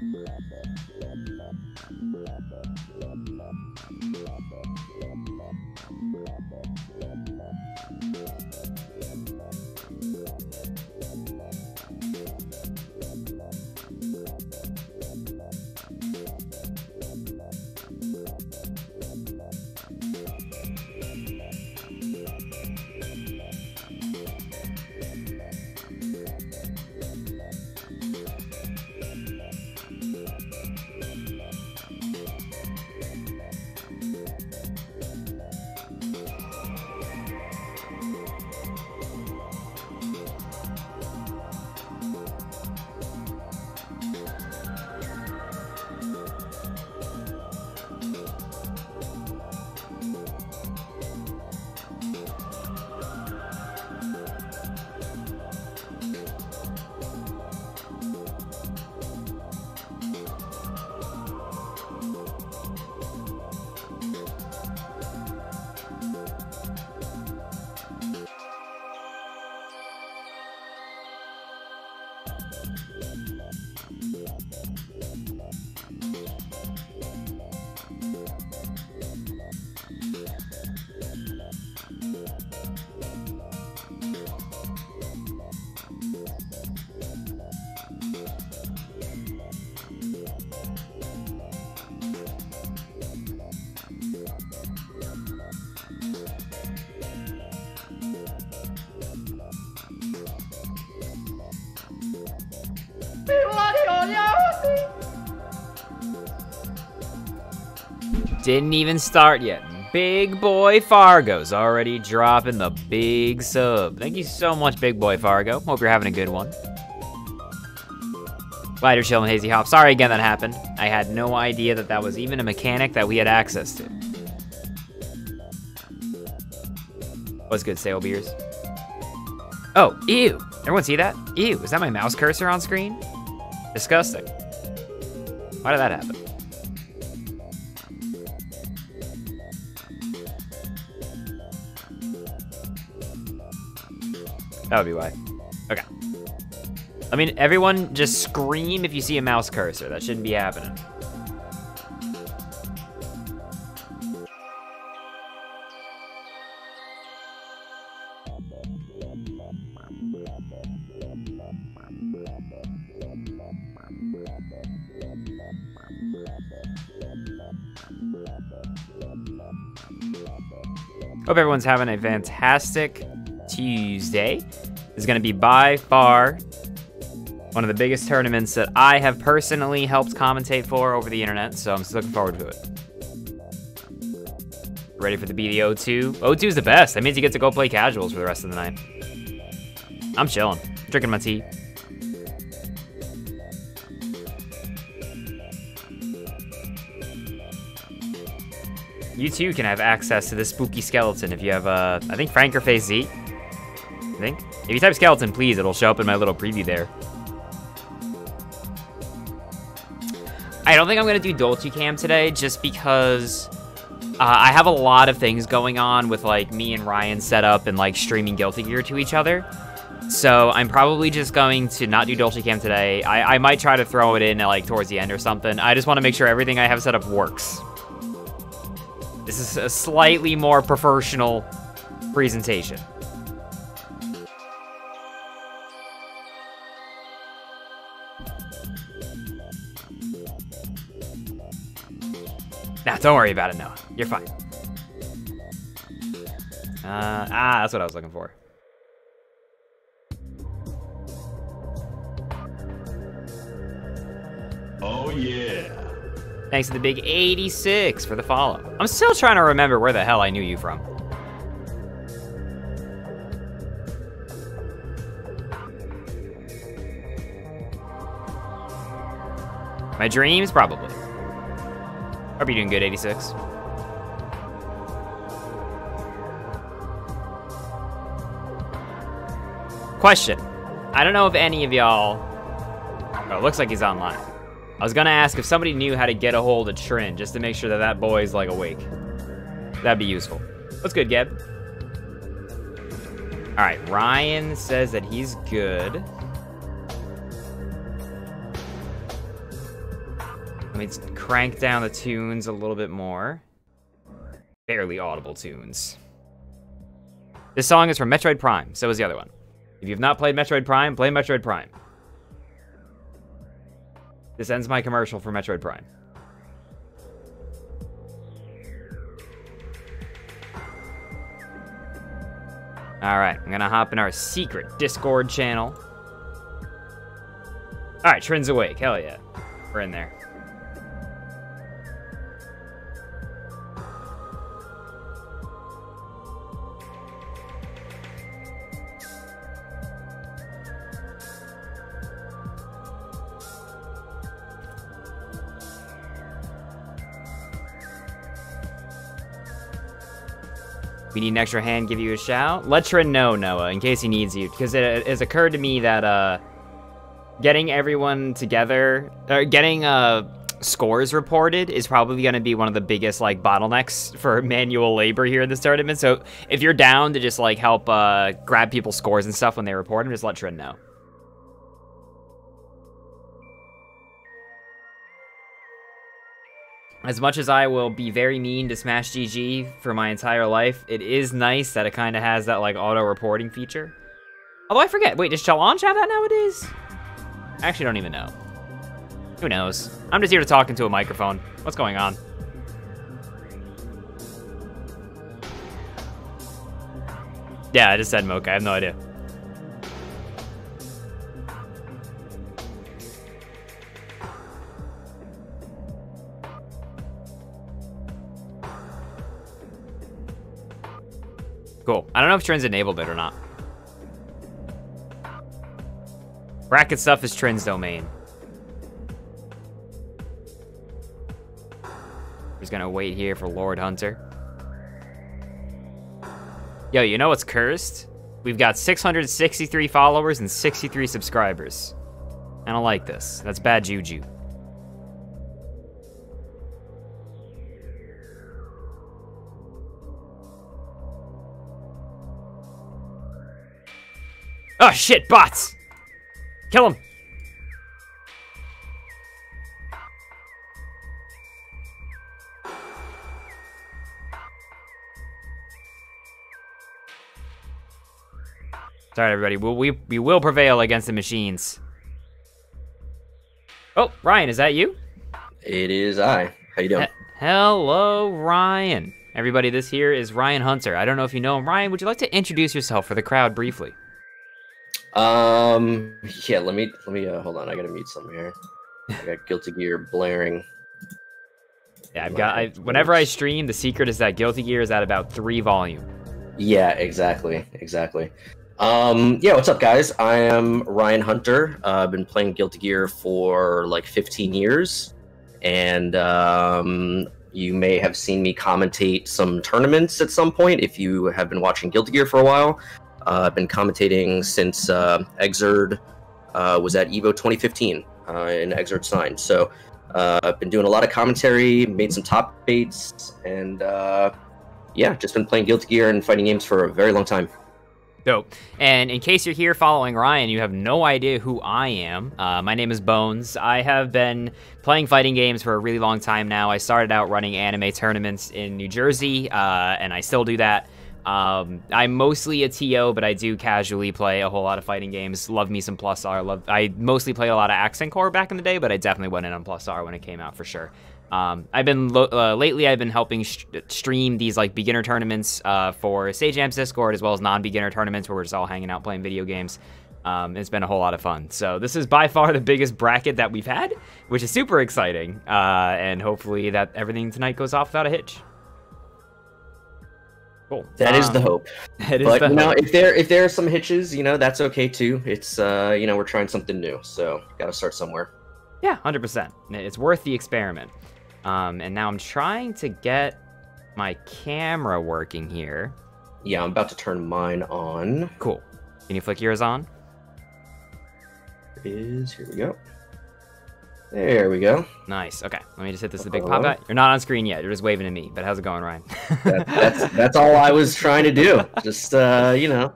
Thank you. Didn't even start yet. Big Boy Fargo's already dropping the big sub. Thank you so much, Big Boy Fargo. Hope you're having a good one. Lighter and hazy hop. Sorry again that happened. I had no idea that that was even a mechanic that we had access to. What's good, sale beers? Oh, ew. Everyone see that? Ew, is that my mouse cursor on screen? Disgusting. Why did that happen? That would be why. Okay. I mean, everyone just scream if you see a mouse cursor. That shouldn't be happening. Hope everyone's having a fantastic Tuesday. Is going to be by far one of the biggest tournaments that I have personally helped commentate for over the internet, so I'm looking forward to it. Ready for the BD02? O2 is the best. That means you get to go play casuals for the rest of the night. I'm chilling, drinking my tea. You too can have access to this spooky skeleton if you have, uh, I think Face Z. Think. If you type skeleton, please, it'll show up in my little preview there. I don't think I'm going to do Dolce Cam today just because uh, I have a lot of things going on with like me and Ryan set up and like streaming Guilty Gear to each other. So I'm probably just going to not do Dolce Cam today. I, I might try to throw it in like towards the end or something. I just want to make sure everything I have set up works. This is a slightly more professional presentation. Nah, don't worry about it, Noah. You're fine. Uh, ah, that's what I was looking for. Oh, yeah. Thanks to the big 86 for the follow. I'm still trying to remember where the hell I knew you from. My dreams? Probably. Hope you're doing good, 86. Question. I don't know if any of y'all... Oh, it looks like he's online. I was gonna ask if somebody knew how to get a hold of Trin, just to make sure that that boy's, like, awake. That'd be useful. What's good, Geb? Alright, Ryan says that he's good. Me crank down the tunes a little bit more. Barely audible tunes. This song is from Metroid Prime, so is the other one. If you've not played Metroid Prime, play Metroid Prime. This ends my commercial for Metroid Prime. Alright, I'm gonna hop in our secret Discord channel. Alright, Trin's awake. Hell yeah. We're in there. We need an extra hand, give you a shout. Let Trin know, Noah, in case he needs you. Because it, it has occurred to me that uh, getting everyone together, or getting uh, scores reported is probably going to be one of the biggest like bottlenecks for manual labor here in this tournament. So if you're down to just like help uh, grab people's scores and stuff when they report them, just let Trin know. As much as I will be very mean to Smash GG for my entire life, it is nice that it kind of has that like auto reporting feature. Although I forget, wait, does Challonge have that nowadays? I actually don't even know. Who knows? I'm just here to talk into a microphone. What's going on? Yeah, I just said Mocha. I have no idea. Cool. I don't know if Trin's enabled it or not. Bracket stuff is Trin's domain. Just gonna wait here for Lord Hunter. Yo, you know what's cursed? We've got 663 followers and 63 subscribers. I don't like this. That's bad juju. Oh shit, bots! Kill him! Sorry, everybody. We'll, we, we will prevail against the machines. Oh, Ryan, is that you? It is I. How you doing? H hello, Ryan. Everybody, this here is Ryan Hunter. I don't know if you know him. Ryan, would you like to introduce yourself for the crowd briefly? Um, yeah, let me, let me, uh, hold on. I gotta mute some here. I got Guilty Gear blaring. Yeah, I've got, I, whenever I stream, the secret is that Guilty Gear is at about three volume. Yeah, exactly, exactly. Um, yeah, what's up, guys? I am Ryan Hunter. Uh, I've been playing Guilty Gear for like 15 years, and um, you may have seen me commentate some tournaments at some point if you have been watching Guilty Gear for a while. Uh, I've been commentating since uh, Xrd uh, was at Evo 2015 uh, in Xrd Sign. So uh, I've been doing a lot of commentary, made some top baits, and uh, yeah, just been playing Guilty Gear and fighting games for a very long time. Dope. And in case you're here following Ryan, you have no idea who I am. Uh, my name is Bones. I have been playing fighting games for a really long time now. I started out running anime tournaments in New Jersey, uh, and I still do that. Um, I'm mostly a TO, but I do casually play a whole lot of fighting games. Love me some Plus R. Love. I mostly play a lot of Accent Core back in the day, but I definitely went in on Plus R when it came out for sure. Um, I've been uh, lately. I've been helping stream these like beginner tournaments uh, for Sajam's Discord, as well as non-beginner tournaments where we're just all hanging out playing video games. Um, it's been a whole lot of fun. So this is by far the biggest bracket that we've had, which is super exciting. Uh, and hopefully that everything tonight goes off without a hitch. Cool. That is the hope. That is but you know, hope. if there if there are some hitches, you know, that's okay too. It's uh, you know, we're trying something new, so got to start somewhere. Yeah, hundred percent. It's worth the experiment. Um, and now I'm trying to get my camera working here. Yeah, I'm about to turn mine on. Cool. Can you flick yours on? It is. Here we go. There we go. Nice. Okay, let me just hit this with the big pop out. You're not on screen yet. You're just waving at me. But how's it going, Ryan? that, that's that's all I was trying to do. Just uh, you know.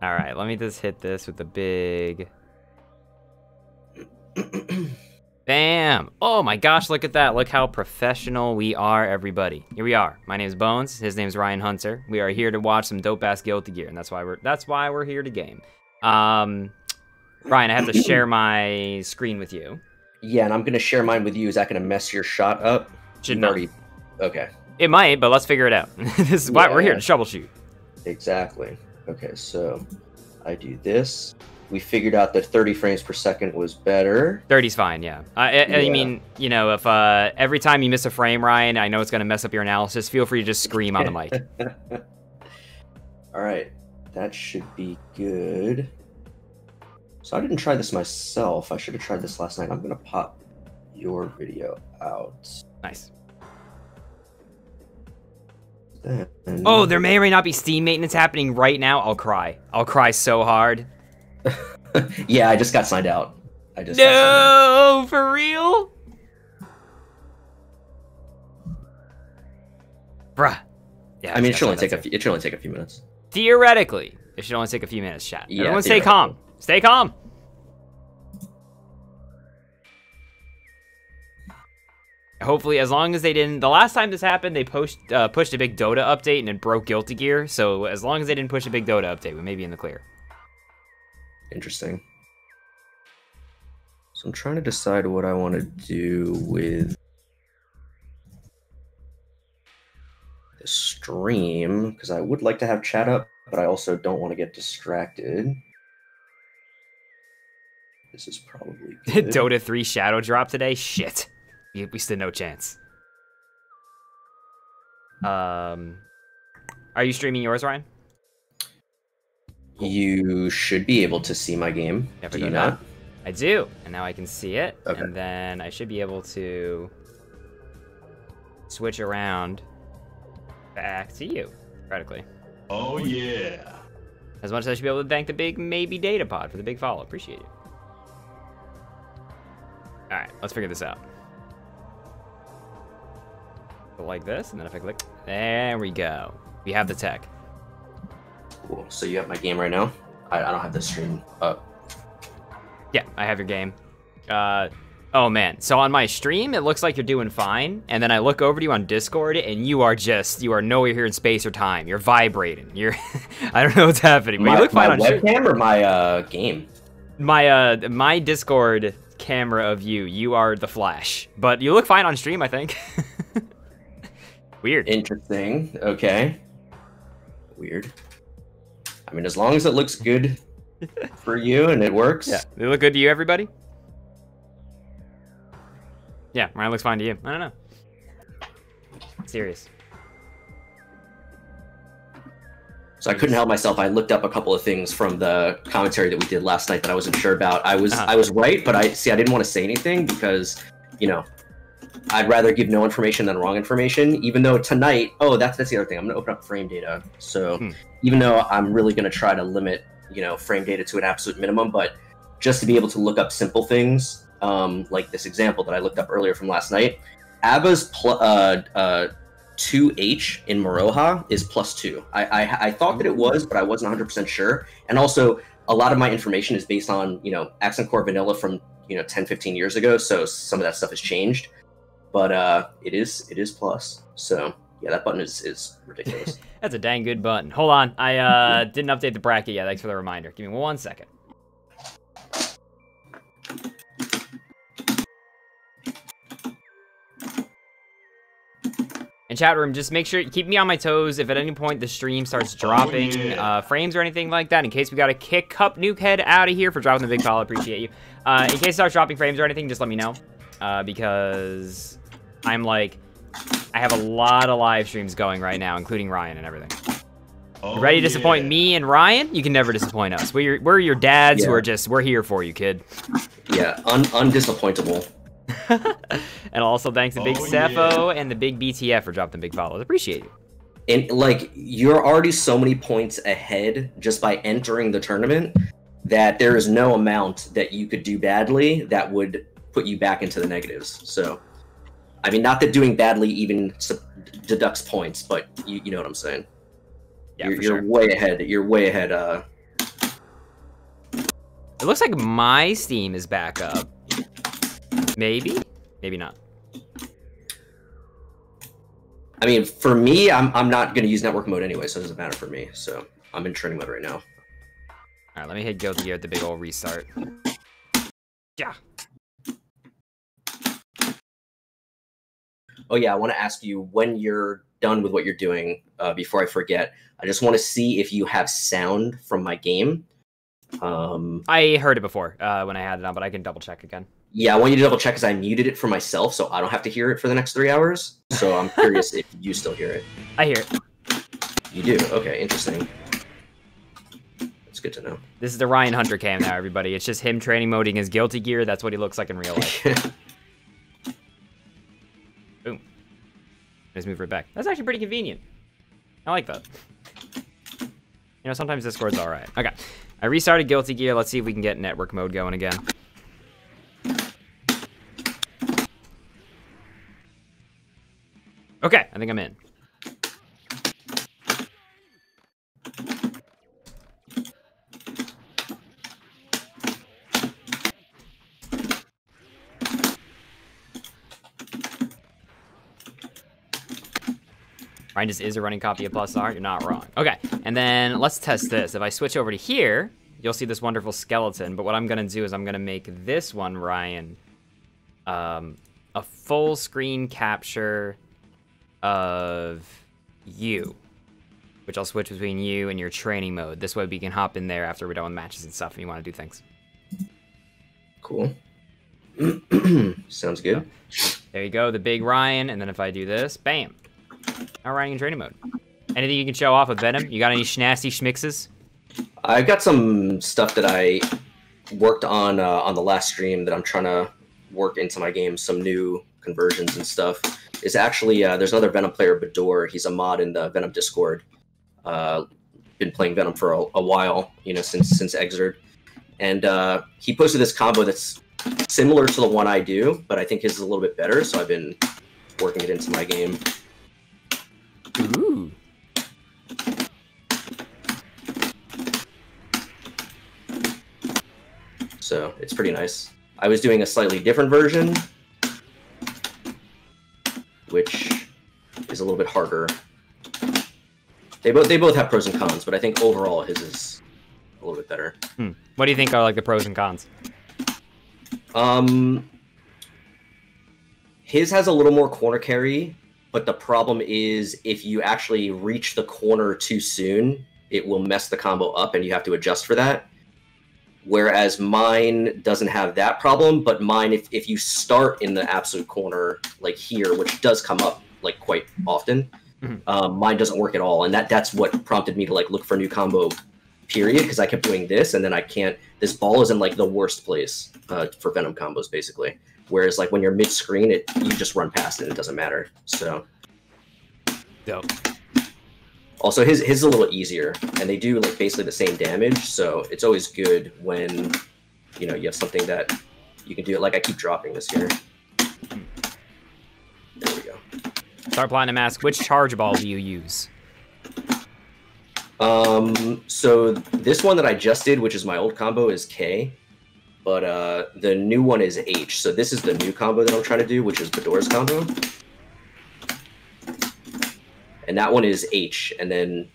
All right, let me just hit this with the big Bam! Oh my gosh, look at that. Look how professional we are, everybody. Here we are. My name is Bones. His name is Ryan Hunter. We are here to watch some dope ass Guilty Gear, and that's why we're that's why we're here to game. Um Ryan, I have to share my screen with you. Yeah, and I'm gonna share mine with you. Is that gonna mess your shot up? Should not. already- Okay. It might, but let's figure it out. this is why we're here to troubleshoot. Exactly. Okay, so I do this. We figured out that 30 frames per second was better. 30's fine, yeah. I, I, I mean, you know, if uh, every time you miss a frame, Ryan, I know it's going to mess up your analysis. Feel free to just scream on the mic. All right, that should be good. So I didn't try this myself. I should have tried this last night. I'm gonna pop your video out. Nice. Then... Oh, there may or may not be Steam maintenance happening right now. I'll cry. I'll cry so hard. yeah, I just got signed out. I just got out. No, for real? Bruh. Yeah, I mean, it should only take a few, it should only take a few minutes. Theoretically, it should only take a few minutes, chat. Yeah, Everyone stay calm. Stay calm. Hopefully, as long as they didn't. The last time this happened, they pushed uh, pushed a big Dota update and it broke Guilty Gear. So as long as they didn't push a big Dota update, we may be in the clear. Interesting. So I'm trying to decide what I want to do with stream because I would like to have chat up, but I also don't want to get distracted. This is probably good. Dota 3 Shadow drop today? Shit. We, we stood no chance. Um, Are you streaming yours, Ryan? You should be able to see my game. I Do you not? I do. And now I can see it. Okay. And then I should be able to switch around back to you, theoretically. Oh yeah. As much as I should be able to thank the big maybe Datapod for the big follow. Appreciate it. Alright, let's figure this out. Go like this, and then if I click, there we go. We have the tech. Cool. So you have my game right now. I, I don't have the stream up. Yeah, I have your game. Uh, oh man. So on my stream, it looks like you're doing fine, and then I look over to you on Discord, and you are just you are nowhere here in space or time. You're vibrating. You're I don't know what's happening, but my you look fine on stream. webcam or my uh, game? My uh my Discord camera of you, you are the Flash, but you look fine on stream. I think. Weird. Interesting. Okay. Weird. I mean, as long as it looks good for you and it works. Yeah, they look good to you, everybody. Yeah, mine looks fine to you. I don't know. Serious. So I couldn't help myself. I looked up a couple of things from the commentary that we did last night that I wasn't sure about. I was Uh-huh. I was right, but I see I didn't want to say anything because, you know, I'd rather give no information than wrong information. Even though tonight, oh, that's that's the other thing. I'm gonna open up frame data. So Hmm. even though I'm really gonna try to limit, you know, frame data to an absolute minimum, but just to be able to look up simple things, um, like this example that I looked up earlier from last night, A.B.A's pl- uh, uh, 2H in Moroha is plus two. I, I, I thought that it was, but I wasn't 100% sure. And also, a lot of my information is based on, you know, Accent Core Vanilla from, you know, 10, 15 years ago. So some of that stuff has changed. But uh, it is it is plus. So yeah, that button is, is ridiculous. That's a dang good button. Hold on, I uh didn't update the bracket yet. Thanks for the reminder. Give me one second. And chat room, just make sure keep me on my toes if at any point the stream starts dropping yeah. uh, frames or anything like that. In case we got to kick Cup Nukehead out of here for dropping the big follow, appreciate you. Uh, in case it starts dropping frames or anything, just let me know uh, because I'm like I have a lot of live streams going right now, including Ryan and everything. Oh, ready to disappoint me and Ryan? You can never disappoint us. We're your, we're your dads who are just we're here for you, kid. yeah, un, undisappointable. and also thanks to Big Oh, Cepho and the Big BTF for dropping the big follows. Appreciate it. And like you're already so many points ahead just by entering the tournament that there is no amount that you could do badly that would put you back into the negatives. So, I mean, not that doing badly even deducts points, but you, you know what I'm saying. Yeah, you're, for you're sure. way ahead. You're way ahead. Uh, It looks like my Steam is back up. Maybe, maybe not. I mean, for me, I'm I'm not gonna use network mode anyway, so it doesn't matter for me. So I'm in training mode right now. All right, let me hit Guilty Gear at the big old restart. Yeah. Oh yeah, I want to ask you when you're done with what you're doing. Uh, before I forget, I just want to see if you have sound from my game. Um, I heard it before uh, when I had it on, but I can double check again. Yeah, I want you to double check because I muted it for myself, so I don't have to hear it for the next three hours. So I'm curious if you still hear it. I hear it. You do. Okay, interesting. That's good to know. This is the Ryan Hunter cam now, everybody. It's just him training moding his Guilty Gear. That's what he looks like in real life. Boom. Let's move right back. That's actually pretty convenient. I like that. You know, sometimes Discord's alright. Okay. I restarted Guilty Gear. Let's see if we can get network mode going again. Okay, I think I'm in. Ryan just is a running copy of Plus R. You're not wrong. Okay, and then let's test this. If I switch over to here, you'll see this wonderful skeleton. But what I'm gonna do is I'm gonna make this one, Ryan, um, a full screen capture of you, which I'll switch between you and your training mode. This way we can hop in there after we're done with matches and stuff, and you want to do things. Cool. Sounds good. There you go, the big Ryan, and then if I do this, bam. Now Ryan in training mode. Anything you can show off with Venom? You got any schnasty schmixes? I've got some stuff that I worked on uh, on the last stream that I'm trying to work into my game. Some new conversions and stuff. Is actually uh, there's another Venom player, Bador. He's a mod in the Venom Discord. Uh, been playing Venom for a, a while, you know, since since Xrd, and uh, he posted this combo that's similar to the one I do, but I think his is a little bit better. So I've been working it into my game. Ooh. so it's pretty nice. I was doing a slightly different version, which is a little bit harder. They both they both have pros and cons, but I think overall his is a little bit better. Hmm. What do you think are like the pros and cons? Um, his has a little more corner carry, but the problem is if you actually reach the corner too soon, it will mess the combo up, and you have to adjust for that. Whereas mine doesn't have that problem, but mine, if, if you start in the absolute corner, like here, which does come up like quite often, Mhm. um, mine doesn't work at all, and that that's what prompted me to like look for a new combo. Period, because I kept doing this, and then I can't. This ball is in like the worst place uh, for Venom combos, basically. Whereas like when you're mid screen, it you just run past it, it doesn't matter. So Dope. Also, his his is a little easier, and they do like basically the same damage. So it's always good when you know you have something that you can do it. Like I keep dropping this here. There we go. Start Platinum asks, which charge ball do you use? Um, so this one that I just did, which is my old combo, is K, but uh, the new one is H. So this is the new combo that I'm trying to do, which is Bedora's combo, and that one is H, and then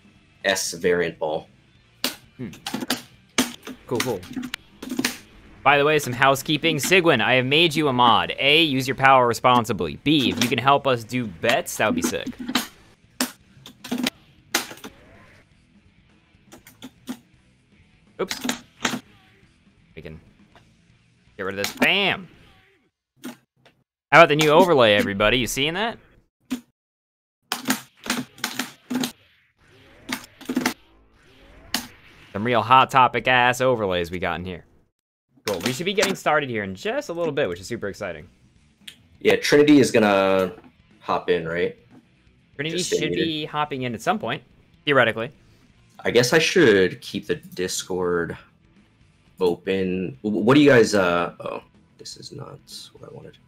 S variant ball. Hmm. Cool, cool. By the way, some housekeeping. Sigwin, I have made you a mod. A, use your power responsibly. B, if you can help us do bets, that would be sick. Oops. We can get rid of this. Bam! How about the new overlay, everybody? You seeing that? Some real hot topic ass overlays we got in here. Cool. We should be getting started here in just a little bit, which is super exciting. Yeah, Trinity is gonna hop in, right? Trinity Just should be hopping in at some point, theoretically. I guess I should keep the Discord open. What do you guys? Uh oh, this is not what I wanted.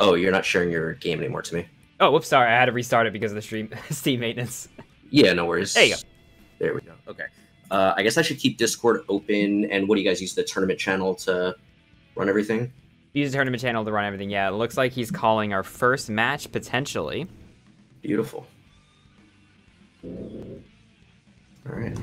Oh, you're not sharing your game anymore to me. Oh, whoops, sorry. I had to restart it because of the stream Steam maintenance. Yeah, no worries. There you go. There we go. Okay. Uh, I guess I should keep Discord open. And what do you guys use the tournament channel to run everything? Use the tournament channel to run everything. Yeah, it looks like he's calling our first match potentially. Beautiful. All right.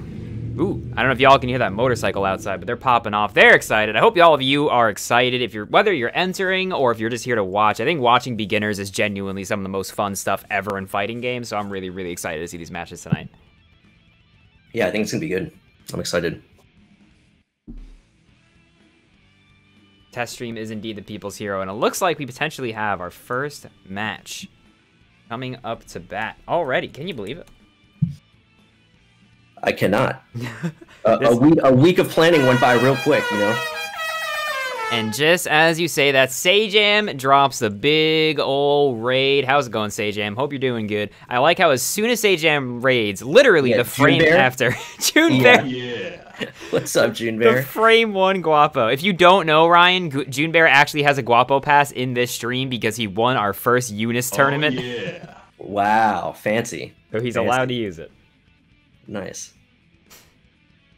Ooh, I don't know if y'all can hear that motorcycle outside, but they're popping off. They're excited. I hope all of you are excited. If you're whether you're entering or if you're just here to watch, I think watching beginners is genuinely some of the most fun stuff ever in fighting games. So I'm really, really excited to see these matches tonight. Yeah, I think it's gonna be good. I'm excited. Test stream is indeed the people's hero, and it looks like we potentially have our first match coming up to bat already. Can you believe it? I cannot. a, a week a week of planning went by real quick, you know. And just as you say that, Sajam drops the big old raid. How's it going, Sajam? Hope you're doing good. I like how as soon as Sajam raids, literally Yeah, the frame June Bear? after June Yeah. Bear, Yeah. What's up, June the Bear? frame one Guapo. If you don't know, Ryan, Gu- June Bear actually has a Guapo pass in this stream because he won our first Eunice oh, tournament, Oh, yeah. Wow, fancy. so he's Fancy. allowed to use it. Nice.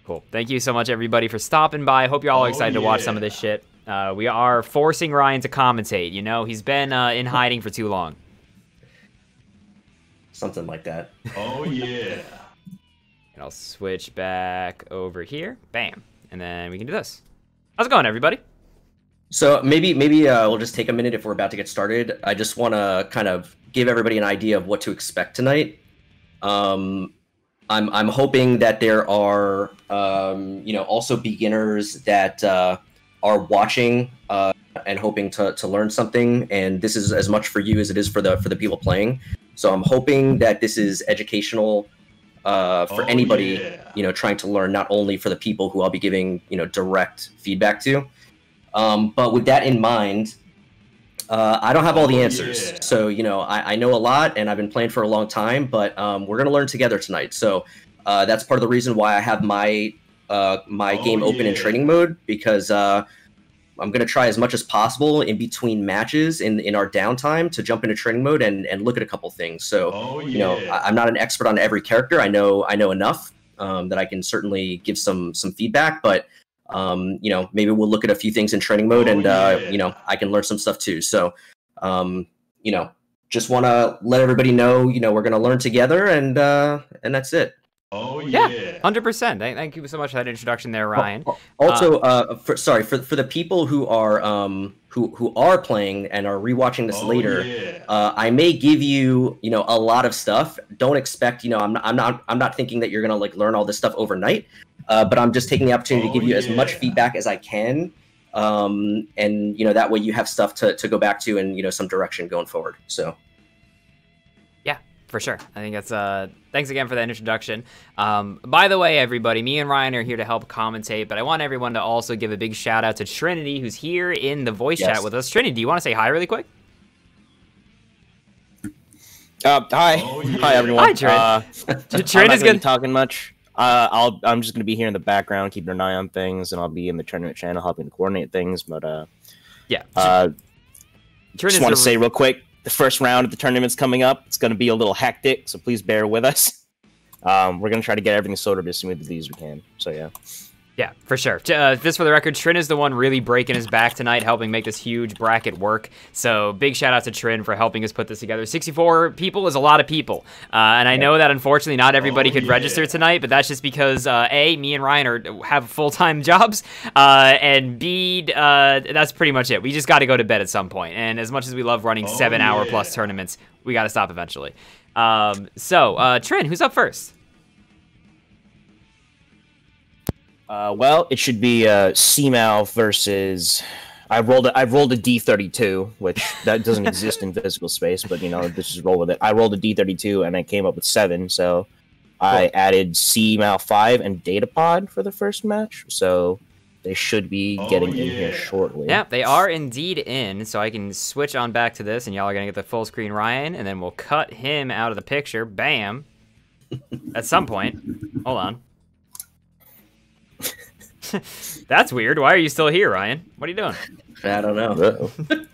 Cool. Thank you so much, everybody, for stopping by. Hope you're all Oh, excited to watch some of this shit. Uh, we are forcing Ryan to commentate. You know, he's been uh, in hiding for too long. Something like that. Oh yeah. And I'll switch back over here. Bam. And then we can do this. How's it going, everybody? So maybe maybe uh, we'll just take a minute if we're about to get started. I just want to kind of give everybody an idea of what to expect tonight. Um, I'm I'm hoping that there are um, you know also beginners that uh, are watching uh, and hoping to, to learn something. And this is as much for you as it is for the for the people playing. So I'm hoping that this is educational uh, for Oh, anybody yeah. you know trying to learn not only for the people who i'll be giving you know direct feedback to um, but with that in mind uh, i don't have all the Oh, answers yeah. so you know I, I know a lot and i've been playing for a long time but um, we're going to learn together tonight so uh, that's part of the reason why i have my uh, my Oh, game open in training mode because uh, i'm going to try as much as possible in between matches in, in our downtime to jump into training mode and, and look at a couple things. So Oh yeah. you know I, i'm not an expert on every character. I know i know enough um, that i can certainly give some some feedback but um, you know maybe we'll look at a few things in training mode Oh, and uh, you know i can learn some stuff too. So um, you know just want to let everybody know you know we're going to learn together and uh, and that's it oh Yeah. yeah. 100%. Thank, thank you so much for that introduction there, Ryan. also uh, for, sorry for, for the people who are um, who who are playing and are rewatching this Oh, later Yeah. uh, I may give you, you know, a lot of stuff. Don't expect, you know, I'm not, I'm not, I'm not thinking that you're gonna like learn all this stuff overnight. Uh, but I'm just taking the opportunity Oh, to give you as much feedback as I can, um, and you know that way you have stuff to, to go back to and you know some direction going forward. So Yeah, for sure. I think that's uh thanks again for that introduction. Um by the way, everybody, me and Ryan are here to help commentate, but I want everyone to also give a big shout out to Trinity who's here in the voice Yes. chat with us. Trinity, do you want to say hi really quick? Uh, hi, Oh, yeah. hi everyone. Hi, Trin. Uh, Trin not is gonna be talking much. Uh, I'll I'm just gonna be here in the background, keeping an eye on things, and I'll be in the tournament channel helping to coordinate things. But uh, Yeah. uh, Trin just want to say real quick, the first round of the tournament's coming up. It's gonna be a little hectic, so please bear with us. Um, we're gonna try to get everything sorted as smoothly as we can. So yeah. Yeah, for sure. Uh, just for the record, Trin is the one really breaking his back tonight, helping make this huge bracket work. So big shout out to Trin for helping us put this together. 64 people is a lot of people, uh, and I know that unfortunately not everybody Oh, could yeah. register tonight, but that's just because uh, a me and Ryan are have full time jobs, uh, and b uh, that's pretty much it. We just got to go to bed at some point. and as much as we love running Oh, seven hour yeah. plus tournaments, we got to stop eventually. Um, so uh, Trin, who's up first? Uh, well, it should be uh, CMAL versus. I rolled a, I rolled a D32, which that doesn't exist in physical space, but you know, let's just roll with it. I rolled a D32 and I came up with seven, so I added CMAL five and Datapod for the first match, so they should be Oh, getting in here shortly. Yeah, they are indeed in, so I can switch on back to this, and y'all are gonna get the full screen Ryan, and then we'll cut him out of the picture. Bam. At some point. Hold on. That's weird. Why are you still here, Ryan? What are you doing? I don't know. Uh-oh.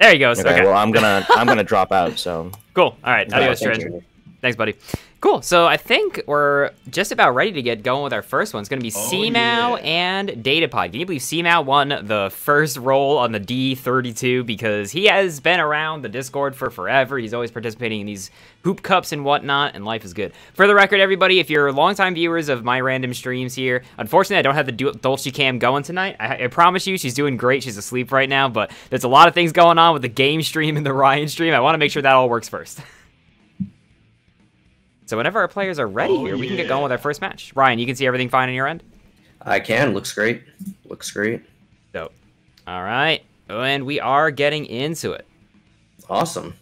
There you go. Okay, Okay, well, I'm gonna I'm gonna drop out. So cool. All right, Yeah, adios, thank Thanks, buddy. Cool. So I think we're just about ready to get going with our first one. It's going to be Oh, CMAO yeah. and Datapod. Can you believe CMAO won the first role on the D32 because he has been around the Discord for forever. He's always participating in these hoop cups and whatnot, and life is good. For the record, everybody, if you're longtime viewers of my random streams here, unfortunately, I don't have the Dolce Cam going tonight. I, I promise you, she's doing great. She's asleep right now, but there's a lot of things going on with the game stream and the Ryan stream. I want to make sure that all works first. So whenever our players are ready Oh, here, we can get going with our first match. Ryan, you can see everything fine on your end? I can. Looks great. Looks great. Dope. All right. And we are getting into it. Awesome.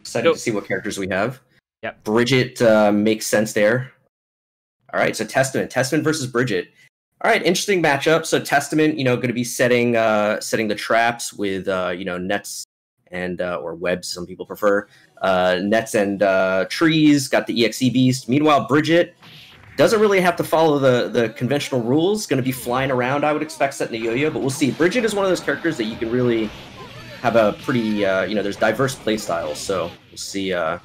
Excited Nope. to see what characters we have. Yep. Bridget uh, makes sense there. All right, so Testament, Testament versus Bridget. All right, interesting matchup. So Testament, you know, going to be setting uh, setting the traps with uh, you know nets and uh, or webs. Some people prefer uh, nets and uh, trees. Got the EXE beast. Meanwhile, Bridget doesn't really have to follow the the conventional rules. Going to be flying around, I would expect, setting a yo-yo. But we'll see. Bridget is one of those characters that you can really have a pretty uh, you know there's diverse playstyles, so we'll see uh,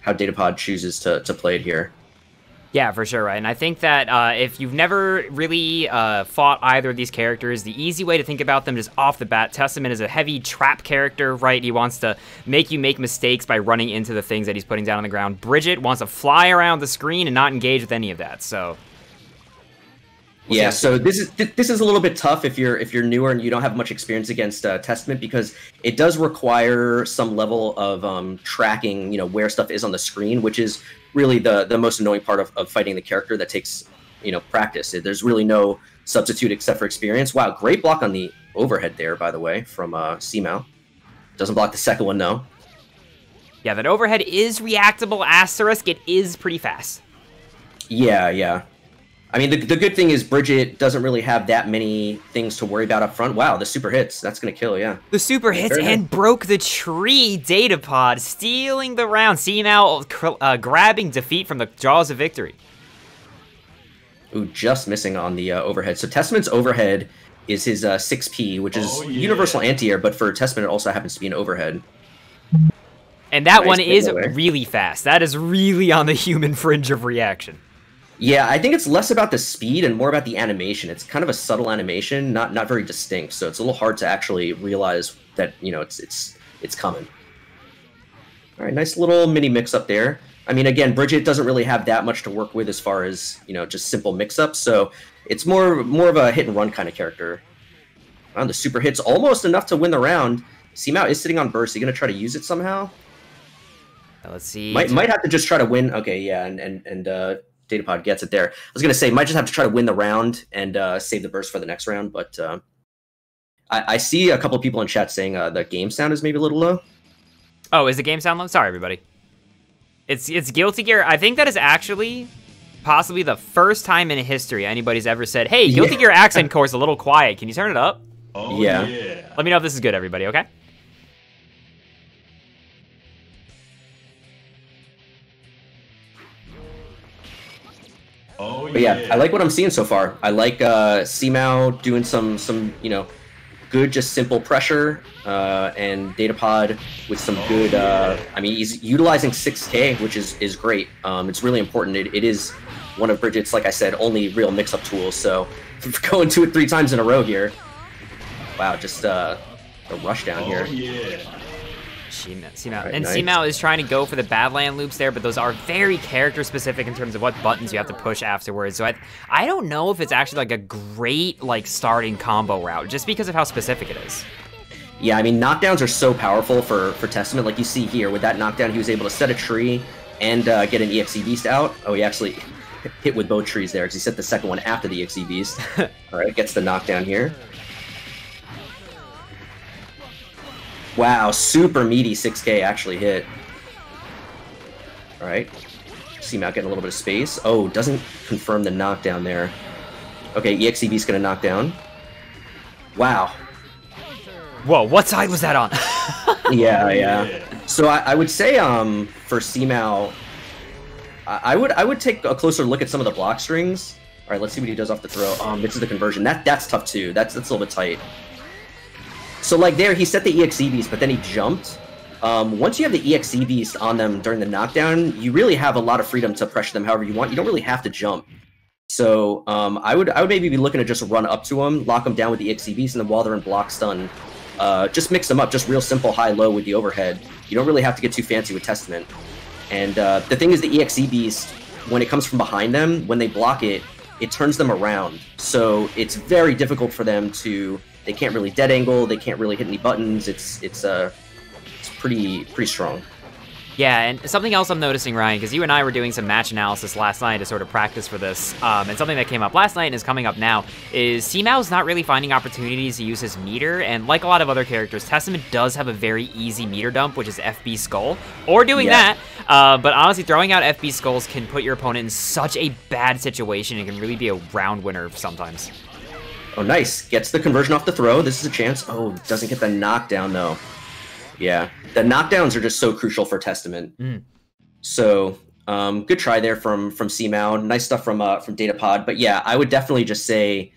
how datapod chooses to, to play it here Yeah, for sure, right? And I think that uh, if you've never really uh, fought either of these characters, the easy way to think about them is off the bat. Testament is a heavy trap character, right? He wants to make you make mistakes by running into the things that he's putting down on the ground. Bridget wants to fly around the screen and not engage with any of that. So yeah so this is th- this is a little bit tough if you're if you're newer and you don't have much experience against uh, testament because it does require some level of um, tracking you know where stuff is on the screen which is really the the most annoying part of, of fighting the character that takes you know practice there's really no substitute except for experience wow great block on the overhead there by the way from uh Seamount. doesn't block the second one though yeah, that overhead is reactable asterisk. It is pretty fast. Yeah, yeah. I mean, the, the good thing is Bridget doesn't really have that many things to worry about up front. Wow, the super hits. That's going to kill, yeah. The super hits Fair and enough. broke the tree. Datapod stealing the round. See now, uh, grabbing defeat from the jaws of victory. Ooh, just missing on the uh, overhead. So Testament's overhead is his uh, 6P, which is Oh, yeah. universal anti-air, but for Testament it also happens to be an overhead. And that Nice one is takeaway. really fast. That is really on the human fringe of reaction. Yeah, I think it's less about the speed and more about the animation. It's kind of a subtle animation, not not very distinct, so it's a little hard to actually realize that you know it's it's it's coming. All right, nice little mini mix up there. I mean, again, Bridget doesn't really have that much to work with as far as you know just simple mix ups, so it's more more of a hit and run kind of character. Wow, the super hits almost enough to win the round. Seamount is sitting on burst. Are you gonna try to use it somehow? Let's see. Might might have to just try to win. Okay, yeah, and and and uh, Datapod gets it there. I was gonna say might just have to try to win the round and uh, save the burst for the next round, but uh, I, I see a couple people in chat saying uh, the game sound is maybe a little low. Oh, is the game sound low? Sorry, everybody. It's it's Guilty Gear. I think that is actually possibly the first time in history anybody's ever said, "Hey, Guilty Yeah. Gear accent core is a little quiet. Can you turn it up?" Oh Yeah. yeah. Let me know if this is good, everybody. Okay. Oh But yeah, I like what I'm seeing so far. I like uh, Seamao doing some some you know good just simple pressure uh, and Datapod with some good. Uh, I mean, he's utilizing 6K, which is is great. Um, it's really important. It, it is one of Bridget's, like I said, only real mix-up tools. So going to it three times in a row here. Wow, just uh, a rush down Oh here. yeah. Seamount. Right, and nice. Is trying to go for the Badland loops there, but those are very character specific in terms of what buttons you have to push afterwards. So I, I don't know if it's actually like a great like starting combo route, just because of how specific it is. Yeah, I mean knockdowns are so powerful for for Testament. Like you see here with that knockdown, he was able to set a tree and uh, get an EXE Beast out. Oh, he actually hit with both trees there because he set the second one after the EXE Beast. All right, gets the knockdown here. Wow, super meaty 6K actually hit. All right, Seamount getting a little bit of space. Oh, doesn't confirm the knockdown there. Okay, EXE Beast gonna knock down. Wow, Whoa, what side was that on? yeah, yeah. So I, I would say, um, for Seamao, I, I would I would take a closer look at some of the block strings. All right, let's see what he does off the throw. Um, this is the conversion. That that's tough too. That's that's a little bit tight. So like there, he set the EXE beast, but then he jumped. um, once you have the EXE beast on them during the knockdown, you really have a lot of freedom to pressure them however you want. You don't really have to jump. So um, I would I would maybe be looking to just run up to them, lock them down with the EXE beast, and then while they're in block stun, uh, just mix them up, just real simple high low with the overhead. You don't really have to get too fancy with Testament. And uh, the thing is, the EXE beast, when it comes from behind them, when they block it, it turns them around. So it's very difficult for them to. They can't really dead angle. They can't really hit any buttons. It's it's uh it's pretty pretty strong. Yeah, and something else I'm noticing, Ryan, because you and I were doing some match analysis last night to sort of practice for this, um, and something that came up last night and is coming up now is is not really finding opportunities to use his meter, and like a lot of other characters, Testament does have a very easy meter dump, which is FB Skull, or doing Yeah. that, uh, but honestly, throwing out FB Skulls can put your opponent in such a bad situation, and can really be a round winner sometimes. Oh, nice. Gets the conversion off the throw. This is a chance. Oh, doesn't get the knockdown though. Yeah, the knockdowns are just so crucial for Testament. Mm. So, um, good try there from from CMAO. Nice stuff from uh, from Datapod. But yeah, I would definitely just say,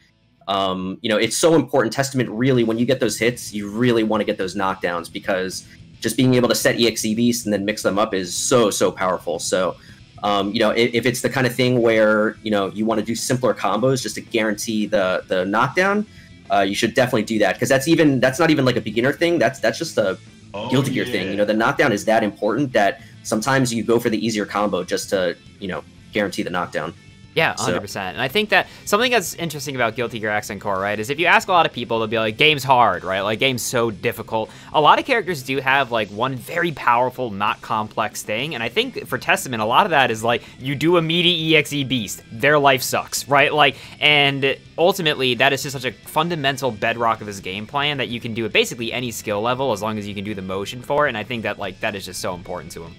um, you know, it's so important. Testament really, when you get those hits, you really want to get those knockdowns because just being able to set EXE beast and then mix them up is so so powerful. So. Um, you know, if, if it's the kind of thing where you know you want to do simpler combos just to guarantee the the knockdown, uh, you should definitely do that because that's even that's not even like a beginner thing. That's that's just a Oh, Guilty Gear thing. You know, the knockdown is that important that sometimes you go for the easier combo just to you know guarantee the knockdown. Yeah, 100%. And I think that something that's interesting about Guilty Gear and Core, right, is if you ask a lot of people, they'll be like, game's hard, right? Like, game's so difficult. A lot of characters do have, like, one very powerful, not complex thing. And I think for Testament, a lot of that is, like, you do a meaty EXE beast, their life sucks, right? Like, and ultimately, that is just such a fundamental bedrock of his game plan that you can do at basically any skill level as long as you can do the motion for it. And I think that, like, that is just so important to him.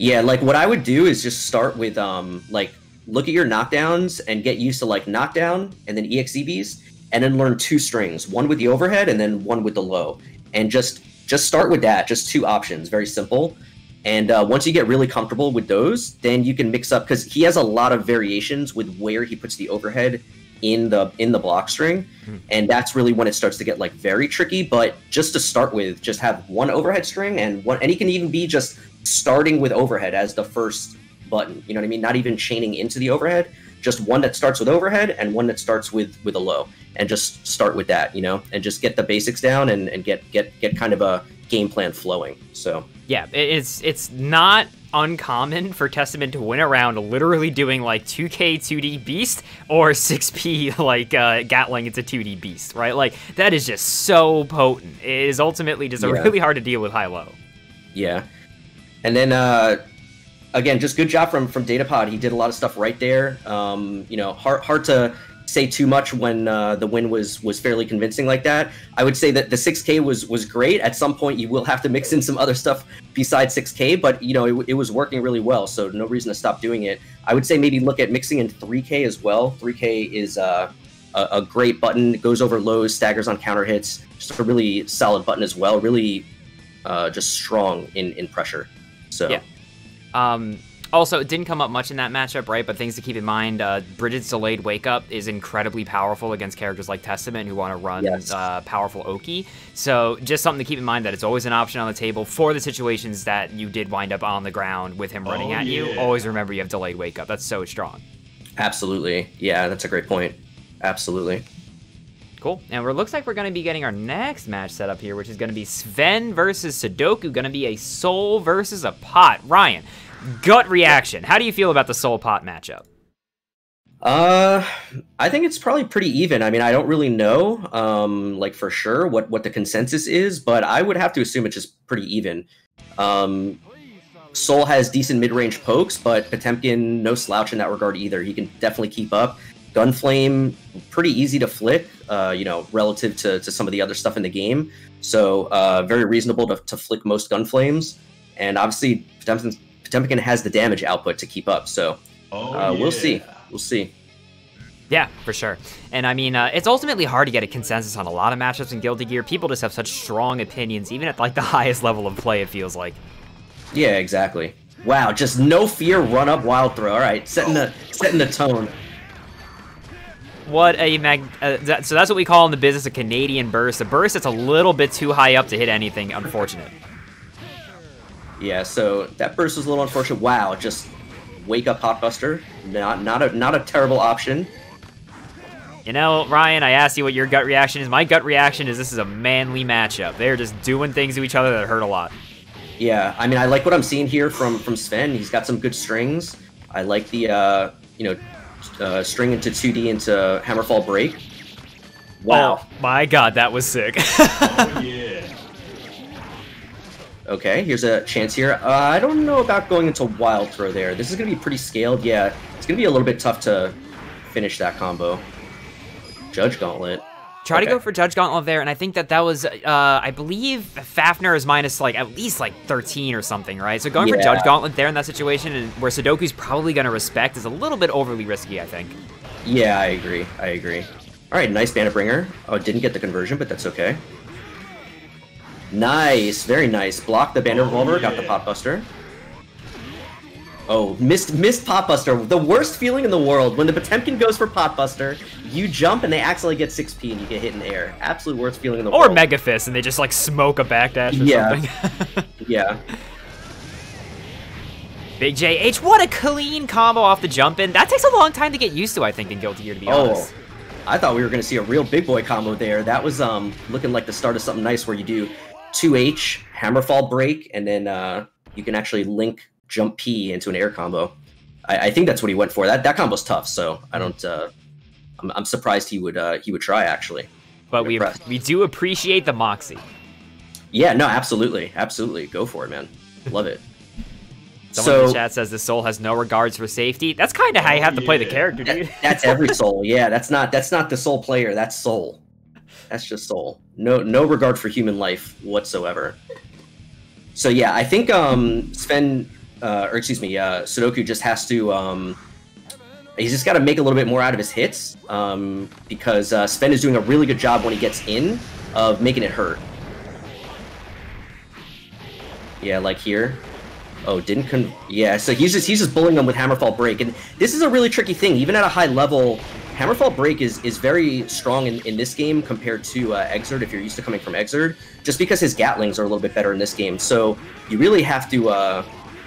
Yeah, like what I would do is just start with um like look at your knockdowns and get used to like knockdown and then EXE beast and then learn two strings, one with the overhead and then one with the low. And just just start with that, just two options, very simple. And uh, once you get really comfortable with those, then you can mix up because he has a lot of variations with where he puts the overhead in the in the block string, and that's really when it starts to get like very tricky. But just to start with, just have one overhead string and one, and he can even be just starting with overhead as the first button. You know what I mean? Not even chaining into the overhead, just one that starts with overhead and one that starts with with a low, and just start with that. You know, and just get the basics down and and get get get kind of a game plan flowing. So. Yeah, it's it's not uncommon for Testament to win around literally doing like 2K 2D Beast or 6P like uh, Gatling it's a 2D Beast, right? Like that is just so potent. It is ultimately just a Yeah. really hard to deal with high low. Yeah. And then uh again, just good job from from Datapod. He did a lot of stuff right there. Um, you know, hard hard to say too much when uh, the win was was fairly convincing like that. I would say that the 6K was was great. At some point, you will have to mix in some other stuff besides 6K, but you know, it, it was working really well. So no reason to stop doing it. I would say maybe look at mixing in 3K as well. 3K is uh, a, great button. It goes over lows, staggers on counter hits. Just a really solid button as well. Really uh, just strong in in pressure. So Yeah. Um, also, it didn't come up much in that matchup, right? But things to keep in mind: uh, Bridget's delayed wake up is incredibly powerful against characters like Testament who want to run Yes. uh, powerful Oki. So, just something to keep in mind that it's always an option on the table for the situations that you did wind up on the ground with him running Oh, at you. Always remember you have delayed wake up. That's so strong. absolutely, yeah, that's a great point. Absolutely. Cool. And it looks like we're going to be getting our next match set up here, which is going to be Sven versus Sudoku. Going to be a Sol versus a Pot. Ryan, gut reaction. How do you feel about the Sol Pot matchup? Uh, I think it's probably pretty even. I mean, I don't really know, um, like for sure what what the consensus is, but I would have to assume it's just pretty even. Um, Sol has decent mid range pokes, but Potemkin no slouch in that regard either. He can definitely keep up. Gunflame pretty easy to flick, uh, you know, relative to, to some of the other stuff in the game. So uh, very reasonable to, to flick most gun flames, and obviously Potemkin, Potemkin has the damage output to keep up. So Oh, uh, we'll see. We'll see. Yeah, for sure. And I mean, uh, it's ultimately hard to get a consensus on a lot of matchups in Guilty Gear. People just have such strong opinions, even at like the highest level of play. It feels like. Yeah, exactly. Wow, just no fear, run up, wild throw. All right, setting the setting the tone. What a mag. Uh, that, so that's what we call in the business a Canadian burst. A burst that's a little bit too high up to hit anything. Unfortunate. Yeah, so that burst was a little unfortunate. Wow, just wake up Potbuster. Not not a not a terrible option. You know, Ryan, I asked you what your gut reaction is. My gut reaction is this is a manly matchup. They're just doing things to each other that hurt a lot. Yeah, I mean, I like what I'm seeing here from from Sven. He's got some good strings. I like the uh, you know uh, string into 2D into Hammerfall break. Wow. Oh, my God, that was sick. Oh yeah. Okay, here's a chance here. Uh, I don't know about going into Wild Throw there. This is going to be pretty scaled. Yeah, it's going to be a little bit tough to finish that combo. Judge Gauntlet. Try to go for Judge Gauntlet there, and I think that that was, uh, I believe Fafnir is minus like at least like 13 or something, right? So going for Judge Gauntlet there in that situation, and where Sudoku's probably going to respect, is a little bit overly risky, I think. Yeah, I agree. I agree. All right, nice Bandit Bringer. Oh, didn't get the conversion, but that's okay. Nice, very nice. Blocked the Bandit Oh, Revolver, got the Pop Potbuster. Oh, missed missed Potbuster. The worst feeling in the world when the Potemkin goes for Potbuster, you jump and they accidentally get 6p and you get hit in the air. Absolute worst feeling in the Or world. Or Mega Fist, and they just like smoke a backdash or Yeah. something. Yeah. Big JH, what a clean combo off the jump in. That takes a long time to get used to, I think, in Guilty Gear, to be Oh, honest. I thought we were going to see a real big boy combo there. That was um looking like the start of something nice where you do 2H, Hammerfall break, and then uh, you can actually link jump P into an air combo. I, I think that's what he went for. That that combo's tough, so I don't. Uh, I'm, I'm surprised he would uh, he would try actually. But we we do appreciate the moxie. Yeah, no, absolutely, absolutely, go for it, man. Love it. Someone in so the chat says the Sol has no regards for safety. That's kind of how you have to play the yeah. character, that- dude. that's every Sol. Yeah, that's not that's not the Sol player. That's Sol. That's just Sol. No no regard for human life whatsoever. So yeah, I think um Sven uh, or excuse me, uh, Sudoku just has to um he's just got to make a little bit more out of his hits um, because uh, Sven is doing a really good job when he gets in of making it hurt. Yeah, like here. Oh, didn't con. Yeah, so he's just he's just bullying them with Hammerfall Break, and this is a really tricky thing. Even at a high level, Hammerfall Break is is very strong in, in this game compared to uh, Xrd. If you're used to coming from Xrd, just because his Gatlings are a little bit better in this game, so you really have to uh,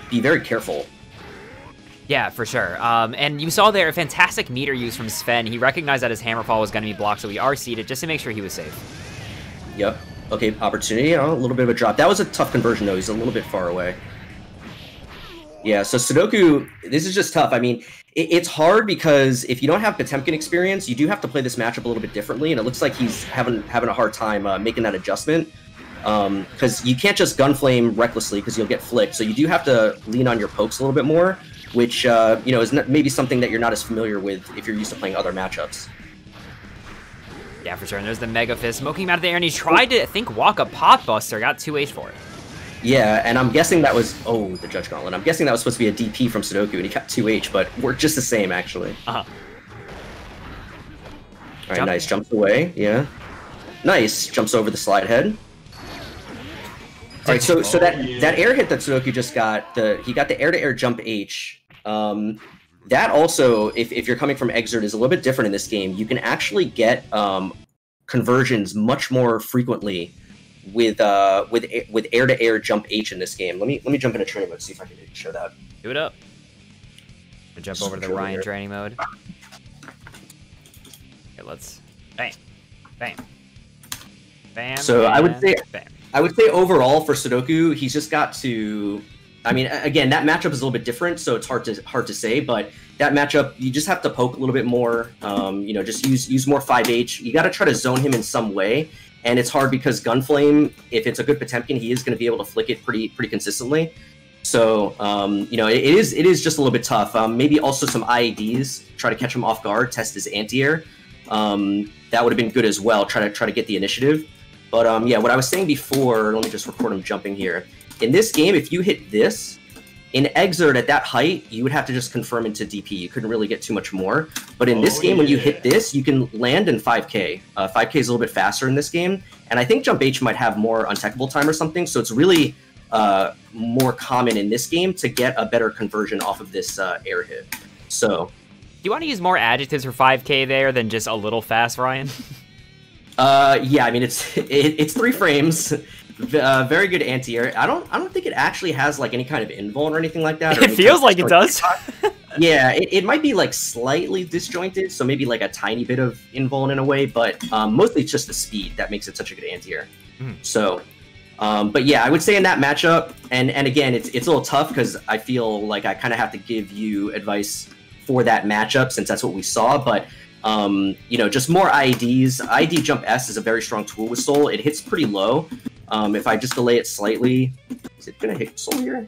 be very careful. Yeah, for sure. Um, and you saw there a fantastic meter use from Sven. He recognized that his hammerfall was going to be blocked, so we are seated just to make sure he was safe. Yep. Okay, opportunity. Oh, a little bit of a drop. That was a tough conversion though. He's a little bit far away. Yeah, so Sudoku, this is just tough. I mean, it, it's hard because if you don't have Potemkin experience, you do have to play this matchup a little bit differently, and it looks like he's having having a hard time uh, making that adjustment. Because you can't just gunflame recklessly because you'll get flicked. So you do have to lean on your pokes a little bit more, which uh, you know is not, maybe something that you're not as familiar with if you're used to playing other matchups. Yeah, for sure. And there's the Mega Fist smoking him out of there, and he tried to, I think, walk a Potbuster. Got 2H for it. Yeah, and I'm guessing that was oh the Judge Gauntlet. I'm guessing that was supposed to be a DP from Sudoku, and he got two H, but we're just the same actually. Uh-huh. All right, Jump. nice jumps away. Yeah, nice jumps over the slide head. All right, so so Oh, that yeah. that air hit that Sudoku just got the he got the air to air jump H. Um, that also, if, if you're coming from Xrd, is a little bit different in this game. You can actually get um, conversions much more frequently with uh with with air to air jump H in this game. Let me let me jump into training mode see if I can show that. Do it up. We'll jump over to the Ryan here. training mode. Okay, let's. Bam. Bam. Bam. So I would bam, say- Bam. I would say overall for Sudoku, he's just got to. I mean, again, that matchup is a little bit different, so it's hard to hard to say. But that matchup, you just have to poke a little bit more. Um, you know, just use use more five H. You got to try to zone him in some way, and it's hard because Gunflame, if it's a good Potemkin, he is going to be able to flick it pretty pretty consistently. So um, you know, it, it is it is just a little bit tough. Um, maybe also some IADs, try to catch him off guard, test his anti-air. Um, that would have been good as well. Try to try to get the initiative. But um, yeah, what I was saying before, let me just record him jumping here. In this game, if you hit this, in Xrd at that height, you would have to just confirm into DP. You couldn't really get too much more. But in this Oh, game, when you hit this, you can land in 5K. Uh, 5K is a little bit faster in this game. And I think Jump H might have more untechable time or something. So it's really uh, more common in this game to get a better conversion off of this uh, air hit. So Do you want to use more adjectives for 5K there than just a little fast, Ryan? Uh, yeah, I mean it's it, it's three frames, uh, very good anti-air. I don't I don't think it actually has like any kind of invuln or anything like that. It feels like it does. yeah, it, it might be like slightly disjointed, so maybe like a tiny bit of invuln in a way, but um, mostly it's just the speed that makes it such a good anti-air. Mhm. So, um, but yeah, I would say in that matchup, and and again, it's it's a little tough because I feel like I kind of have to give you advice for that matchup since that's what we saw, but. Um, you know, just more IDs. ID Jump S is a very strong tool with Sol. It hits pretty low. Um, if I just delay it slightly, is it gonna hit Sol here?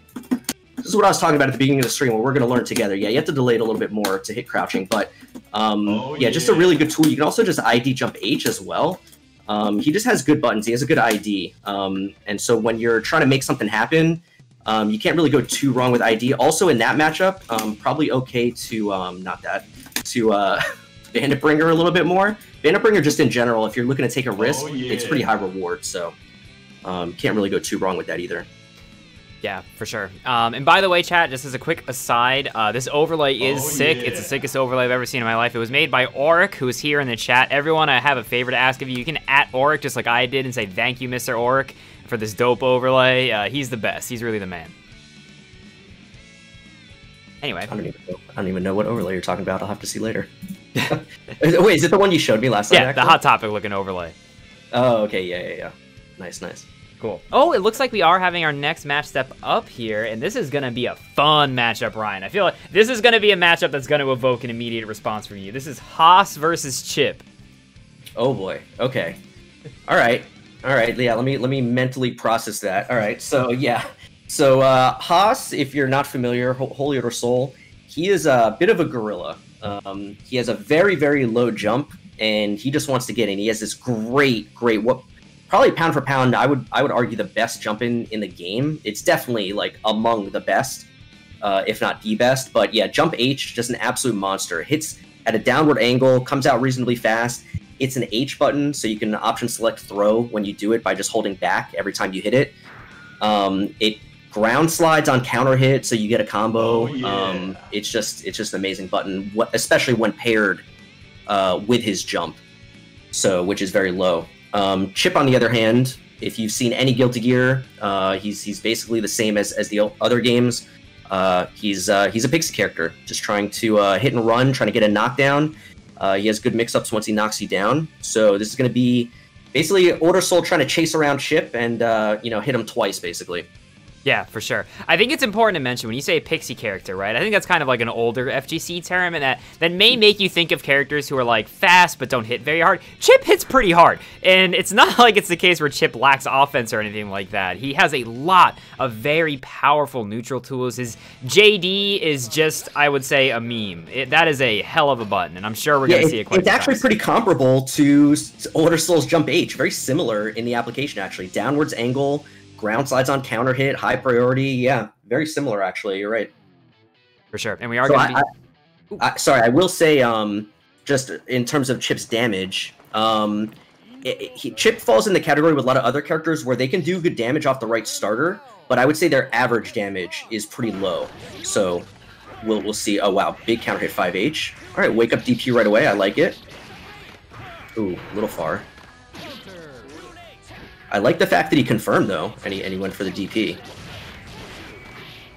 This is what I was talking about at the beginning of the stream, where we're going to learn together. Yeah, you have to delay it a little bit more to hit crouching, but um, Oh, yeah, just a really good tool. You can also just ID jump H as well. Um, he just has good buttons. He has a good ID, um, and so when you're trying to make something happen, um, you can't really go too wrong with ID. Also, in that matchup, um, probably okay to um, not that to uh, Bandit Bringer a little bit more. Bandit Bringer, just in general, if you're looking to take a risk, it's yeah. pretty high reward. So um, can't really go too wrong with that either. Yeah, for sure. Um, and by the way, chat, just as a quick aside, uh, this overlay is Oh, sick. It's the sickest overlay I've ever seen in my life. It was made by Auric, who is here in the chat. Everyone, I have a favor to ask of you. You can at Auric just like I did and say thank you, Mr. Auric, for this dope overlay. Uh, he's the best. He's really the man. Anyway, I don't even know. I don't even know what overlay you're talking about. I'll have to see later. Wait, is it the one you showed me last yeah, night? the hot topic looking overlay. Oh, okay. Yeah, yeah, yeah. Nice, nice. Cool. Oh, it looks like we are having our next match step up here, and this is going to be a fun matchup, Ryan. I feel like this is going to be a matchup that's going to evoke an immediate response from you. This is HOS versus Chipp. Oh boy. Okay. All right. All right. Yeah. Let me let me mentally process that. All right. So yeah. So uh, HOS, if you're not familiar, Ho- Holy Order Sol, he is a bit of a gorilla. Um, he has a very very low jump, and he just wants to get in. He has this great great what probably pound for pound. I would I would argue the best jump in in the game. It's definitely like among the best, uh, if not the best. But yeah, jump H just an absolute monster. Hits at a downward angle, comes out reasonably fast. It's an H button, so you can option select throw when you do it by just holding back every time you hit it. Um, it ground slides on counter hit, so you get a combo. Oh, yeah. um, it's just it's just an amazing button, especially when paired uh, with his jump, so which is very low. Um, Chipp, on the other hand, if you've seen any Guilty Gear, uh, he's he's basically the same as as the other games. Uh, he's uh, he's a pixie character, just trying to uh, hit and run, trying to get a knockdown. Uh, he has good mix-ups once he knocks you down. So this is going to be basically Order Sol trying to chase around Chipp and uh, you know hit him twice, basically. Yeah, for sure. I think it's important to mention when you say a pixie character, right? I think that's kind of like an older FGC term, and that that may hmm. make you think of characters who are like fast but don't hit very hard. Chipp hits pretty hard, and it's not like it's the case where Chipp lacks offense or anything like that. He has a lot of very powerful neutral tools. His JD is just, I would say, a meme. It, that is a hell of a button, and I'm sure we're Yeah, gonna it- see it quite. it's actually times. pretty comparable to Order Sol's Jump H. Very similar in the application, actually. Downwards angle, ground slides on counter hit, high priority. Yeah, very similar, actually. You're right. for sure, and we are So gonna I, be. I, I, sorry, I will say, um, just in terms of Chipp's damage, um, it, it- he, Chipp falls in the category with a lot of other characters where they can do good damage off the right starter, but I would say their average damage is pretty low. So we'll we'll see. Oh wow, big counter hit 5H. All right, wake up DP right away. I like it. Ooh, a little far. I like the fact that he confirmed though, and he and he went for the DP.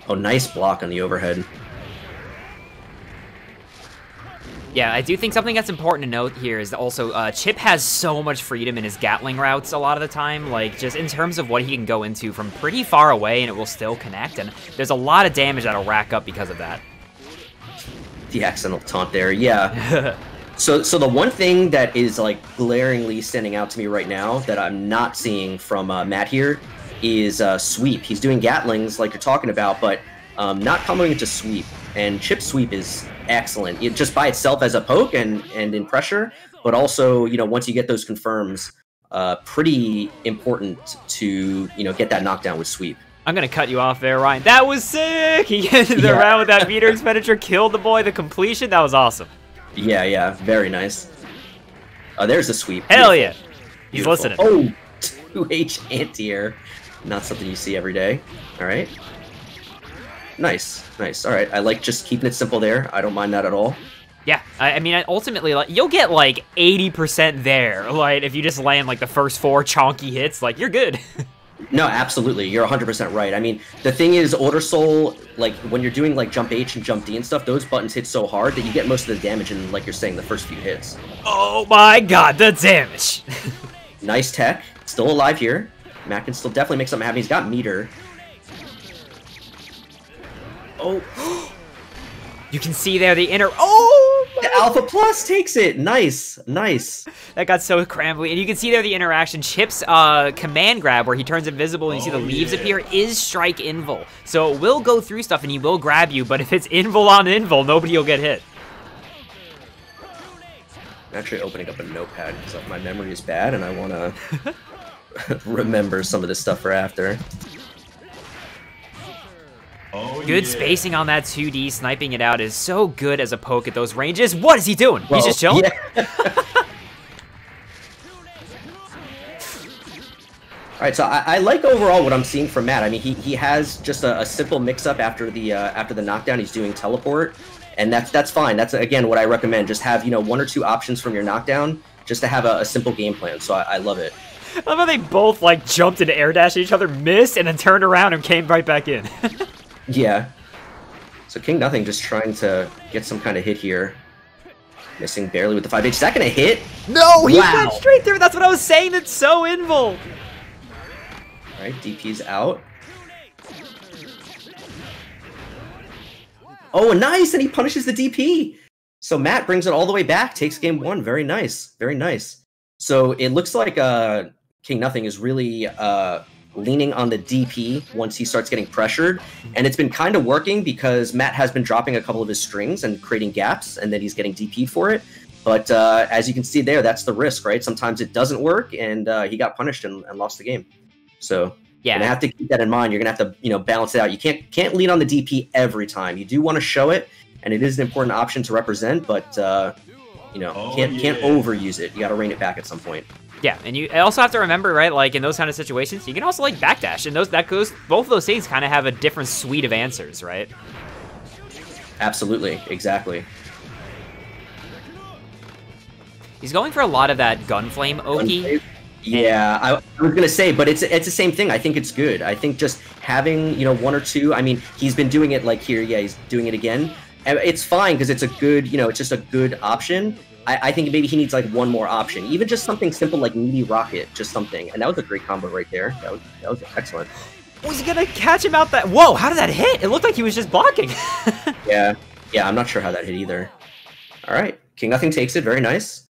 Oh, nice block on the overhead. Yeah, I do think something that's important to note here is also uh, Chipp has so much freedom in his Gatling routes a lot of the time, like just in terms of what he can go into from pretty far away and it will still connect, and there's a lot of damage that'll rack up because of that. the accidental taunt there. Yeah. so so the one thing that is like glaringly standing out to me right now that I'm not seeing from uh, Matt here is uh, sweep. He's doing Gatlings like you're talking about, but um, not coming into sweep. And Chipp sweep is excellent. It, just by itself as a poke and and in pressure, but also you know once you get those confirms, uh, pretty important to you know get that knockdown with sweep. I'm gonna cut you off there, Ryan. That was sick! He ended the Yeah. round with that meter expenditure, killed the boy, the completion. That was awesome. Yeah, yeah, very nice. Oh, there's a sweep. Hell Beautiful. yeah. He's Beautiful. listening. Oh, 2H anti-air. Not something you see every day. All right. Nice, nice. All right. I like just keeping it simple there. I don't mind that at all. Yeah, I, I mean, I- ultimately, like you'll get like 80% there, like if you just land like the first four chonky hits, like you're good. No, absolutely. You're 100% right. I mean, the thing is, Order Sol, like, when you're doing, like, Jump H and Jump D and stuff, those buttons hit so hard that you get most of the damage in, like you're saying, the first few hits. Oh my god, the damage! Nice tech. Still alive here. Matt can still definitely make something happen. He's got meter. Oh, you can see there the inner. Oh! the Alpha Plus takes it. Nice, nice. That got so crambly. And you can see there the interaction. Chipp's uh, command grab, where he turns invisible and you see the Oh, leaves yeah. appear, is Strike Invul. So it will go through stuff and he will grab you, but if it's Invul on Invul, nobody will get hit. I'm actually opening up a notepad because my memory is bad and I want to remember some of this stuff for after. Oh, Good yeah. spacing on that 2D. Sniping it out is so good as a poke at those ranges. What is he doing? He's just chilling? Yeah. All right, so I, I like overall what I'm seeing from Matt. I mean, he, he has just a, a simple mix-up after the uh, after the knockdown. He's doing teleport, and that's that's fine. That's again what I recommend. Just have you know one or two options from your knockdown, just to have a, a simple game plan. So I, I love it. I love how they both like jumped into air dash at each other, missed, and then turned around and came right back in. Yeah. So Kingnothing just trying to get some kind of hit here. Missing barely with the 5H. Is that going to hit? no, he Wow. went straight through. That's what I was saying. It's so invul. All right, DP's out. Oh, nice! And he punishes the DP. So Matt brings it all the way back, takes game one. Very nice, very nice. So it looks like uh, Kingnothing is really uh, leaning on the DP once he starts getting pressured, and it's been kind of working because Matt has been dropping a couple of his strings and creating gaps, and then he's getting DP for it. But uh, as you can see there, that's the risk, right? Sometimes it doesn't work, and uh, he got punished and, and lost the game. So Yeah, gonna have to keep that in mind. You're gonna have to, you know, balance it out. You can't can't lean on the DP every time. You do want to show it, and it is an important option to represent, but uh, you know, Oh, can't can't overuse it. You got to rein it back at some point. Yeah, and you also have to remember, right? Like in those kind of situations, you can also like backdash, and those that goes. Both of those things kind of have a different suite of answers, right? Absolutely, exactly. He's going for a lot of that gunflame Oki. Yeah, I, I was gonna say, but it's it's the same thing. I think it's good. I think just having you know one or two. I mean, he's been doing it like here. Yeah, he's doing it again. It's fine because it's a good, you know, it's just a good option. I, I think maybe he needs like one more option, even just something simple like meaty rocket, just something. And that was a great combo right there. That was that was excellent. Was he gonna catch him out that? Whoa! How did that hit? It looked like he was just blocking. Yeah, yeah. I'm not sure how that hit either. All right, Kingnothing takes it. Very nice.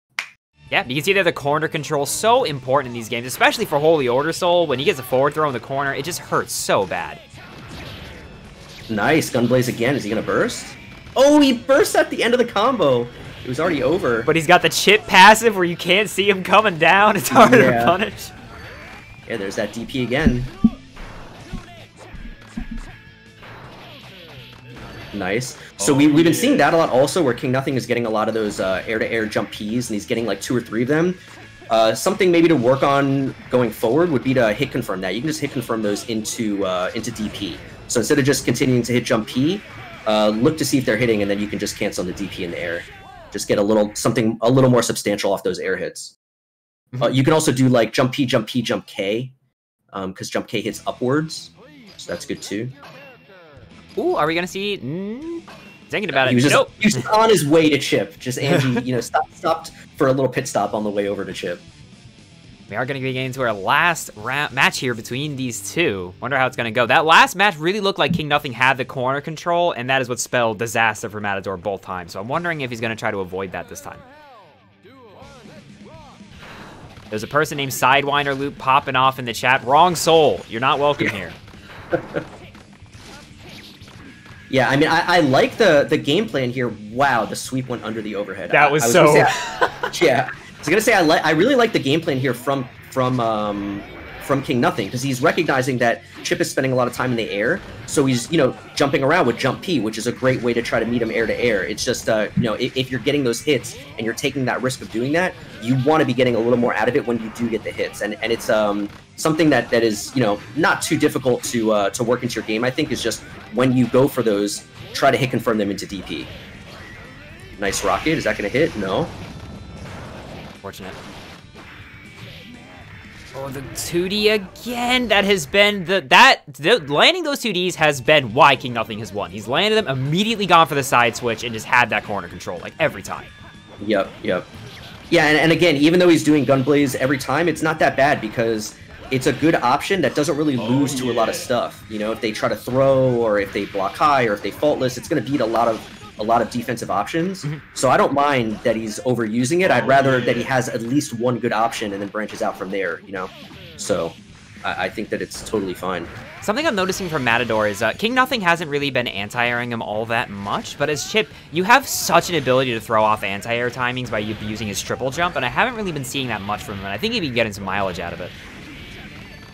Yeah, you can see that the corner control so important in these games, especially for Holy Order Sol. When he gets a forward throw in the corner, it just hurts so bad. Nice. Gunblaze again. Is he gonna burst? Oh, he bursts at the end of the combo. It was already over. But he's got the Chipp passive where you can't see him coming down. It's harder Yeah. to punish. Yeah, there's that DP again. Nice. So Oh, we, we've been yeah. seeing that a lot also, where Kingnothing is getting a lot of those uh, air-to-air jump Ps, and he's getting like two or three of them. Uh, something maybe to work on going forward would be to hit confirm that. You can just hit confirm those into uh, into DP. So instead of just continuing to hit jump P, uh, look to see if they're hitting, and then you can just cancel the DP in the air. Just get a little something a little more substantial off those air hits. Uh, you can also do like jump P, jump P, jump K, because jump K hits upwards, so that's good too. Ooh, are we gonna see? Mm, thinking about He it. was just nope. he was on his way to Chipp. Just Angie, you know, stopped stopped for a little pit stop on the way over to Chipp. We are going to be getting to our last match here between these two. Wonder how it's going to go. That last match really looked like Kingnothing had the corner control, and that is what spelled disaster for Matador both times. So I'm wondering if he's going to try to avoid that this time. There's a person named Sidewinder Loop popping off in the chat. Wrong Sol. You're not welcome here. Yeah, I mean, I, I like the the game plan here. Wow, the sweep went under the overhead. That was I so- gonna say- yeah, I was gonna say I like I really like the game plan here from from um from Kingnothing because he's recognizing that Chipp is spending a lot of time in the air, so he's you know jumping around with jump P, which is a great way to try to meet him air to air. It's just uh you know if, if you're getting those hits and you're taking that risk of doing that, you want to be getting a little more out of it when you do get the hits, and and it's um something that that is you know not too difficult to uh, to work into your game. I think is just when you go for those, try to hit confirm them into DP. Nice rocket. Is that going to hit? No. Fortunate. Oh, the 2D again. That has been the that the, landing those 2Ds has been why Kingnothing has won. He's landed them, immediately gone for the side switch, and just had that corner control like every time. Yep, yep. Yeah, and, and again, even though he's doing Gunblaze every time, it's not that bad because it's a good option that doesn't really Oh, lose to a lot of stuff. You know, if they try to throw or if they block high or if they faultless, it's going to beat a lot of a lot of defensive options. Mm-hmm. So I don't mind that he's overusing it. I'd rather that he has at least one good option and then branches out from there. You know, so I, I think that it's totally fine. Something I'm noticing from Matador is uh, Kingnothing hasn't really been anti-airing him all that much, but as Chipp, you have such an ability to throw off anti-air timings by using his triple jump, and I haven't really been seeing that much from him, and I think he'd be getting some mileage out of it.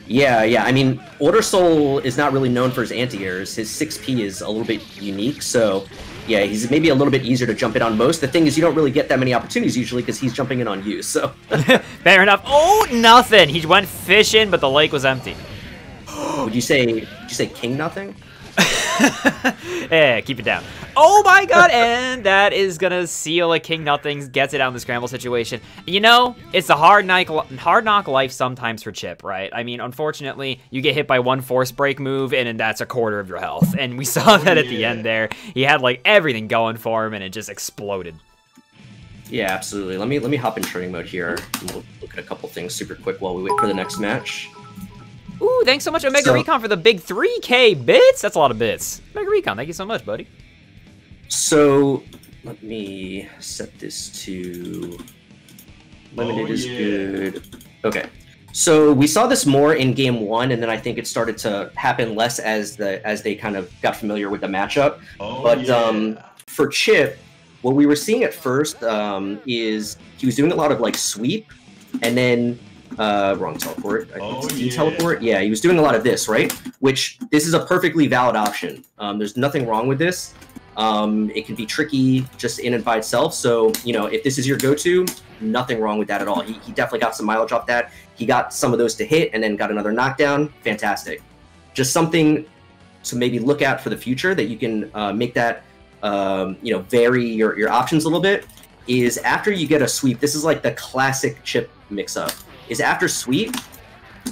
Yeah, yeah. I mean, Order Sol is not really known for his anti-airs. His 6P is a little bit unique, so yeah, he's maybe a little bit easier to jump in on most. The thing is, you don't really get that many opportunities usually because he's jumping in on you. So Fair enough. Oh, nothing! He went fishing, but the lake was empty. would you say? Would you say King Nothing? Yeah, keep it down. Oh my god, and that is gonna seal a King Nothings, gets it out of the scramble situation. You know, it's a hard knock, hard knock life sometimes for Chipp, right? I mean, unfortunately, you get hit by one force break move, and then that's a quarter of your health. And we saw oh, that at the Yeah. end there. He had like everything going for him, and it just exploded. Yeah, absolutely. Let me let me hop in training mode here. and We'll look at a couple things super quick while we wait for the next match. Ooh, thanks so much, Omega So- Recon, for the big 3K bits. That's a lot of bits. Omega Recon, thank you so much, buddy. So let me set this to limited Oh, is yeah. good. Okay. So we saw this more in game one, and then I think it started to happen less as the as they kind of got familiar with the matchup. Oh, But yeah. um, for Chipp, what we were seeing at first um, is he was doing a lot of like sweep, and then uh, wrong teleport. I think Oh, yeah. teleport. Yeah, he was doing a lot of this, right? Which this is a perfectly valid option. Um, there's nothing wrong with this. Um, it can be tricky just in and by itself. So you know, if this is your go-to, nothing wrong with that at all. He, he definitely got some mileage off that. He got some of those to hit, and then got another knockdown. Fantastic. Just something to maybe look at for the future that you can uh, make that um, you know vary your, your options a little bit is after you get a sweep this is like the classic Chipp mix up is after sweep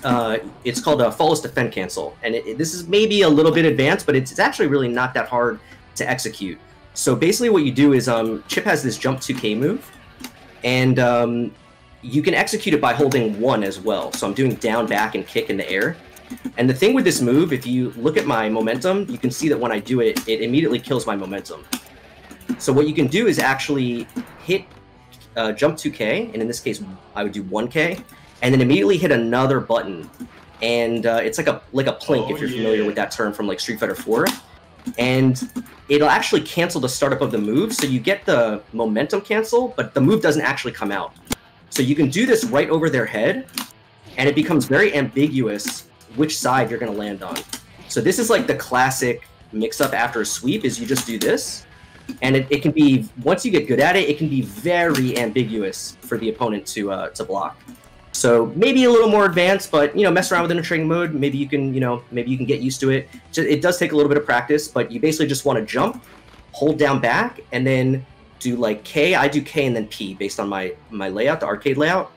uh, it's called a flawless defend cancel. And it, it- this is maybe a little bit advanced but it's, it's actually really not that hard to execute. So basically what you do is um, Chipp has this jump 2k move and um, you can execute it by holding one as well. So i'm doing down back and kick in the air. And the thing with this move, if you look at my momentum, you can see that when I do it, it immediately kills my momentum. So what you can do is actually hit uh, jump 2k, and in this case, I would do 1k, and then immediately hit another button, and uh, it's like a like a plink Oh, if you're familiar yeah. with that term from like Street Fighter 4, and it'll actually cancel the startup of the move, so you get the momentum cancel, but the move doesn't actually come out. So you can do this right over their head, and it becomes very ambiguous which side you're going to land on. So this is like the classic mix-up after a sweep is you just do this, and it, it can be once you get good at it, it can be very ambiguous for the opponent to uh, to block. So maybe a little more advanced, but you know, mess around with inner training mode. Maybe you can, you know, maybe you can get used to it. It does take a little bit of practice, but you basically just want to jump, hold down back, and then do like K. I do K and then P based on my my layout, the arcade layout.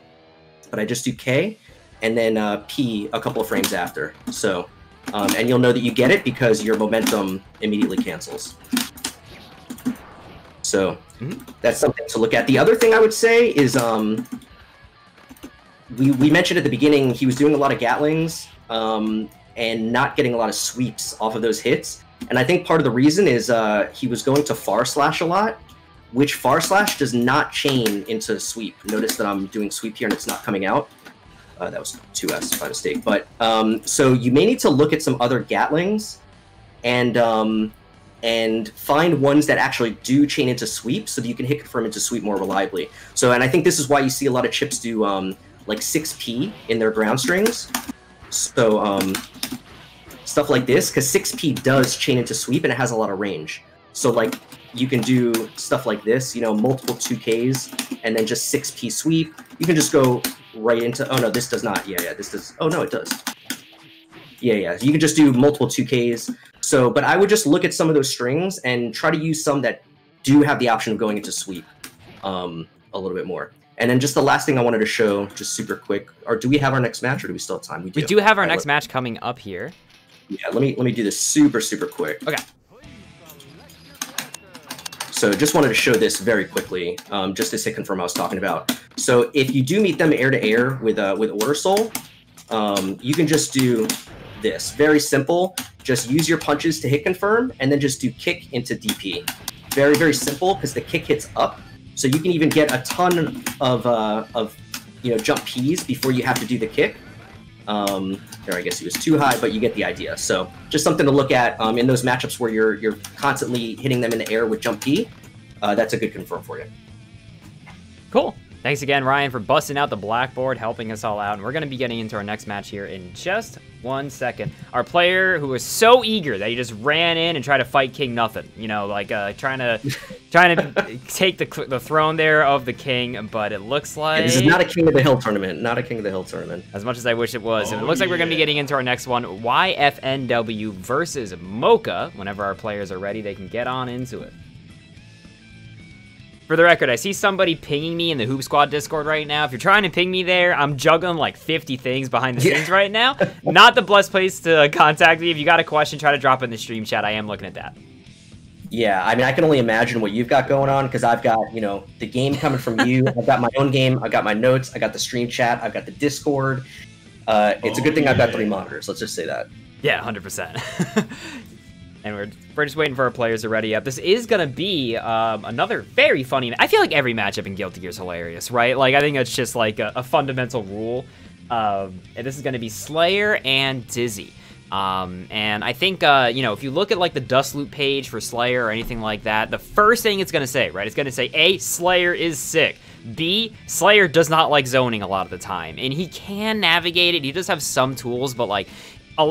But I just do K, and then uh, P a couple of frames after. So, um, and you'll know that you get it because your momentum immediately cancels. So Mhm. that's something to look at. The other thing I would say is um, we, we mentioned at the beginning he was doing a lot of Gatlings um, and not getting a lot of sweeps off of those hits. And I think part of the reason is uh, he was going to far slash a lot, which far slash does not chain into sweep. Notice that I'm doing sweep here and it's not coming out. Uh, that was 2S by mistake. But um, so you may need to look at some other Gatlings and um, and find ones that actually do chain into sweep so that you can hit confirm into sweep more reliably. So, and I think this is why you see a lot of Chipps do um, like 6P in their ground strings. So, um, stuff like this, because 6P does chain into sweep and it has a lot of range. So, like, you can do stuff like this, you know, multiple 2Ks and then just 6P sweep. You can just go right into, oh no, this does not. Yeah, yeah, this does. Oh no, it does. Yeah, yeah. You can just do multiple 2Ks. So, but I would just look at some of those strings and try to use some that do have the option of going into sweep um, a little bit more. And then just the last thing I wanted to show, just super quick, or do we have our next match, or do we still have time? We do have our next match coming up here. Yeah, let me let me do this super super quick. Okay. So just wanted to show this very quickly, um, just to confirm I was talking about. So if you do meet them air to air with uh, with Order Sol, um, you can just do this. Very simple. Just use your punches to hit confirm, and then just do kick into DP. Very very simple because the kick hits up, so you can even get a ton of uh, of you know jump P's before you have to do the kick. Um, there, I guess he was too high, but you get the idea. So just something to look at um, in those matchups where you're you're constantly hitting them in the air with jump P. Uh, that's a good confirm for you. Cool. Thanks again, Ryan, for busting out the blackboard, helping us all out. And we're going to be getting into our next match here in just one second. Our player who was so eager that he just ran in and tried to fight Kingnothing. You know, like uh, trying to trying to take the, the throne there of the king. But it looks like This is not a King of the Hill tournament. Not a King of the Hill tournament. as much as I wish it was. and it Oh, looks like we're going to be getting into our next one, YFNW versus Mocha. Whenever our players are ready, they can get on into it. For the record, I see somebody pinging me in the Hoop Squad Discord right now. If you're trying to ping me there, I'm juggling like 50 things behind the Yeah. scenes right now. Not the best place to contact me. If you got a question, try to drop it in the stream chat. I am looking at that. Yeah, I mean, I can only imagine what you've got going on because I've got, you know, the game coming from you. I've got my own game. I've got my notes. I got the stream chat. I've got the Discord. Uh, it's a Oh, good thing I've got three monitors. Let's just say that. Yeah, 100%. and we're, we're just waiting for our players to ready up. This is going to be um, another very funny... I feel like every matchup in Guilty Gear is hilarious, right? Like, I think it's just like a, a fundamental rule. Um, and this is going to be Slayer and Dizzy. Um, and I think, uh, you know, if you look at like the Dustloop page for Slayer or anything like that, the first thing it's going to say, right, it's going to say, A, Slayer is sick. B, Slayer does not like zoning a lot of the time. And he can navigate it. He does have some tools, but like,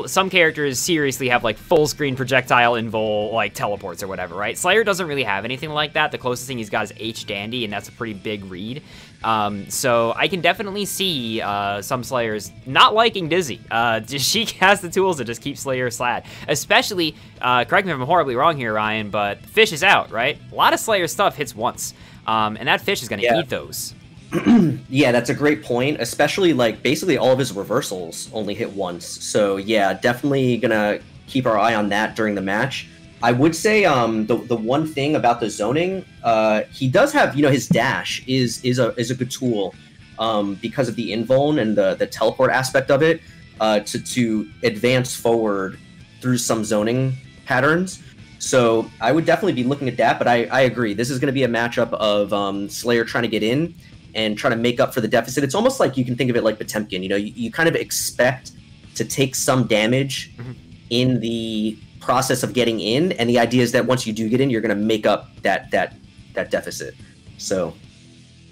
some characters seriously have like full screen projectile invul like teleports or whatever, right? Slayer doesn't really have anything like that. The closest thing he's got is H Dandy, and that's a pretty big read. Um, so I can definitely see uh, some Slayers not liking Dizzy. Uh, she has the tools to just keep Slayer sad. Especially, uh, correct me if I'm horribly wrong here, Ryan, but Fish is out, right? A lot of Slayer stuff hits once, um, and that Fish is going to Yeah. eat those. Yeah, that's a great point. Especially like basically all of his reversals only hit once. So yeah, definitely gonna keep our eye on that during the match. I would say um, the the one thing about the zoning, uh, he does have you know his dash is is a is a good tool um, because of the invuln and the the teleport aspect of it uh, to to advance forward through some zoning patterns. So I would definitely be looking at that. But I, I agree. This is going to be a matchup of um, Slayer trying to get in and try to make up for the deficit. It's almost like you can think of it like Potemkin. You know, you, you kind of expect to take some damage Mhm. in the process of getting in, and the idea is that once you do get in, you're going to make up that that that deficit. So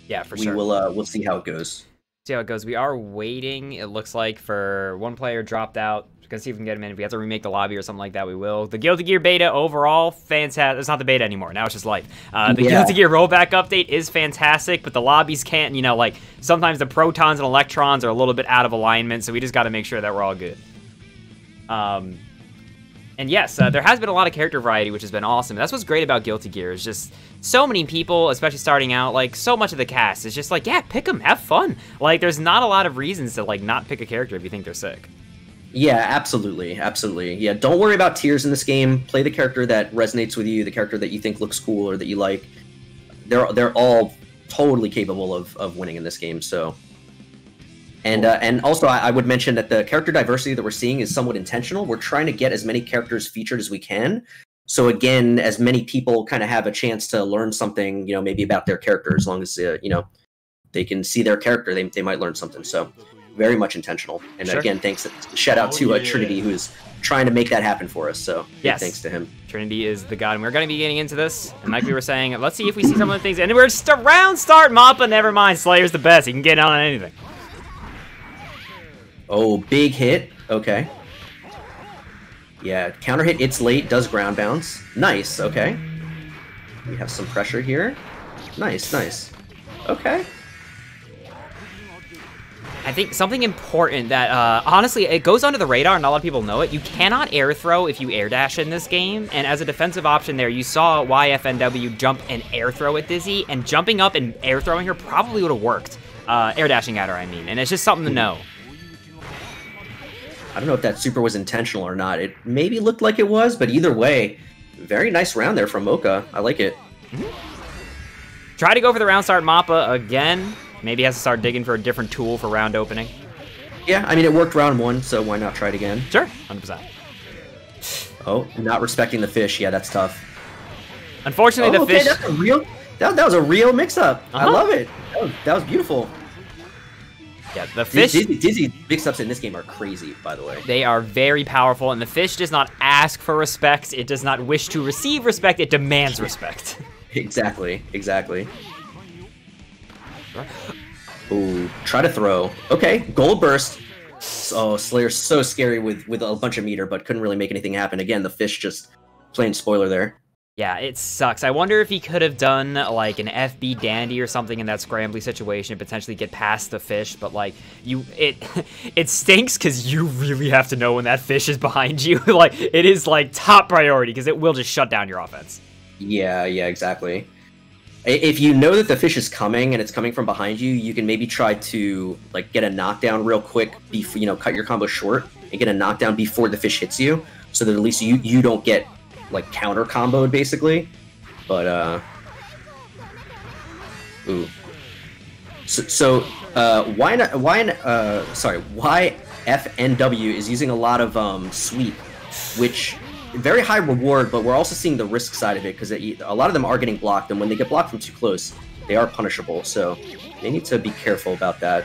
Yeah, for we sure. will uh, we'll see how it goes. see how it goes. We are waiting, it looks like, for one player dropped out. We're gonna see if we can get him in. If we have to remake the lobby or something like that, we will. The Guilty Gear beta overall, fantastic. It's not the beta anymore. Now it's just life. Uh, the Yeah. Guilty Gear rollback update is fantastic, but the lobbies can't, you know, like, sometimes the protons and electrons are a little bit out of alignment, so we just gotta make sure that we're all good. Um, and yes, uh, there has been a lot of character variety, which has been awesome. That's what's great about Guilty Gear is just so many people, especially starting out, like so much of the cast is just like, yeah, pick them, have fun. Like, there's not a lot of reasons to like not pick a character if you think they're sick. Yeah, absolutely, absolutely. Yeah, don't worry about tiers in this game. Play the character that resonates with you, the character that you think looks cool or that you like. They're they're all totally capable of, of winning in this game. So, and uh, and also I, I would mention that the character diversity that we're seeing is somewhat intentional. We're trying to get as many characters featured as we can. So again, as many people kind of have a chance to learn something, you know, maybe about their character, as long as uh, you know they can see their character, they, they might learn something. So very much intentional. And Sure. again, thanks shout out Oh, to uh, yeah. Trinity who's trying to make that happen for us. So big Yes. thanks to him. Trinity is the god, and we're going to be getting into this. And like we were saying, let's see if we see some of the things. And we're just a round start, Mappa. Never mind, Slayer's the best. He can get on anything. Oh, big hit. Okay. Yeah, counter hit. It's late. Does ground bounce. Nice. Okay. We have some pressure here. Nice, nice. Okay. I think something important that, uh, honestly, it goes under the radar and not a lot of people know it. You cannot air throw if you air dash in this game, and as a defensive option there, you saw YFNW jump and air throw at Dizzy, and jumping up and air throwing her probably would have worked. Uh, air dashing at her, I mean, and it's just something to know. I don't know if that super was intentional or not. It maybe looked like it was, but either way, very nice round there from Mocha. I like it. Try to go for the round start Mappa again. Maybe he has to start digging for a different tool for round opening. Yeah, I mean, it worked round one, so why not try it again? Sure, 100%. Oh, not respecting the fish. Yeah, that's tough. Unfortunately, oh, the okay, fish... that's a real... That, that was a real mix-up. I Uh-huh. love it. That was, that was beautiful. Yeah, the fish... Dizzy, Dizzy mix-ups in this game are crazy, by the way. They are very powerful, and the fish does not ask for respect. It does not wish to receive respect. It demands respect. Exactly, exactly. Ooh, try to throw. Okay, gold burst. Oh, Slayer's so scary with with a bunch of meter, but couldn't really make anything happen. Again, the fish just plain spoiler there. Yeah, it sucks. I wonder if he could have done like an FB dandy or something in that scrambly situation and potentially get past the fish, but like you it it stinks cuz you really have to know when that fish is behind you. like it is like top priority because it will just shut down your offense. Yeah, yeah, exactly. If you know that the fish is coming and it's coming from behind you, you can maybe try to like get a knockdown real quick. Before you know, cut your combo short and get a knockdown before the fish hits you, so that at least you you don't get like counter comboed basically. But uh, ooh. So, so uh, why not? Why uh, sorry? Why FNW is using a lot of um sweep, which very high reward, but we're also seeing the risk side of it because a lot of them are getting blocked, and when they get blocked from too close, they are punishable. So they need to be careful about that.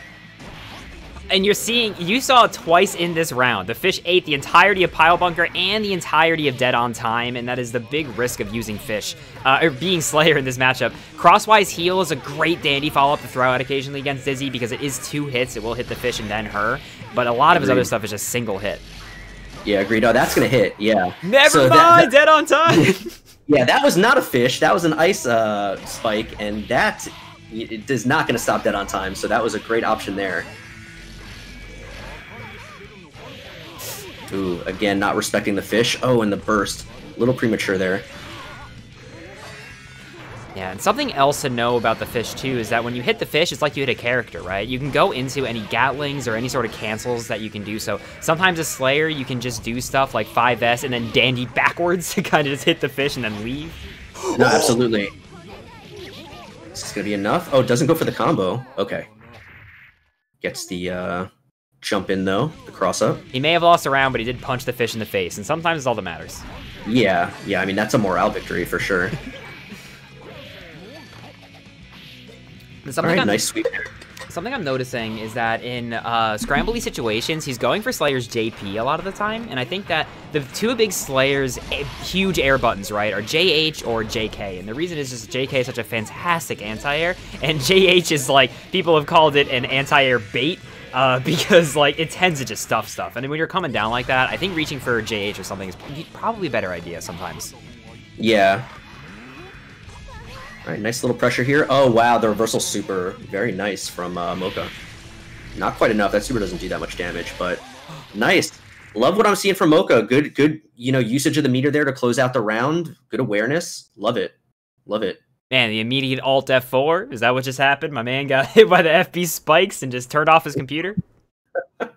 And you're seeing, you saw it twice in this round. The fish ate the entirety of Pile Bunker and the entirety of Dead on Time, and that is the big risk of using fish, uh, or being Slayer in this matchup. Crosswise Heel is a great dandy follow-up to throw out occasionally against Dizzy because it is two hits. It will hit the fish and then her, but a lot of his other stuff is just single hit. Yeah, agreed. Oh, that's gonna hit. Yeah. Never So that- mind, that- Dead on Time! Yeah, that was not a fish. That was an ice uh, spike, and that it is not going to stop dead on time. So that was a great option there. Ooh, again, not respecting the fish. Oh, and the burst. A little premature there. Yeah, and something else to know about the fish too is that when you hit the fish, it's like you hit a character, right? You can go into any gatlings or any sort of cancels that you can do. So sometimes a Slayer, you can just do stuff like 5S and then dandy backwards to kind of just hit the fish and then leave. No, absolutely. Is this going to be enough? Oh, it doesn't go for the combo. Okay. Gets the uh, jump in, though. The cross up. He may have lost a round, but he did punch the fish in the face, and sometimes it's all that matters. Yeah, yeah, I mean, that's a morale victory for sure. All Something, right, I'm, nice sweep. something I'm noticing is that in uh, scrambly situations, he's going for Slayer's JP a lot of the time, and I think that the two big Slayer's eh, huge air buttons, right, are JH or JK, and the reason is just JK is such a fantastic anti-air, and JH is like, people have called it an anti-air bait, uh, because like it tends to just stuff stuff, and when you're coming down like that, I think reaching for JH or something is probably a better idea sometimes. Yeah. All right, nice little pressure here. Oh, wow, the reversal super. Very nice from uh, Mocha. Not quite enough. That super doesn't do that much damage, but nice. Love what I'm seeing from Mocha. Good, good, you know, usage of the meter there to close out the round. Good awareness. Love it. Love it. Man, the immediate Alt F4, is that what just happened? My man got hit by the FB spikes and just turned off his computer? All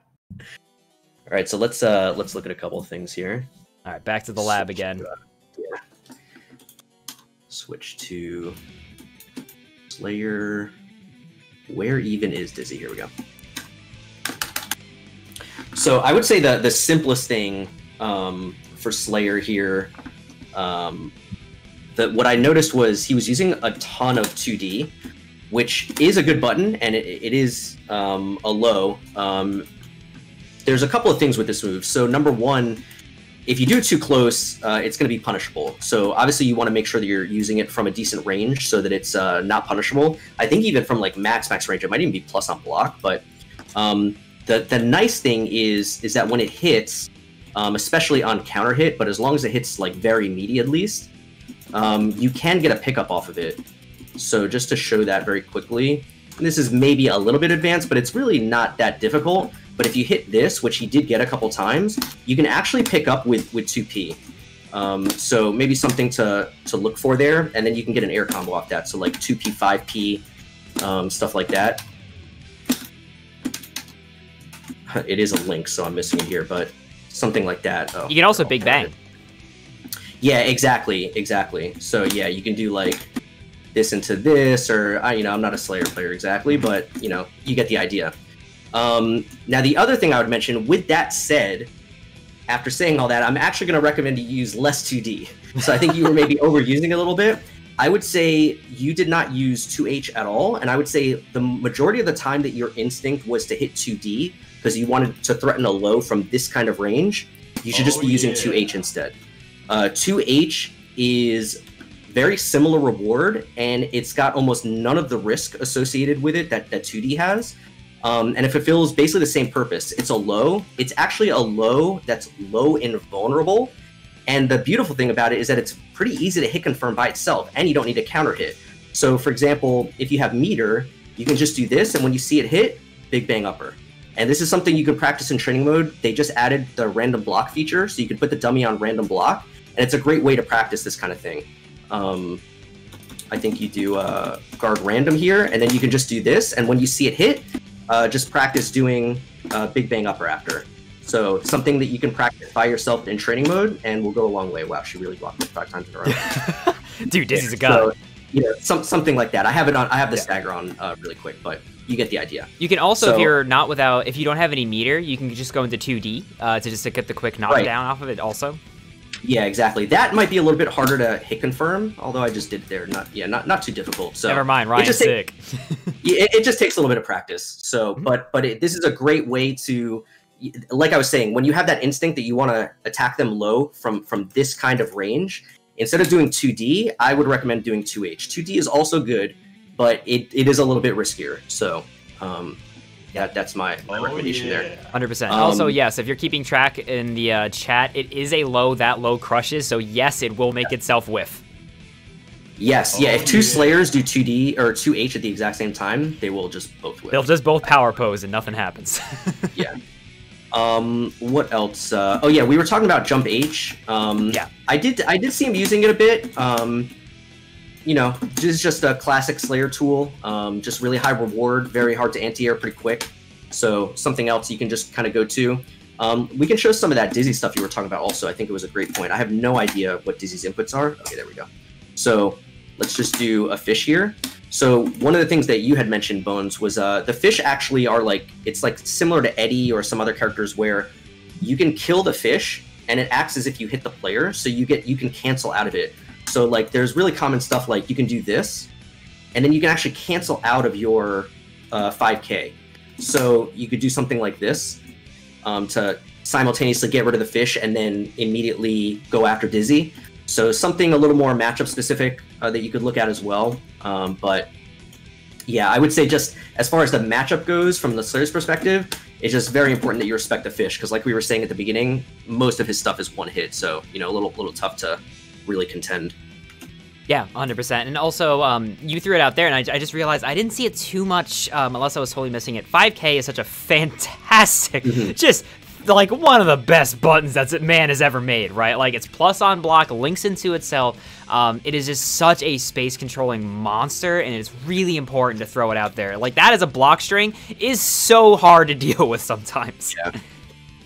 right, so let's uh let's look at a couple of things here. All right, back to the lab again. Yeah. Switch to Slayer. Where even is Dizzy? Here we go. So I would say the the simplest thing um, for Slayer here, um, that what I noticed was he was using a ton of 2D, which is a good button and it, it is um, a low. Um, there's a couple of things with this move. So number one, if you do it too close, uh, it's going to be punishable. So obviously, you want to make sure that you're using it from a decent range so that it's uh, not punishable. I think even from like max max range, it might even be plus on block. But um, the the nice thing is is that when it hits, um, especially on counter hit, but as long as it hits like very meaty at least, um, you can get a pickup off of it. So just to show that very quickly, this is maybe a little bit advanced, but it's really not that difficult. But if you hit this, which he did get a couple times, you can actually pick up with with 2p. Um, so maybe something to to look for there, and then you can get an air combo off that. So like 2p, 5p, um, stuff like that. It is a link, so I'm missing it here, but something like that. Oh, You can also Big Bang. Yeah, exactly, exactly. So yeah, you can do like this into this, or I, you know, I'm not a Slayer player exactly, but you know, you get the idea. Um, now, the other thing I would mention, with that said, after saying all that, I'm actually going to recommend you use less 2D. So I think you were maybe overusing it a little bit. I would say you did not use 2H at all, and I would say the majority of the time that your instinct was to hit 2D because you wanted to threaten a low from this kind of range, you should just Oh, be using yeah. 2H instead. Uh, 2H is very similar reward, and it's got almost none of the risk associated with it that, that 2D has. Um, and it fulfills basically the same purpose. It's a low. It's actually a low that's low and vulnerable. And the beautiful thing about it is that it's pretty easy to hit confirm by itself, and you don't need a counter hit. So, for example, if you have meter, you can just do this, and when you see it hit, big bang upper. And this is something you can practice in training mode. They just added the random block feature, so you can put the dummy on random block, and it's a great way to practice this kind of thing. Um, I think you do uh, guard random here, and then you can just do this, and when you see it hit, uh, just practice doing uh, big bang upper after. So something that you can practice by yourself in training mode, and will go a long way. Wow, she really blocked me five times in a row. Dude, Dizzy's a god. So, you know, some, something like that. I have it on. I have the Yeah. stagger on uh, really quick, but you get the idea. You can also, if you're not without, if you don't have any meter, you can just go into 2D uh, to just to get the quick knockdown off of it. Also, Yeah, exactly. That might be a little bit harder to hit confirm, although I just did it there. Not yeah, not not too difficult. So never mind. Ryan's just sick. yeah, it, it just takes a little bit of practice. So, Mm-hmm. but but it, this is a great way to, like I was saying, when you have that instinct that you want to attack them low from from this kind of range, instead of doing 2D, I would recommend doing 2H. 2D is also good, but it, it is a little bit riskier. So, um, yeah, that's my, my Oh, recommendation there. yeah. Hundred percent. Um, Also, yes, if you're keeping track in the uh, chat, it is a low that low crushes. So yes, it will make itself whiff. Yes, yeah. Oh, If two yeah. Slayers do 2D or 2H at the exact same time, they will just both whip. They'll just both power pose and nothing happens. yeah. Um, what else? Uh, oh yeah, we were talking about Jump H. Um, Yeah. I did. I did see him using it a bit. Um, you know, this is just a classic Slayer tool. Um, just really high reward, very hard to anti-air pretty quick. So something else you can just kind of go to. Um, we can show some of that Dizzy stuff you were talking about. Also, I think it was a great point. I have no idea what Dizzy's inputs are. Okay, there we go. So let's just do a fish here. So one of the things that you had mentioned, Bones, was uh, the fish actually are like it's like similar to Eddie or some other characters where you can kill the fish and it acts as if you hit the player, so you get you can cancel out of it. So like there's really common stuff like you can do this, and then you can actually cancel out of your uh, 5K. So you could do something like this um, to simultaneously get rid of the fish and then immediately go after Dizzy. So something a little more matchup specific uh, that you could look at as well. Um, but yeah, I would say just as far as the matchup goes from the Slayer's perspective, it's just very important that you respect the fish because, like we were saying at the beginning, most of his stuff is one hit. So you know, a little little tough to really contend. Yeah, 100%. And also, um, you threw it out there, and I, I just realized I didn't see it too much um, unless I was totally missing it. 5K is such a fantastic, just like one of the best buttons that man has ever made, right? Like it's plus on block, links into itself. Um, it is just such a space controlling monster, and it's really important to throw it out there. Like that as a block string is so hard to deal with sometimes. Yeah.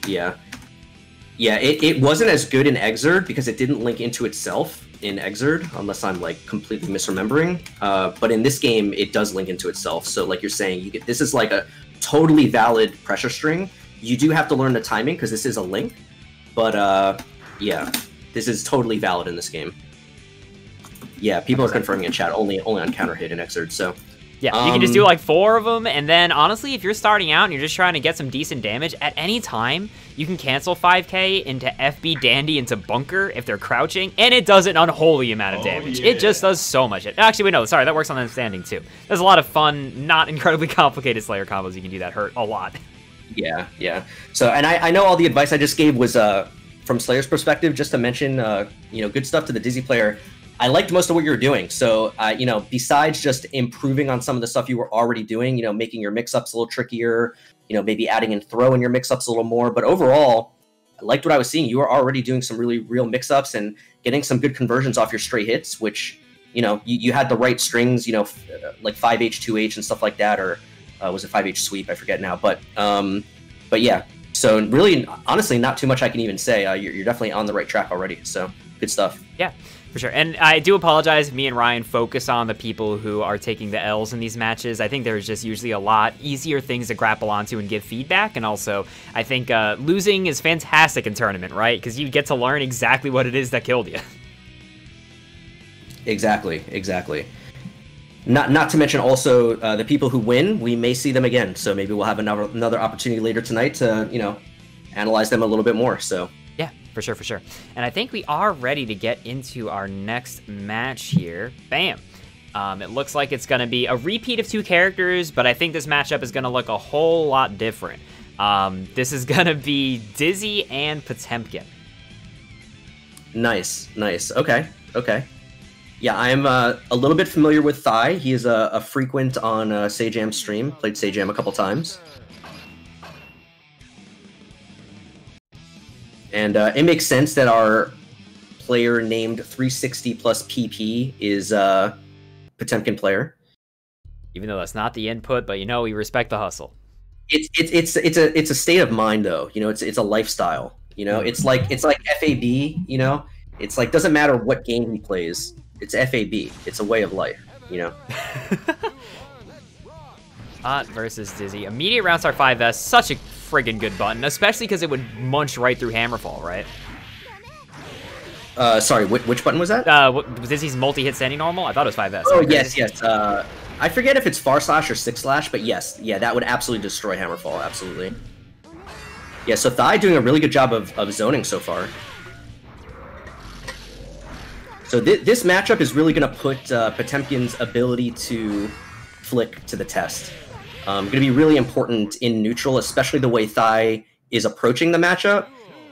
Yeah. Yeah, it, it wasn't as good in Xrd because it didn't link into itself in Xrd, unless I'm like completely misremembering. Uh, but in this game, it does link into itself. So, like you're saying, you get this is like a totally valid pressure string. You do have to learn the timing because this is a link. But uh, yeah, this is totally valid in this game. Yeah, people are confirming in chat only only on counter hit in Xrd. So Yeah, you can just do Um, like four of them, and then honestly, if you're starting out and you're just trying to get some decent damage, at any time, you can cancel 5k into FB Dandy into Bunker if they're crouching, and it does an unholy amount of Oh, damage. It just does so much. Actually, we know. sorry, that works on understanding too. There's a lot of fun, not incredibly complicated Slayer combos you can do that hurt a lot. Yeah, yeah. So, and I, I know all the advice I just gave was uh, from Slayer's perspective, just to mention, uh, you know, good stuff to the Dizzy player. I liked most of what you were doing. So, uh, you know, besides just improving on some of the stuff you were already doing, you know, making your mix ups a little trickier, you know, maybe adding and throw in your mix ups a little more. But overall, I liked what I was seeing. You were already doing some really real mix ups and getting some good conversions off your straight hits, which, you know, you, you had the right strings, you know, f- like 5H, 2H, and stuff like that, or uh, was a 5H sweep? I forget now. But, um, but yeah. So, really, honestly, not too much I can even say. Uh, you're, you're definitely on the right track already. So, good stuff. Yeah, for sure. And I do apologize me and Ryan focus on the people who are taking the L's in these matches. I think there's just usually a lot easier things to grapple onto and give feedback. And also, I think uh, losing is fantastic in tournament, right? Because you get to learn exactly what it is that killed you. Exactly, exactly. Not not to mention also uh, the people who win, we may see them again. So maybe we'll have another another opportunity later tonight to you know analyze them a little bit more. So Yeah, for sure, for sure. And I think we are ready to get into our next match here. Bam. Um, it looks like it's going to be a repeat of two characters, but I think this matchup is going to look a whole lot different. Um, this is going to be Dizzy and Potemkin. nice, nice. Okay, okay. Yeah, I'm uh, a little bit familiar with Thigh. He is a, a frequent on uh, Sajam stream. Played Sajam a couple times. And uh, it makes sense that our player named 360 plus PP is uh, Potemkin player. Even though that's not the input, but you know, we respect the hustle. it's it's it's it's a it's a state of mind though you know it's it's a lifestyle you know it's like it's like fab you know it's like doesn't matter what game he plays it's fab it's a way of life you know Hot versus Dizzy. Immediate round start 5S, such a friggin' good button, especially because it would munch right through Hammerfall, right? uh sorry which, which button was that Uh, what, Dizzy's multi-hit standing normal? I thought it was 5S. oh Okay. yes yes uh i forget if it's far slash or six slash but yes yeah that would absolutely destroy hammerfall absolutely yeah so thigh doing a really good job of, of zoning so far So thi- this matchup is really going to put uh, Potemkin's ability to flick to the test. Um, going to be really important in neutral, especially the way Thigh is approaching the matchup.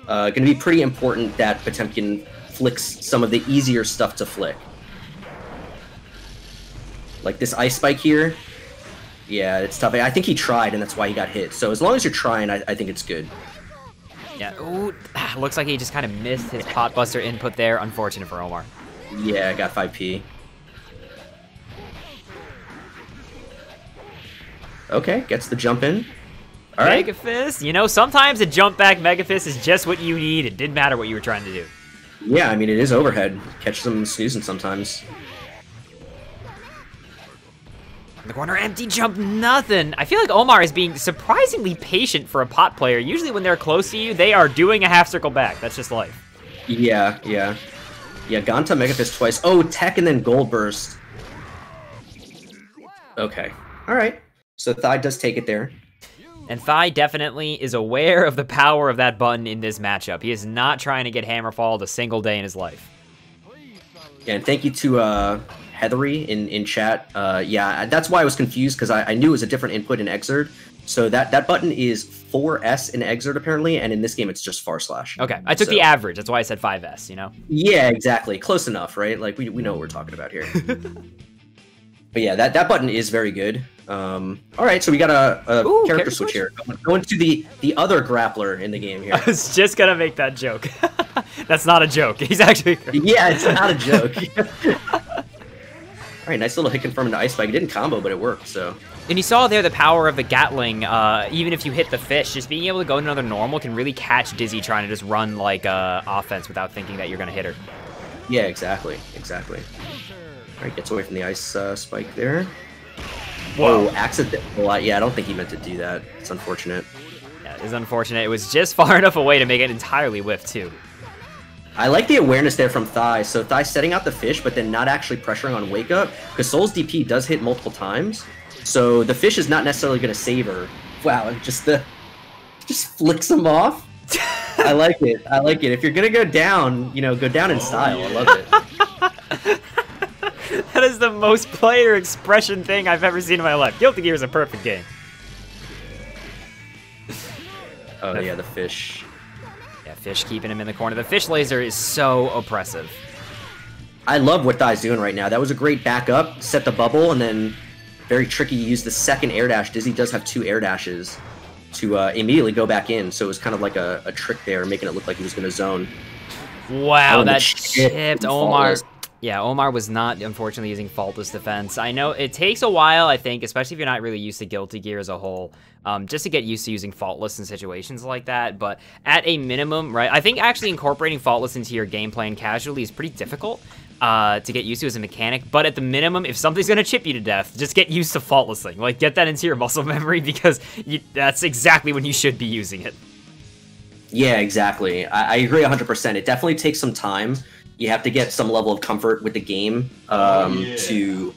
Uh, going to be pretty important that Potemkin flicks some of the easier stuff to flick. Like this ice spike here. Yeah, it's tough. I think he tried, and that's why he got hit. So as long as you're trying, I, I think it's good. Yeah, ooh, looks like he just kind of missed his potbuster input there. Unfortunate for Omar. Yeah, I got 5p. Okay, gets the jump in. All right. Megafist, you know, sometimes a jump back Megafist is just what you need. It didn't matter what you were trying to do. Yeah, I mean, it is overhead. Catch them snoozing sometimes. In the corner, empty jump, nothing. I feel like Omar is being surprisingly patient for a pot player. Usually when they're close to you, they are doing a half circle back. That's just life. Yeah, yeah. Yeah, Ganta Megafist twice. Oh, Tech and then Gold Burst. Okay. All right. So Thigh does take it there. And Thigh definitely is aware of the power of that button in this matchup. He is not trying to get Hammerfall a single day in his life. Yeah, and thank you to uh, Heathery in, in chat. Uh, yeah, that's why I was confused because I, I knew it was a different input in Xrd. So that, that button is 4S in Xrd apparently, and in this game it's just far slash. Okay, I took So- the average. That's why I said 5S, you know? Yeah, exactly. Close enough, right? Like we, we know what we're talking about here. but yeah, that, that button is very good. Um, all right, so we got a, a Ooh, character character switch switch? here. Going- Going to the the other grappler in the game here. I was just gonna make that joke. That's not a joke. He's actually. yeah, it's not a joke. all right, nice little hit confirm into ice spike. It didn't combo, but it worked. So And you saw there the power of the Gatling. Uh, even if you hit the fish, just being able to go to another normal can really catch Dizzy trying to just run like uh, offense without thinking that you're gonna hit her. yeah, exactly, exactly. All right, gets away from the ice uh, spike there. Whoa, accidental. Yeah, I don't think he meant to do that. It's unfortunate. Yeah, it's unfortunate. It was just far enough away to make it entirely whiff too. I like the awareness there from Thigh. So Thigh setting out the fish, but then not actually pressuring on Wake Up, because Sol's DP does hit multiple times. So the fish is not necessarily going to save her. Wow, and just the just flicks him off. I like it. I like it. If you're gonna go down, you know, go down in style. I love it. That is the most player expression thing I've ever seen in my life. Guilty Gear is a perfect game. Oh yeah, the fish. Fish keeping him in the corner. The fish laser is so oppressive. I love what Thigh's doing right now. That was a great backup, set the bubble, and then very tricky to use the second air dash. Dizzy does have two air dashes to uh, immediately go back in, so it was kind of like a, a trick there, making it look like he was going to zone. Wow, Oh, that chip chipped Omar. Faultless. Yeah, Omar was not unfortunately using faultless defense. I know it takes a while, I think, especially if you're not really used to Guilty Gear as a whole, um, just to get used to using faultless in situations like that. But at a minimum, right, I think actually incorporating faultless into your gameplay and casually is pretty difficult. Uh, to get used to as a mechanic, but at the minimum, if something's gonna chip you to death, just get used to faultlessing. Like, get that into your muscle memory because you, that's exactly when you should be using it. Yeah, exactly. I, I agree 100%. It definitely takes some time. You have to get some level of comfort with the game um, yeah. to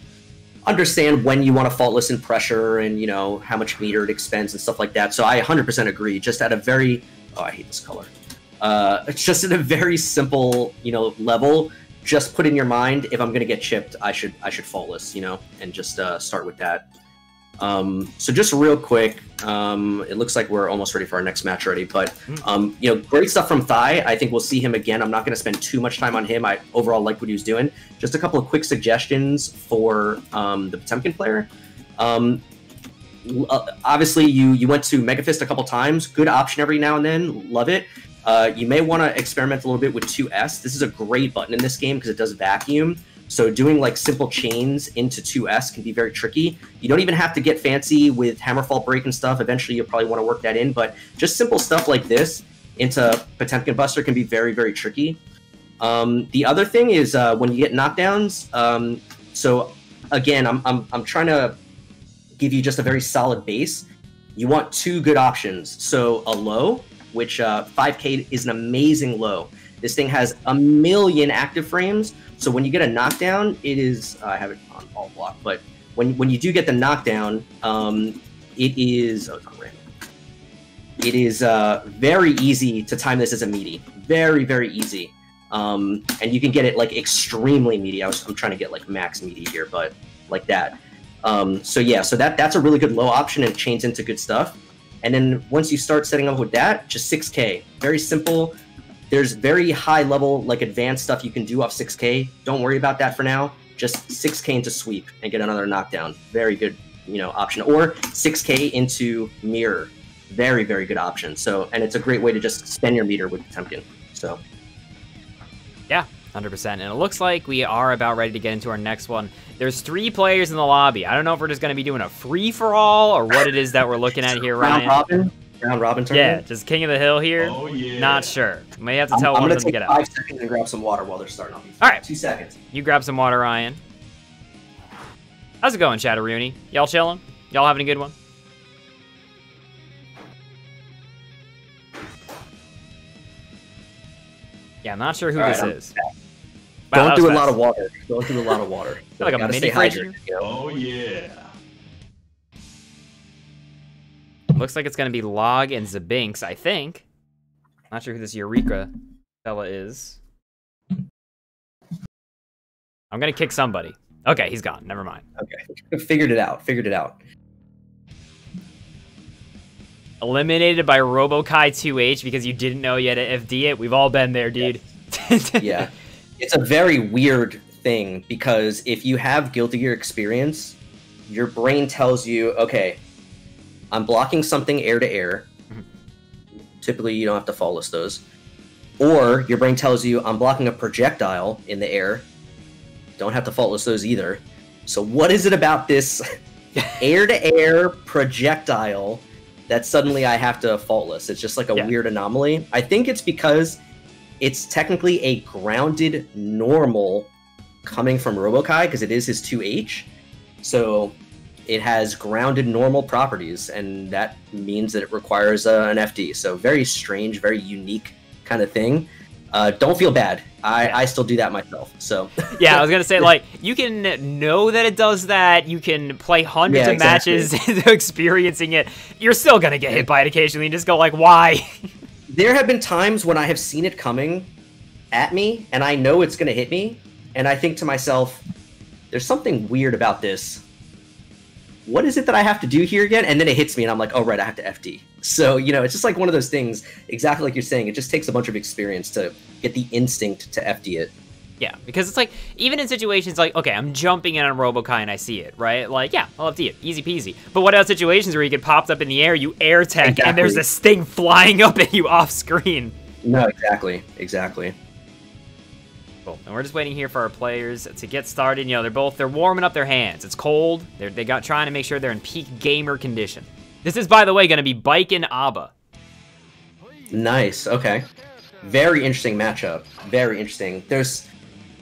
understand when you want to faultless in pressure and, you know, how much meter it expends and stuff like that. So I 100% agree. Just at a very, oh, I hate this color. Uh, it's just at a very simple, you know, level. Just put in your mind, if I'm going to get chipped, I should I should faultless, you know, and just uh, start with that. Um, so just real quick, um, it looks like we're almost ready for our next match already. But um, you know, great stuff from Thigh. I think we'll see him again. I'm not going to spend too much time on him. I overall like what he was doing. Just a couple of quick suggestions for um, the Potemkin player. Um, uh, obviously, you you went to Megafist a couple times. Good option every now and then. Love it. Uh, you may want to experiment a little bit with 2S. This is a great button in this game because it does vacuum. So doing like simple chains into 2S can be very tricky. You don't even have to get fancy with Hammerfall break and stuff. Eventually, you'll probably want to work that in, but just simple stuff like this into Potemkin Buster can be very, very tricky. Um, the other thing is uh, when you get knockdowns. Um, so again, I'm, I'm I'm trying to give you just a very solid base. You want two good options. So a low, which uh, 5K is an amazing low. This thing has a million active frames. So when you get a knockdown, it is I have it on all block, but when when you do get the knockdown, um, it is oh, random. It is uh, very easy to time this as a meaty. Very very easy. Um, and you can get it like extremely meaty. I was, I'm trying to get like max meaty here, but like that. Um, so yeah, so that that's a really good low option and chains into good stuff. And then once you start setting up with that, just 6K, very simple. There's very high level, like advanced stuff you can do off 6K. Don't worry about that for now. Just 6K into sweep and get another knockdown. Very good, you know, option. Or 6K into mirror. Very, very good option. So, and it's a great way to just spend your meter with Potemkin. So, Yeah, 100%. And it looks like we are about ready to get into our next one. There's three players in the lobby. I don't know if we're just going to be doing a free for all or what it is that we're looking at here, round Ryan. robin, round robin Yeah, just King of the Hill here. Oh yeah. Not sure. May have to tell I'm one gonna of them to get out. five seconds and grab some water while they're starting off. All right. two seconds. You grab some water, Ryan. How's it going, Chatteroony? Y'all chilling? Y'all having a good one? Yeah, I'm not sure who All right, this I'm is. Wow, Going that through was a lot of water. Don't do a lot of water. So Like a gotta mini stay fridge hydrated, you know? Oh yeah. Looks like it's gonna be Log and Zabinks, I think. Not sure who this Eureka fella is. I'm gonna kick somebody. Okay, he's gone. Never mind. Okay, figured it out. Figured it out. Eliminated by Robo-Ky 2H because you didn't know you had to FD it. We've all been there, dude. Yeah, it's a very weird thing because if you have Guilty Gear experience, your brain tells you, okay, I'm blocking something air to air. Typically, you don't have to follow those. Or your brain tells you, I'm blocking a projectile in the air. Don't have to faultless those either. So, what is it about this air to air projectile that suddenly I have to faultless? It's just like a Yeah. weird anomaly. I think it's because it's technically a grounded normal coming from Robo-Ky because it is his 2H. So it has grounded normal properties, and that means that it requires uh, an FD. So very strange, very unique kind of thing. Uh, don't feel bad. I, I still do that myself. So yeah, I was gonna say like you can know that it does that. You can play hundreds Yeah, of matches experiencing it. You're still gonna get hit by it occasionally and just go like, why? there have been times when I have seen it coming at me, and I know it's going to hit me, and I think to myself, "There's something weird about this. What is it that I have to do here again?" And then it hits me, and I'm like, "Oh right, I have to FD." So you know, it's just like one of those things. Exactly like you're saying, it just takes a bunch of experience to get the instinct to FD it. Yeah, because it's like even in situations like okay, I'm jumping in on Robo-Ky and I see it, right? Like yeah, I'll to it, easy peasy. But what about situations where you get popped up in the air, you air tech, and there's this thing flying up at you off screen? No, exactly, exactly. Cool. And we're just waiting here for our players to get started. You know, they're both they're warming up their hands. It's cold. They're they got trying to make sure they're in peak gamer condition. This is, by the way, going to be Bike and A.B.A. Nice. Okay. Very interesting matchup. Very interesting. There's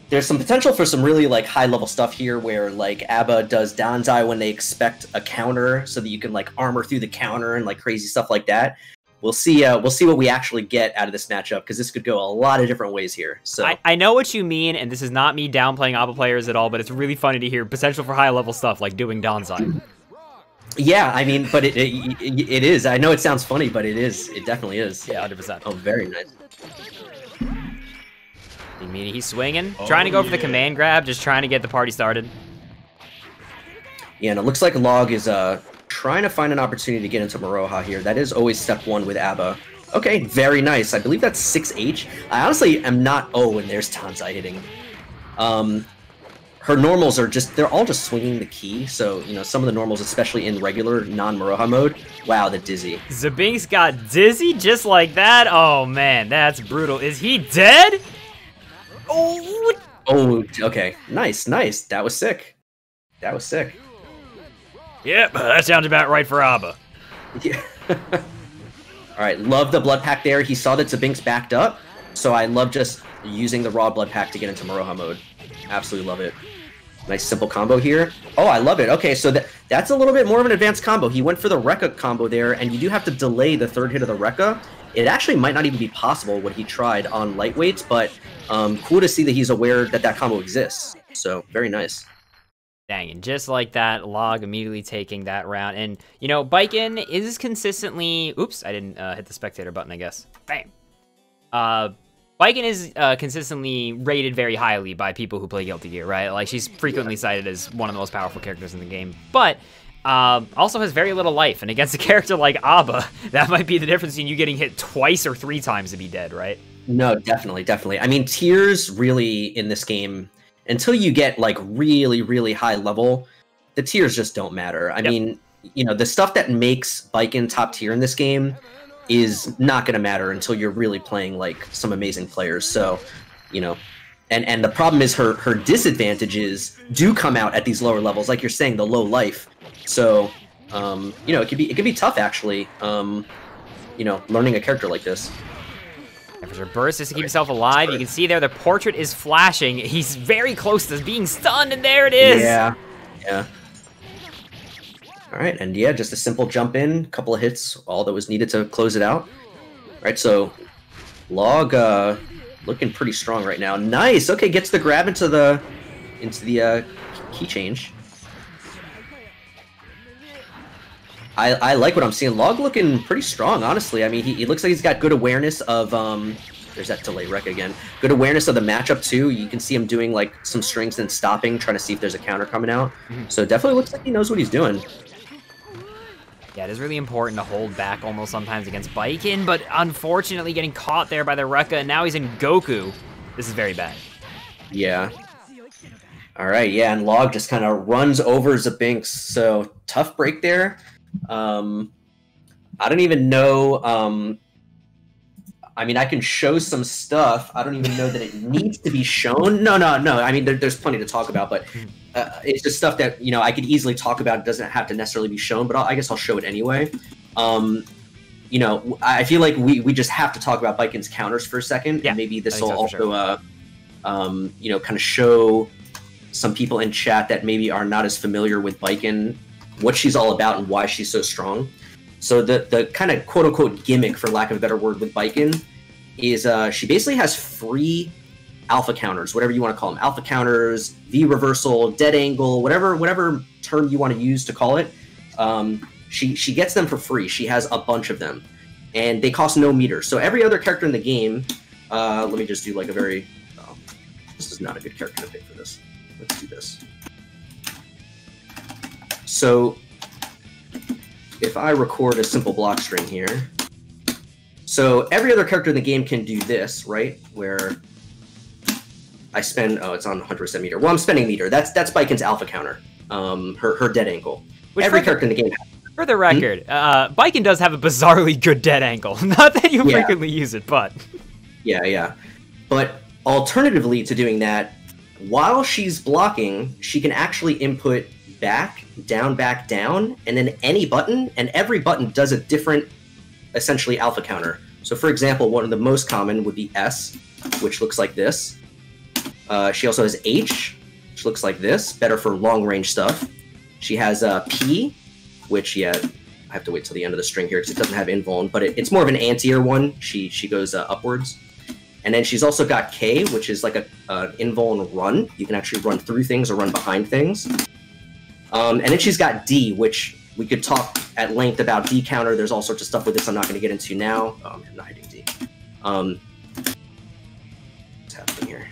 there's some potential for some really like high level stuff here where like A.B.A does Danzai when they expect a counter so that you can like armor through the counter and like crazy stuff like that. We'll see uh we'll see what we actually get out of this matchup because this could go a lot of different ways here. So I, I know what you mean, and this is not me downplaying A.B.A players at all, but it's really funny to hear potential for high level stuff like doing Danzai. yeah, I mean, but it, it it is. I know it sounds funny, but it is. It definitely is. yeah, 100%. Oh, very nice. You mean he's swinging, Oh, trying to go for the command grab, just trying to get the party started. Yeah, and it looks like Log is uh trying to find an opportunity to get into Moroha here. That is always step one with A.B.A. Okay, very nice. I believe that's 6H. I honestly am not... Oh, and there's Danzai hitting. Um, her normals are just... They're all just swinging the key. So, you know, some of the normals, especially in regular non-Moroha mode. Wow, the dizzy. Zabinks got dizzy just like that. Oh man, that's brutal. Is he dead? Oh, Oh, okay. Nice, nice. That was sick. That was sick. Yep, that sounds about right for A.B.A. Yeah. All right, love the blood pack there. He saw that Zabinks backed up, so I love just using the raw blood pack to get into Moroha mode. Absolutely love it. Nice simple combo here. Oh, I love it. Okay, so that that's a little bit more of an advanced combo. He went for the Rekka combo there, and you do have to delay the third hit of the Rekka. It actually might not even be possible what he tried on lightweights, but um, cool to see that he's aware that that combo exists. So very nice. Dang, and just like that, Log immediately taking that round. And, you know, Baiken is consistently... Oops, I didn't uh, hit the spectator button, I guess. Bam. Uh, Baiken is uh, consistently rated very highly by people who play Guilty Gear, right? Like, she's frequently cited as one of the most powerful characters in the game. But... Um, also has very little life, and against a character like A.B.A, that might be the difference in you getting hit twice or three times to be dead, right? No, definitely, definitely. I mean, tears really in this game, until you get like really, really high level, the tiers just don't matter. I Yep. mean, you know, the stuff that makes Baiken top tier in this game is not going to matter until you're really playing like some amazing players. So, you know, and and the problem is her her disadvantages do come out at these lower levels, like you're saying, the low life. So, um, you know, it could be it could be tough actually. Um, you know, learning a character like this. And for sure, burst just to keep himself alive. You can see there the portrait is flashing. He's very close to being stunned, and there it is. Yeah. Yeah. All right, and yeah, just a simple jump in, couple of hits, all that was needed to close it out. All right, so log uh, looking pretty strong right now. Nice. Okay, gets the grab into the into the uh, key change. I, I like what I'm seeing. Log looking pretty strong, honestly. I mean, he, he looks like he's got good awareness of um. There's that delay wreck again. Good awareness of the matchup too. You can see him doing like some strings and stopping, trying to see if there's a counter coming out. Mhm. So definitely looks like he knows what he's doing. Yeah, it is really important to hold back almost sometimes against Baiken, but unfortunately getting caught there by the Rekka, and now he's in Goku. This is very bad. Yeah. All right, yeah, and Log just kind of runs over Zabinks. So tough break there. Um, I don't even know. Um, I mean, I can show some stuff. I don't even know that it needs to be shown. No, no, no. I mean, there, there's plenty to talk about, but uh, it's just stuff that you know I could easily talk about. It doesn't have to necessarily be shown, but I'll, I guess I'll show it anyway. Um, you know, I feel like we, we just have to talk about Baiken's counters for a second, Yeah, and maybe this will so, also, uh, um, you know, kind of show some people in chat that maybe are not as familiar with Baiken, what she's all about and why she's so strong. So the the kind of quote unquote gimmick, for lack of a better word, with Baiken is uh, she basically has free alpha counters, whatever you want to call them, alpha counters, V reversal, dead angle, whatever whatever term you want to use to call it. Um, she she gets them for free. She has a bunch of them, and they cost no meters. So every other character in the game, uh, let me just do like a very. Oh, this is not a good character to pick for this. Let's do this. So if I record a simple block string here, so every other character in the game can do this, right? Where I spend. Oh, it's on hundred percent meter. Well, I'm spending meter. That's that's Baiken's alpha counter. Um, her her dead angle. Which Every character in the game. Has. for the record, uh, Baiken does have a bizarrely good dead angle. Not that you Yeah. frequently use it, but Yeah, yeah. But alternatively to doing that, while she's blocking, she can actually input back, down, back, down, and then any button, and every button does a different, essentially alpha counter. So, for example, one of the most common would be S, which looks like this. Uh, she also has H, which looks like this, better for long range stuff. She has uh, P, which yeah, I have to wait till the end of the string here because it doesn't have invuln, but it, it's more of an anti-air one. She she goes uh, upwards, and then she's also got K, which is like a uh, invuln run. You can actually run through things or run behind things. Um, and then she's got D, which we could talk at length about D counter. There's all sorts of stuff with this I'm not going to get into now. Oh, I'm not hiding D. Um, what's happening here?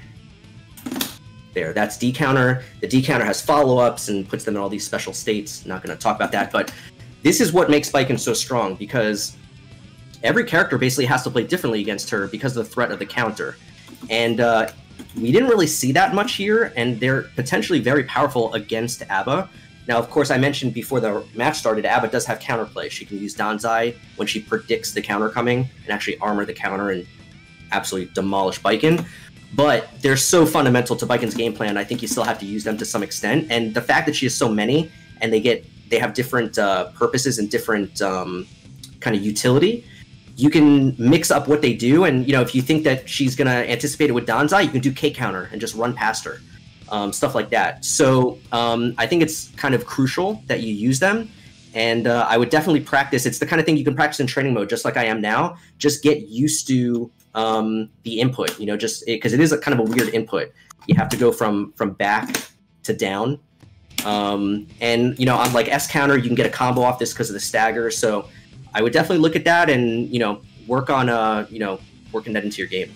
There, that's D counter. The D counter has follow ups and puts them in all these special states. Not going to talk about that, but this is what makes Baiken so strong because every character basically has to play differently against her because of the threat of the counter. And uh, we didn't really see that much here, and they're potentially very powerful against A.B.A. Now, of course, I mentioned before the match started, A.B.A does have counterplay. She can use Danzai when she predicts the counter coming and actually armor the counter and absolutely demolish Baiken. But they're so fundamental to Baiken's game plan. I think you still have to use them to some extent. And the fact that she has so many and they get they have different uh, purposes and different um, kind of utility. You can mix up what they do, and you know if you think that she's gonna anticipate it with Danzai, you can do K counter and just run past her, um, stuff like that. So um, I think it's kind of crucial that you use them, and uh, I would definitely practice. It's the kind of thing you can practice in training mode, just like I am now. Just get used to um, the input, you know, just because it is a kind of a weird input. You have to go from from back to down um, and you know, on like S counter, you can get a combo off this because of the stagger. So I would definitely look at that and you know work on uh you know working that into your game.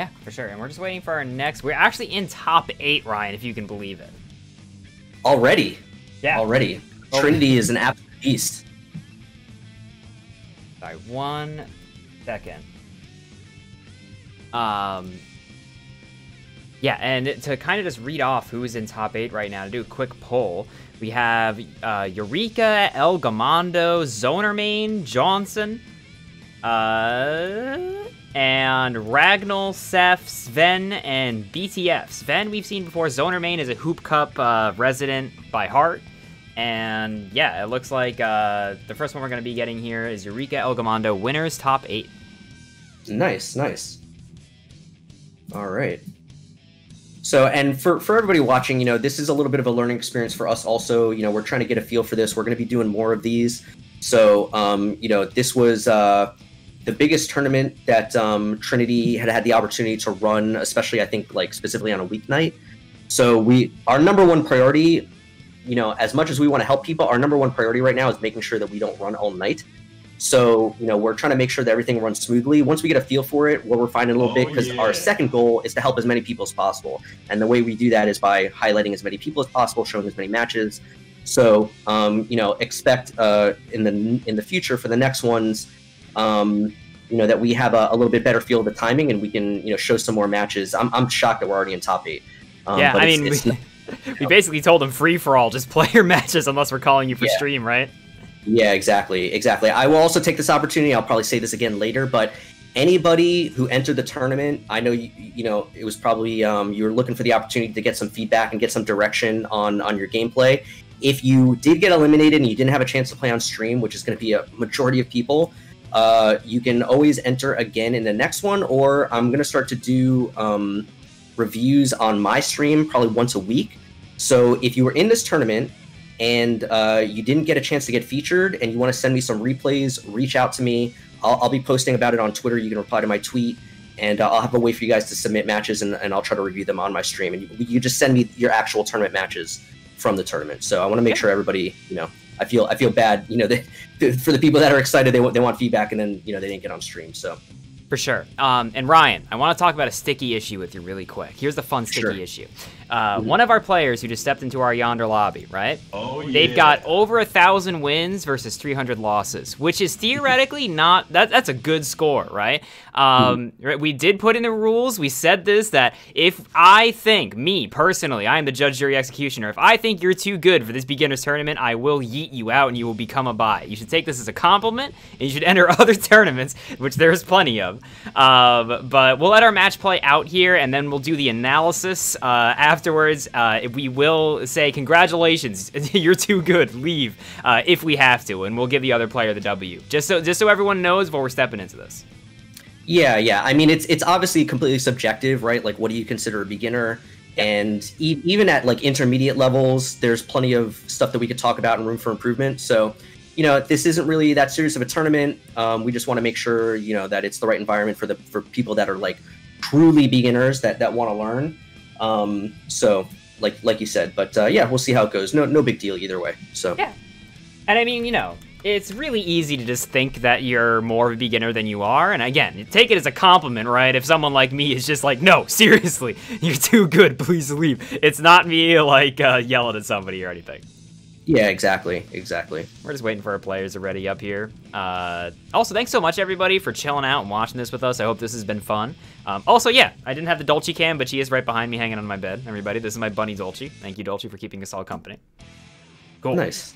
Yeah, for sure. And we're just waiting for our next. We're actually in top eight, Ryan, if you can believe it. Already, Yeah. already, Oh. Trinity is an absolute beast. Sorry, one second. Um. Yeah, and to kind of just read off who is in top eight right now, to do a quick poll, we have uh, Eureka, El Gomando, Zonermain, Jawnsunn, uh, and Ragnell, Seth, Sven, and BTF. Sven we've seen before. Zonermain is a Hoop Cup uh, resident by heart. And yeah, it looks like uh, the first one we're going to be getting here is Eureka El Gomando, winners top eight. Nice, nice. All right. So, and for for everybody watching, you know, this is a little bit of a learning experience for us. Also, you know, we're trying to get a feel for this. We're going to be doing more of these. So, um, you know, this was uh, the biggest tournament that um, Trinity had had the opportunity to run, especially I think like specifically on a weeknight. So we our number one priority, you know, as much as we want to help people, our number one priority right now is making sure that we don't run all night. So, you know, we're trying to make sure that everything runs smoothly. Once we get a feel for it, we'll refine it a little Oh, bit because yeah. our second goal is to help as many people as possible. And the way we do that is by highlighting as many people as possible, showing as many matches. So, um, you know, expect uh, in the in the future for the next ones, um, you know, that we have a, a little bit better feel of the timing and we can, you know, show some more matches. I'm, I'm shocked that we're already in top eight. Um, yeah, I mean, it's we, we basically told them free for all, just play your matches unless we're calling you for Yeah. stream, right? Yeah, exactly, exactly. I will also take this opportunity. I'll probably say this again later, but anybody who entered the tournament, I know you, you know it was probably um, you were looking for the opportunity to get some feedback and get some direction on on your gameplay. If you did get eliminated and you didn't have a chance to play on stream, which is going to be a majority of people, uh, you can always enter again in the next one. Or I'm going to start to do um, reviews on my stream probably once a week. So if you were in this tournament and uh, you didn't get a chance to get featured and you want to send me some replays, reach out to me. I'll, I'll be posting about it on Twitter. You can reply to my tweet, and uh, I'll have a way for you guys to submit matches, and, and I'll try to review them on my stream. And you, you just send me your actual tournament matches from the tournament. So I want to make sure everybody, you know, I feel I feel bad, you know, they, for the people that are excited, they want they want feedback, and then you know they didn't get on stream. So For sure. Um, and Ryan, I want to talk about a sticky issue with you really quick. Here's the fun sticky Sure. issue. Uh, one of our players who just stepped into our yonder lobby, right? Oh yeah. They've got over a thousand wins versus 300 losses, which is theoretically not that. That's a good score, right? Um, right, We did put in the rules. We said this that if I think me personally, I am the judge, jury, executioner. If I think you're too good for this beginners tournament, I will yeet you out and you will become a buy. You should take this as a compliment, and you should enter other tournaments, which there's plenty of. Um, but we'll let our match play out here, and then we'll do the analysis uh, afterwards. Uh, we will say congratulations, you're too good. Leave uh, if we have to, and we'll give the other player the W. Just so just so everyone knows before we're stepping into this. Yeah, yeah. I mean, it's it's obviously completely subjective, right? Like, what do you consider a beginner? And e- even at like intermediate levels, there's plenty of stuff that we could talk about and room for improvement. So, you know, this isn't really that serious of a tournament. Um, we just want to make sure, you know, that it's the right environment for the for people that are like truly beginners that that want to learn. Um, so, like like you said, but uh, yeah, we'll see how it goes. No no big deal either way. So Yeah. And I mean, you know, it's really easy to just think that you're more of a beginner than you are. And again, take it as a compliment, right? If someone like me is just like, no, seriously, you're too good, please leave. It's not me like uh, yelling at somebody or anything. yeah, exactly, exactly. We're just waiting for our players to ready up here. Uh, also, thanks so much, everybody, for chilling out and watching this with us. I hope this has been fun. Um, also, yeah, I didn't have the Dolce cam, but she is right behind me hanging on my bed. Everybody, this is my bunny Dolce. Thank you, Dolce, for keeping us all company. Cool. Nice.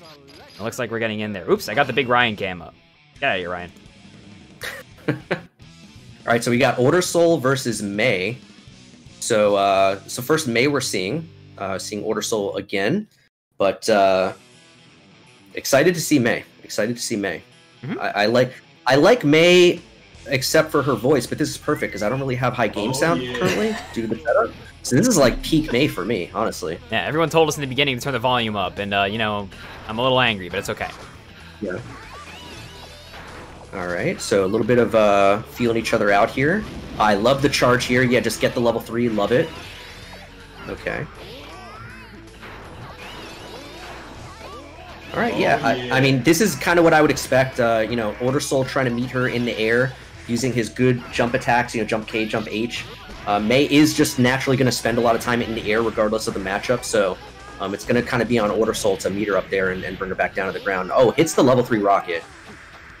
It looks like we're getting in there. Oops, I got the big Ryan cam up. Get out of here, Ryan. All right, so we got Order Sol versus May. So, uh, so first May we're seeing, uh, seeing Order Sol again, but uh, excited to see May. Excited to see May. Mhm. I, I like, I like May, except for her voice. But this is perfect because I don't really have high game Oh, sound yeah. currently due to the setup. So this is like peak May for me, honestly. Yeah, everyone told us in the beginning to turn the volume up, and, uh, you know, I'm a little angry, but it's okay. Yeah. All right, so a little bit of uh, feeling each other out here. I love the charge here. Yeah, just get the level three. Love it. Okay. All right, yeah. Oh, I, yeah. I mean, this is kind of what I would expect. Uh, you know, Order Sol trying to meet her in the air using his good jump attacks. You know, jump K, jump H. Uh, May is just naturally going to spend a lot of time in the air regardless of the matchup. So um, it's going to kind of be on Order Sol to meet her up there and, and bring her back down to the ground. Oh, hits the level three rocket.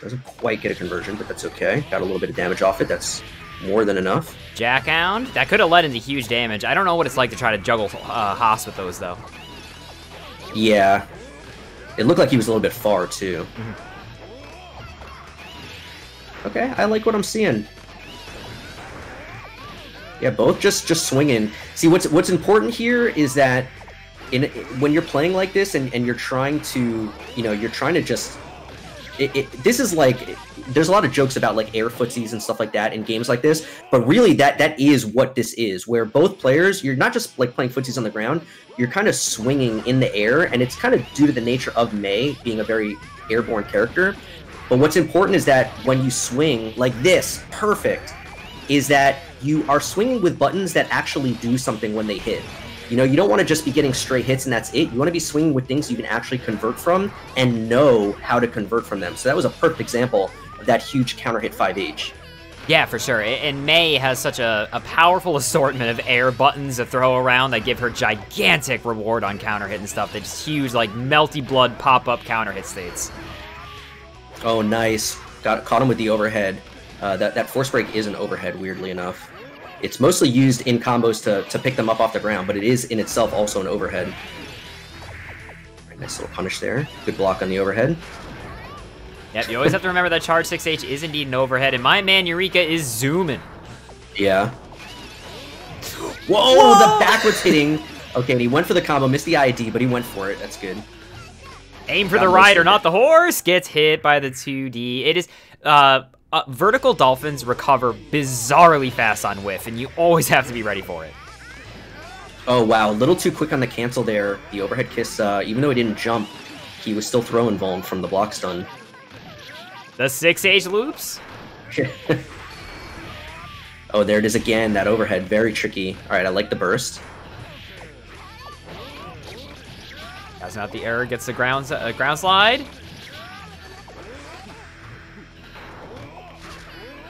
Doesn't quite get a conversion, but that's okay. Got a little bit of damage off it. That's more than enough. Jackhound? That could have led into huge damage. I don't know what it's like to try to juggle uh, HOS with those, though. Yeah. It looked like he was a little bit far, too. Okay, I like what I'm seeing. Yeah, both just just swinging. See, what's what's important here is that in when you're playing like this and, and you're trying to, you know, you're trying to just it, it, this is like there's a lot of jokes about like air footsies and stuff like that in games like this but really that that is what this is where both players you're not just like playing footsies on the ground you're kind of swinging in the air and it's kind of due to the nature of may being a very airborne character but what's important is that when you swing like this perfect is that you are swinging with buttons that actually do something when they hit you know, you don't want to just be getting straight hits and that's it. You want to be swinging with things you can actually convert from and know how to convert from them. So that was a perfect example of that huge counter hit 5H. Yeah, for sure. And May has such a, a powerful assortment of air buttons to throw around that give her gigantic reward on counter hit and stuff. Just huge, like melty blood pop up counter hit states. Oh, nice. Got caught him with the overhead. Uh, that that force break is an overhead, weirdly enough. It's mostly used in combos to, to pick them up off the ground, but it is in itself also an overhead. Alright, nice little punish there. Good block on the overhead. Yep, you always have to remember that charge 6H is indeed an overhead, and my man Eureka is zooming. Yeah. Whoa, the backwards hitting. Okay, and he went for the combo, missed the ID, but he went for it. That's good. Aim for the rider, not the horse. Gets hit by the 2D. It is uh, uh, vertical dolphins recover bizarrely fast on whiff, and you always have to be ready for it. Oh wow, a little too quick on the cancel there. The overhead kiss, uh, even though he didn't jump, he was still throwing Vuln from the block stun. The six H loops. oh, there it is again, that overhead, very tricky. Alright, I like the burst. That's not the error. Gets the ground uh, ground slide.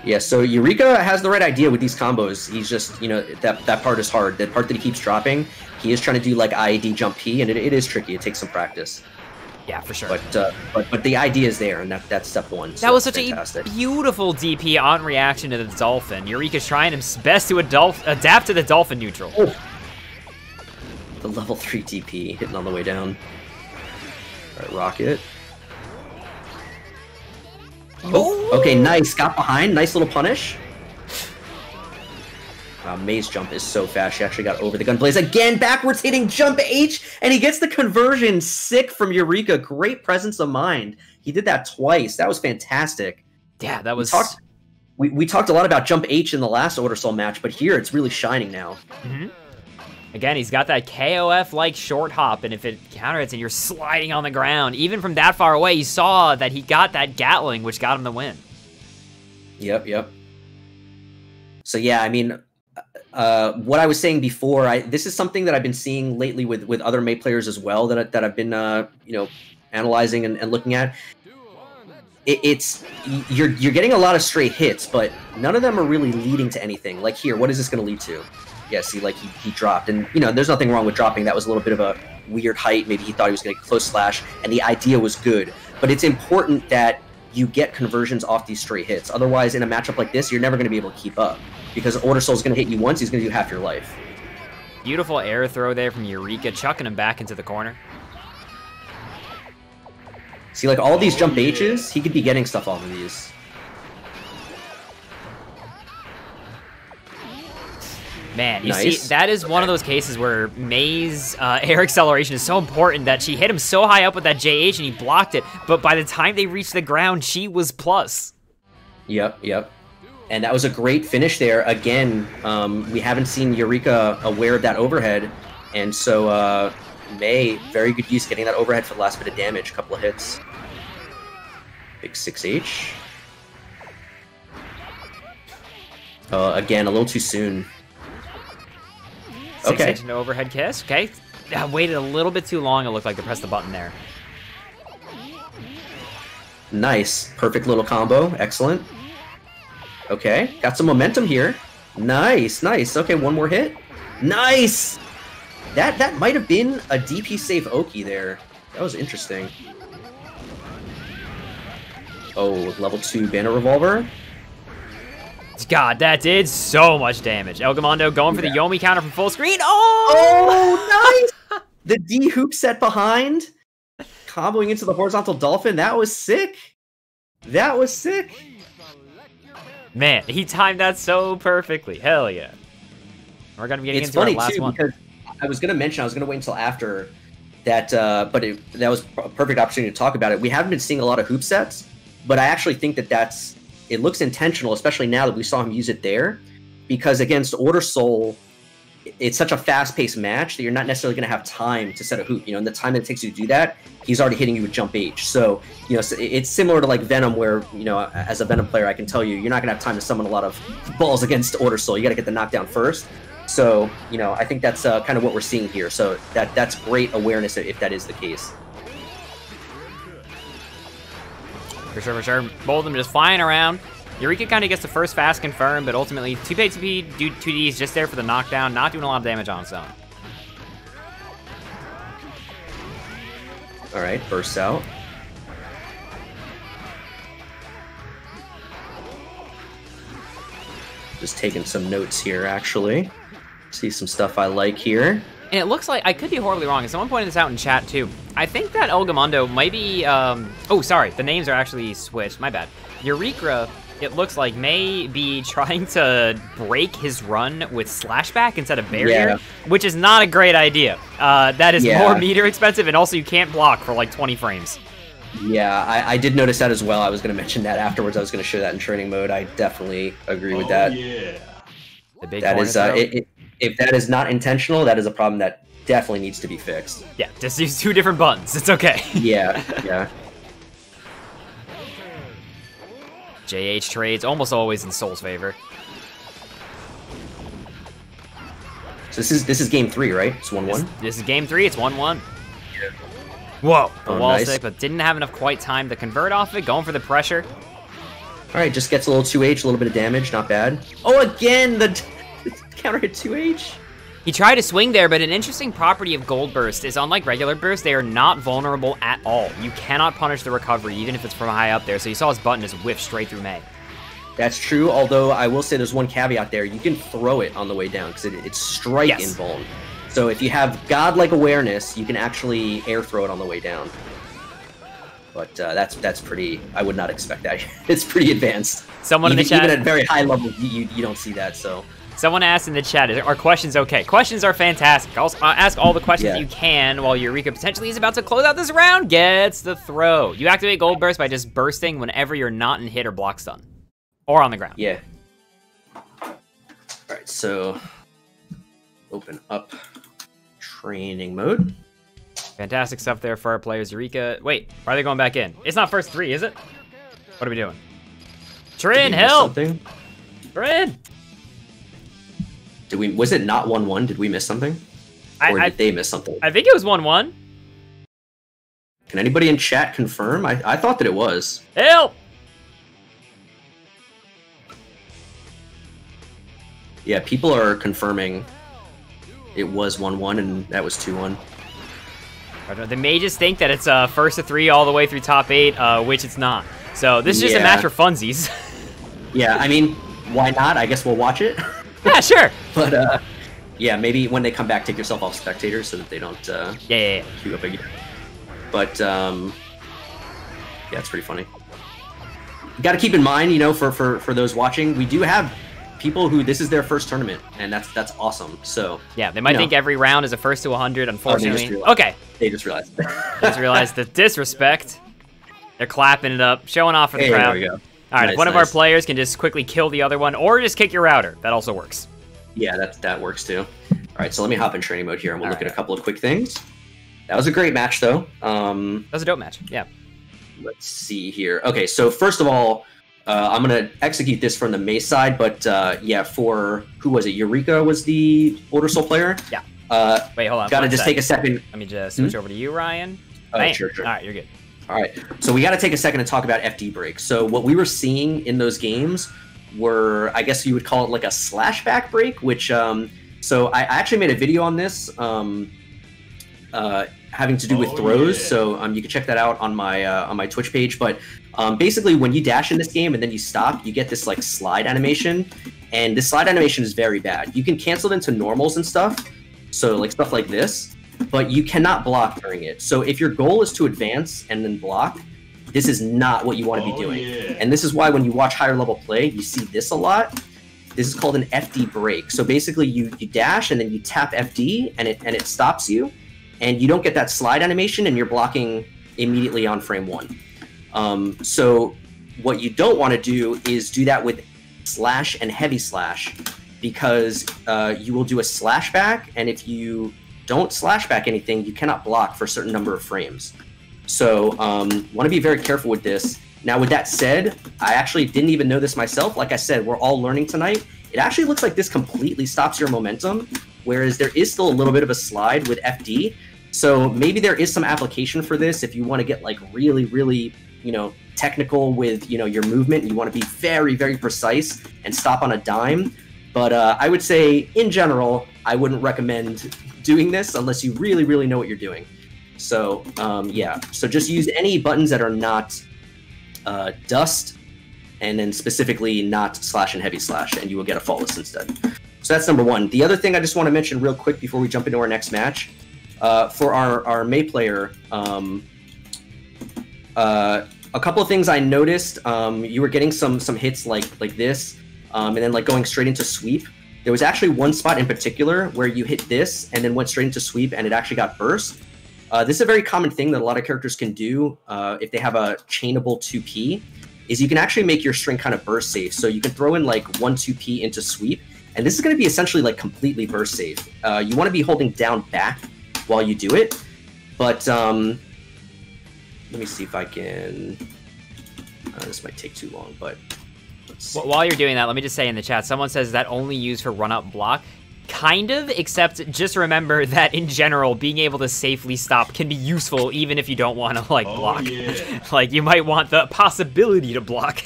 Yeah, so Eureka has the right idea with these combos. He's just, you know, that that part is hard. That part that he keeps dropping, he is trying to do like IAD jump P, and it, it is tricky. It takes some practice. Yeah, for sure. But uh, but but the idea is there, and that that's step one. so that was such fantastic. a beautiful DP on reaction to the Dolphin. Eureka's trying his best to adult, adapt to the Dolphin neutral. Oh. The level three DP hitting on the way down. All right, rocket. Oh, okay, nice. Got behind. Nice little punish. Wow, May's jump is so fast. She actually got over the gun blaze again. Backwards hitting jump H, and he gets the conversion. Sick from Eureka. Great presence of mind. He did that twice. That was fantastic. Yeah, that was. We talked, we, we talked a lot about jump H in the last Order Sol match, but here it's really shining now. Mhm. Again, he's got that KOF like short hop, and if it counter hits and you're sliding on the ground, even from that far away, you saw that he got that Gatling, which got him the win. Yep, yep. So yeah, I mean, uh, what I was saying before, I this is something that I've been seeing lately with with other May players as well that that I've been uh, you know analyzing and, and looking at. It, it's you're you're getting a lot of straight hits, but none of them are really leading to anything. Like here, what is this going to lead to? Yeah, see, like he, he dropped, and you know, there's nothing wrong with dropping. That was a little bit of a weird height. Maybe he thought he was going to close slash, and the idea was good. But it's important that you get conversions off these straight hits. Otherwise, in a matchup like this, you're never going to be able to keep up because Order Sol's going to hit you once. He's going to do half your life. Beautiful air throw there from Eureka, chucking him back into the corner. See, like all these jump. H's, he could be getting stuff off of these. Man, you Nice. see, that is one of those cases where May's uh, air acceleration is so important that she hit him so high up with that JH and he blocked it, but by the time they reached the ground, she was plus. Yep, yep. And that was a great finish there. Again, um, we haven't seen Eureka aware of that overhead, and so uh, May very good use getting that overhead for the last bit of damage. Couple of hits. Big six H. Uh, again, a little too soon. Six Okay. inch and overhead kiss. Okay. I waited a little bit too long. It looked like to press the button there. Nice. Perfect little combo. Excellent. Okay. Got some momentum here. Nice, nice. Okay, one more hit. Nice! That that might have been a DP safe Oki there. That was interesting. Oh, level 2 Bandit Revolver. God, that did so much damage. El Gomando going for the Yomi counter from full screen. Oh! Oh, nice! the D hoop set behind. Comboing into the horizontal dolphin. That was sick. That was sick. Man, he timed that so perfectly. Hell yeah. We're gonna be getting it's into our last too one. because I was going to mention I was going to wait until after that, uh, but it, that was a perfect opportunity to talk about it. We haven't been seeing a lot of hoop sets, but I actually think that that's it looks intentional, especially now that we saw him use it there, because against Order Sol, it's such a fast-paced match that you're not necessarily going to have time to set a hoop. You know, in the time that it takes you to do that, he's already hitting you with jump H. So you know, it's similar to like Venom, where you know, as a Venom player, I can tell you, you're not going to have time to summon a lot of balls against Order Sol. You got to get the knockdown first. So, you know, I think that's uh, kind of what we're seeing here. So that that's great awareness if that is the case. For sure, for sure. Both of them just flying around. Eureka kind of gets the first fast confirmed, but ultimately 2 pay 2P, do 2D is just there for the knockdown, not doing a lot of damage on its own. All right, bursts out. Just taking some notes here, actually. See some stuff I like here. And it looks like I could be horribly wrong. and Someone pointed this out in chat too. I think that El Gomando might be. Um, oh, sorry, the names are actually switched. My bad. Eureka. It looks like may be trying to break his run with slashback instead of barrier, Yeah. which is not a great idea. Uh, that is Yeah. more meter expensive, and also you can't block for like 20 frames. Yeah, I, I did notice that as well. I was going to mention that afterwards. I was going to show that in training mode. I definitely agree with oh, that. yeah. The big That corner is, uh, it, it, if that is not intentional, that is a problem that definitely needs to be fixed. yeah, just use two different buttons. It's okay. Yeah, yeah. JH trades almost always in Sol's favor. So this is this is game three, right? It's one This, one. this is game three. It's 1 1. Whoa. The Oh, wall nice. stick, but didn't have enough quite time to convert off it. Going for the pressure. All right, just gets a little 2H, a little bit of damage, not bad. Oh, again, the counter hit 2H. He tried to swing there, but an interesting property of Gold Burst is unlike regular burst, they are not vulnerable at all. You cannot punish the recovery, even if it's from high up there. So you saw his button just whiff straight through May. That's true, although I will say there's one caveat there. You can throw it on the way down because it, it's strike Yes. in. So if you have godlike awareness, you can actually air throw it on the way down. But uh, that's that's pretty. I would not expect that. it's pretty advanced. Someone even, in the chat, even at very high level, you, you, you don't see that. So someone asked in the chat, are questions okay? Questions are fantastic. Uh, ask all the questions Yeah. you can while Eureka potentially is about to close out this round. Gets the throw. You activate Gold Burst by just bursting whenever you're not in hit or block stun, or on the ground. yeah. All right, so open up training mode. Fantastic stuff there for our players. Eureka. Wait, why are they going back in? It's not first three, is it? What are we doing? Trin, help! Trin! Did we? Was it not one one? Did we miss something? I, Or I, did they miss something? I think it was 1 1. Can anybody in chat confirm? I, I thought that it was. Help! Yeah, people are confirming it was 1 1 and that was 2 1. The mages think that it's uh, first to three all the way through top eight, uh, which it's not. So this is just a match for funsies. Yeah, I mean, why not? I guess we'll watch it. yeah, sure. but, uh, yeah, maybe when they come back, take yourself off spectator so that they don't uh, Yeah, yeah, yeah. queue up again. But, um, yeah, it's pretty funny. Got to keep in mind, you know, for, for, for those watching, we do have people who this is their first tournament, and that's that's awesome. So Yeah, they might You know. think every round is a first to 100, unfortunately. realized. okay, they just realized. they just realized the disrespect. They're clapping it up, showing off for the hey, crowd. there we go. All right, if Nice, one of our players can just quickly kill the other one, or just kick your router, that also works. Yeah, that that works too. All right, so let me hop in training mode here, and we'll All look right. at a couple of quick things. That was a great match, though. Um, That was a dope match. Yeah. let's see here. Okay, so first of all, uh, I'm gonna execute this from the May's side, but uh, yeah, for who was it? Eureka was the Order Sol player. Yeah. Uh, Wait, hold on. gotta just sec. take a second. Let me just switch over to you, Ryan. Oh, Bam. sure, sure. All right, you're good. All right, so we got to take a second to talk about FD break. So what we were seeing in those games were, I guess you would call it like a slashback break. Which, um, so I, actually made a video on this, um, uh, having to do with Oh, throws. yeah. So um, you can check that out on my uh, on my Twitch page. But um, basically, when you dash in this game and then you stop, you get this like slide animation, and this slide animation is very bad. You can cancel it into normals and stuff. So like stuff like this but you cannot block during it. So if your goal is to advance and then block, this is not what you want to Oh, be doing. yeah. And this is why when you watch higher level play, you see this a lot. This is called an FD break. So basically you you dash and then you tap FD and it and it stops you and you don't get that slide animation and you're blocking immediately on frame 1. Um, so what you don't want to do is do that with slash and heavy slash because uh, you will do a slash back and if you don't slash back anything, you cannot block for a certain number of frames. So, um, want to be very careful with this. Now, with that said, I actually didn't even know this myself. Like I said, we're all learning tonight. It actually looks like this completely stops your momentum, whereas there is still a little bit of a slide with FD. So maybe there is some application for this if you want to get like really, really, you know, technical with you know your movement. You want to be very, very precise and stop on a dime. But uh, I would say, in general, I wouldn't recommend doing this unless you really, really know what you're doing. So, um, yeah. So just use any buttons that are not uh, dust, and then specifically not slash and heavy slash, and you will get a faultless instead. So that's number one. The other thing I just want to mention real quick before we jump into our next match, uh, for our our May player, um, uh, a couple of things I noticed. Um, you were getting some some hits like like this, um, and then like going straight into sweep. There was actually one spot in particular where you hit this and then went straight into sweep, and it actually got burst. Uh, this is a very common thing that a lot of characters can do uh, if they have a chainable 2P, is you can actually make your string kind of burst safe. So you can throw in like one 2P into sweep, and this is going to be essentially like completely burst safe. Uh, you want to be holding down back while you do it, but um, let me see if I can. Uh, this might take too long, but let's While you're doing that, let me just say in the chat, someone says that only used for run up block. Kind of, except just remember that in general, being able to safely stop can be useful even if you don't want to like Oh, block. yeah. like you might want the possibility to block.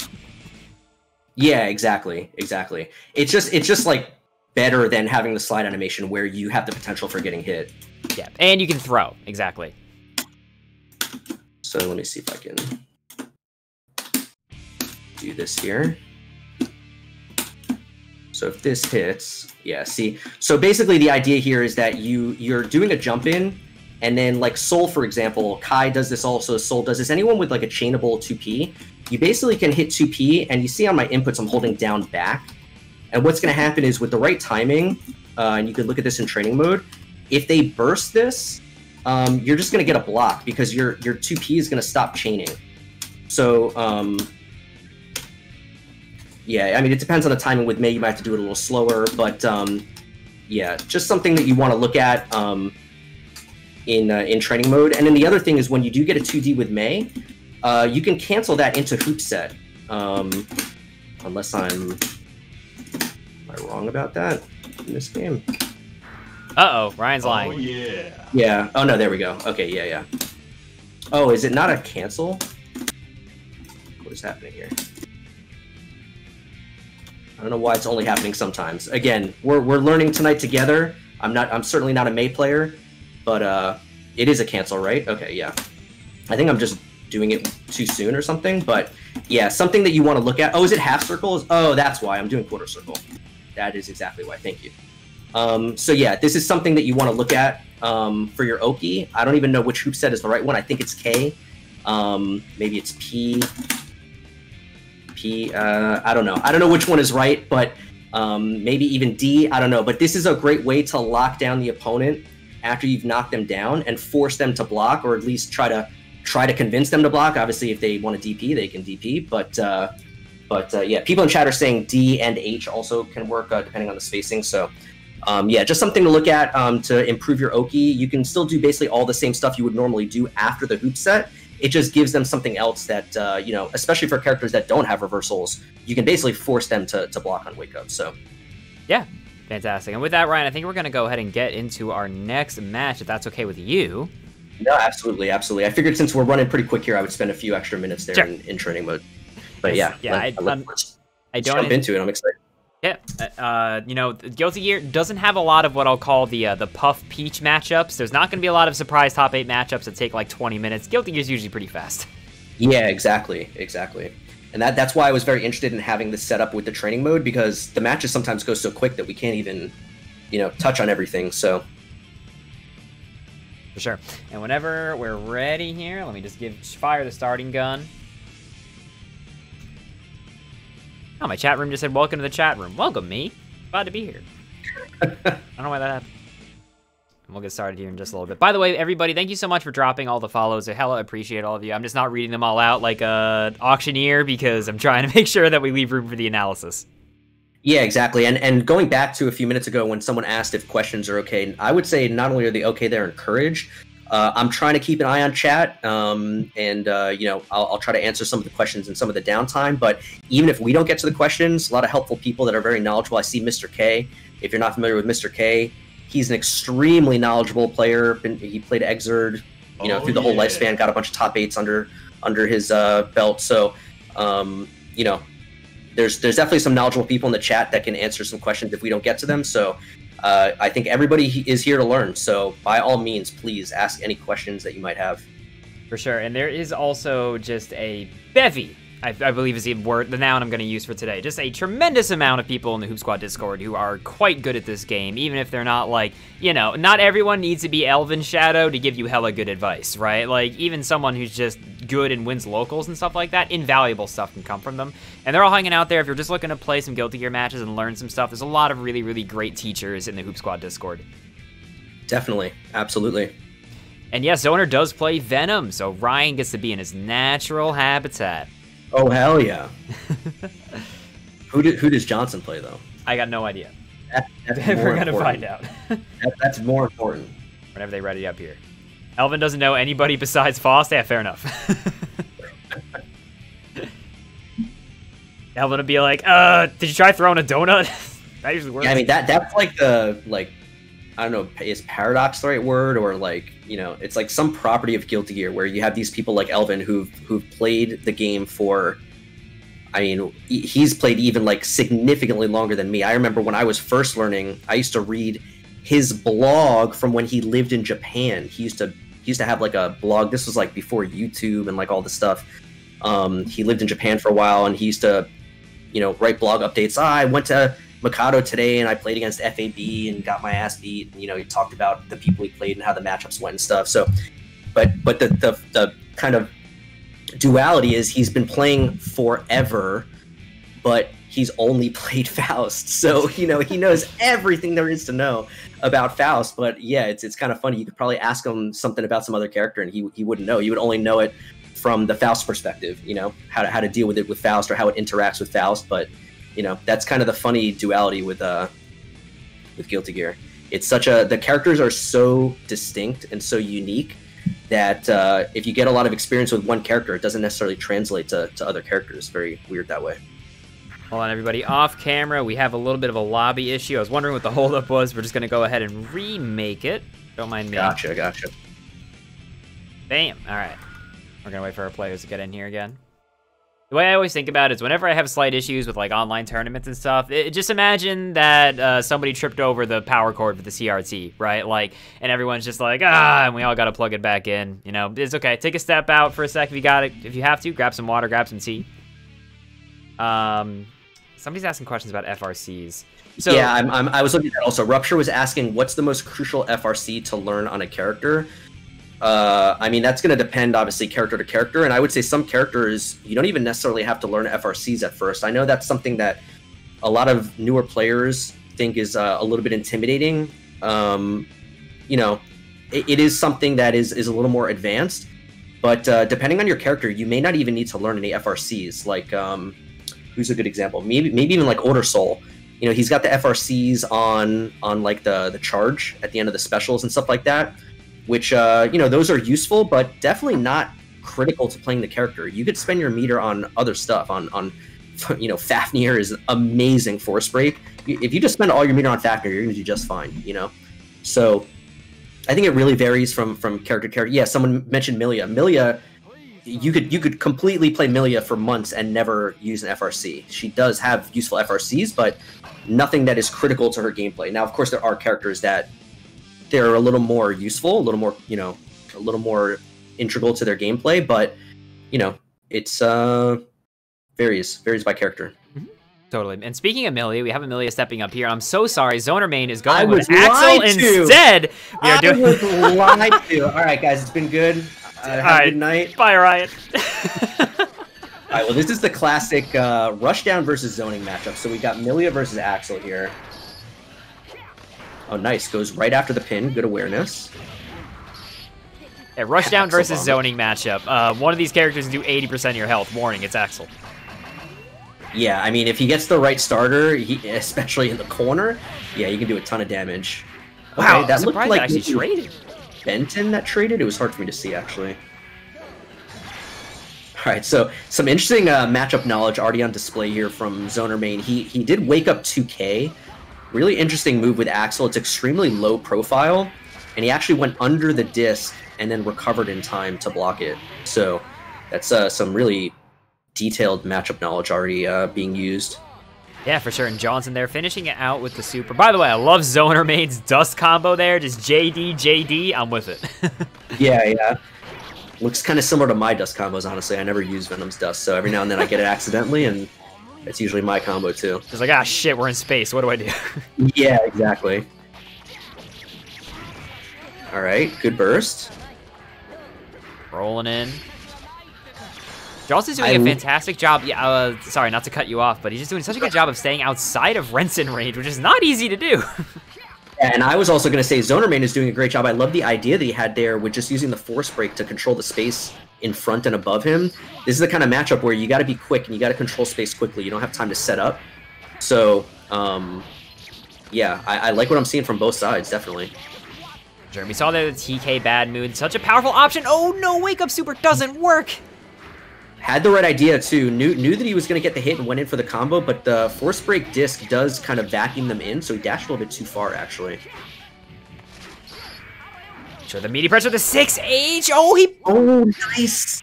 Yeah, exactly, exactly. It's just it's just like better than having the slide animation where you have the potential for getting hit. Yeah, and you can throw exactly. So let me see if I can do this here. So if this hits, yeah, see. So basically the idea here is that you you're doing a jump in and then like Sol, for example, Ky does this also, Sol does this. Anyone with like a chainable 2P, you basically can hit 2P and you see on my inputs I'm holding down back. And what's gonna happen is with the right timing, uh, and you could look at this in training mode, if they burst this, um, you're just gonna get a block because your your 2P is gonna stop chaining. So um, yeah, I mean, it depends on the timing. With May, you might have to do it a little slower, but um, yeah, just something that you want to look at um, in uh, in training mode. And then the other thing is when you do get a 2D with May, uh, you can cancel that into hoop set. Um, unless I'm am I wrong about that in this game? Uh oh, Ryan's lying. Oh lying. yeah. Yeah. Oh no, there we go. Okay, yeah, yeah. Oh, is it not a cancel? What is happening here? I don't know why it's only happening sometimes. Again, we're we're learning tonight together. I'm not. I'm certainly not a May player, but uh, it is a cancel, right? Okay, yeah. I think I'm just doing it too soon or something, but yeah, something that you want to look at. Oh, is it half circles? Oh, that's why I'm doing quarter circle. That is exactly why. Thank you. Um, so yeah, this is something that you want to look at um, for your Oki. I don't even know which hoop set is the right one. I think it's K. Um, maybe it's P. Uh, I don't know. I don't know which one is right, but um, maybe even D. I don't know. But this is a great way to lock down the opponent after you've knocked them down and force them to block, or at least try to try to convince them to block. Obviously, if they want to DP, they can DP. But uh, but uh, yeah, people in chat are saying D and H also can work uh, depending on the spacing. So um, yeah, just something to look at um, to improve your Oki. You can still do basically all the same stuff you would normally do after the hoop set. It just gives them something else that uh, you know, especially for characters that don't have reversals, you can basically force them to, to block on wake up. So Yeah, fantastic. And with that, Ryan, I think we're gonna go ahead and get into our next match, if that's okay with you. no, absolutely, absolutely. I figured since we're running pretty quick here, I would spend a few extra minutes there Sure. in, in training mode. But Yes, yeah, yeah, let, I- um, us I jump don't. into it. I'm excited. Yeah, uh, you know, Guilty Gear doesn't have a lot of what I'll call the uh, the Puff Peach matchups. There's not going to be a lot of surprise top eight matchups that take like 20 minutes. Guilty Gear's usually pretty fast. Yeah, exactly, exactly. And that that's why I was very interested in having this set up with the training mode because the matches sometimes go so quick that we can't even, you know, touch on everything. So For sure. And whenever we're ready here, let me just give fire the starting gun. Oh, my chat room just said, "Welcome to the chat room." Welcome me. Glad to be here. I don't know why that happened. And we'll get started here in just a little bit. By the way, everybody, thank you so much for dropping all the follows. I hella appreciate all of you. I'm just not reading them all out like a auctioneer because I'm trying to make sure that we leave room for the analysis. yeah, exactly. And and going back to a few minutes ago when someone asked if questions are okay, I would say not only are they okay, they're encouraged. Uh, I'm trying to keep an eye on chat, um, and uh, you know I'll, I'll try to answer some of the questions in some of the downtime. But even if we don't get to the questions, a lot of helpful people that are very knowledgeable. I see Mr. K. If you're not familiar with Mr. K, he's an extremely knowledgeable player. Been, he played Xrd, you know, Oh, through the whole lifespan. Got a bunch of top eights under under his uh, belt. So, um, you know, there's there's definitely some knowledgeable people in the chat that can answer some questions if we don't get to them. So uh, I think everybody is here to learn. So by all means, please ask any questions that you might have. For sure. And there is also just a bevy, I, I believe is the word, the noun I'm going to use for today. Just a tremendous amount of people in the Hoop Squad Discord who are quite good at this game, even if they're not like, you know, not everyone needs to be Elvin Shadow to give you hella good advice, right? Like, even someone who's just good and wins locals and stuff like that, invaluable stuff can come from them. And they're all hanging out there. If you're just looking to play some Guilty Gear matches and learn some stuff, there's a lot of really, really great teachers in the Hoop Squad Discord. Definitely, absolutely. And yes, Zoner does play Venom, so Ryan gets to be in his natural habitat. Oh hell yeah! who did, who does Jawnsunn play though? I got no idea. That, We're gonna important. find out That, that's more important. whenever they ready up here. Elvin doesn't know anybody besides Faust. Yeah, fair enough. Elvin will be like, "Uh, did you try throwing a donut?" that usually works. Yeah, I mean that that's like the like I don't know is paradox the right word or like you know it's like some property of Guilty Gear where you have these people like Elvin who've who've played the game for I mean, he's played even like significantly longer than me. I remember when I was first learning, I used to read his blog from when he lived in Japan. He used to he used to have like a blog. This was like before YouTube and like all this stuff. Um, he lived in Japan for a while, and he used to, you know, write blog updates. Ah, I went to Mikado today, and I played against FAB and got my ass beat. And, you know, he talked about the people he played and how the matchups went and stuff. So, but but the the, the kind of duality is he's been playing forever, but he's only played Faust. So, you know, he knows everything there is to know about Faust. But yeah, it's it's kind of funny. You could probably ask him something about some other character and he he wouldn't know. You would only know it from the Faust perspective, you know, how to how to deal with it with Faust or how it interacts with Faust. But, you know, that's kind of the funny duality with uh with Guilty Gear. It's such a the characters are so distinct and so unique that uh, if you get a lot of experience with one character, it doesn't necessarily translate to, to other characters. Very weird that way. Hold on, everybody. Off camera, we have a little bit of a lobby issue. I was wondering what the holdup was. We're just going to go ahead and remake it. Don't mind me. Gotcha, gotcha. Bam. All right. We're going to wait for our players to get in here again. The way I always think about it is whenever I have slight issues with like online tournaments and stuff, it, just imagine that uh, somebody tripped over the power cord for the CRT, right? Like, and everyone's just like, ah, and we all got to plug it back in. You know, it's okay. Take a step out for a sec if you got it. If you have to, grab some water, grab some tea. Um, somebody's asking questions about FRCs. So yeah, I'm, I'm, I was looking at also. Rupture was asking, what's the most crucial FRC to learn on a character? Uh, I mean, that's going to depend, obviously, character to character. And I would say some characters, you don't even necessarily have to learn FRCs at first. I know that's something that a lot of newer players think is uh, a little bit intimidating. Um, you know, it, it is something that is, is a little more advanced. But uh, depending on your character, you may not even need to learn any FRCs. Like, um, who's a good example? Maybe, maybe even like Order Sol. You know, he's got the FRCs on on like the the charge at the end of the specials and stuff like that which uh, you know those are useful, but definitely not critical to playing the character. You could spend your meter on other stuff. On on you know Fafnir is amazing force break. If you just spend all your meter on Fafnir, you're gonna do just fine. You know, so I think it really varies from from character to character. Yeah, someone mentioned Millia. Millia, you could you could completely play Millia for months and never use an FRC. She does have useful FRCs, but nothing that is critical to her gameplay. Now, of course, there are characters that they're a little more useful, a little more, you know, a little more integral to their gameplay, but you know, it's uh varies varies by character. Totally. And speaking of Millie, we have Amelia stepping up here. I'm so sorry. Zoner Main is going I with Axl instead. We are I doing was lied to. All right, guys, it's been good. Uh, have right. a good night. Bye, Ryan. All right, well, this is the classic uh, rushdown versus zoning matchup. So we got Millia versus Axl here. Oh, nice. Goes right after the pin. Good awareness. yeah, versus bomb. zoning matchup. Uh, one of these characters can do 80% of your health. Warning, it's Axl. Yeah, I mean, if he gets the right starter, he, especially in the corner, yeah, you can do a ton of damage. Okay, Wow, that I'm looked like that actually traded. Benton that traded. It was hard for me to see, actually. All right, so some interesting uh, matchup knowledge already on display here from Zoner Main. He he did wake up 2K. Really interesting move with Axl. It's extremely low profile, and he actually went under the disc and then recovered in time to block it. So that's uh, some really detailed matchup knowledge already uh, being used. Yeah, for sure. And Johnson there finishing it out with the super. By the way, I love Zoner Main's dust combo there. Just JD, JD. I'm with it. Yeah, yeah. Looks kind of similar to my dust combos, honestly. I never use Venom's dust, so every now and then I get it accidentally, and it's usually my combo too. Just like, ah, shit, we're in space. What do I do? Yeah, exactly. All right, good burst. Rolling in. Jawnsunn's doing I a l- fantastic job. Yeah, uh, sorry, not to cut you off, but he's just doing such a good job of staying outside of Rensen range, which is not easy to do. And I was also going to say ZonerMain is doing a great job. I love the idea that he had there with just using the force break to control the space in front and above him. This is the kind of matchup where you got to be quick and you got to control space quickly. You don't have time to set up. So, um, yeah, I, I like what I'm seeing from both sides, definitely. Jeremy saw there the TK Bad Moon. Such a powerful option. Oh no, wake up super doesn't work. Had the right idea too. Knew knew that he was going to get the hit and went in for the combo, but the force break disc does kind of vacuum them in, so he dashed a little bit too far actually. The meaty pressure, the 6H. Oh, he. Oh, nice,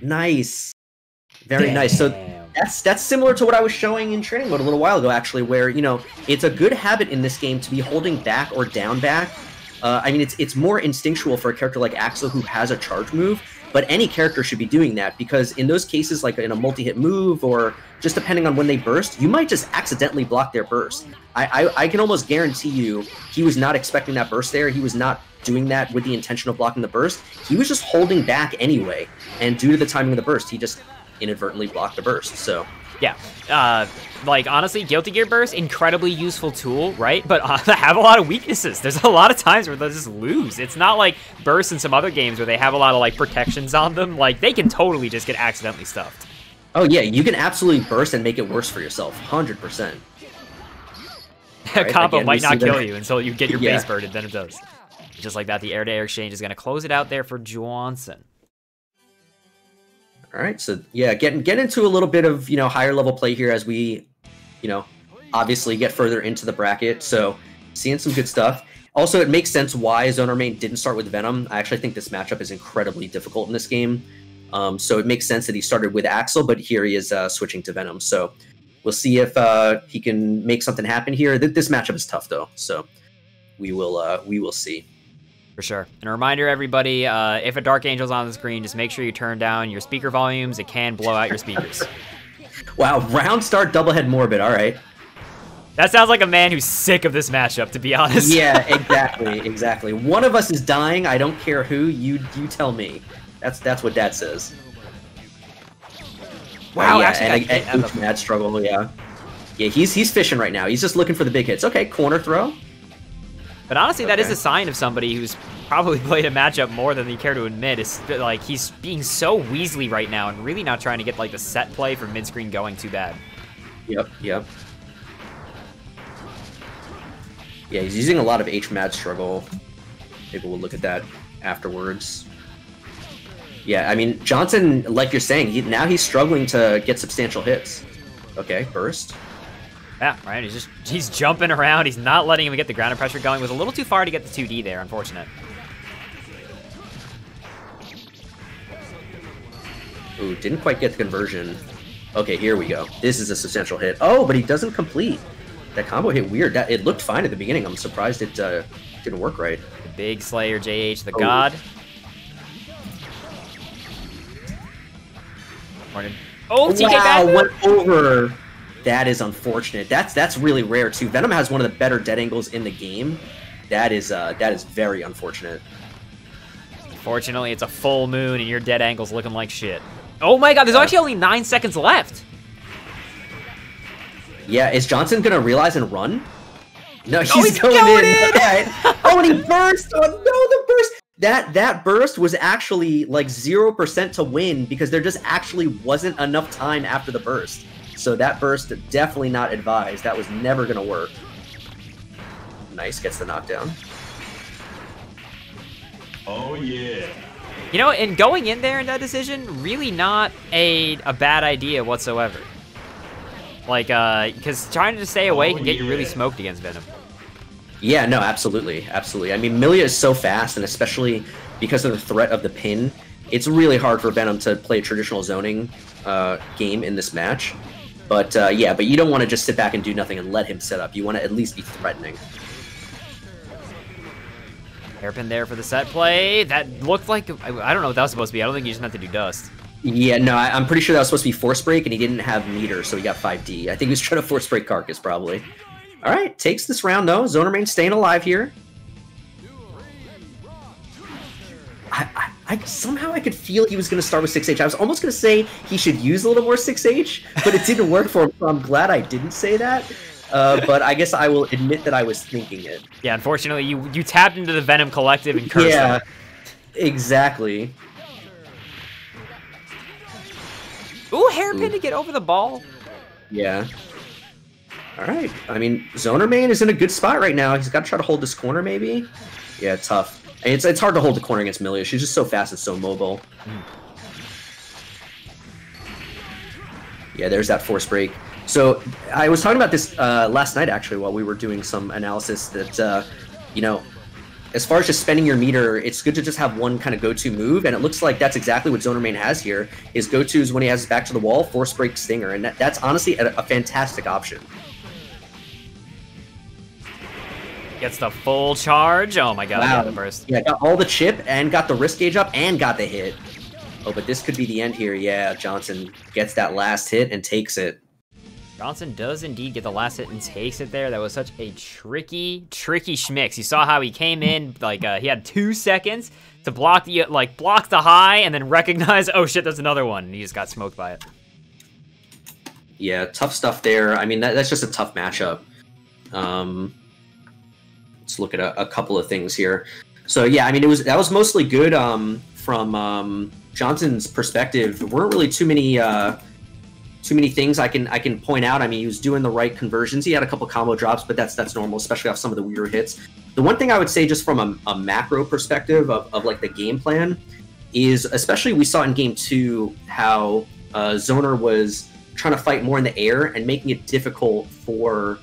nice, very nice. So That's that's similar to what I was showing in training mode a little while ago, actually, where you know it's a good habit in this game to be holding back or down back. Uh, I mean, it's it's more instinctual for a character like Axl who has a charge move, but any character should be doing that because in those cases, like in a multi-hit move or just depending on when they burst, you might just accidentally block their burst. I, I, I can almost guarantee you he was not expecting that burst there. He was not doing that with the intention of blocking the burst. He was just holding back anyway, and due to the timing of the burst, he just inadvertently blocked the burst. So Yeah, uh, like honestly, Guilty Gear Burst, incredibly useful tool, right? But uh, have a lot of weaknesses. There's a lot of times where they'll just lose. It's not like Burst in some other games where they have a lot of like protections on them. Like they can totally just get accidentally stuffed. Oh yeah, you can absolutely burst and make it worse for yourself, hundred percent. A Right, combo again, might not kill that- you until you get your Yeah. base birded, then it does. Just like that, the air-to-air exchange is going to close it out there for Jawnsunn. All right, so yeah, getting get into a little bit of you know higher level play here as we, you know, obviously get further into the bracket. So seeing some good stuff. Also, it makes sense why Zoner Main didn't start with Venom. I actually think this matchup is incredibly difficult in this game. Um, so it makes sense that he started with Axl, but here he is uh, switching to Venom. So we'll see if uh, he can make something happen here. Th- This matchup is tough though, so we will uh, we will see. For sure. And a reminder, everybody, uh, if a Dark Angel's on the screen, just make sure you turn down your speaker volumes. It can blow out your speakers. Wow, round start double head morbid. All right. that sounds like a man who's sick of this matchup, to be honest. yeah, exactly, exactly. One of us is dying. I don't care who. You you tell me. That's that's what Dad says. Wow, yeah, actually, and, I and, and mad struggle. Yeah, yeah. He's he's fishing right now. He's just looking for the big hits. Okay, corner throw. But honestly, that is a sign of somebody who's probably played a matchup more than they care to admit. Is like he's being so Weasley right now and really not trying to get like the set play from mid screen going too bad. Yep, yep. Yeah, he's using a lot of H mad struggle. Maybe we'll look at that afterwards. Yeah, I mean Jawnsunn, like you're saying, he, now he's struggling to get substantial hits. Okay, burst. Yeah, right. He's just he's jumping around. He's not letting him get the ground pressure going. Was a little too far to get the 2D there. Unfortunate. Ooh, didn't quite get the conversion. Okay, here we go. This is a substantial hit. Oh, but he doesn't complete. That combo hit weird. That it looked fine at the beginning. I'm surprised it uh, didn't work right. The big Slayer JH, the Oh. God. Morning. Oh, TK wow, back. went over. That is unfortunate. That's that's really rare too. Venom has one of the better dead angles in the game. That is uh that is very unfortunate. Fortunately, it's a full moon and your dead angle's looking like shit. Oh my god, there's Yeah. actually only nine seconds left. Yeah, is Jawnsunn gonna realize and run? No, he's, he's going, going in. in! Oh, and he burst! Oh no, the burst! That that burst was actually like zero percent to win because there just actually wasn't enough time after the burst. So that burst definitely not advised. That was never gonna work. Nice, gets the knockdown. Oh yeah. You know, and going in there in that decision, really not a a bad idea whatsoever. Like, uh, because trying to stay away Oh, can get you really smoked against Venom. Yeah, no, absolutely, absolutely. I mean, Millia is so fast, and especially because of the threat of the pin, it's really hard for Venom to play a traditional zoning uh, game in this match. But uh, yeah, but you don't want to just sit back and do nothing and let him set up. You want to at least be threatening. Hairpin there for the set play. That looked like I, I don't know what that was supposed to be. I don't think you just meant to do dust. Yeah, no, I, I'm pretty sure that was supposed to be force break, and he didn't have meter, so he got 5D. I think he was trying to force break Carcass, probably. All right, takes this round though. ZonerMain's staying alive here. I, I, I somehow I could feel he was going to start with 6H. I was almost going to say he should use a little more 6H, but it didn't work for him. So I'm glad I didn't say that. Uh, but I guess I will admit that I was thinking it. Yeah, unfortunately, you you tapped into the Venom Collective and cursed yeah, them. exactly. Ooh, hairpin Ooh. to get over the ball. Yeah. All right. I mean, Zoner Main is in a good spot right now. He's got to try to hold this corner, maybe. Yeah, tough. It's it's hard to hold the corner against Millia. She's just so fast and so mobile. Yeah, there's that force break. So I was talking about this uh, last night actually while we were doing some analysis that uh, you know as far as just spending your meter, it's good to just have one kind of go-to move, and it looks like that's exactly what Zoner Main has here. His go-to is when he has his back to the wall, force break Stinger, and that, that's honestly a, a fantastic option. Gets the full charge. Oh my god, Wow. yeah, the burst. Yeah, got all the chip and got the risk gauge up and got the hit. Oh, but this could be the end here. Yeah, Jawnsunn gets that last hit and takes it. Jawnsunn does indeed get the last hit and takes it there. That was such a tricky, tricky schmix. You saw how he came in, like uh, he had two seconds to block the like block the high and then recognize, oh shit, there's another one. And he just got smoked by it. Yeah, tough stuff there. I mean, that, that's just a tough matchup. Um, let's look at a, a couple of things here. So yeah, I mean, it was that was mostly good um, from um, Jawnsunn's perspective. There weren't really too many uh, too many things I can I can point out. I mean, he was doing the right conversions. He had a couple combo drops, but that's that's normal, especially off some of the weirder hits. The one thing I would say, just from a, a macro perspective of, of like the game plan, is especially we saw in game two how uh, Zoner was trying to fight more in the air and making it difficult for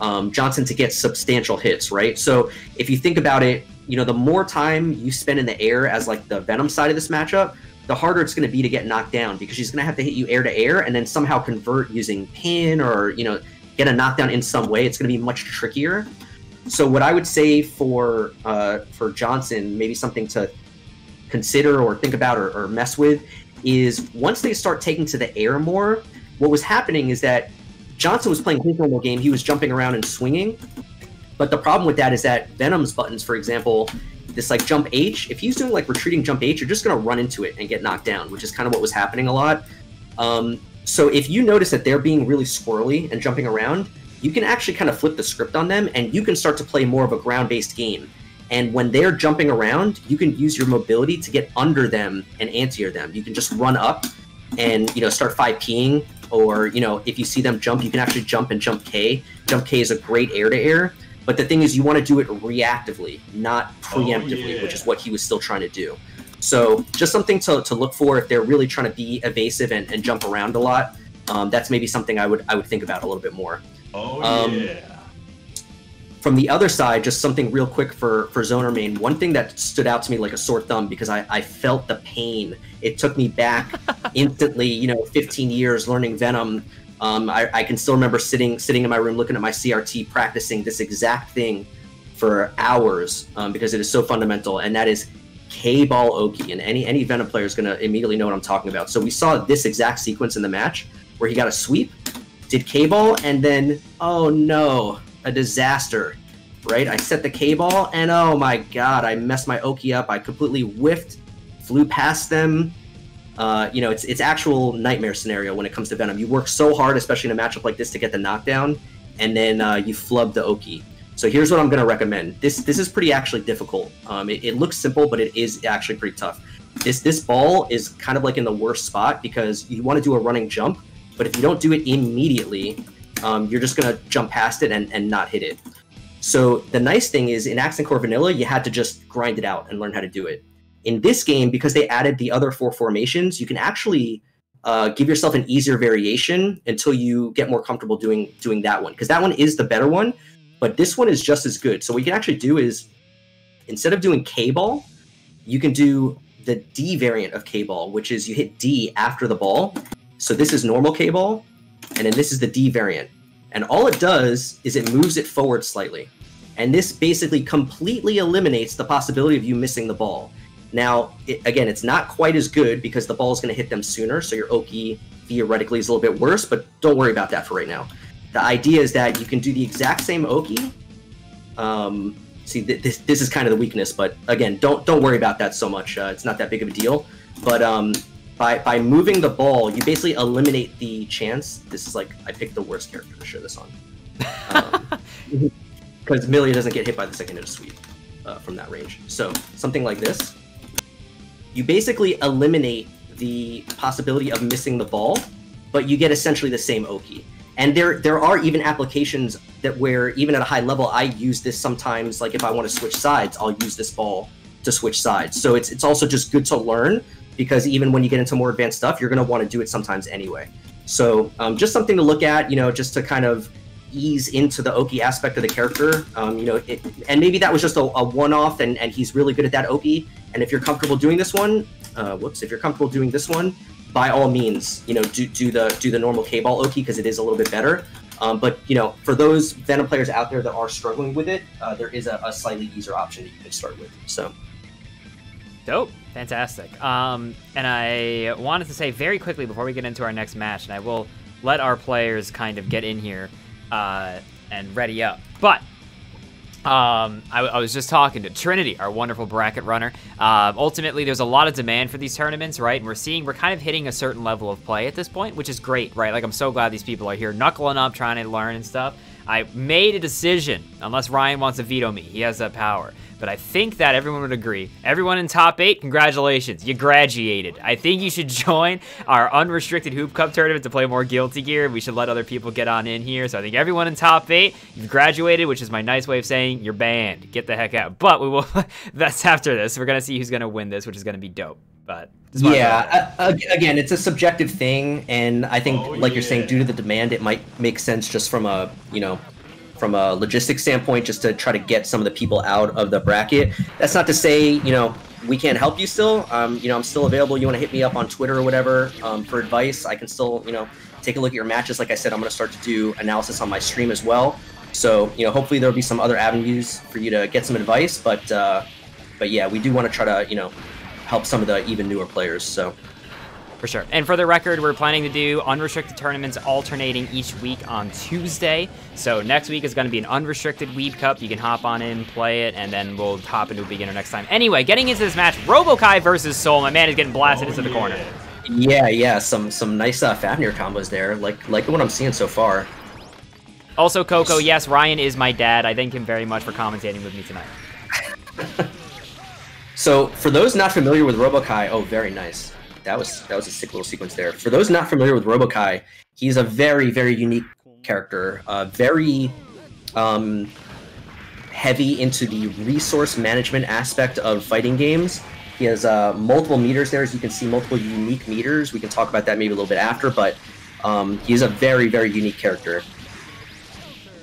um, Jawnsunn to get substantial hits, right? So if you think about it, you know, the more time you spend in the air as like the Venom side of this matchup, the harder it's going to be to get knocked down because she's going to have to hit you air to air and then somehow convert using pin or you know get a knockdown in some way. It's going to be much trickier. So what I would say for uh, for Jawnsunn, maybe something to consider or think about or, or mess with, is once they start taking to the air more, what was happening is that Jawnsunn was playing his normal game. He was jumping around and swinging. But the problem with that is that Venom's buttons, for example, this like jump H, if he's doing like retreating jump H, you're just going to run into it and get knocked down, which is kind of what was happening a lot. Um, so if you notice that they're being really squirrely and jumping around, you can actually kind of flip the script on them and you can start to play more of a ground based game. And when they're jumping around, you can use your mobility to get under them and anti them. You can just run up and you know start 5ping or you know if you see them jump you can actually jump and jump k jump k is a great air to air but the thing is you want to do it reactively not preemptively yeah. which is what he was still trying to do so just something to, to look for if they're really trying to be evasive and, and jump around a lot um, that's maybe something i would i would think about a little bit more Oh Um, yeah. From the other side, just something real quick for for ZonerMain. One thing that stood out to me like a sore thumb because I, I felt the pain. It took me back instantly. You know, 15 years learning Venom. Um, I, I can still remember sitting sitting in my room looking at my CRT practicing this exact thing for hours um, because it is so fundamental, and that is K ball Oki. And any any Venom player is going to immediately know what I'm talking about. So we saw this exact sequence in the match where he got a sweep, did K ball, and then oh no, a disaster. Right, I set the K ball, and oh my god, I messed my Oki up. I completely whiffed, flew past them. Uh, you know, it's it's actual nightmare scenario when it comes to Venom. You work so hard, especially in a matchup like this, to get the knockdown, and then uh, you flub the Oki. So here's what I'm going to recommend. This this is pretty actually difficult. Um, it, it looks simple, but it is actually pretty tough. This this ball is kind of like in the worst spot because you want to do a running jump, but if you don't do it immediately, um, you're just going to jump past it and, and not hit it. So the nice thing is in Accent Core Vanilla, you had to just grind it out and learn how to do it. In this game, because they added the other four formations, you can actually uh, give yourself an easier variation until you get more comfortable doing doing that one. Because that one is the better one, but this one is just as good. So what you can actually do is instead of doing K ball, you can do the D variant of K ball, which is you hit D after the ball. So this is normal K ball, and then this is the D variant. And all it does is it moves it forward slightly. And this basically completely eliminates the possibility of you missing the ball. Now, it, again, it's not quite as good because the ball is going to hit them sooner, so your Oki theoretically is a little bit worse, but don't worry about that for right now. The idea is that you can do the exact same Oki. Um, see, th- this, this is kind of the weakness, but again, don't don't worry about that so much. Uh, it's not that big of a deal. But um, by by moving the ball, you basically eliminate the chance. This is like I picked the worst character to show this on, because Millia doesn't get hit by the second hit of sweep uh, from that range. So something like this, you basically eliminate the possibility of missing the ball, but you get essentially the same Oki. And there there are even applications that where even at a high level, I use this sometimes. Like if I want to switch sides, I'll use this ball to switch sides. So it's it's also just good to learn because even when you get into more advanced stuff, you're going to want to do it sometimes anyway. So um, just something to look at, you know, just to kind of ease into the Oki aspect of the character. Um, you know, it, and maybe that was just a, a one-off, and, and he's really good at that Oki. And if you're comfortable doing this one, uh, whoops, if you're comfortable doing this one, by all means, you know, do, do the do the normal K-ball Oki because it is a little bit better. Um, but you know, for those Venom players out there that are struggling with it, uh, there is a, a slightly easier option that you can start with. So. Dope. Fantastic. Um, and I wanted to say very quickly before we get into our next match, and I will let our players kind of get in here uh, and ready up. But um, I, I, was just talking to Trinity, our wonderful bracket runner. Um, ultimately, there's a lot of demand for these tournaments, right? And we're seeing we're kind of hitting a certain level of play at this point, which is great, right? Like I'm so glad these people are here, knuckling up, trying to learn and stuff. I made a decision, unless Ryan wants to veto me. He has that power but I think that everyone would agree. Everyone in top eight, congratulations, you graduated. I think you should join our unrestricted Hoop Cup tournament to play more Guilty Gear. We should let other people get on in here. So I think everyone in top eight, you've graduated, which is my nice way of saying you're banned. Get the heck out. But we will. that's after this. We're gonna see who's gonna win this, which is gonna be dope. But yeah, again, it's a subjective thing, and I think, oh, like yeah. you're saying, due to the demand, it might make sense just from a you know from a logistics standpoint just to try to get some of the people out of the bracket. That's not to say, you know, we can't help you still. Um, you know, I'm still available. You want to hit me up on Twitter or whatever um, for advice. I can still, you know, take a look at your matches. Like I said, I'm going to start to do analysis on my stream as well. So, you know, hopefully there'll be some other avenues for you to get some advice. But, uh, but yeah, we do want to try to, you know, help some of the even newer players. So. For sure. And for the record, we're planning to do unrestricted tournaments alternating each week on Tuesday. So next week is going to be an unrestricted Weeb Cup. You can hop on in, play it, and then we'll hop into a beginner next time. Anyway, getting into this match, Robo-Ky versus Sol. My man is getting blasted oh, into the yeah. corner. Yeah, yeah, some some nice uh, Fafnir combos there. Like like what I'm seeing so far. Also, Coco, yes, Ryan is my dad. I thank him very much for commentating with me tonight. so, for those not familiar with Robo-Ky, oh, very nice that was that was a sick little sequence there. For those not familiar with Robo-Ky, he's a very very unique character, uh, very um, heavy into the resource management aspect of fighting games. He has uh, multiple meters there, as you can see, multiple unique meters. We can talk about that maybe a little bit after, but um, he's a very very unique character.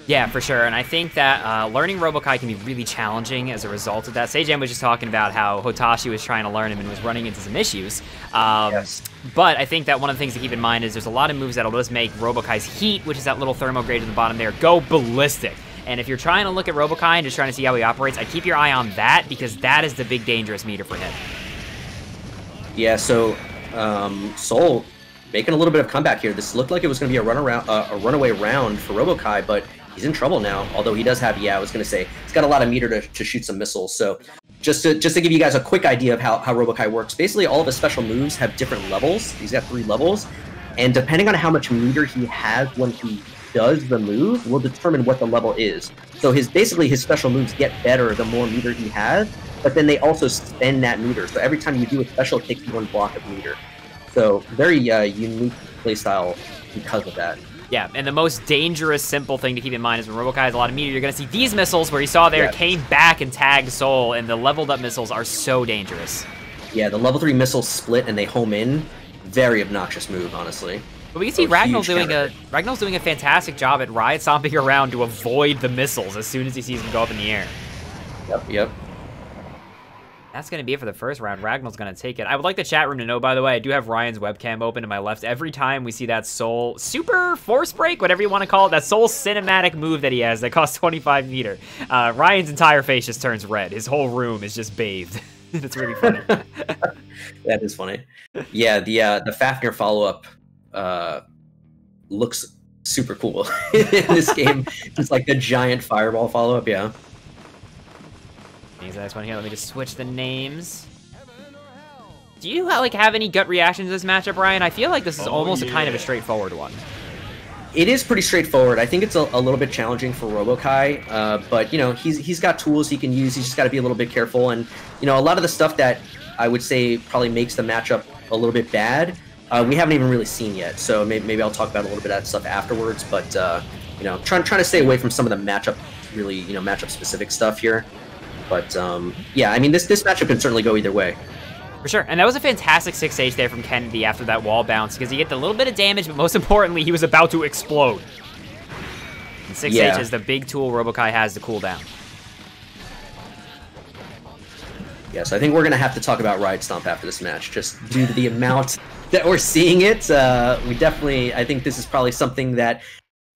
Yeah, for sure. And I think that uh, learning Robo-Ky can be really challenging as a result of that. Sajam was just talking about how Hotashi was trying to learn him and was running into some issues. Um, yes. But I think that one of the things to keep in mind is there's a lot of moves that'll just make Robo-Ky's heat, which is that little thermal grade at the bottom there, go ballistic. And if you're trying to look at Robo-Ky and just trying to see how he operates, I keep your eye on that because that is the big dangerous meter for him. Yeah, so um, Sol making a little bit of comeback here. This looked like it was going to be a run around, uh, a runaway round for Robo-Ky, but he's in trouble now. Although he does have, yeah, I was gonna say, he's got a lot of meter to, to shoot some missiles. So just to just to give you guys a quick idea of how how Robo-Ky works, basically all of his special moves have different levels. He's got three levels, and depending on how much meter he has when he does the move, will determine what the level is. So his basically his special moves get better the more meter he has, but then they also spend that meter. So every time you do a special, it takes one block of meter. So very uh, unique playstyle because of that. Yeah, and the most dangerous, simple thing to keep in mind is when Robo-Ky has a lot of meter, you're going to see these missiles where you saw there yeah. came back and tagged Sol, and the leveled up missiles are so dangerous. Yeah, the level 3 missiles split and they home in. Very obnoxious move, honestly. But we can see Ragnell doing a Ragnell's doing a fantastic job at riot stomping around to avoid the missiles as soon as he sees them go up in the air. Yep, yep. That's going to be it for the first round. Ragnell's going to take it. I would like the chat room to know, by the way, I do have Ryan's webcam open to my left. Every time we see that Sol super force break, whatever you want to call it, that Sol cinematic move that he has that costs 25 meter, uh, Ryan's entire face just turns red. His whole room is just bathed. it's really funny. that is funny. Yeah, the uh, the Fafnir follow-up uh, looks super cool in this game. Just like the giant fireball follow-up, yeah. He's the next one here. Let me just switch the names. Do you like have any gut reactions to this matchup, Ryan? I feel like this is oh, almost yeah. a kind of a straightforward one. It is pretty straightforward. I think it's a, a little bit challenging for Robo-Ky, uh, but you know he's he's got tools he can use. He's just got to be a little bit careful, and you know a lot of the stuff that I would say probably makes the matchup a little bit bad. Uh, we haven't even really seen yet, so maybe, maybe I'll talk about a little bit of that stuff afterwards. But uh, you know, trying trying to stay away from some of the matchup, really you know matchup specific stuff here. But um, yeah, I mean, this this matchup can certainly go either way. For sure. And that was a fantastic 6H there from Kennedy after that wall bounce because he get a little bit of damage, but most importantly, he was about to explode. And 6H Yeah. is the big tool Robo-Ky has to cool down. Yes, I think we're gonna have to talk about Riot Stomp after this match, just due to the amount that we're seeing it. Uh, we definitely, I think this is probably something that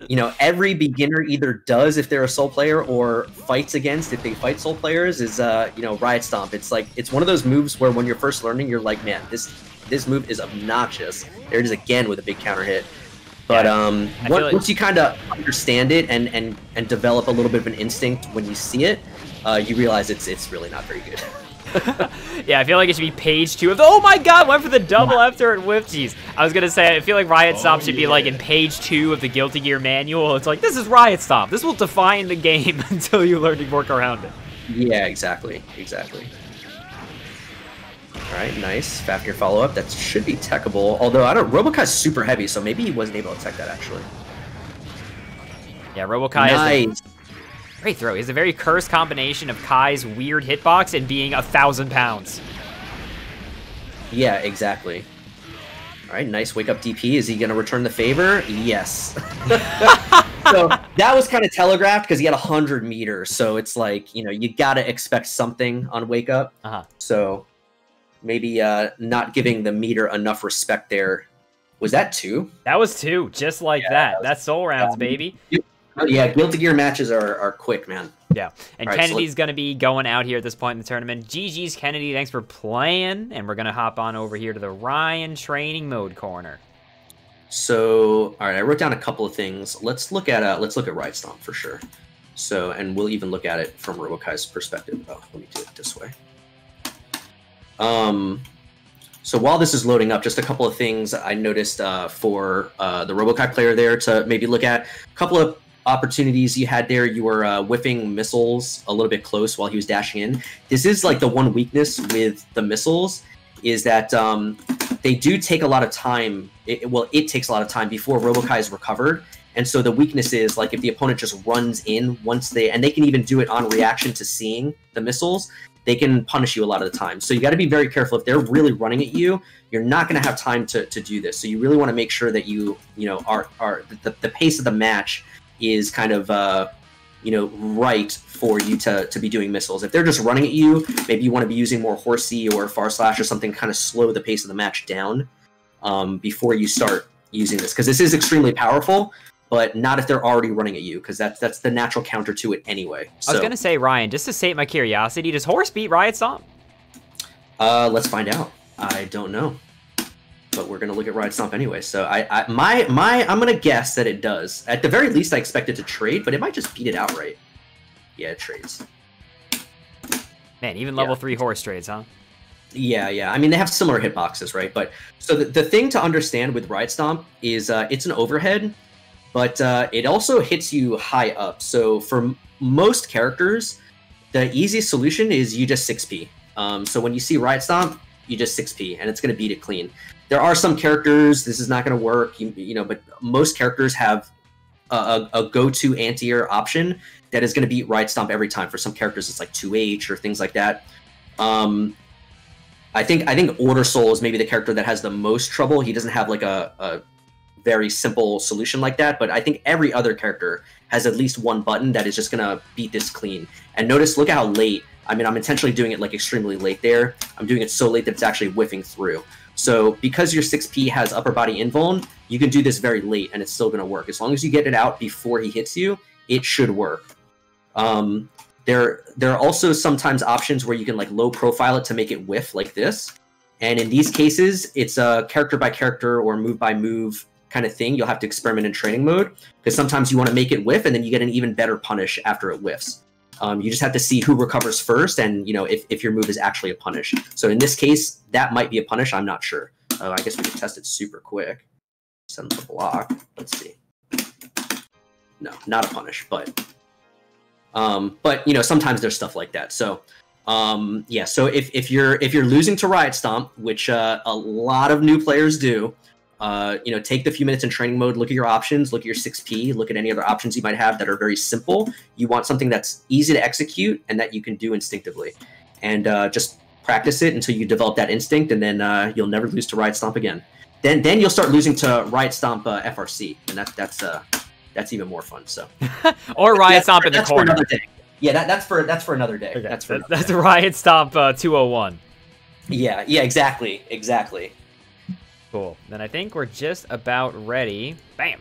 you know every beginner either does if they're a Sol player or fights against if they fight Sol players. Is uh, you know Riot Stomp. It's like it's one of those moves where when you're first learning, you're like, man, this this move is obnoxious. There it is again with a big counter hit. But Yeah, um, once, like- once you kind of understand it and, and and develop a little bit of an instinct when you see it, uh, you realize it's it's really not very good. Yeah, I feel like it should be page two of the. Oh my god, went for the double after it. Jeez. I was gonna say, I feel like Riot Oh, Stomp should be like in page two of the Guilty Gear manual. It's like, this is Riot Stomp. This will define the game until you learn to work around it. Yeah, exactly, exactly. All right, nice. Fafnir follow up. That should be techable. Although I don't, Robo-Ky's super heavy, so maybe he wasn't able to tech that actually. Yeah, Robo-Ky nice. a great throw. Has a very cursed combination of Ky's weird hitbox and being a thousand pounds. Yeah, exactly. All right, nice wake up DP. Is he going to return the favor? Yes. so that was kind of telegraphed because he had 100 meters. So it's like, you know, you got to expect something on wake up. Uh-huh. So maybe uh, not giving the meter enough respect there. Was that two? That was two, just like Yeah, that. that was- That's soul rounds, um, baby. Oh, yeah, Guilty Gear matches are, are quick, man. Yeah. And right, so Kennedy's going to be going out here at this point in the tournament. GG's Kennedy, thanks for playing. And we're going to hop on over here to the Ryan training mode corner. So, all right, I wrote down a couple of things. Let's look at uh, let's look at Riot Stomp for sure. So, and we'll even look at it from Robo-Ky's perspective. Oh, let me do it this way. Um, so while this is loading up, just a couple of things I noticed uh, for uh, the Robo-Ky player there to maybe look at. A couple of opportunities you had there. You were uh, whiffing missiles a little bit close while he was dashing in. This is like the one weakness with the missiles is that um, they do take a lot of time. It, well, it takes a lot of time before Robo-Ky is recovered. And so the weakness is like if the opponent just runs in once they, and they can even do it on reaction to seeing the missiles, they can punish you a lot of the time. So you got to be very careful. If they're really running at you, you're not going to have time to, to do this. So you really want to make sure that you, you know, are, are the, the pace of the match is kind of, uh, you know, right for you to, to be doing missiles. If they're just running at you, maybe you want to be using more horsey or far slash or something, kind of slow the pace of the match down um, before you start using this because this is extremely powerful, but not if they're already running at you because that's that's the natural counter to it anyway. So I was going to say, Ryan, just to sate my curiosity, does Horse beat Riot Stomp? uh, let's find out. I don't know, but we're gonna look at Riot Stomp anyway. So I, I my my I'm gonna guess that it does. At the very least, I expect it to trade, but it might just beat it outright. Yeah, it trades. Man, even level Yeah. 3 horse trades, huh? Yeah, yeah. I mean, they have similar hitboxes, right? But so the, the thing to understand with Riot Stomp is uh, it's an overhead, but uh, it also hits you high up. So for m- most characters, the easiest solution is you just 6p. Um, so when you see Riot Stomp, you just 6p, and it's going to beat it clean. There are some characters this is not going to work, you, you know, but most characters have a, a, a go-to anti-air option that is going to beat Riot Stomp every time. For some characters, it's like 2H or things like that. Um, I think I think Order Sol is maybe the character that has the most trouble. He doesn't have like a, a very simple solution like that, but I think every other character has at least one button that is just gonna beat this clean. And notice, look at how late. I mean, I'm intentionally doing it like extremely late there. I'm doing it so late that it's actually whiffing through. So because your 6P has upper body invuln, you can do this very late and it's still gonna work. As long as you get it out before he hits you, it should work. Um, there, there are also sometimes options where you can like low profile it to make it whiff like this. And in these cases, it's a character by character or move by move kind of thing. You'll have to experiment in training mode because sometimes you want to make it whiff and then you get an even better punish after it whiffs. Um, you just have to see who recovers first and you know if, if your move is actually a punish. So in this case, that might be a punish. I'm not sure. Uh, I guess we can test it super quick. Send the block. Let's see. No, not a punish, but um, but you know, sometimes there's stuff like that. So um, yeah, so if, if you're if you're losing to Riot Stomp, which uh, a lot of new players do, uh, you know, take the few minutes in training mode, look at your options, look at your 6P, look at any other options you might have that are very simple. You want something that's easy to execute and that you can do instinctively, and uh, just practice it until you develop that instinct, and then uh, you'll never lose to Riot Stomp again. Then then you'll start losing to Riot Stomp uh, FRC, and that that's uh, that's even more fun. So or Riot That's Stomp for- in the that's for corner. another day. Yeah, that, that's for that's for another day. Okay, That's for that's, that's Riot Stomp uh, 201. yeah, yeah, exactly, exactly. Cool. Then I think we're just about ready. Bam.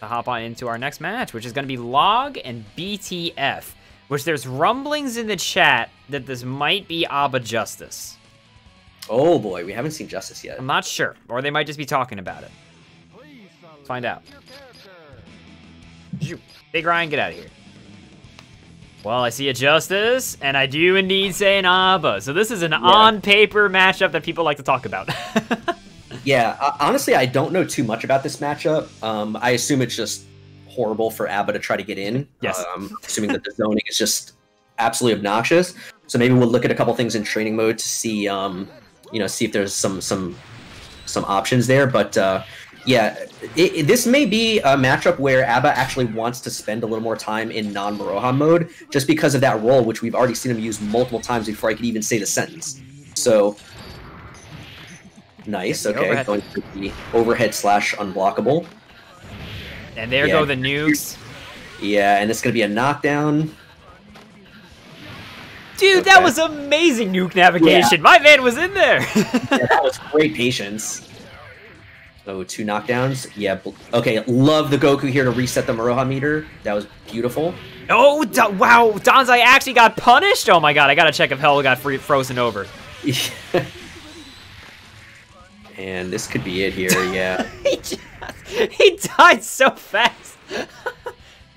To hop on into our next match, which is going to be Log and BTF. Which there's rumblings in the chat that this might be A.B.A Justice. Oh boy, we haven't seen Justice yet. I'm not sure, or they might just be talking about it. Let's find out. Big Ryan, get out of here. Well, I see a Justice, and I do indeed say an A.B.A. So this is an on-paper matchup that people like to talk about. Yeah, uh, honestly, I don't know too much about this matchup. Um, I assume it's just horrible for A.B.A to try to get in. Yes. Um, assuming that the zoning is just absolutely obnoxious. So maybe we'll look at a couple things in training mode to see, um, you know, see if there's some some some options there. But uh, yeah, it, it- this may be a matchup where A.B.A actually wants to spend a little more time in non-Moroha mode, just because of that role, which we've already seen him use multiple times before I could even say the sentence. So nice. Okay, overhead. going for the overhead slash unblockable. and there Yeah. go the nukes. Yeah, and it's gonna be a knockdown. Dude, that was amazing nuke navigation. My man was in there. Yeah, that was great patience. Oh, two knockdowns. Yeah. Okay. Love the Goku here to reset the Moroha meter. That was beautiful. oh, da- wow. Danzai actually got punished? Oh my god, I gotta check if Hell got free- frozen over. and this could be it here. Yeah. he, just, he died so fast.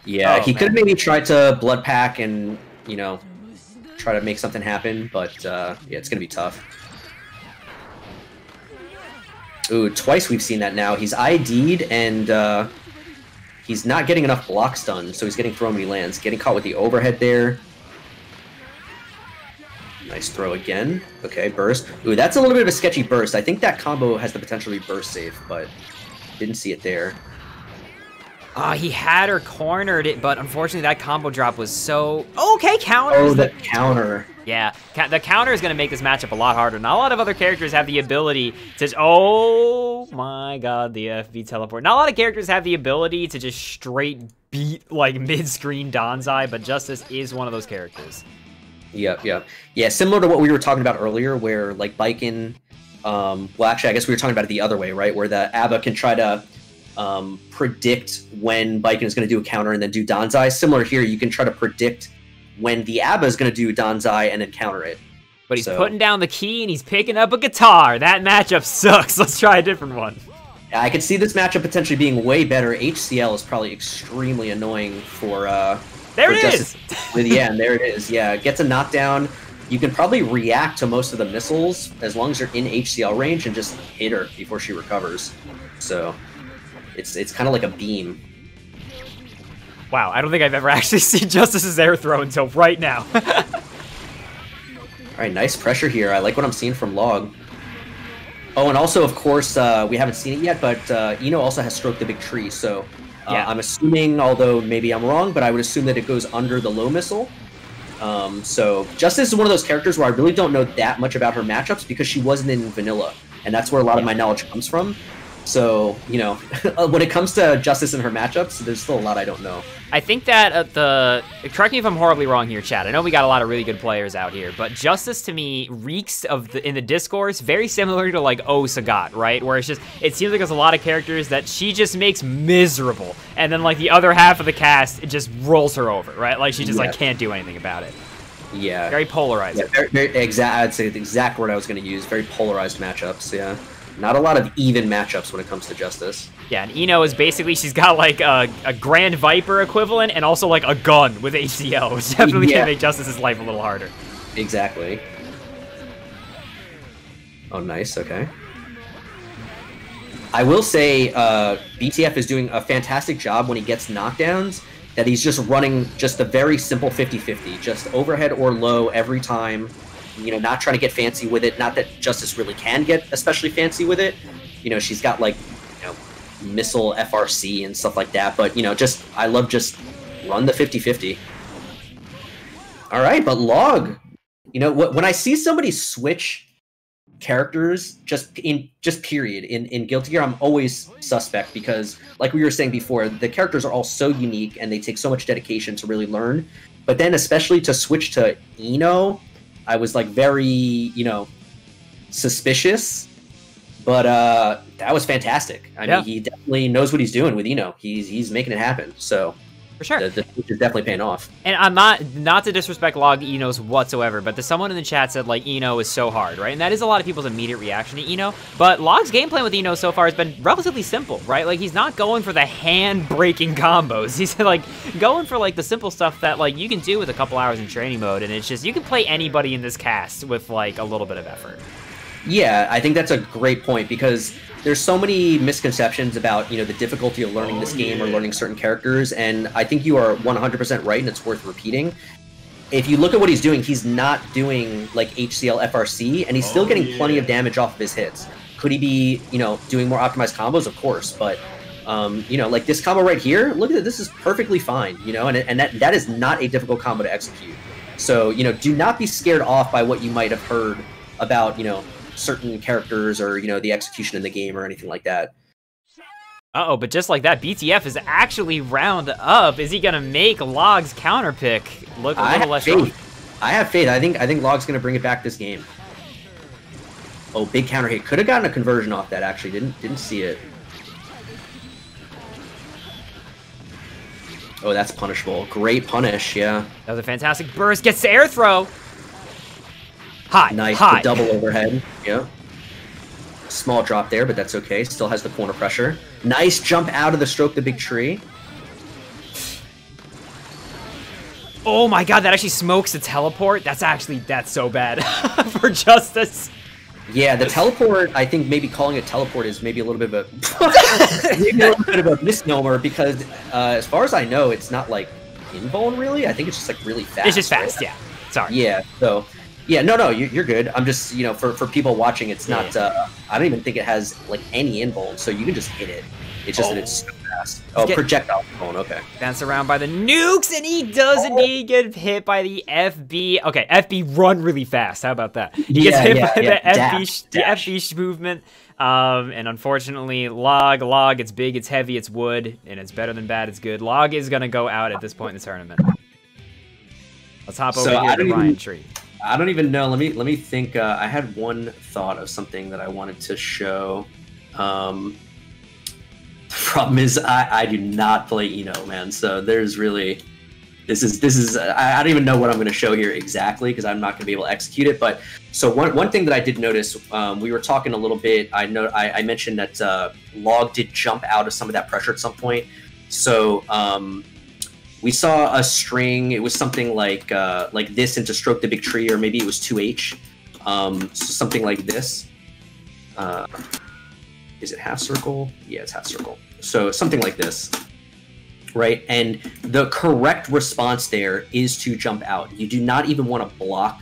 Yeah. Oh, he could have maybe tried to blood pack and you know try to make something happen, but uh, yeah, it's gonna be tough. Ooh, twice we've seen that now. He's ID'd and uh, he's not getting enough blocks done, so he's getting thrown when he lands. Getting caught with the overhead there. Nice throw again. Okay, burst. Ooh, that's a little bit of a sketchy burst. I think that combo has the potential to be burst safe, but didn't see it there. Ah, he had her cornered it, but unfortunately that combo drop was so... Okay, counters. Oh, the... counter. Yeah, ca- the counter is going to make this matchup a lot harder. Not a lot of other characters have the ability to... Oh my god, the FB teleport. Not a lot of characters have the ability to just straight beat, like, mid-screen Danzai, but Justice is one of those characters. Yep, yep. Yeah, similar to what we were talking about earlier, where like Baiken, um, well, actually, I guess we were talking about it the other way, right? Where the A.B.A can try to um, predict when Baiken is going to do a counter and then do Danzai. Similar here, you can try to predict when the A.B.A is going to do Danzai and then counter it. But he's So- putting down the key and he's picking up a guitar. That matchup sucks. Let's try a different one. I could see this matchup potentially being way better. HCL is probably extremely annoying for. Uh, There it is. with- yeah, and there it is. Yeah, gets a knockdown. You can probably react to most of the missiles as long as you're in HCL range and just hit her before she recovers. So it's it's kind of like a beam. Wow, I don't think I've ever actually seen Justice's air throw until right now. All right, nice pressure here. I like what I'm seeing from Log. Oh, and also, of course, uh, we haven't seen it yet, but uh, I-No also has stroked the big tree. So uh, Yeah. I'm assuming, although maybe I'm wrong, but I would assume that it goes under the low missile. Um, so Justice is one of those characters where I really don't know that much about her matchups because she wasn't in vanilla, and that's where a lot of my knowledge comes from. So you know, when it comes to Justice and her matchups, there's still a lot I don't know. I think that uh, the correct me if I'm horribly wrong here, Chad. I know we got a lot of really good players out here, but Justice to me reeks of the in the discourse very similar to like Oh Sagat, right? Where it's just it seems like there's a lot of characters that she just makes miserable, and then like the other half of the cast it just rolls her over, right? Like she just like can't do anything about it. Yeah, Very polarized. yeah, very, very exact. I'd say the exact word I was going to use. Very polarized matchups. Yeah, not a lot of even matchups when it comes to Justice. Yeah, and I-No is basically she's got like a, a Grand Viper equivalent and also like a gun with ACL, which definitely Yeah. can make Justice's life a little harder. Exactly. Oh, nice. Okay. I will say uh, BTF is doing a fantastic job when he gets knockdowns. That he's just running just a very simple 50-50, just overhead or low every time. You know, not trying to get fancy with it. Not that Justice really can get especially fancy with it. You know, she's got like, you know, missile FRC and stuff like that. But you know, just I love just run the 50-50. All right, but log. You know, wh- when I see somebody switch characters just in just period in in guilty gear i'm always suspect because like we were saying before the characters are all so unique and they take so much dedication to really learn but then especially to switch to I-No i was like very you know suspicious but uh that was fantastic. I Yeah. mean he definitely knows what he's doing with I-No. He's he's making it happen. So For sure. the, the is definitely paying off And I'm not not to disrespect log I-No's whatsoever, but the someone in the chat said like I-No is so hard, right? And that is a lot of people's immediate reaction to I-No. But log's game plan with I-No so far has been relatively simple, right? Like he's not going for the hand breaking combos. He's like going for like the simple stuff that like you can do with a couple hours in training mode, and it's just you can play anybody in this cast with like a little bit of effort. Yeah, I think that's a great point because there's so many misconceptions about you know the difficulty of learning Oh, this game or learning certain characters, and I think you are 100% right, and it's worth repeating. If you look at what he's doing, he's not doing like HCL FRC, and he's still Oh, getting plenty of damage off of his hits. Could he be you know doing more optimized combos? Of course, but um, you know like this combo right here, look at it. This is perfectly fine, you know, and and that that is not a difficult combo to execute. So you know, do not be scared off by what you might have heard about you know certain characters or you know the execution in the game or anything like that. Uh oh, but just like that, BTF is actually round up. Is he gonna make Log's counter pick look a I little have less strong? faith. I have faith. I think I think Log's gonna bring it back this game. Oh, big counter hit. Could have gotten a conversion off that. Actually, didn't didn't see it. Oh, that's punishable. Great punish. Yeah, That was a fantastic burst. Gets the air throw. High, nice. high. Double overhead. Yeah. Small drop there, but that's okay. Still has the corner pressure. Nice jump out of the stroke the big tree. Oh my god, that actually smokes the teleport. That's actually that's so bad for justice. Yeah, the teleport. I think maybe calling it teleport is maybe a little bit of a maybe a little bit of a misnomer because, uh, as far as I know, it's not like invuln really. I think it's just like really fast. It's just right? fast, yeah. Sorry. Yeah. So, yeah, no, no, you- you're good. I'm just, you know, for for people watching, it's not. Uh, I don't even think it has like any invuln, so you can just hit it. It's just that it's so fast. Oh, Get- projectile invuln. Okay. Bounced around by the nukes, and he does indeed get hit by the FB. Okay, FB run really fast. How about that? He gets Yeah, hit yeah, by yeah. the FB, Dash, the. FB movement. Um, and unfortunately, log, log, it's big, it's heavy, it's wood, and it's better than bad, it's good. Log is gonna go out at this point in the tournament. Let's hop over So, here to Ryan even- Tree. I don't even know. Let me let me think. Uh, I had one thought of something that I wanted to show. Um, the problem is I, I do not play I-No, man. So there's really this is this is I, I don't even know what I'm going to show here exactly because I'm not going to be able to execute it. But so one one thing that I did notice, um, we were talking a little bit. I know I, I mentioned that uh, Log did jump out of some of that pressure at some point. So um, we saw a string. It was something like uh, like this into stroke the big tree, or maybe it was two H, um, so something like this. Uh, is it half circle? Yeah, it's half circle. So something like this, right? And the correct response there is to jump out. You do not even want to block.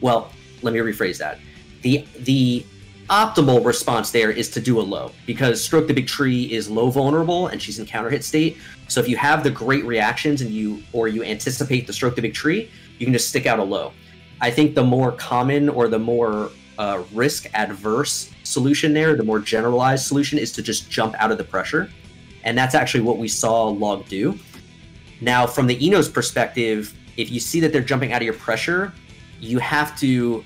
Well, let me rephrase that. The the optimal response there is to do a low because stroke the big tree is low vulnerable and she's in counter hit state so if you have the great reactions and you or you anticipate the stroke the big tree, you can just stick out a low. I think the more common or the more uh, risk adverse solution there, the more generalized solution is to just jump out of the pressure, and that's actually what we saw Log do. Now, from the I-No's perspective, if you see that they're jumping out of your pressure, you have to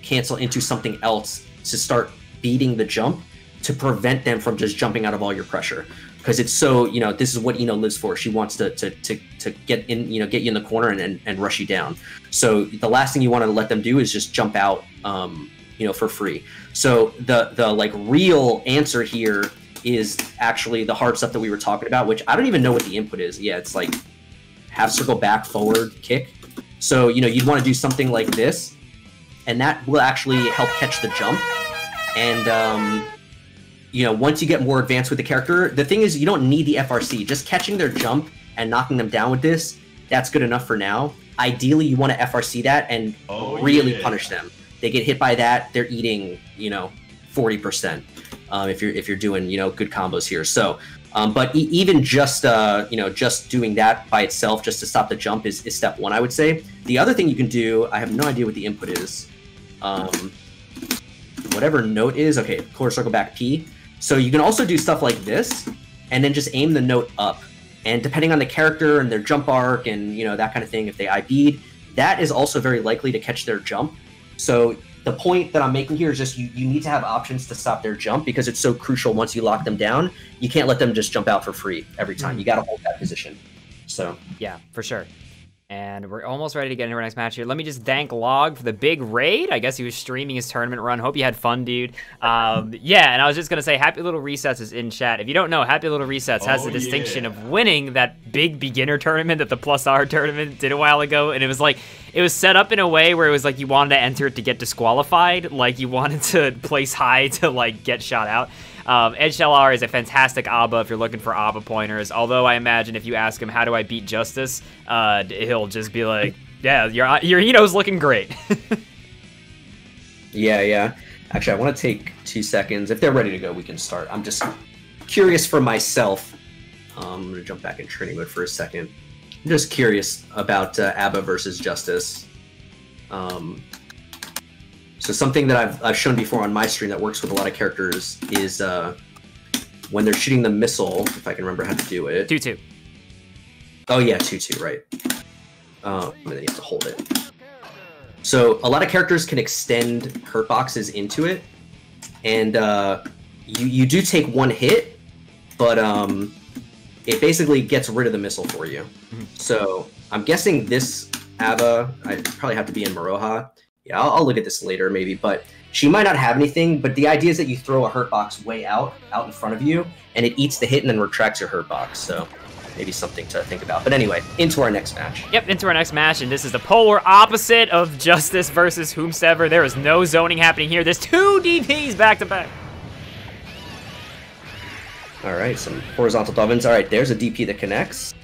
cancel into something else to start beating the jump to prevent them from just jumping out of all your pressure because it's so you know this is what I-No lives for. She wants to to to, to get in you know get you in the corner and, and, and rush you down. So the last thing you want to let them do is just jump out um, you know for free. So the the like real answer here is actually the hard stuff that we were talking about, which I don't even know what the input is. Yeah, it's like half circle back forward kick. So you know you'd want to do something like this, and that will actually help catch the jump. And um, you know, once you get more advanced with the character, the thing is you don't need the FRC. Just catching their jump and knocking them down with this, that's good enough for now. Ideally, you want to FRC that and Oh, really yeah. punish them. They get hit by that, they're eating, you know, forty percent. Um, if you're if you're doing you know good combos here, so. Um, but e- even just uh, you know just doing that by itself, just to stop the jump, is, is step one. I would say. The other thing you can do, I have no idea what the input is. Um, whatever note is. Okay, quarter circle back P. So you can also do stuff like this, and then just aim the note up. And depending on the character and their jump arc and you know that kind of thing, if they IB'd, that is also very likely to catch their jump. So the point that I'm making here is just you, you need to have options to stop their jump because it's so crucial once you lock them down. You can't let them just jump out for free every time. Hmm. You got to hold that position. So Yeah, for sure. And we're almost ready to get into our next match here. Let me just thank Log for the big raid. I guess he was streaming his tournament run. Hope you had fun, dude. Um, yeah, and I was just gonna say, Happy Little Resets is in chat. If you don't know, Happy Little Resets has Oh, the distinction yeah. of winning that big beginner tournament that the Plus R tournament did a while ago, and it was like it was set up in a way where it was like you wanted to enter it to get disqualified, like you wanted to place high to like get shot out. Um, Edge LR is a fantastic A.B.A if you're looking for A.B.A pointers. Although I imagine if you ask him how do I beat Justice, uh, he'll just be like, "Yeah, your your I-No's looking great." yeah, yeah. Actually, I want to take two seconds. If they're ready to go, we can start. I'm just curious for myself. Um, I'm gonna jump back in training mode for a second. I'm just curious about uh, A.B.A versus Justice. Um, so something that I've, I've shown before on my stream that works with a lot of characters is uh, when they're shooting the missile. If I can remember how to do it. Two two. Oh yeah, two two, right. Um, and then you have to hold it. So a lot of characters can extend hurt boxes into it, and uh, you you do take one hit, but um, it basically gets rid of the missile for you. So I'm guessing this A.B.A, I probably have to be in Moroha. Yeah, I'll, I'll look at this later maybe, but she might not have anything. But the idea is that you throw a hurt box way out, out in front of you, and it eats the hit and then retracts your hurt box. So maybe something to think about. But anyway, into our next match. Yep, into our next match, and this is the polar opposite of Justice versus whomsoever. There is no zoning happening here. There's two DPs back to back. All right, some horizontal dolphins. All right, there's a DP that connects.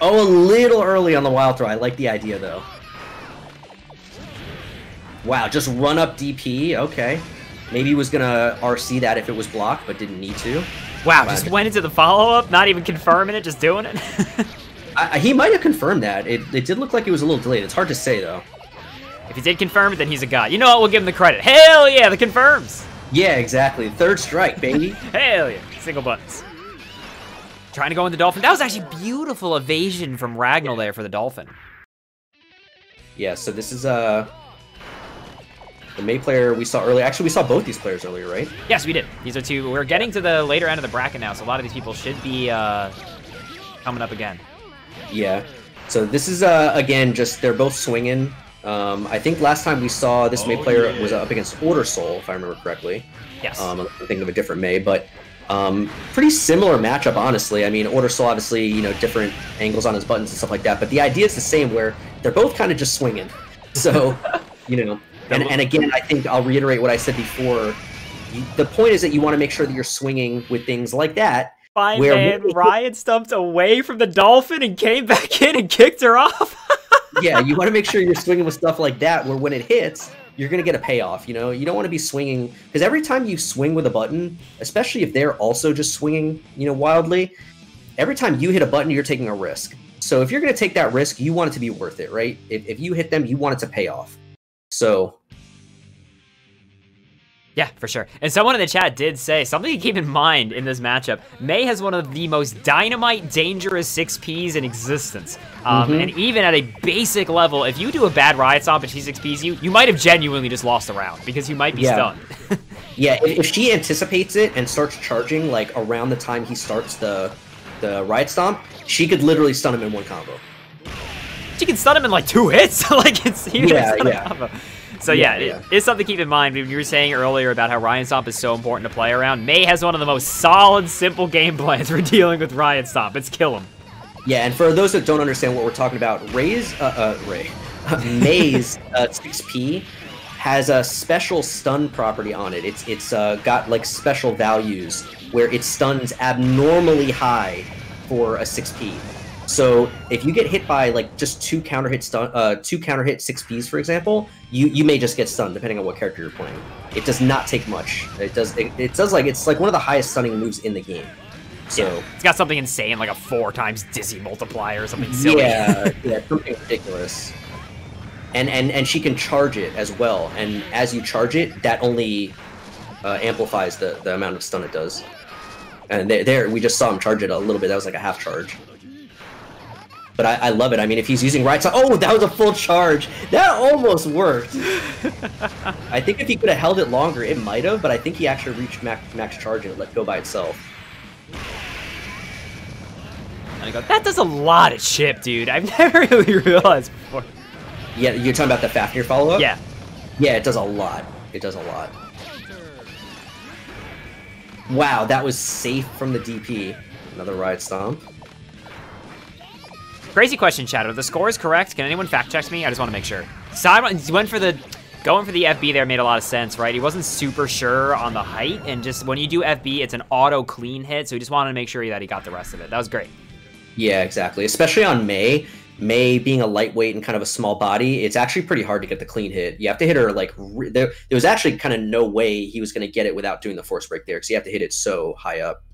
Oh, a little early on the wild throw. I like the idea though. Wow, just run up DP. Okay. Maybe he was gonna RC that if it was blocked, but didn't need to. Wow, just went into the follow up, not even confirming it, just doing it. I, he might have confirmed that. It, it did look like it was a little delayed. It's hard to say though. if he did confirm it, then he's a god. You know what? We'll give him the credit. Hell yeah, the confirms. Yeah, exactly. Third strike, baby. Hell yeah, single buttons. Trying to go in the dolphin. That was actually beautiful evasion from Ragnell there for the dolphin. yeah. So this is uh the May player we saw earlier. Actually, we saw both these players earlier, right? Yes, we did. These are two. We're getting to the later end of the bracket now, so a lot of these people should be uh, coming up again. Yeah. So this is uh again just they're both swinging. Um, I think last time we saw this May Oh, player yeah. was up against Order Sol, if I remember correctly. Yes. Um, I'm thinking of a different May, but um, pretty similar matchup, honestly. I mean, Order Sol obviously, you know, different angles on his buttons and stuff like that, but the idea is the same, where they're both kind of just swinging. So, you know, and, and again, I think I'll reiterate what I said before. You, the point is that you want to make sure that you're swinging with things like that. Fine where man, really- Ryan stumped away from the dolphin and came back in and kicked her off. yeah, you want to make sure you're swinging with stuff like that, where when it hits, you're gonna get a payoff. You know, you don't want to be swinging because every time you swing with a button, especially if they're also just swinging, you know, wildly, every time you hit a button, you're taking a risk. So if you're gonna take that risk, you want it to be worth it, right? If, if you hit them, you want it to pay off. So Yeah, for sure. And someone in the chat did say something to keep in mind in this matchup. May has one of the most dynamite, dangerous 6Ps in existence. Um, Mhm. And even at a basic level, if you do a bad riot stomp and she 6Ps you, you might have genuinely just lost a round because you might be Yeah. stunned. yeah, if, if she anticipates it and starts charging like around the time he starts the the riot stomp, she could literally stun him in one combo. She can stun him in like two hits. like it's Yeah, it's not a yeah. So yeah, Yeah, yeah. it- it's something to keep in mind. When You were saying earlier about how Riot Stomp is so important to play around. May has one of the most solid, simple game plans for dealing with Riot Stomp. It's kill him. Yeah, and for those that don't understand what we're talking about, Ray's uh, uh Ray, May's uh, 6P has a special stun property on it. It's it's uh, got like special values where it stuns abnormally high for a 6P. So if you get hit by like just two counter hit stun, uh, two counter hit 6Ps, for example, you you may just get stunned depending on what character you're playing. It does not take much. It does it, it does like it's like one of the highest stunning moves in the game. So. It's got something insane, like a four times dizzy multiplier or something silly. Yeah, yeah, something ridiculous. And and and she can charge it as well. And as you charge it, that only uh, amplifies the, the amount of stun it does. And there, there, we just saw him charge it a little bit. That was like a half charge. But I, I love it. I mean, if he's using right side, oh, that was a full charge. That almost worked. I think if he could have held it longer, it might have. But I think he actually reached max, max charge and it let go by itself. That does a lot of chip, dude. I've never really realized before. Yeah, you're talking about the Fafnir follow up. Yeah. Yeah, it does a lot. It does a lot. Wow, that was safe from the DP. Another riot stomp. Crazy question, Shadow. The score is correct. Can anyone fact check me? I just want to make sure. Simon went for the going for the FB there made a lot of sense, right? He wasn't super sure on the height, and just when you do FB, it's an auto clean hit, so he just wanted to make sure that he got the rest of it. That was great. Yeah, exactly. Especially on May. May being a lightweight and kind of a small body, it's actually pretty hard to get the clean hit. You have to hit her like there. There was actually kind of no way he was going to get it without doing the force break there, because you have to hit it so high up.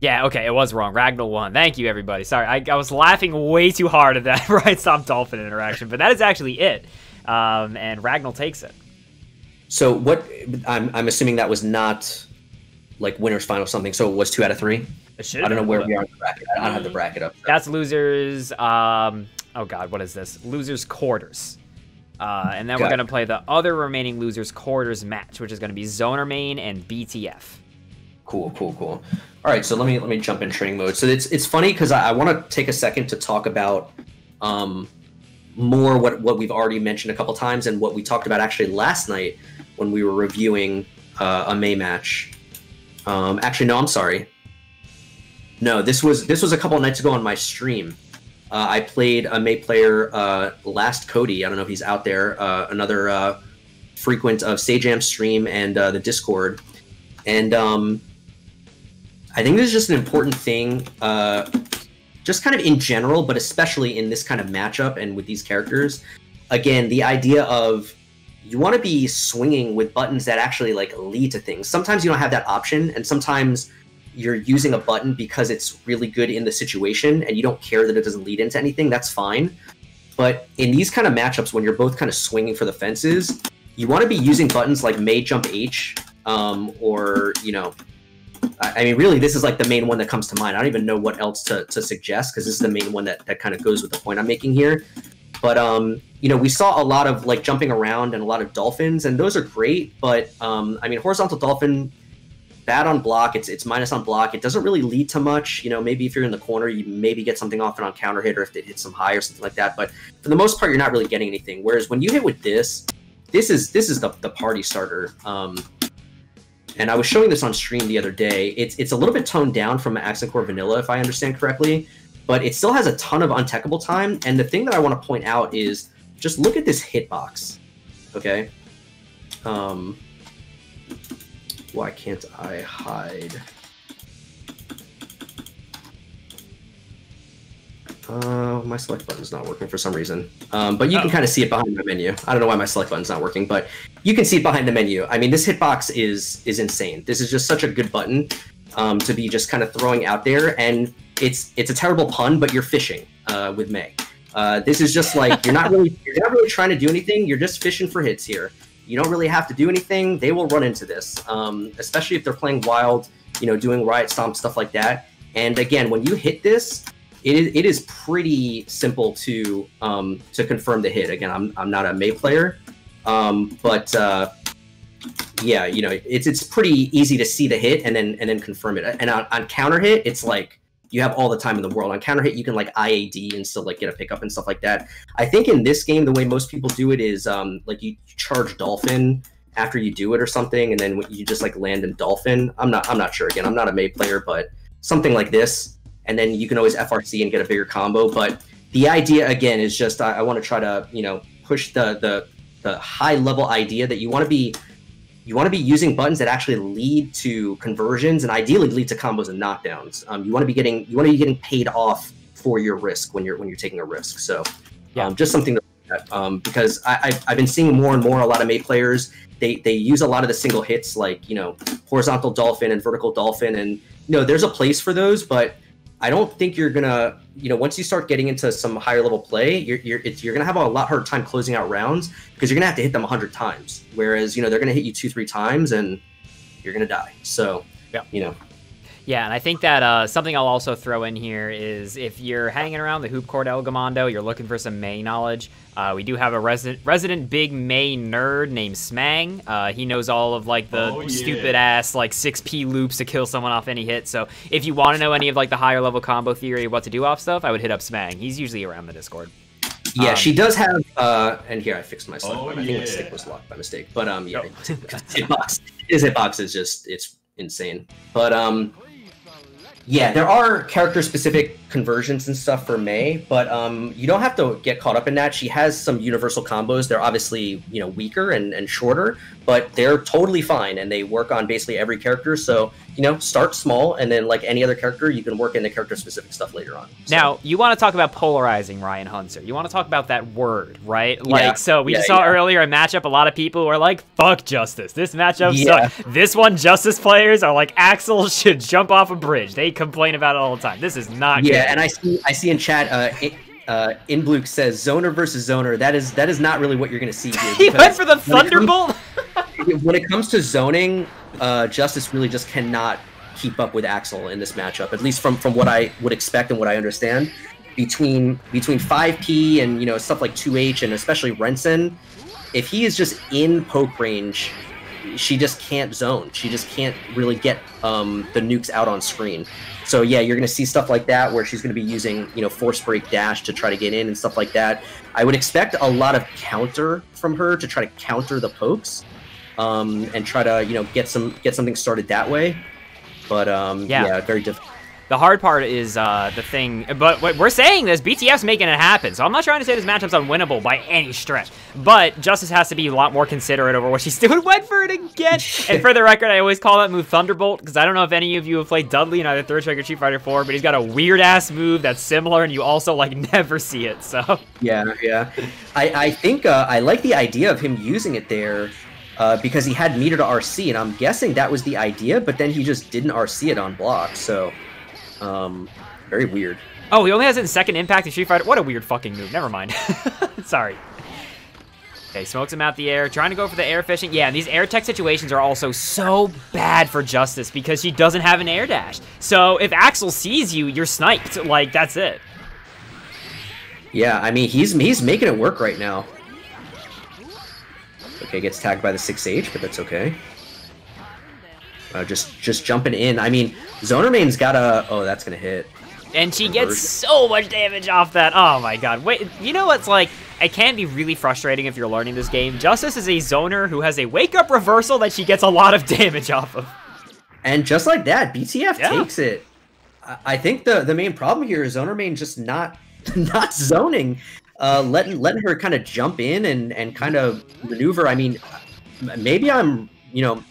Yeah, okay, it was wrong. Ragnell won. Thank you, everybody. Sorry, I, I was laughing way too hard at that riot stomp dolphin interaction, but that is actually it. Um, and Ragnell takes it. So what? I'm I'm assuming that was not like winners final something. So it was two out of three. I don't know where we are in the bracket. I don't have the bracket up. That's losers. Um, oh God, what is this? Losers quarters. Uh, and then we're it. gonna play the other remaining losers quarters match, which is gonna be ZonerMain and BTF. Cool, cool, cool. All right, so let me let me jump in training mode. So it's it's funny because I, I want to take a second to talk about um, more what what we've already mentioned a couple times and what we talked about actually last night when we were reviewing uh, a May match. Um, actually, no, I'm sorry. No, this was this was a couple nights ago on my stream. Uh, I played a May player, uh, Last Cody. I don't know if he's out there. Uh, another uh, frequent of Sajam stream and uh, the Discord, and um, I think this is just an important thing, uh, just kind of in general, but especially in this kind of matchup and with these characters. Again, the idea of you want to be swinging with buttons that actually like lead to things. Sometimes you don't have that option, and sometimes you're using a button because it's really good in the situation, and you don't care that it doesn't lead into anything. That's fine. But in these kind of matchups, when you're both kind of swinging for the fences, you want to be using buttons like May Jump H, um, or you know, I mean, really, this is like the main one that comes to mind. I don't even know what else to, to suggest because this is the main one that, that kind of goes with the point I'm making here. But um, you know, we saw a lot of like jumping around and a lot of dolphins, and those are great. But um, I mean, horizontal dolphin, bad on block. It's it's minus on block. It doesn't really lead to much. You know, maybe if you're in the corner, you maybe get something off it on counter hit, or if it hits some high or something like that. But for the most part, you're not really getting anything. Whereas when you hit with this, this is this is the, the party starter. Um, and I was showing this on stream the other day. It's it's a little bit toned down from Accent Core Vanilla, if I understand correctly, but it still has a ton of untechable time. And the thing that I want to point out is just look at this hitbox. Okay. Um, why can't I hide? Uh, my select button's not working for some reason. Um, but you can Oh. kind of see it behind my menu. I don't know why my select button's not working, but you can see it behind the menu. I mean, this hitbox is is insane. This is just such a good button um, to be just kind of throwing out there, and it's it's a terrible pun, but you're fishing uh, with May. Uh, this is just like you're not really you're not really trying to do anything. You're just fishing for hits here. You don't really have to do anything. They will run into this, um, especially if they're playing wild. You know, doing riot stomp stuff like that. And again, when you hit this, it is, it is pretty simple to um, to confirm the hit. Again, I'm, I'm not a May player, um, but uh, yeah, you know, it's it's pretty easy to see the hit and then and then confirm it. And on, on counter hit, it's like you have all the time in the world. On counter hit, you can like IAD and still like get a pickup and stuff like that. I think in this game, the way most people do it is um, like you charge Dolphin after you do it or something, and then you just like land in Dolphin. I'm not I'm not sure. Again, I'm not a May player, but something like this and then you can always FRC and get a bigger combo. But the idea again is just I, I want to try to you know push the the the high level idea that you want to be you want to be using buttons that actually lead to conversions and ideally lead to combos and knockdowns. Um, you want to be getting you want to be getting paid off for your risk when you're when you're taking a risk. So Yeah. um, just something to look at, um, because I, I've, I've been seeing more and more a lot of May players they they use a lot of the single hits like you know horizontal dolphin and vertical dolphin and you know there's a place for those but I don't think you're gonna, you know, once you start getting into some higher level play, you're you're, it's, you're gonna have a lot harder time closing out rounds because you're gonna have to hit them hundred times. Whereas, you know, they're gonna hit you two, three times, and you're you're gonna die. So, Yeah. you know, Yeah, and I think that uh, something I'll also throw in here is if you're hanging around the Hoop Court El Gomando, you're looking for some May knowledge. Uh, we do have a resident resident big May nerd named Smang. Uh, he knows all of like the Oh, yeah. stupid ass like six P loops to kill someone off any hit. So if you want to know any of like the higher level combo theory, what to do off stuff, I would hit up Smang. He's usually around the Discord. yeah, Um, she does have. uh And here I fixed my slug. Oh, button. I think my yeah. stick was locked by mistake. But um, yeah, Oh. hitbox. His hitbox is just it's insane. But um, yeah, there are character specific conversions and stuff for May, but um, you don't have to get caught up in that. She has some universal combos. They're obviously you know weaker and, and shorter, but they're totally fine and they work on basically every character. So you know, start small and then like any other character, you can work in the character specific stuff later on. So- Now, you want to talk about polarizing Ryan Hunter. You want to talk about that word, right? Like, Yeah. so we Yeah, just saw yeah. earlier a matchup. A lot of people were like, fuck Justice. This matchup Yeah. sucks. This one, Justice players are like, Axl should jump off a bridge. They complain about it all the time. This is not Yeah, good. and I see I see in chat uh, it, uh Inbluke says zoner versus zoner. That is that is not really what you're gonna see here. he went for the when it comes- Thunderbolt. when it comes to zoning, uh, Justice really just cannot keep up with Axl in this matchup. At least from from what I would expect and what I understand. Between between 5P and you know stuff like 2H and especially Rensen, if he is just in poke range, she just can't zone. She just can't really get um, the nukes out on screen. So yeah, you're gonna see stuff like that where she's gonna be using you know force break dash to try to get in and stuff like that. I would expect a lot of counter from her to try to counter the pokes um, and try to you know get some get something started that way. But um, Yeah. yeah. very difficult. The hard part is uh, the thing, but what we're saying this, BTF's making it happen. So I'm not trying to say this matchup's unwinnable by any stretch. But Justice has to be a lot more considerate over what she's doing. Went for it again. and for the record, I always call that move Thunderbolt because I don't know if any of you have played Dudley in either Third Strike or Street Fighter 4, but he's got a weird ass move that's similar, and you also like never see it. So Yeah, yeah. I I think uh, I like the idea of him using it there. Uh, because he had meter to RC, and I'm guessing that was the idea, but then he just didn't RC it on block, so um, very weird. oh, he only has it in second impact in Street Fighter. What a weird fucking move. Never mind. Sorry. Okay, smokes him out the air, trying to go for the air fishing. Yeah, and these air tech situations are also so bad for Justice because she doesn't have an air dash. So if Axl sees you, you're sniped. Like, that's it. Yeah, I mean he's he's making it work right now. Okay, gets tagged by the six H, but that's okay. Uh, just just jumping in. I mean, ZonerMain's got a. Oh, that's gonna hit. And she gets so much damage off that. Oh my god. Wait, you know what's like? It can be really frustrating if you're learning this game. Justice is a zoner who has a wake up reversal that she gets a lot of damage off of. And just like that, BTF Yeah. takes it. I- think the the main problem here is zoner ZonerMain just not not zoning, uh, letting letting her kind of jump in and and kind of maneuver. I mean, maybe I'm you know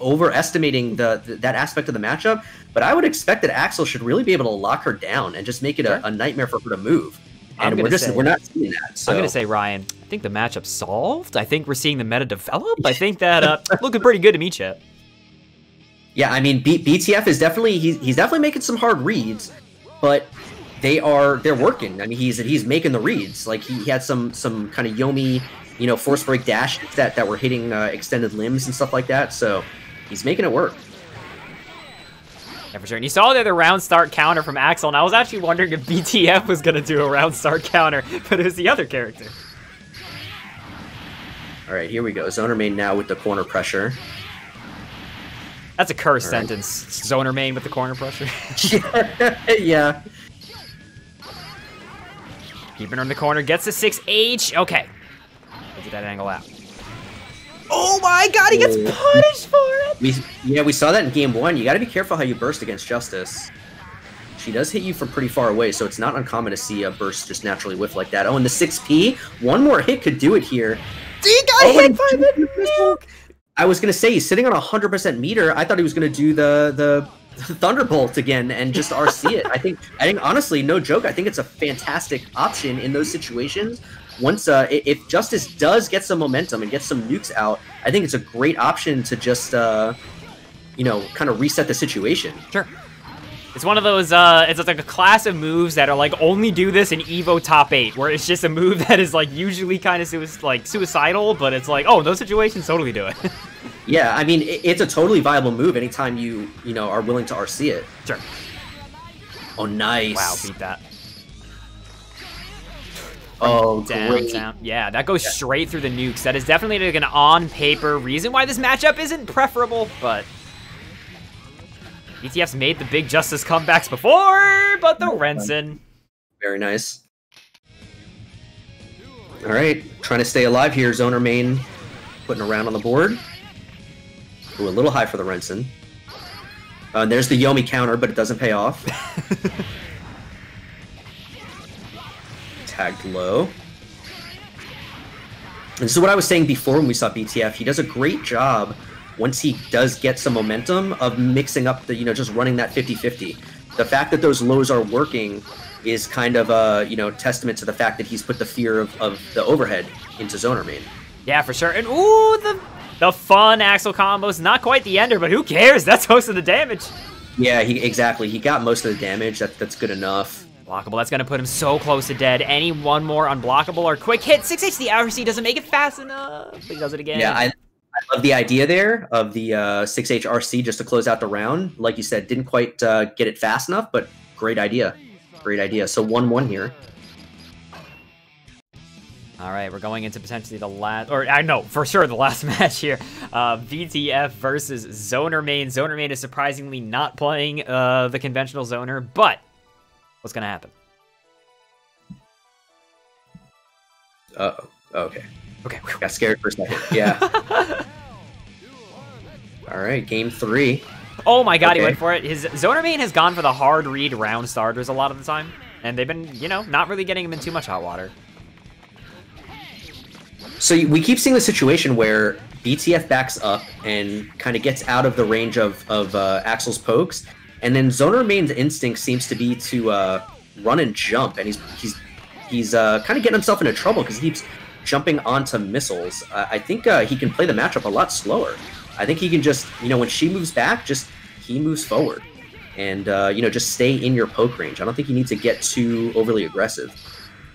overestimating the, the that aspect of the matchup, but I would expect that Axl should really be able to lock her down and just make it a, a nightmare for her to move. I'm And we're just say- we're not seeing that. So. I'm gonna say, Ryan, I think the matchup's solved. I think we're seeing the meta develop. I think that uh, looking pretty good to me, Chet. Yeah, I mean, B- BTF is definitely he's, he's definitely making some hard reads, but they are they're working. I mean, he's he's making the reads. Like he, he had some some kind of Yomi, you know, force break dash that that were hitting uh, extended limbs and stuff like that. So he's making it work. Yeah, for sure. And you saw the other round start counter from Axl, and I was actually wondering if BTF was gonna do a round start counter, but it was the other character. All right, here we go. ZonerMain now with the corner pressure. That's a curse All right. sentence. ZonerMain with the corner pressure. yeah, Keeping her in the corner, gets the 6H. Okay. Get that angle out. Oh my god, he gets punished for it! we yeah we saw that in game one. You got to be careful how you burst against Justice. She does hit you from pretty far away, so it's not uncommon to see a burst just naturally whiff like that. Oh, and the 6P, one more hit could do it here. He got Oh, hit by the nuke! I was gonna say he's sitting on a hundred percent meter. I thought he was gonna do the the thunderbolt again and just RC it. I think I think honestly, no joke. I think it's a fantastic option in those situations. Once uh, if Justice does get some momentum and get some nukes out, I think it's a great option to just uh, you know kind of reset the situation. Sure. It's one of those, uh, it's like a class of moves that are like only do this in Evo top 8, where it's just a move that is like usually kind of sui- like suicidal, but it's like, oh, those situations, totally do it. Yeah, I mean, it, it's a totally viable move anytime you, you know, are willing to RC it. Sure. Oh, nice. Wow, beat that. Oh, Down, great. Yeah, that goes straight through the nukes. That is definitely like an on-paper reason why this matchup isn't preferable, but... BTF's made the big Justice comebacks before, but the Rensen... Very nice. All right, trying to stay alive here. ZonerMain putting a round on the board. Ooh, a little high for the Rensen. Uh, and there's the Yomi counter, but it doesn't pay off. Tagged low. And this is what I was saying before when we saw BTF. He does a great job once he does get some momentum of mixing up the, you know, just running that 50-50. The fact that those lows are working is kind of a, you know, testament to the fact that he's put the fear of, of the overhead into ZonerMain. Yeah, for sure. And ooh, the the fun Axl combos. Not quite the ender, but who cares? That's most of the damage. Yeah, he exactly. He got most of the damage. That that's good enough. Blockable, that's gonna put him so close to dead. Any one more unblockable or quick hit. 6H the RC doesn't make it fast enough. He does it again. Yeah, I, I love the idea there of the uh, 6H RC just to close out the round. Like you said, didn't quite uh, get it fast enough, but great idea. Great idea. So 1 1 here. All right, we're going into potentially the last, or I know for sure the last match here. Uh, BTF versus ZonerMain. Zoner Main is surprisingly not playing uh, the conventional Zoner, but what's gonna happen? Uh oh. Okay. Okay. Got scared for a second. Yeah. All right, game three. Oh my god, he went for it. His ZonerMain has gone for the hard read round starters a lot of the time, and they've been, you know, not really getting him in too much hot water. So we keep seeing the situation where BTF backs up and kind of gets out of the range of, of uh, Axl's pokes, and then ZonerMain's instinct seems to be to uh, run and jump, and he's he's he's uh, kind of getting himself into trouble because he keeps jumping onto missiles. Uh, I think uh, he can play the matchup a lot slower. I think he can just you know when she moves back, just he moves forward, and uh, you know just stay in your poke range. I don't think you need to get too overly aggressive.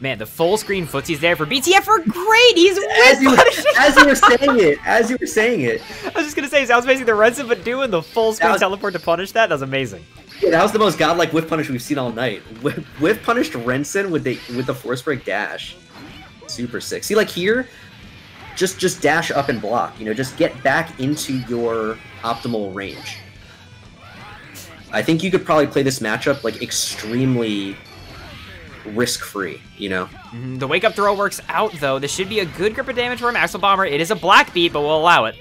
Man, the full screen footsies there for BTF are great. He's As you, as you were saying it, as you were saying it, I was just gonna say, sounds amazing. The Rensen, but doing the full screen was- teleport to punish that, that was amazing. Yeah, that was the most godlike whiff punish we've seen all night. Whiff, whiff punished Rensen with the with the force break dash. Super sick. See, like here, just just dash up and block. You know, just get back into your optimal range. I think you could probably play this matchup like extremely risk free. You know. Mhm, The wake up throw works out though. This should be a good grip of damage for a Maxwell Bomber. It is a black beat, but we'll allow it.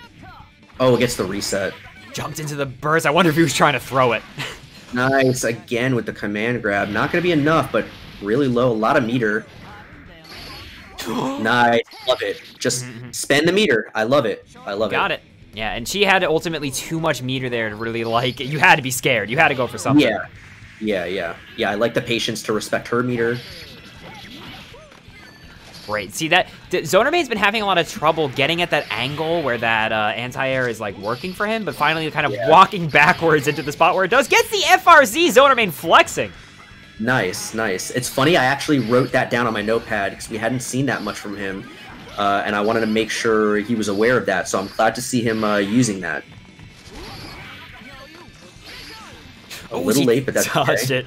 Oh, it gets the reset. Jumped into the burst. I wonder if he was trying to throw it. Nice again with the command grab. Not gonna be enough, but really low. A lot of meter. Nice, love it. Just spend the meter. I love it. I love it. Got it. Yeah, and she had ultimately too much meter there to really like. It. You had to be scared. You had to go for something. Yeah, yeah, yeah, yeah. I like the patience to respect her meter. Great. See that ZonerMain's been having a lot of trouble getting at that angle where that uh, anti-air is like working for him, but finally kind of Yeah. walking backwards into the spot where it does. Gets the FRC. ZonerMain flexing. Nice, nice. It's funny. I actually wrote that down on my notepad because we hadn't seen that much from him, uh, and I wanted to make sure he was aware of that. So I'm glad to see him uh, using that. A Oh, little late, but that's okay. it.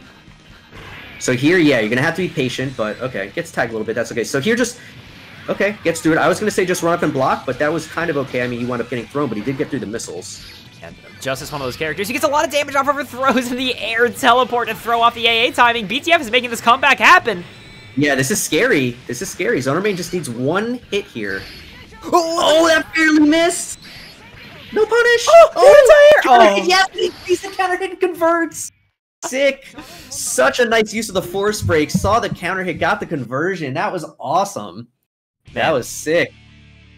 So here, yeah, you're gonna have to be patient, but okay, gets tagged a little bit. That's okay. So here, just okay, gets through it. I was gonna say just run up and block, but that was kind of okay. I mean, he wound up getting thrown, but he did get through the missiles. And um, Justice, one of those characters, he gets a lot of damage off of her throws in the air teleport to throw off the AA timing. BTF is making this comeback happen. Yeah, this is scary. This is scary. ZonerMain just needs one hit here. Oh, oh that barely missed. No punish. Oh, counter anti-air! hit. Oh. Yes, he piece of counter hit and converts. Sick. Such a nice use of the force break. Saw the counter hit, got the conversion. That was awesome. That was sick.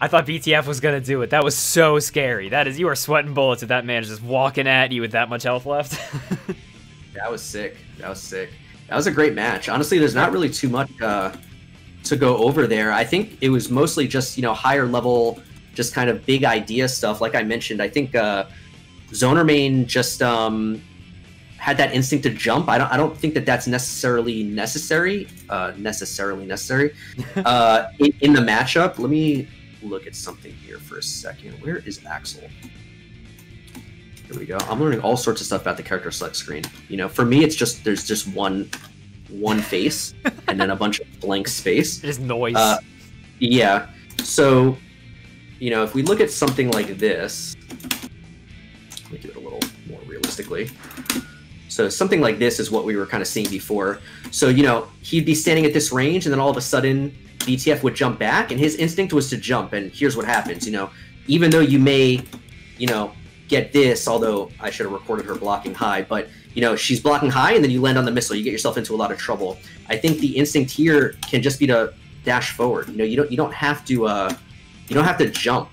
I thought BTF was gonna do it. That was so scary. That is, you are sweating bullets if that man is just walking at you with that much health left. That was sick. That was sick. That was a great match. Honestly, there's not really too much uh, to go over there. I think it was mostly just you know higher level, just kind of big idea stuff. Like I mentioned, I think uh, ZonerMain just um, had that instinct to jump. I don't. I don't think that that's necessarily necessary. Uh, necessarily necessary uh, in, in the matchup. Let me look at something here for a second. Where is Axl? Here we go. I'm learning all sorts of stuff about the character select screen. You know, for me, it's just there's just one one face and then a bunch of blank space. Just noise. Uh, Yeah. So, you know, if we look at something like this, let me do it a little more realistically. So something like this is what we were kind of seeing before. So, you know, he'd be standing at this range and then all of a sudden BTF would jump back and his instinct was to jump and here's what happens, you know, even though you may, you know, get this, although I should have recorded her blocking high, but you know, she's blocking high and then you land on the missile, you get yourself into a lot of trouble. I think the instinct here can just be to dash forward. You know, you don't you don't have to uh you don't have to jump.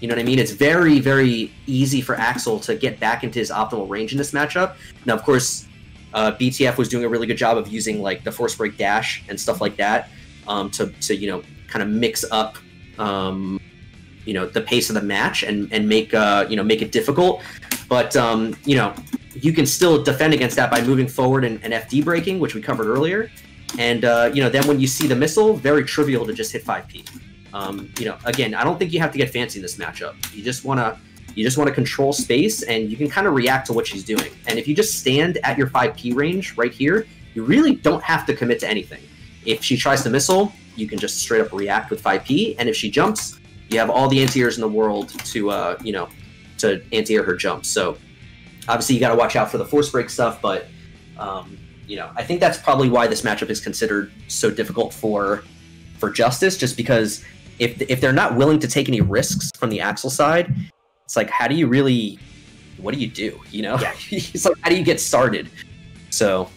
You know what I mean? It's very, very easy for Axl to get back into his optimal range in this matchup. Now, of course, uh, BTF was doing a really good job of using like the force break dash and stuff like that um, to, to you know kind of mix up um, you know the pace of the match and and make uh, you know make it difficult. But um, you know you can still defend against that by moving forward and, and FD breaking, which we covered earlier. And uh, you know then when you see the missile, very trivial to just hit 5p. Um, you know, again, I don't think you have to get fancy in this matchup. You just want to you just want to control space, and you can kind of react to what she's doing. And if you just stand at your 5p range right here, you really don't have to commit to anything. If she tries to missile, you can just straight up react with 5p, and if she jumps, you have all the anti-airs in the world to uh, you know to anti-air her jump. So obviously you got to watch out for the force break stuff, but um, you know I think that's probably why this matchup is considered so difficult for for Justice, just because if if they're not willing to take any risks from the Axl side, it's like how do you really what do you do? You know, Yeah. it's like how do you get started? So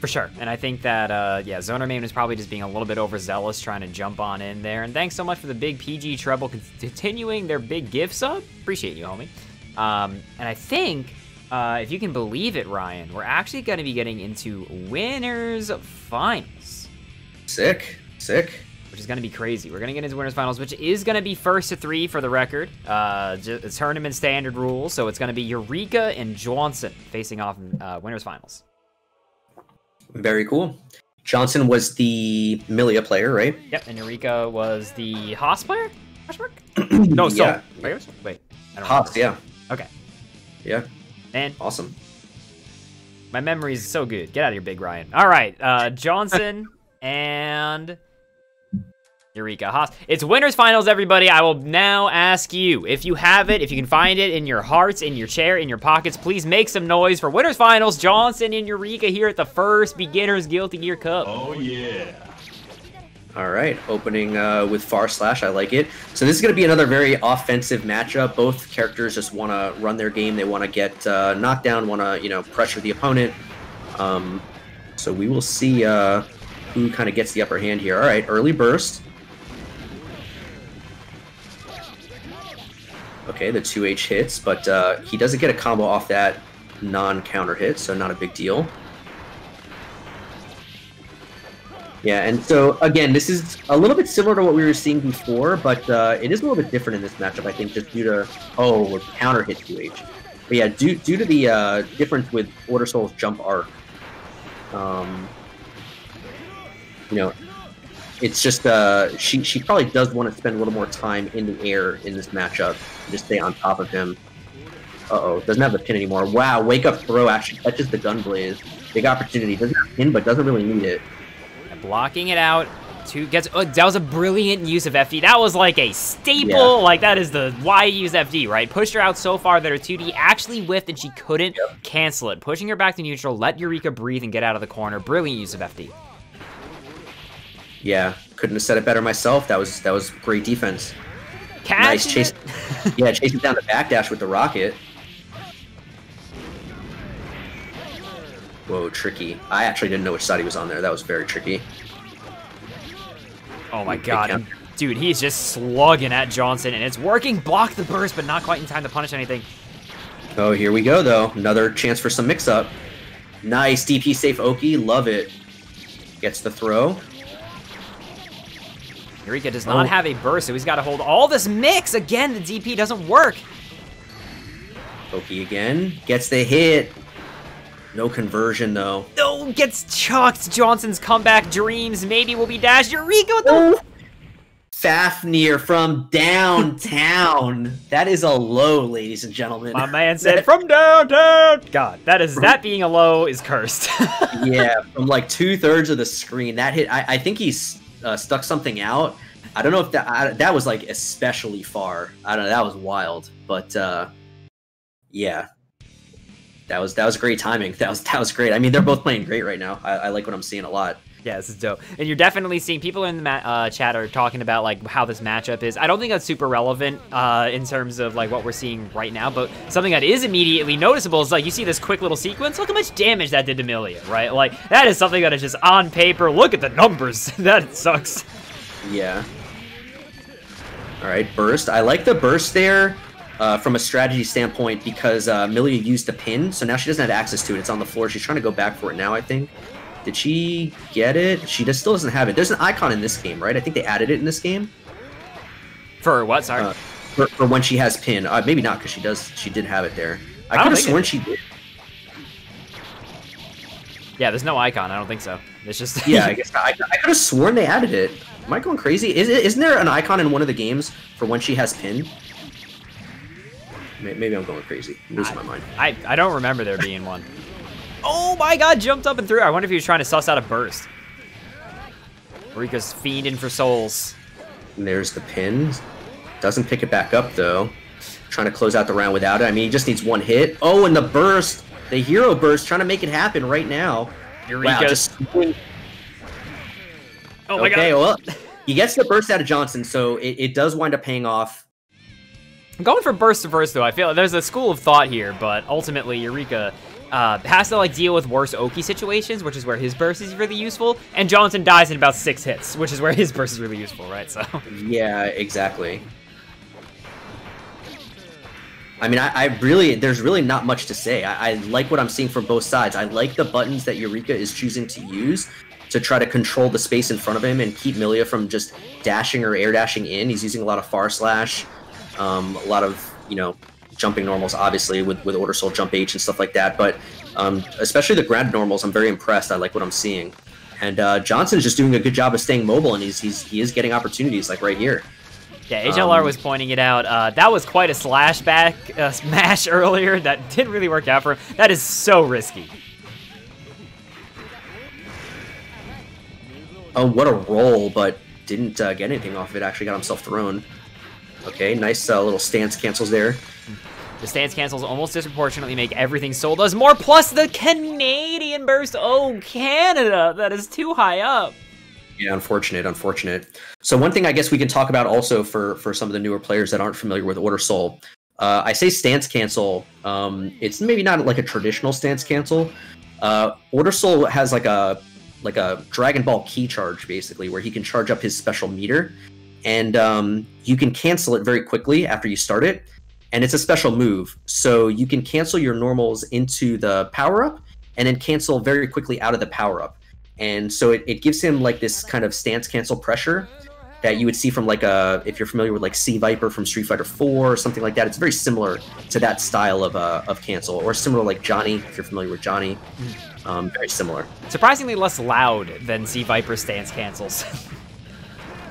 For sure. And I think that, uh, yeah, ZonerMain was probably just being a little bit overzealous trying to jump on in there. And thanks so much for the big PG Treble con- continuing their big gift sub. Appreciate you, homie. Um, and I think, uh, if you can believe it, Ryan, we're actually going to be getting into winners finals, sick, sick. Which is going to be crazy. We're going to get into winners finals, which is going to be first to three for the record. Uh, it's tournament standard rules. So it's going to be Eureka and Jawnsunn facing off in uh, winners finals. Very cool. Jawnsunn was the Millia player, right? Yep, and Eureka was the HOS player? Question? No, so yeah. wait, wait. I don't Hops, remember. yeah. Okay. Yeah. Man, Awesome. my memory is so good. Get out of here, Big Ryan. All right, uh, Jawnsunn and Eureka HOS. It's winners finals, everybody. I will now ask you if you have it, if you can find it in your hearts, in your chair, in your pockets. Please make some noise for winners finals. Jawnsunn and Eureka here at the first Beginners Guilty Gear Cup. Oh yeah. All right, opening uh, with Far Slash. I like it. So this is going to be another very offensive matchup. Both characters just want to run their game. They want to get uh, knocked down. Want to you know pressure the opponent. Um, so we will see uh, who kind of gets the upper hand here. All right, early burst. Okay, the 2H hits, but uh, he doesn't get a combo off that non-counter hit, so not a big deal. Yeah, and so again, this is a little bit similar to what we were seeing before, but uh, it is a little bit different in this matchup. I think just due to oh, counter hit 2H. But yeah, due due to the uh, difference with Order Sol's jump arc, um, you know, it's just uh, she she probably does want to spend a little more time in the air in this matchup, just stay on top of him. Uh oh, doesn't have the pin anymore. Wow, wake up throw actually catches the gun blaze. Big opportunity. Doesn't have pin, but doesn't really need it. blocking it out. Two gets oh, that was a brilliant use of FD. That was like a staple. Yeah. Like that is the why you use FD, right? Pushed her out so far that her 2D actually whiffed and she couldn't cancel it. Pushing her back to neutral, let Eureka breathe and get out of the corner. Brilliant use of FD. Yeah, couldn't have said it better myself. That was that was great defense. Catch nice chase. yeah, chasing down the backdash with the rocket. Whoa, tricky. I actually didn't know which side he was on there. That was very tricky. Oh my god. Dude, he's just slugging at Jawnsunn and it's working. Block the burst, but not quite in time to punish anything. Oh, here we go though. Another chance for some mix-up. Nice DP safe Oki. Love it. Gets the throw. Eureka does not Oh. have a burst, so he's got to hold all this mix. Again, the DP doesn't work. Oki again. Gets the hit. No conversion though. No, gets chucked. Jawnsunn's comeback dreams maybe will be dashed. Eureka with the Fafnir from downtown. that is a low, ladies and gentlemen. My man said from downtown. God, that is that being a low is cursed. yeah, from like two thirds of the screen. That hit. I, I think he's uh, stuck something out. I don't know if that I, that was like especially far. I don't know. That was wild, but uh, yeah, that was that was great timing. That was that was great. I mean, they're both playing great right now. I, I like what I'm seeing a lot. Yeah, this is dope. And you're definitely seeing people in the uh, chat are talking about like how this matchup is. I don't think that's super relevant uh, in terms of like what we're seeing right now, but something that is immediately noticeable is like you see this quick little sequence. Look how much damage that did to Millia, right? Like that is something that is just on paper. Look at the numbers. that sucks. Yeah. All right, burst. I like the burst there. Uh, from a strategy standpoint, because uh, Millia used the pin, so now she doesn't have access to it. It's on the floor. She's trying to go back for it now, I think. Did she get it? She just still doesn't have it. There's an icon in this game, right? I think they added it in this game. For what? Sorry. Uh, for, for, when she has pin. Uh, maybe not because she does. She did have it there. I, I could have sworn she did. Yeah, there's no icon. I don't think so. It's just yeah. I guess I, I could have sworn they added it. Am I going crazy? Is? Isn't there an icon in one of the games for when she has pin? Maybe I'm going crazy. I'm losing I, my mind. I I don't remember there being one. Oh my god, jumped up and through. I wonder if he was trying to suss out a burst. Rika's fiending for souls. And there's the pin. Doesn't pick it back up, though. Trying to close out the round without it. I mean, he just needs one hit. Oh, and the burst. The hero burst. Trying to make it happen right now. Eureka. Wow, just... Oh my okay, god. well, he gets the burst out of Jawnsunn, so it, it does wind up paying off. I'm going for burst to burst, though. I feel like there's a school of thought here, but ultimately, Eureka uh, has to like deal with worse Oki situations, which is where his burst is really useful. And Jawnsunn dies in about six hits, which is where his burst is really useful, right? So yeah, exactly. I mean, I, I, really, there's really not much to say. I, I, like what I'm seeing from both sides. I like the buttons that Eureka is choosing to use to try to control the space in front of him and keep Millia from just dashing or air dashing in. He's using a lot of far slash, um, a lot of, you know, jumping normals, obviously, with, with Order Sol Jump H and stuff like that. But um, especially the ground normals, I'm very impressed. I like what I'm seeing. And uh, Jawnsunn's just doing a good job of staying mobile, and he's, he's he is getting opportunities, like right here. Yeah, HLR um, was pointing it out. Uh, that was quite a slash back uh, smash earlier that didn't really work out for him. That is so risky. Oh, what a roll, but didn't uh, get anything off of it. Actually got himself thrown. Okay, nice uh, little stance cancels there. The stance cancels almost disproportionately make everything Sol does more, plus the Canadian burst. Oh, Canada, that is too high up. Yeah, unfortunate, unfortunate. So one thing I guess we can talk about also for for some of the newer players that aren't familiar with Order Sol, uh, I say stance cancel. Um, it's maybe not like a traditional stance cancel. Uh, Order Sol has like a like a Dragon Ball key charge basically, where he can charge up his special meter, and um, you can cancel it very quickly after you start it and it's a special move. So you can cancel your normals into the power up and then cancel very quickly out of the power up. And so it, it gives him like this kind of stance cancel pressure that you would see from like a if you're familiar with like C Viper from Street Fighter 4 or something like that. It's very similar to that style of uh, of cancel, or similar like Johnny if you're familiar with Johnny. Um, very similar. Surprisingly less loud than C Viper stance cancels.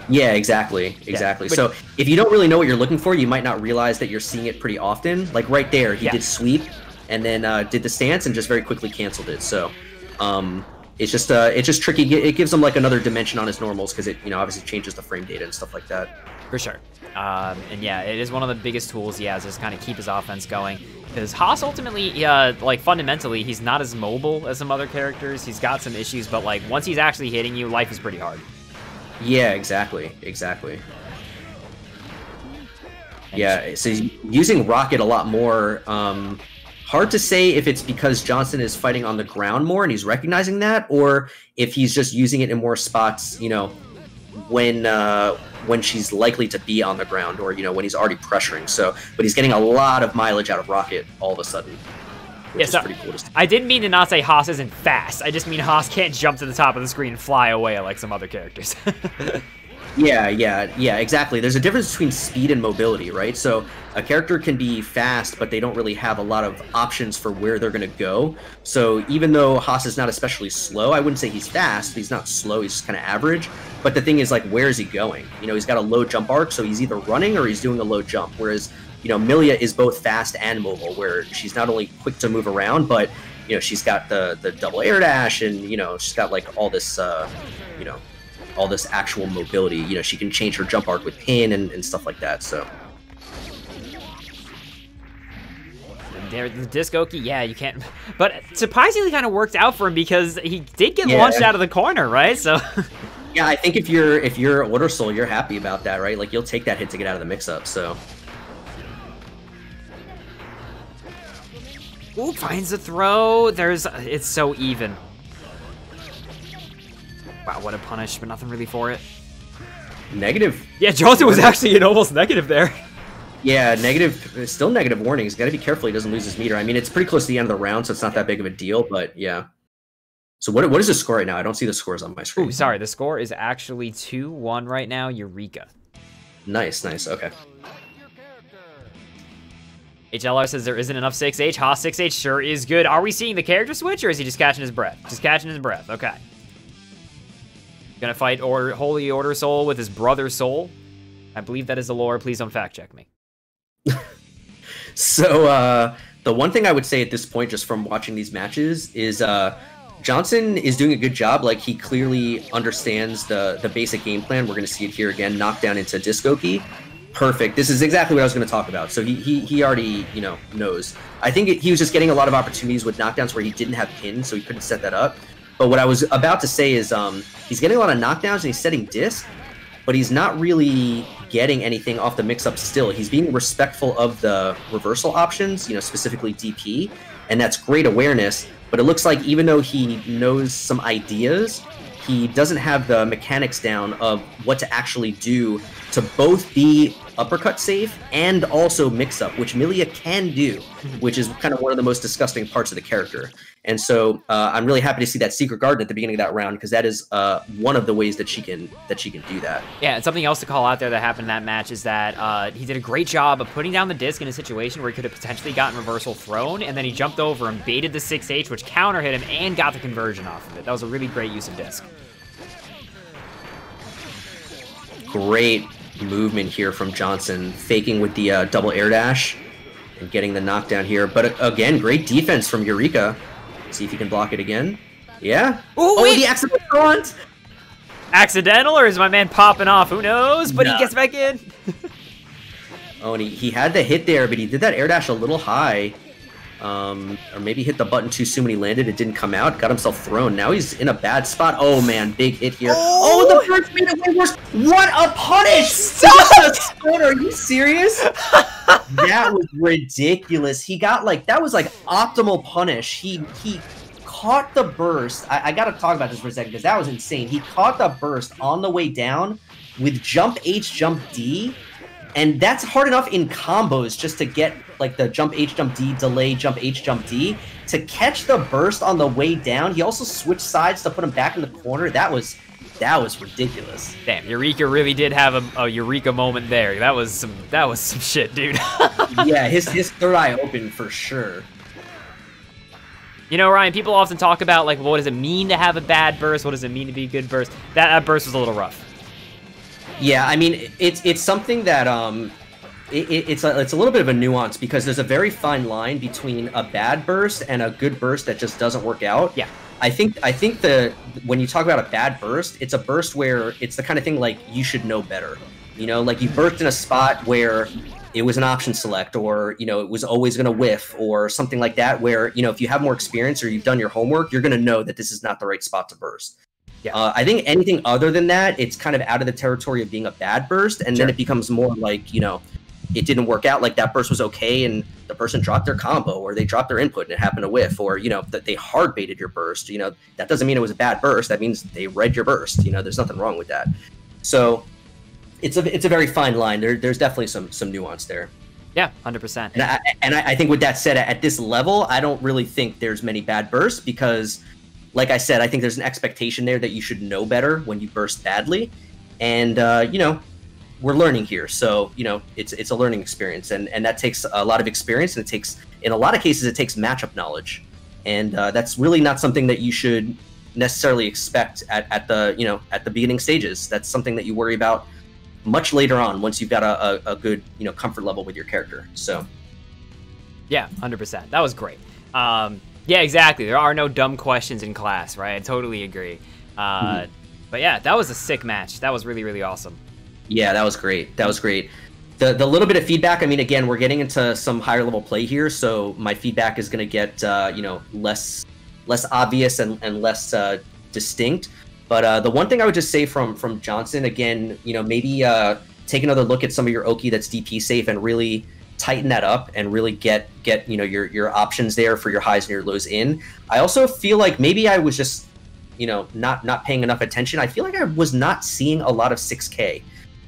Yeah, exactly, exactly. Yeah, so if you don't really know what you're looking for, you might not realize that you're seeing it pretty often. Like right there, he yeah. did sweep, and then uh, did the stance, and just very quickly canceled it. So um, it's just uh, it's just tricky. It gives him like another dimension on his normals because it you know obviously changes the frame data and stuff like that. For sure. Um, and yeah, it is one of the biggest tools he has is kind of keep his offense going. Because HOS ultimately, uh, like fundamentally, he's not as mobile as some other characters. He's got some issues, but like once he's actually hitting you, life is pretty hard. Yeah, exactly, exactly. Yeah, so using Rocket a lot more. Um, hard to say if it's because Jawnsunn is fighting on the ground more and he's recognizing that, or if he's just using it in more spots. You know, when uh, when she's likely to be on the ground, or you know when he's already pressuring. So, but he's getting a lot of mileage out of Rocket all of a sudden. Yeah, so cool I didn't mean to not say HOS isn't fast. I just mean HOS can't jump to the top of the screen and fly away like some other characters. Yeah, yeah, yeah, exactly. There's a difference between speed and mobility, right? So a character can be fast, but they don't really have a lot of options for where they're going to go. So even though HOS is not especially slow, I wouldn't say he's fast. He's not slow. He's just kind of average. But the thing is, like, where is he going? You know, he's got a low jump arc, so he's either running or he's doing a low jump. Whereas, you know, Millia is both fast and mobile, where she's not only quick to move around, but you know, she's got the the double air dash, and you know, she's got like all this, uh, you know, all this actual mobility. You know, she can change her jump arc with pin and, and stuff like that. So. There, the Discoki, yeah, you can't. But surprisingly, kind of worked out for him because he did get Yeah. launched out of the corner, right? So, Yeah, I think if you're if you're Order Sol, you're happy about that, right? Like you'll take that hit to get out of the mix-up. So ooh, finds the throw. There's, it's so even. Wow, what a punish, but nothing really for it. negative. Yeah, Jawnsunn was actually an almost negative there. Yeah, negative. Still negative warnings. Got to be careful he doesn't lose his meter. I mean, it's pretty close to the end of the round, so it's not that big of a deal. But yeah. So what what is the score right now? I don't see the scores on my screen. Ooh, sorry, the score is actually 2-1 right now, Eureka. Nice, nice. Okay. HLR says there isn't enough 6H. HOS 6H sure is good. Are we seeing the character switch, or is he just catching his breath? Just catching his breath. Okay. Gonna fight or Holy Order Sol with his brother Sol. I believe that is the lore. Please don't fact check me. So uh, the one thing I would say at this point, just from watching these matches, is uh, Jawnsunn is doing a good job. Like he clearly understands the the basic game plan. We're to see it here again. Knockdown into Disco Key. Perfect. This is exactly what I was going to talk about. So he, he he already you know knows. I think it, he was just getting a lot of opportunities with knockdowns where he didn't have pins, so he couldn't set that up. But what I was about to say is um, he's getting a lot of knockdowns and he's setting disc, but he's not really getting anything off the mix-up still. He's being respectful of the reversal options, you know, specifically DP, and that's great awareness. But it looks like even though he knows some ideas, he doesn't have the mechanics down of what to actually do to both be uppercut safe and also mix up, which Millia can do, which is kind of one of the most disgusting parts of the character. And so uh, I'm really happy to see that secret garden at the beginning of that round because that is uh, one of the ways that she can that she can do that. Yeah, and something else to call out there that happened in that match is that uh, he did a great job of putting down the disc in a situation where he could have potentially gotten reversal thrown, and then he jumped over and baited the 6H, which counter hit him and got the conversion off of it. That was a really great use of disc. Great movement here from Jawnsunn, faking with the uh, double air dash and getting the knockdown here. But uh, again, great defense from Eureka. See if he can block it again. Yeah. Ooh, oh, wait. the accidental front. Accidental, or is my man popping off? Who knows? But he gets back in. Oh, and he, he had the hit there, but he did that air dash a little high. Um, or maybe hit the button too soon when he landed. It didn't come out. Got himself thrown. Now he's in a bad spot. Oh man, big hit here. Oh, the first made it way worse. What a punish! Stop! Are you serious? that was ridiculous. He got like that was like optimal punish. He he caught the burst. I, I gotta talk about this for a second because that was insane. He caught the burst on the way down with jump H, jump D, and that's hard enough in combos just to get like the jump H, jump D, delay, jump H, jump D. To catch the burst on the way down, he also switched sides to put him back in the corner. That was that was ridiculous. Damn, Eureka really did have a, a Eureka moment there. That was some that was some shit, dude. yeah, his his third eye open for sure. You know, Ryan, people often talk about like, well, what does it mean to have a bad burst? What does it mean to be a good burst? That, that burst was a little rough. Yeah, I mean, it's it's something that um, it, it- it's a it's a little bit of a nuance because there's a very fine line between a bad burst and a good burst that just doesn't work out. Yeah. I think I think the when you talk about a bad burst, it's a burst where it's the kind of thing like you should know better. You know, like you burst in a spot where it was an option select or you know it was always going to whiff or something like that where you know if you have more experience or you've done your homework you're going to know that this is not the right spot to burst Yeah. uh, i think anything other than that it's kind of out of the territory of being a bad burst and Sure. then it becomes more like you know it didn't work out like that burst was okay and the person dropped their combo or they dropped their input and it happened to whiff or you know that they hard baited your burst you know that doesn't mean it was a bad burst that means they read your burst you know there's nothing wrong with that so it's a it's a very fine line there, there's definitely some some nuance there Yeah, hundred percent. and I, and I I think with that said, at this level, I don't really think there's many bad bursts because, like I said, I think there's an expectation there that you should know better when you burst badly. and uh, you know, we're learning here. So you know, it's it's a learning experience, and and that takes a lot of experience, and it takes in a lot of cases it takes matchup knowledge, and uh, that's really not something that you should necessarily expect at, at the you know at the beginning stages. That's something that you worry about much later on once you've got a, a, a good you know comfort level with your character. So Yeah, hundred percent. That was great. Um, yeah, exactly. There are no dumb questions in class, right? I totally agree. Uh, But yeah, that was a sick match. That was really, really awesome. Yeah, that was great. That was great. The the little bit of feedback. I mean, again, we're getting into some higher level play here, so my feedback is going to get uh, you know less less obvious and and less uh, distinct. But uh, the one thing I would just say from from Jawnsunn again, you know, maybe uh, take another look at some of your Oki that's DP safe and really tighten that up and really get get you know your your options there for your highs and your lows in. I also feel like maybe I was just you know not not paying enough attention. I feel like I was not seeing a lot of 6K.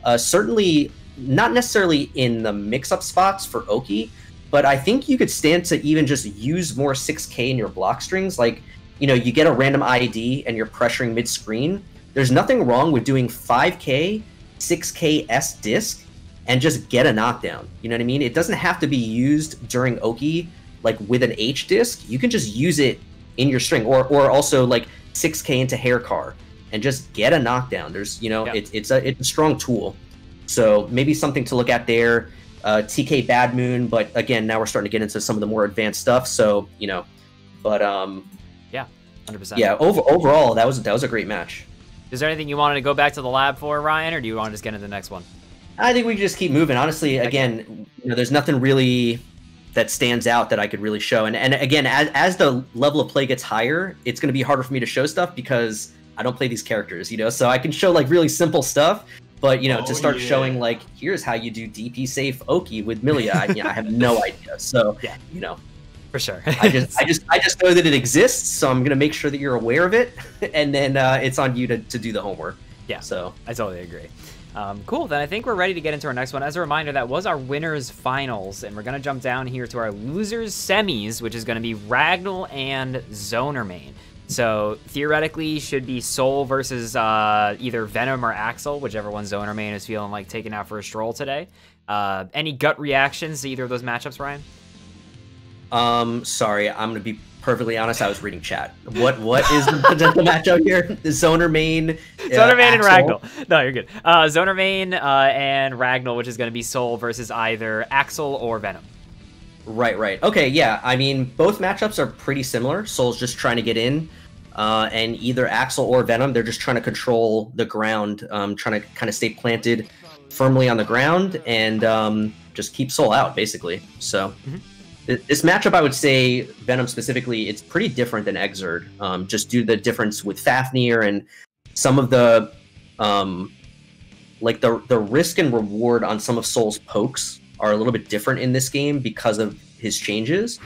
Uh, certainly not necessarily in the mix-up spots for Oki, but I think you could stand to even just use more 6K in your block strings. Like you know you get a random ID and you're pressuring mid-screen. There's nothing wrong with doing 5K, 6K S disc and just get a knockdown. You know what I mean? It doesn't have to be used during Oki like with an H disc. You can just use it in your string or or also like 6k into hair car and just get a knockdown. There's you know Yeah. it's it's a it's a strong tool. So maybe something to look at there. Uh, TK Bad Moon, but again, now we're starting to get into some of the more advanced stuff. So you know, but um, yeah, Hundred percent. yeah, over, overall that was that was a great match. Is there anything you wanted to go back to the lab for, Ryan, or do you want to just get into the next one? I think we can just keep moving. Honestly, again, you know, there's nothing really that stands out that I could really show. And and again, as as the level of play gets higher, it's going to be harder for me to show stuff because I don't play these characters, you know. So I can show like really simple stuff, but you know, to Oh, start yeah. showing like here's how you do DP safe Oki with Millia, I, you know, I have no idea. So Yeah. you know, For sure. I just I just I just know that it exists, so I'm gonna make sure that you're aware of it, and then uh, it's on you to, to do the homework. Yeah. So I totally agree. Um, cool. Then I think we're ready to get into our next one. As a reminder, that was our winners finals, and we're gonna jump down here to our losers semis, which is gonna be Ragnell and ZonerMain. So theoretically, should be Sol versus uh, either Venom or Axl, whichever one ZonerMain is feeling like taking out for a stroll today. Uh, any gut reactions to either of those matchups, Ryan? Um, sorry, I'm gonna be perfectly honest. I was reading chat. What what is the potential matchup here? The ZonerMain, uh, ZonerMain and Axl? Ragnell. No, you're good. Uh, ZonerMain uh, and Ragnell, which is going to be Sol versus either Axl or Venom. Right, right. Okay, yeah. I mean, both matchups are pretty similar. Sol's just trying to get in, uh, and either Axl or Venom, they're just trying to control the ground, um, trying to kind of stay planted firmly on the ground and um, just keep Sol out, basically. So. Mhm. th- This matchup, I would say, Venom specifically, it's pretty different than Xrd, um, just due to the difference with Fafnir and some of the, um, like the the risk and reward on some of Sol's pokes are a little bit different in this game because of his changes.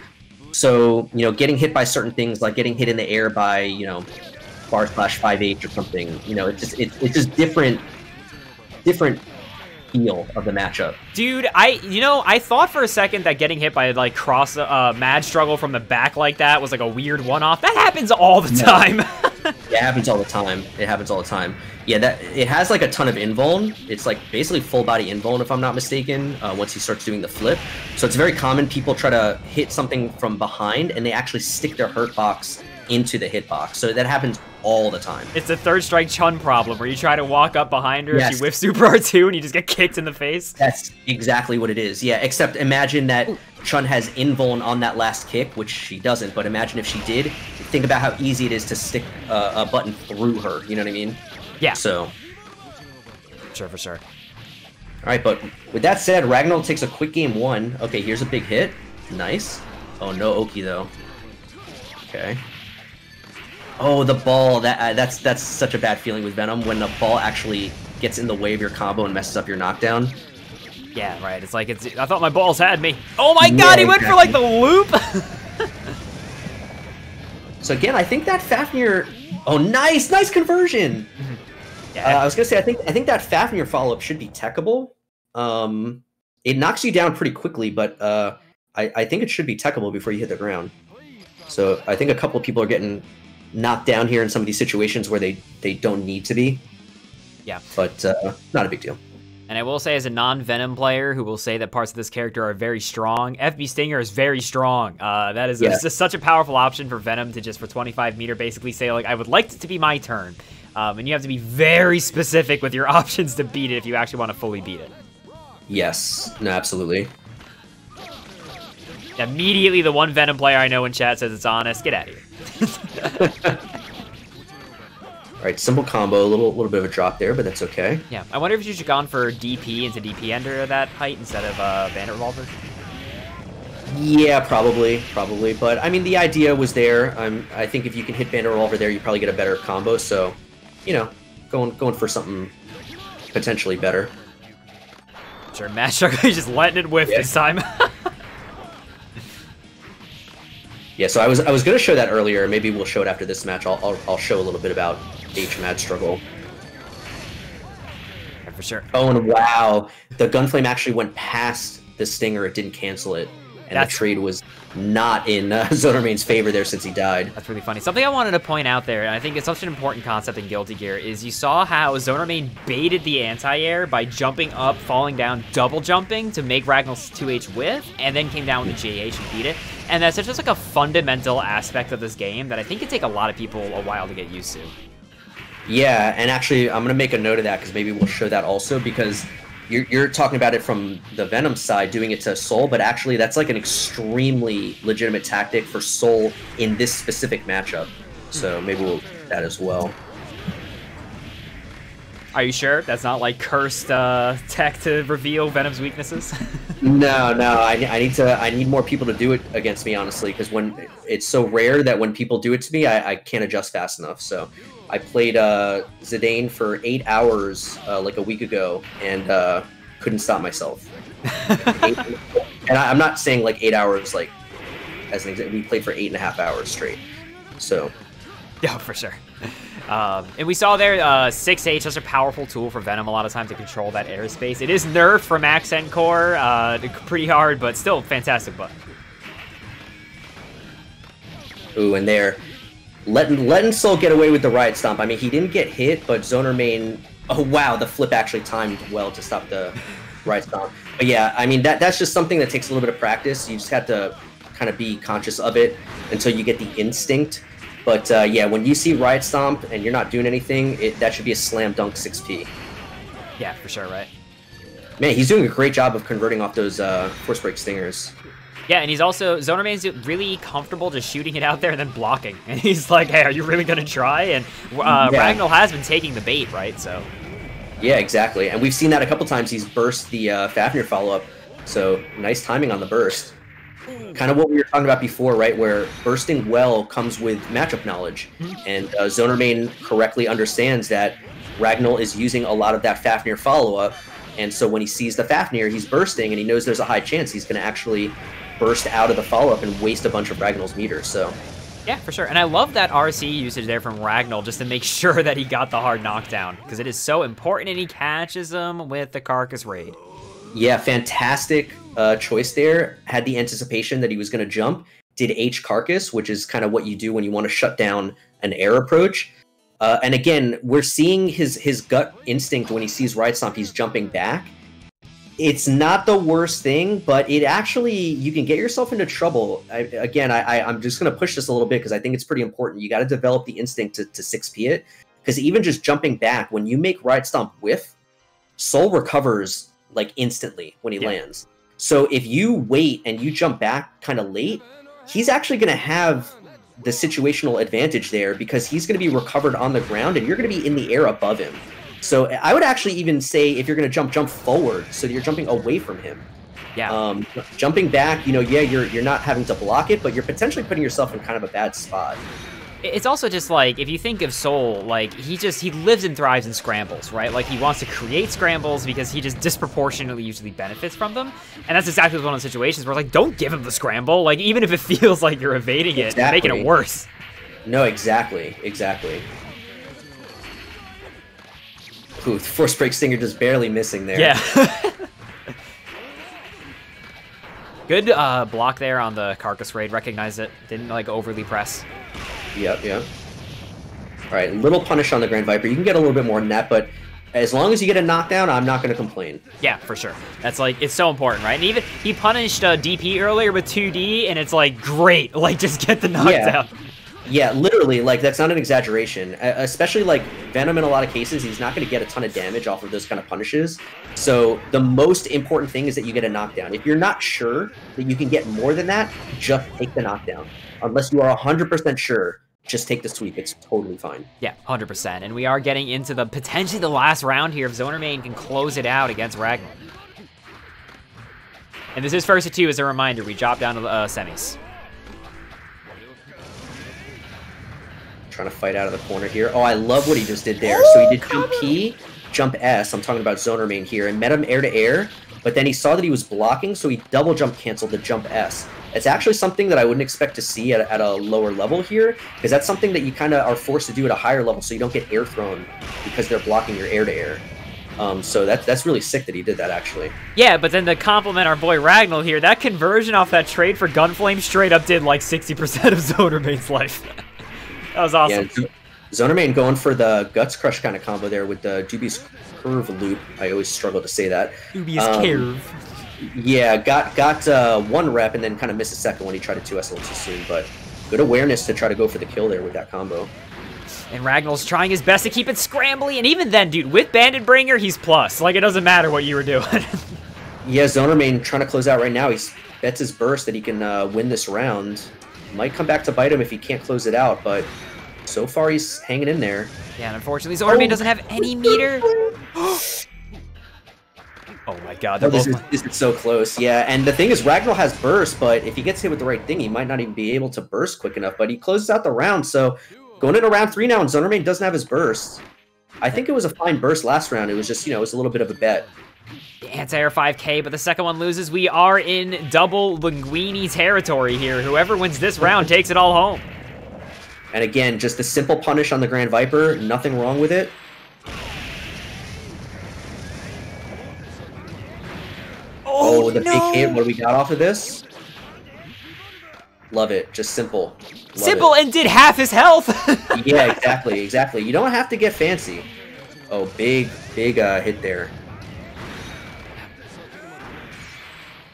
So, you know, getting hit by certain things like getting hit in the air by, you know, far slash five H or something, you know, it's just it, it's just different different feel of the matchup. Dude, I you know I thought for a second that getting hit by like cross uh, mad struggle from the back like that was like a weird one off. That happens all the No. time. It happens all the time. It happens all the time. Yeah, that it has like a ton of invuln. It's like basically full body invuln, if I'm not mistaken. Uh, once he starts doing the flip, so it's very common. People try to hit something from behind, and they actually stick their hurt box into the hitbox. So that happens all the time. it's a third strike Chun problem where you try to walk up behind her, Yes. she whiffs Super R2, and you just get kicked in the face. That's exactly what it is. Yeah, except imagine that Chun has invuln on that last kick, which she doesn't. But imagine if she did. Think about how easy it is to stick uh, a button through her. You know what I mean? Yeah, So. sure for sure. All right, but with that said, Ragnell takes a quick game one. Okay, here's a big hit. Nice. Oh, no Oki though. Okay. Oh, the ball. That uh, that's that's such a bad feeling with Venom when the ball actually gets in the way of your combo and messes up your knockdown. Yeah, right. It's like it's. I thought my balls had me. Oh my Yeah, god, he went for like the loop. So again, I think that Fafnir. Oh, nice, nice conversion. Uh, yeah, I was gonna say, I think I think that Fafnir follow up should be techable. Um, it knocks you down pretty quickly, but uh, I, I think it should be techable before you hit the ground. So I think a couple of people are getting knocked down here in some of these situations where they they don't need to be. Yeah. But uh, not a big deal. And I will say, as a non-Venom player who will say that parts of this character are very strong, FB Stinger is very strong. Uh, that is Yeah. just such a powerful option for Venom to just for 25 meter basically say like, I would like it to be my turn. Um, and you have to be very specific with your options to beat it if you actually want to fully beat it. Yes. No, absolutely. Immediately, the one Venom player I know in chat says it's honest. Get out of here. All right, simple combo. A little little bit of a drop there, but that's okay. Yeah, I wonder if you should have gone for DP into DP under that height instead of uh, Bandit Revolver. Yeah, probably, probably. But I mean, the idea was there. Um, I think if you can hit Bandit Revolver there, you probably get a better combo. So, you know, going going for something potentially better. Sure, he's just letting it whiff Yeah. this time. Yeah, so I was I was gonna show that earlier. Maybe we'll show it after this match. I'll I'll, I'll show a little bit about H Mad Struggle. Yeah, for sure. Oh, and wow, the gunflame actually went past the stinger. It didn't cancel it, and That's- the trade was not in uh, favor there since he died. That's really funny. Something I wanted to point out there, and I think it's such an important concept in Guilty Gear, is you saw how ZonerMain baited the anti-air by jumping up, falling down, double jumping to make Ragnell's 2H whiff, and then came down with the JH and beat it. And that's just like a fundamental aspect of this game that I think it take a lot of people a while to get used to. Yeah, and actually, I'm gonna make a note of that because maybe we'll show that also because you're, you're talking about it from the Venom side, doing it to Sol, but actually, that's like an extremely legitimate tactic for Sol in this specific matchup. So maybe we'll that as well. Are you sure that's not like cursed uh, tech to reveal Venom's weaknesses? No, no, I, I need to. I need more people to do it against me, honestly, because when it's so rare that when people do it to me, I, I can't adjust fast enough. So, I played uh, Zidane for eight hours uh, like a week ago, and uh, couldn't stop myself. Eight- and I, I'm not saying like eight hours, like as an example. We played for eight and a half hours straight. So, Yeah, for sure. Um, and we saw there uh, 6H, such a powerful tool for Venom a lot of times to control that airspace. It is nerfed from Accent Core, uh, pretty hard, but still fantastic button. ooh, and there, letting letting Sol get away with the riot stomp. I mean, he didn't get hit, but ZonerMain. Oh wow, the flip actually timed well to stop the riot stomp. But yeah, I mean that that's just something that takes a little bit of practice. You just have to kind of be conscious of it until you get the instinct. But uh, yeah, when you see riot stomp and you're not doing anything, it, that should be a slam dunk 6p. Yeah, for sure, right? Man, he's doing a great job of converting off those uh, force break stingers. Yeah, and he's also ZonerMain's really comfortable just shooting it out there and then blocking. And he's like, "Hey, are you really gonna try?" And uh, Yeah. Ragnell has been taking the bait, right? So Yeah, exactly. And we've seen that a couple times. He's burst the uh, Fafnir follow up. So nice timing on the burst. Kind of what we were talking about before, right? Where bursting well comes with matchup knowledge. And uh, ZonerMain correctly understands that Ragnell is using a lot of that Fafnir follow up. And so when he sees the Fafnir, he's bursting and he knows there's a high chance he's going to actually burst out of the follow up and waste a bunch of Ragnell's meters. So yeah, for sure. And I love that RC usage there from Ragnell just to make sure that he got the hard knockdown because it is so important, and he catches him with the Carcass Raid. Yeah, fantastic uh, choice there. Had the anticipation that he was going to jump. Did H carcass, which is kind of what you do when you want to shut down an air approach. Uh, and again, we're seeing his his gut instinct when he sees riot stomp. He's jumping back. It's not the worst thing, but it actually you can get yourself into trouble. I, again, I, I I'm just going to push this a little bit because I think it's pretty important. You got to develop the instinct to, to six p it because even just jumping back when you make riot stomp whiff, Sol recovers like instantly when he Yeah. lands. So if you wait and you jump back kind of late, he's actually going to have the situational advantage there because he's going to be recovered on the ground and you're going to be in the air above him. So I would actually even say if you're going to jump, jump forward so you're jumping away from him. Yeah, Um, jumping back, you know, yeah, you're you're not having to block it, but you're potentially putting yourself in kind of a bad spot. It's also just like if you think of Sol, like he just he lives and thrives in scrambles, right? Like he wants to create scrambles because he just disproportionately usually benefits from them, and that's exactly one of the situations where like don't give him the scramble, like even if it feels like you're evading it, you're making it worse. No, exactly, exactly. Ooh, force break stinger just barely missing there. Yeah. Good uh, block there on the carcass raid. Recognize it. Didn't like overly press. Yep, yep. All right, little punish on the Grand Viper. You can get a little bit more than that, but as long as you get a knockdown, I'm not going to complain. Yeah, for sure. That's like it's so important, right? And even he punished uh, DP earlier with 2D, and it's like great, like just get the knockdown. Yeah, literally, like that's not an exaggeration. Uh, especially like Venom, in a lot of cases, he's not going to get a ton of damage off of those kind of punishes. So the most important thing is that you get a knockdown. If you're not sure that you can get more than that, just take the knockdown. Unless you are 100% sure, just take the sweep. It's totally fine. Yeah, 100%. And we are getting into the potentially the last round here if ZonerMain can close it out against Ragnell. And this is first to two as a reminder. We drop down to the uh, semis. Trying to fight out of the corner here. Oh, I love what he just did there. so he did jump P, jump S. I'm talking about ZonerMain here, and met him air to air. But then he saw that he was blocking, so he double jump canceled the jump S. It's actually something that I wouldn't expect to see at, at a lower level here, because that's something that you kind of are forced to do at a higher level, so you don't get air thrown because they're blocking your air to air. Um, so that, that's really sick that he did that, actually. Yeah, but then to compliment our boy Ragnell here, that conversion off that trade for Gunflame straight up did like 60% of ZonerMain's life. that was awesome. Yeah, ZonerMain going for the Guts Crush kind of combo there with the Dubious Curve loop. I always struggle to say that. Dubious um, Curve. Yeah, got got uh, one rep and then kind of missed a second when he tried to 2S a little too soon, but good awareness to try to go for the kill there with that combo. And Ragnell's trying his best to keep it scrambly, and even then, dude, with Bandit Bringer, he's plus. Like, it doesn't matter what you were doing. yeah, ZonerMain trying to close out right now. He bets his burst that he can uh, win this round. Might come back to bite him if he can't close it out, but so far he's hanging in there. Yeah, and unfortunately, ZonerMain oh. doesn't have any meter. Oh my god, oh, this, is, this is so close. Yeah, and the thing is, Ragnell has burst, but if he gets hit with the right thing, he might not even be able to burst quick enough. But he closes out the round, so going into round three now, and ZonerMain doesn't have his burst. I think it was a fine burst last round. It was just, you know, it was a little bit of a bet. Anti-air 5k, but the second one loses. We are in double Linguini territory here. Whoever wins this round takes it all home. And again, just a simple punish on the Grand Viper. Nothing wrong with it. Oh, oh the no. fake hit. What do we got off of this? Love it. Just simple. Love simple it. and did half his health. yeah, exactly, exactly. You don't have to get fancy. Oh, big, big uh, hit there.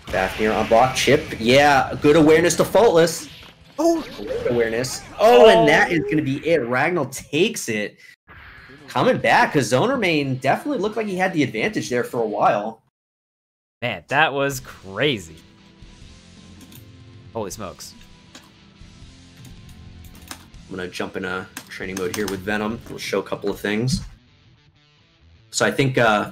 Fafnir on block. Chip. Yeah, good awareness to faultless. Oh, good awareness. Oh, and that is going to be it. Ragnell takes it. Coming back, because ZonerMain definitely looked like he had the advantage there for a while. Man, that was crazy. Holy smokes. I'm to jump in a training mode here with Venom. We'll show a couple of things. So I think uh,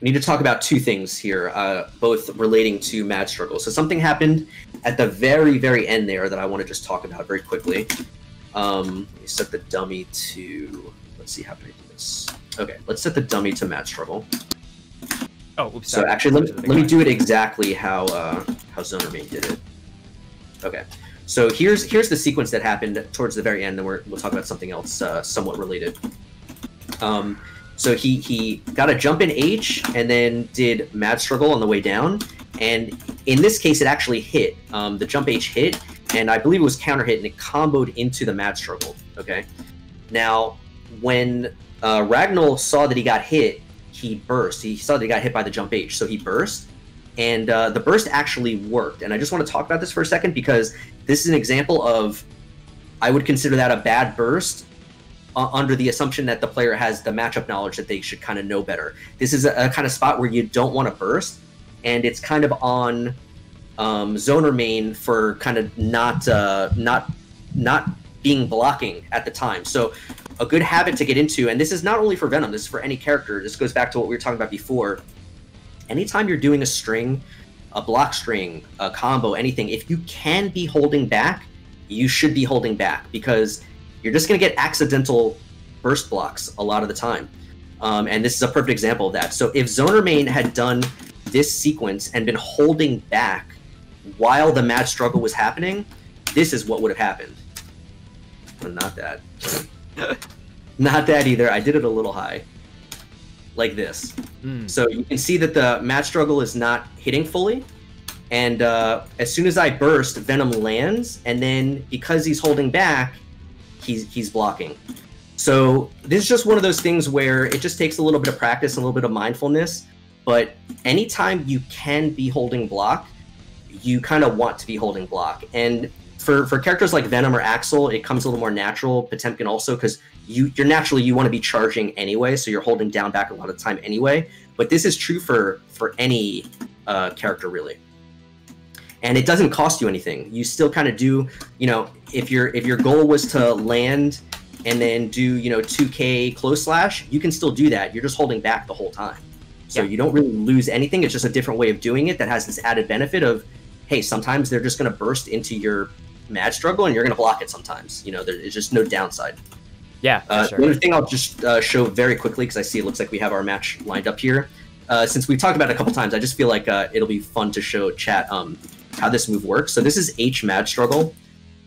we need to talk about two things here, uh, both relating to Mad Struggle. So something happened at the very, very end there that I want to just talk about very quickly. Um, let me set the dummy to... Let's see how can I do this. Okay, let's set the dummy to Mad Struggle. Oh, oops. So actually, let, let me do it exactly how uh, how ZonerMain did it. Okay. So here's here's the sequence that happened towards the very end, and we're, we'll talk about something else uh, somewhat related. Um, so he he got a jump in H and then did Mad Struggle on the way down, and in this case, it actually hit. Um, the jump H hit, and I believe it was counter hit, and it comboed into the Mad Struggle. Okay. Now, when uh, Ragnell saw that he got hit, he burst. He saw that he got hit by the jump H, so he burst. And uh, the burst actually worked. And I just want to talk about this for a second because this is an example of, I would consider that a bad burst uh, under the assumption that the player has the matchup knowledge that they should kind of know better. This is a, a kind of spot where you don't want to burst, and it's kind of on um, ZonerMain for kind of not uh, not not being blocking at the time. So a good habit to get into, and this is not only for Venom, this is for any character. This goes back to what we were talking about before. Anytime you're doing a string, a block string, a combo, anything, if you can be holding back, you should be holding back because you're just going to get accidental burst blocks a lot of the time. Um, and this is a perfect example of that. So if ZonerMain had done this sequence and been holding back while the mad struggle was happening, this is what would have happened. But not that. Not that either. I did it a little high. Like this. Mm. So you can see that the mad struggle is not hitting fully. And uh, as soon as I burst, Venom lands, and then because he's holding back, he's he's blocking. So this is just one of those things where it just takes a little bit of practice, a little bit of mindfulness. But anytime you can be holding block, you kind of want to be holding block. And for for characters like Venom or Axl, it comes a little more natural. Potemkin also because you you're naturally you want to be charging anyway, so you're holding down back a lot of time anyway. But this is true for for any uh, character really. And it doesn't cost you anything. You still kind of do, you know, if your if your goal was to land and then do you know 2k close slash you can still do that you're just holding back the whole time so Yeah. you don't really lose anything it's just a different way of doing it that has this added benefit of hey sometimes they're just going to burst into your mad struggle and you're going to block it sometimes you know there's just no downside Yeah, uh, sure. The other thing I'll just uh, show very quickly because I see it looks like we have our match lined up here. Uh, since we've talked about it a couple times, I just feel like uh, it'll be fun to show chat um, how this move works. So this is H Mad Struggle.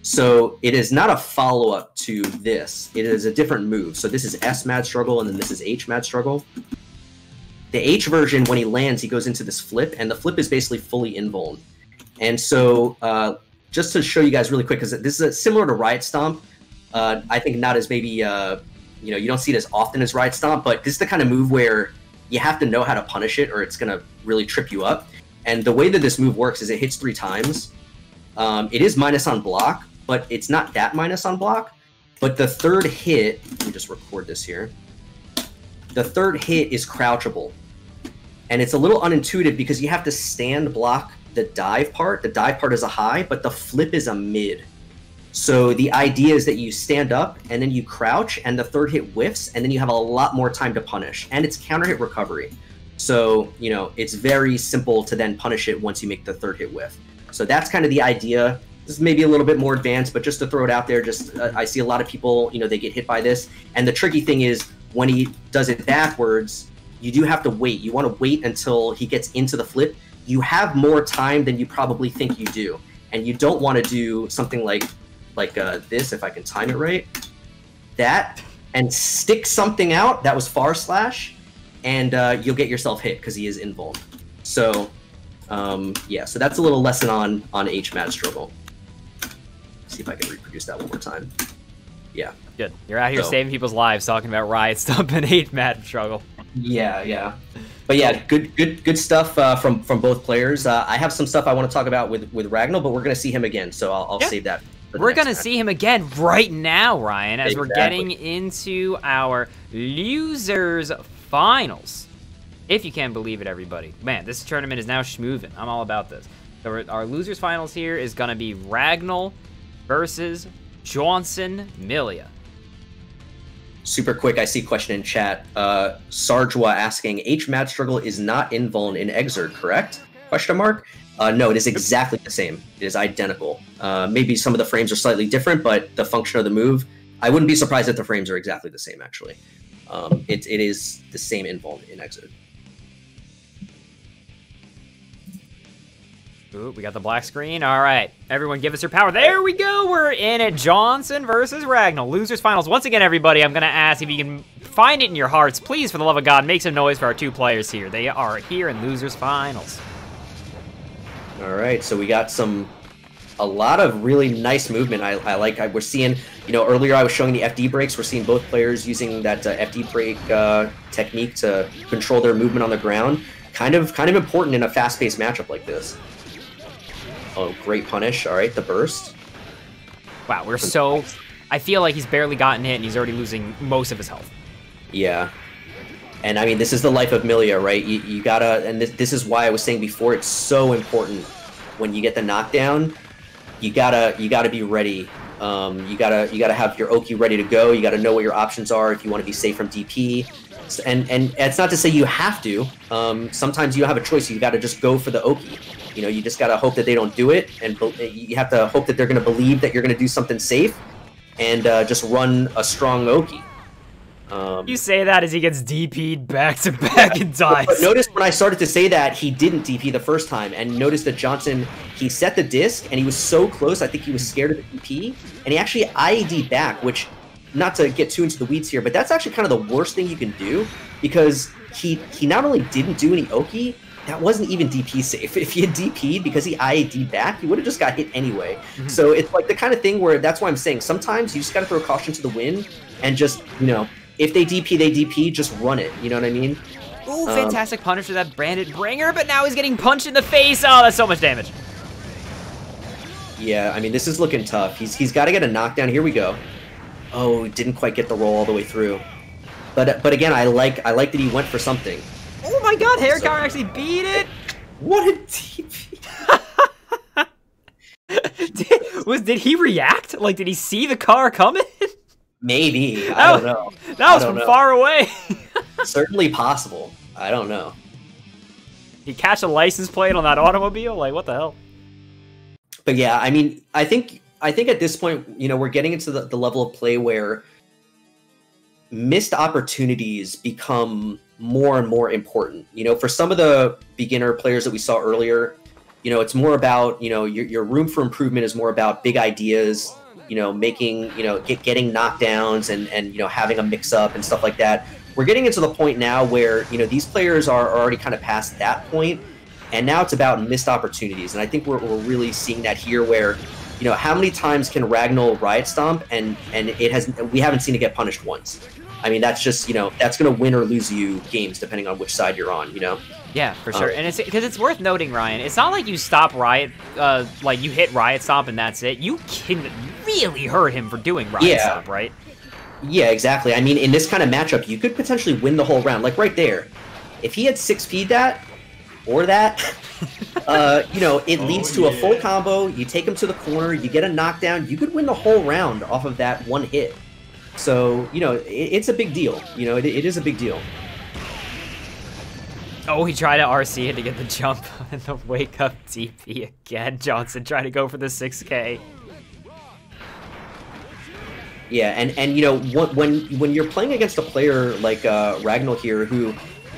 So it is not a follow up to this. It is a different move. So this is S Mad Struggle, and then this is H Mad Struggle. The H version, when he lands, he goes into this flip, and the flip is basically fully invuln. And so, uh, just to show you guys really quick, because this is a, similar to Riot Stomp, uh, I think not as maybe uh, you know you don't see it as often as Riot Stomp, but this is the kind of move where you have to know how to punish it, or it's gonna really trip you up. And the way that this move works is it hits three times. Um, it is minus on block, but it's not that minus on block. But the third hit, let me just record this here. The third hit is crouchable, and it's a little unintuitive because you have to stand block the dive part. The dive part is a high, but the flip is a mid. So the idea is that you stand up and then you crouch, and the third hit whiffs, and then you have a lot more time to punish. And it's counter hit recovery. So, you know, it's very simple to then punish it once you make the third hit whiff. So that's kind of the idea. This is maybe a little bit more advanced, but just to throw it out there, just uh, I see a lot of people, you know, they get hit by this. And the tricky thing is when he does it backwards, you do have to wait. You want to wait until he gets into the flip. You have more time than you probably think you do. And you don't want to do something like like uh, this, if I can time it right, that, and stick something out that was far slash, and uh, you'll get yourself hit because he is invuln. So, um, yeah, so that's a little lesson on on H Mad Struggle. See if I can reproduce that one more time. Yeah, Good. You're out here So- saving people's lives talking about riot stomp and H mad struggle. yeah, yeah. But yeah, good, good, good stuff uh, from from both players. Uh, I have some stuff I want to talk about with with Ragnell, but we're gonna see him again, so I'll, I'll Yeah. save that. We're gonna match. see him again right now, Ryan, as we're getting into our losers finals. If you can believe it, everybody. Man, this tournament is now schmoovin'. I'm all about this. So our- our losers finals here is gonna be Ragnell versus Jawnsunn Millia. Super quick, I see question in chat. Uh, Sarjwa asking, H Mad Struggle is not invuln in Xrd, correct? Question mark. Uh, no, it is exactly the same. It is identical. Uh, maybe some of the frames are slightly different, but the function of the move, I wouldn't be surprised if the frames are exactly the same. Actually, um, it, it is the same invuln in Xrd. Ooh, we got the black screen. All right, everyone, give us your power. There we go. We're in it. Jawnsunn versus Ragnell. Losers finals. Once again, everybody, I'm gonna ask if you can find it in your hearts, please, for the love of God, make some noise for our two players here. They are here in losers finals. All right, so we got some, a lot of really nice movement. I, I like. I, we're seeing, you know, earlier I was showing the FD breaks. We're seeing both players using that uh, FD break uh, technique to control their movement on the ground. Kind of, kind of important in a fast-paced matchup like this. Oh, great punish! All right, the burst. Wow, we're so. I feel like he's barely gotten hit, and he's already losing most of his health. Yeah. And I mean, this is the life of Millia, right? You, you gotta, and this, this is why I was saying before, it's so important when you get the knockdown. You gotta, you gotta be ready. Um, you gotta, you gotta have your Oki ready to go. You gotta know what your options are if you want to be safe from DP. And and it's not to say you have to. Um, sometimes you have a choice. You gotta just go for the Oki. You know, you just gotta hope that they don't do it, and bel- you have to hope that they're gonna believe that you're gonna do something safe, and uh, just run a strong Oki. Um, You say that as he gets DP'd back to back and dies. But notice when I started to say that, he didn't DP the first time, and notice that Jawnsunn he set the disc and he was so close. I think he was scared of the DP, and he actually IAD back, which, not to get too into the weeds here, but that's actually kind of the worst thing you can do because he he not only didn't do any Oki, that wasn't even DP safe. If he had DP'd because he IAD back, he would have just got hit anyway. So it's like the kind of thing where that's why I'm saying sometimes you just got to throw caution to the wind. and just you know if they DP they DP just run it. You know what I mean? Ooh, Um, fantastic punish for that Bandit Bringer, but now he's getting punched in the face. Oh, that's so much damage. Yeah, I mean this is looking tough. He's he's got to get a knockdown. Here we go. Oh, didn't quite get the roll all the way through. But uh, but again, I like I like that he went for something. Oh my god, Hair So- actually beat it. What a DP! did, was did he react? Like, did he see the car coming? Maybe I don't know. that was from know. far away. Certainly possible. I don't know. he catch a license plate on that automobile? Like, what the hell? But yeah, I mean, I think I think at this point, you know, we're getting into the, the level of play where missed opportunities become more and more important. You know, for some of the beginner players that we saw earlier, you know, it's more about, you know, your, your room for improvement is more about big ideas, you know, making, you know, get, getting knockdowns and, and, you know, having a mix up and stuff like that. We're getting into the point now where, you know, these players are, are already kind of past that point, And now it's about missed opportunities. And I think we're, we're really seeing that here where, you know, how many times can Ragnell riot stomp and, and it has, we haven't seen it get punished once. I mean, that's just, you know, that's going to win or lose you games depending on which side you're on, you know? Yeah, for sure. Um, and it's because it's worth noting, Ryan. It's not like you stop Riot, uh, like you hit Riot Stomp and that's it. You can really hurt him for doing Riot Yeah. Stomp, right? Yeah, exactly. I mean, in this kind of matchup, you could potentially win the whole round. Like right there, if he had six feed that or that, uh, you know, it Oh, leads to a full combo. You take him to the corner, you get a knockdown. You could win the whole round off of that one hit. So you know, it, it's a big deal. You know, it, it is a big deal. Oh, he tried to RC it to get the jump and the wake up DP again. Jawnsunn trying to go for the 6K. Yeah, and and you know when when when you're playing against a player like uh, Ragnell here, who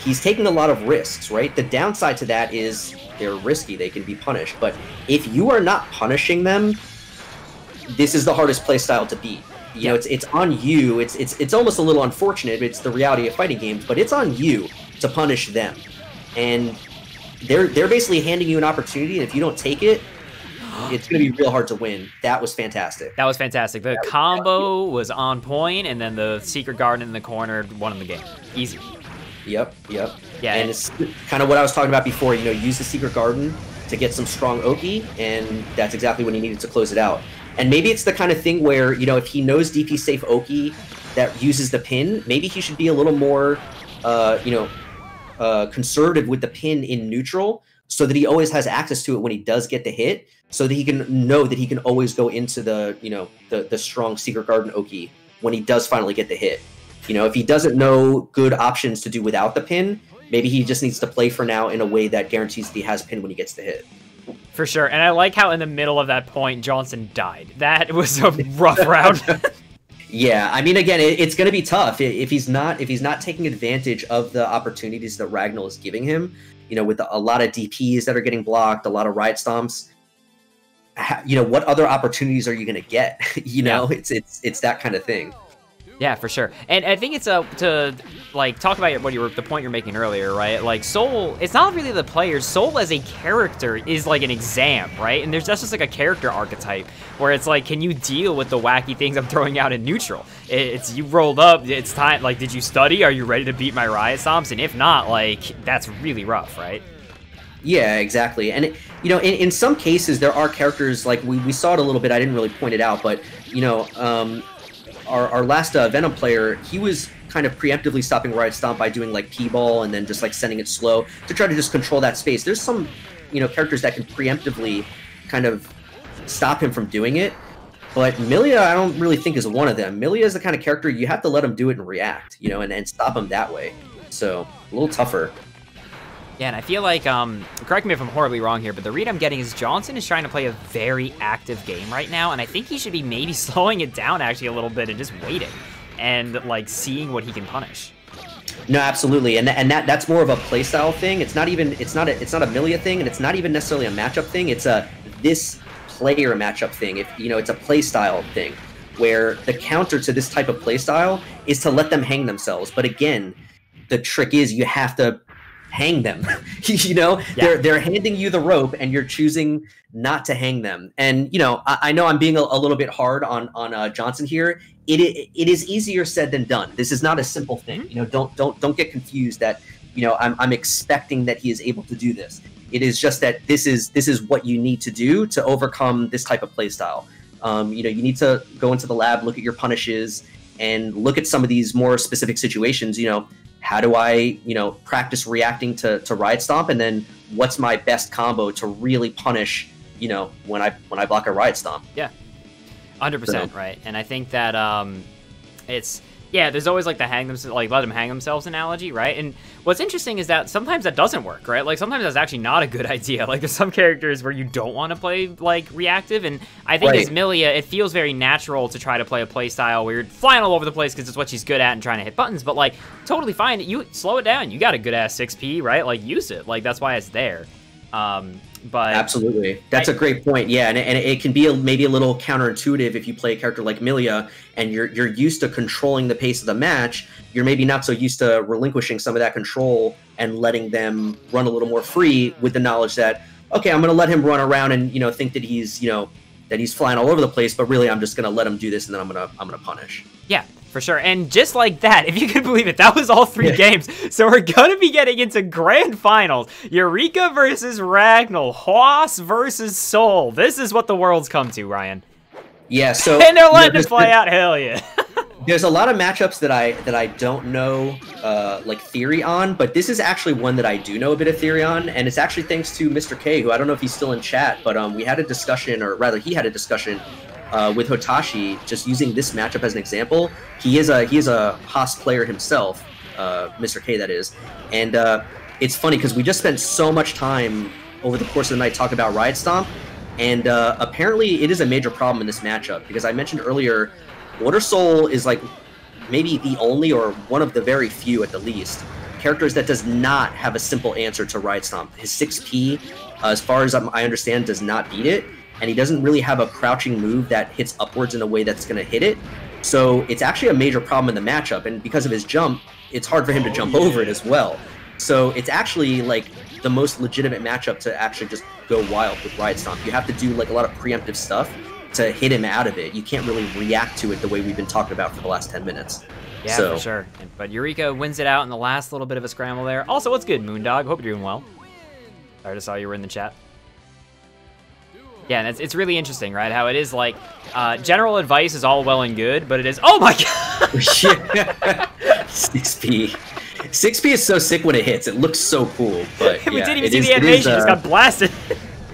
he's taking a lot of risks, right? The downside to that is they're risky; they can be punished. But if you are not punishing them, this is the hardest playstyle to beat. You know, it's it's on you. It's it's it's almost a little unfortunate. It's the reality of fighting games, but it's on you to punish them, and they're they're basically handing you an opportunity, and if you don't take it, it's going to be real hard to win. That was fantastic. That was fantastic. The combo was on point, and then the Secret Garden in the corner won the game. Easy. Yep, yep. Yeah, and it's kind of what I was talking about before. You know, use the secret garden to get some strong Oki, and that's exactly when he needed to close it out. And maybe it's the kind of thing where you know, if he knows DP safe Oki that uses the pin, maybe he should be a little more, uh, you know, uh, conservative with the pin in neutral, so that he always has access to it when he does get the hit, so that he can know that he can always go into the you know the the strong secret garden Oki when he does finally get the hit. You know, if he doesn't know good options to do without the pin, maybe he just needs to play for now in a way that guarantees that he has pin when he gets the hit. for sure. And I like how in the middle of that point, Jawnsunn died. That was a rough round. Yeah, I mean, again, it, it's going to be tough if he's not if he's not taking advantage of the opportunities that Ragnell is giving him. You know, with a lot of DPS that are getting blocked, a lot of riot stomps. You know, what other opportunities are you going to get? you know, it's it's it's that kind of thing. Yeah, for sure. And I think it's a to like talk about what you were the point you're making earlier, right? Like Sol, it's not really the players. Sol as a character is like an exam, right? And there's that's just like a character archetype where it's like, can you deal with the wacky things I'm throwing out in neutral? It's you rolled up, it's time. Like, did you study? Are you ready to beat my riot stomps? And if not, like that's really rough, right? Yeah, exactly. And it, you know, in, in some cases, there are characters like we, we saw it a little bit. I didn't really point it out, but you know, um, our, our last uh, Venom player, he was kind of preemptively stopping Riot Stomp by doing like P-ball and then just like sending it slow to try to just control that space. There's some, you know, characters that can preemptively kind of stop him from doing it. But Millia, I don't really think is one of them. Millia is the kind of character you have to let him do it and react, you know, and, and stop him that way. So a little tougher. Yeah, and I feel like, um, correct me if I'm horribly wrong here, but the read I'm getting is Jawnsunn is trying to play a very active game right now, and I think he should be maybe slowing it down actually a little bit and just waiting and like seeing what he can punish. No, absolutely, and and that that's more of a playstyle thing. It's not even it's not a it's not a Millia thing, and it's not even necessarily a matchup thing. It's a this player matchup thing. If you know, it's a playstyle thing where the counter to this type of playstyle is to let them hang themselves. But again, the trick is you have to hang them. you know, Yeah. they're they're handing you the rope, and you're choosing not to hang them. And you know, I, I know I'm being a, a little bit hard on on uh, Jawnsunn here. It, it it is easier said than done. This is not a simple thing. You know, don't don't don't get confused that you know I'm I'm expecting that he is able to do this. It is just that this is this is what you need to do to overcome this type of play style. Um, you know, you need to go into the lab, look at your punishes, and look at some of these more specific situations. You know, how do I, you know, practice reacting to to riot stomp, and then what's my best combo to really punish, you know, when I when I block a riot stomp. Yeah. Hundred percent right, and I think that um, it's yeah. There's always like the hang themselves, like let them hang themselves analogy, right? And what's interesting is that sometimes that doesn't work, right? Like sometimes that's actually not a good idea. Like there's some characters where you don't want to play like reactive, and I think as Right. Millia, it feels very natural to try to play a play style where you're flying all over the place because it's what she's good at and trying to hit buttons. But like totally fine. You slow it down. You got a good ass six P, right? Like use it. Like that's why it's there. Um, but Absolutely, that's I- a great point. Yeah, and, and it can be a, maybe a little counterintuitive if you play a character like Millia and you're you're used to controlling the pace of the match. You're maybe not so used to relinquishing some of that control and letting them run a little more free with the knowledge that okay, I'm going to let him run around and you know think that he's you know that he's flying all over the place, but really I'm just going to let him do this and then I'm going to I'm going to punish. Yeah, for sure. And just like that, if you can believe it, that was all three Yeah. games. So we're gonna be getting into grand finals. Eureka versus Ragnell. HOS versus Sol. This is what the world's come to, Ryan. Yeah, so And they're letting it play out. Hell yeah. There's a lot of matchups that I that I don't know uh, like theory on, but this is actually one that I do know a bit of theory on, and it's actually thanks to Mr. K, who I don't know if he's still in chat, but um, we had a discussion, or rather, he had a discussion uh, with Hotashi, just using this matchup as an example. He is a he is a HOS player himself, uh, Mr. K, that is, and uh, it's funny because we just spent so much time over the course of the night talking about Riot Stomp, and uh, apparently it is a major problem in this matchup because I mentioned earlier. Order Sol is like maybe the only or one of the very few at the least characters that does not have a simple answer to Riot Stomp. His 6P, uh, as far as I understand, does not beat it, and he doesn't really have a crouching move that hits upwards in a way that's going to hit it. So it's actually a major problem in the matchup, and because of his jump, it's hard for him to Oh, jump over it as well. So it's actually like the most legitimate matchup to actually just go wild with Riot Stomp. You have to do like a lot of preemptive stuff to hit him out of it. You can't really react to it the way we've been talking about for the last 10 minutes. Yeah, So- for sure. But Eureka wins it out in the last little bit of a scramble there. Also, what's good, Moondog? Hope you're doing well. I just saw you were in the chat. Yeah, and it's, it's really interesting, right? How it is like uh, general advice is all well and good, but it is. Oh my god! 6P. 6P is so sick when it hits. It looks so cool. But we yeah, didn't even see is- the it is, animation; it just uh, got blasted.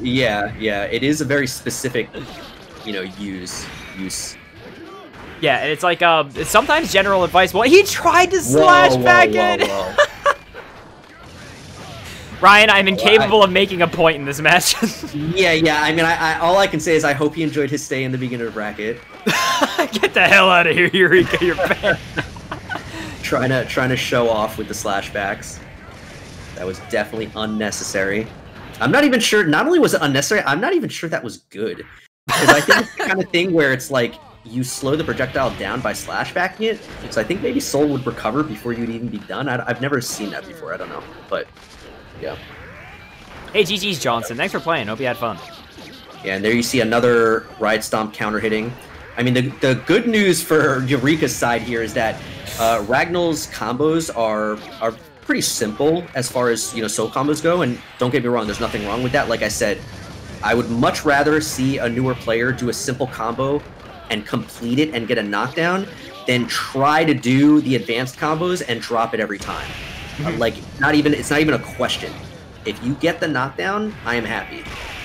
Yeah, yeah. It is a very specific, you know, use use. yeah, and it's like um, sometimes general advice. Well, he tried to slash Whoa, whoa, back whoa, in. Ryan, I'm incapable of making a point in this match. Yeah, yeah. I mean, I, I all I can say is I hope he enjoyed his stay in the beginner bracket. Get the hell out of here, Eureka! You're bad. Trying to trying to show off with the slashbacks. That was definitely unnecessary. I'm not even sure. Not only was it unnecessary, I'm not even sure that was good. Because I think it's the kind of thing where it's like you slow the projectile down by slashbacking it. So I think maybe Sol would recover before you'd even be done. I, have never seen that before. I don't know, but yeah. Hey, GG's Jawnsunn. Thanks for playing. Hope you had fun. Yeah, and there you see another riot stomp counter hitting. I mean, the, the good news for Eureka's side here is that uh, Ragnell's combos are are pretty simple as far as you know Sol combos go. And don't get me wrong, there's nothing wrong with that. Like I said, I would much rather see a newer player do a simple combo and complete it and get a knockdown than try to do the advanced combos and drop it every time. Uh, like not even it's not even a question. If you get the knockdown, I am happy.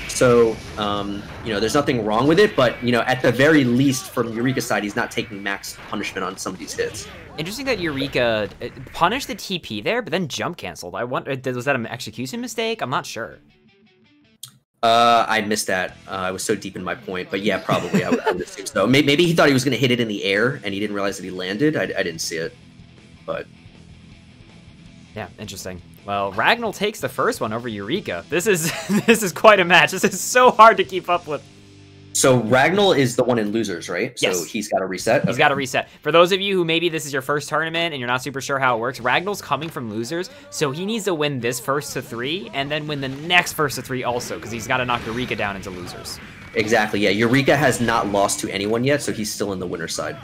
So, um, you know, there's nothing wrong with it, but you know, at the very least, from Eureka's side, he's not taking max punishment on some of these hits. Interesting that Eureka uh, punished the DP there, but then jump canceled. I wonder, was that an execution mistake? I'm not sure. Uh, I missed that. Uh, I was so deep in my point, but yeah, probably I would, I would assume so. May- Maybe he thought he was going to hit it in the air, and he didn't realize that he landed. I, I didn't see it, but Yeah, interesting. Well, Ragnell takes the first one over Eureka. This is this is quite a match. This is so hard to keep up with. So Ragnell is the one in losers, right? Yes. So he's got to reset. He's got to reset. For those of you who maybe this is your first tournament and you're not super sure how it works, Ragnell's coming from losers, so he needs to win this first to three and then win the next first to three also, because he's got to knock Eureka down into losers. Exactly. Yeah. Eureka has not lost to anyone yet, so he's still in the winner's side.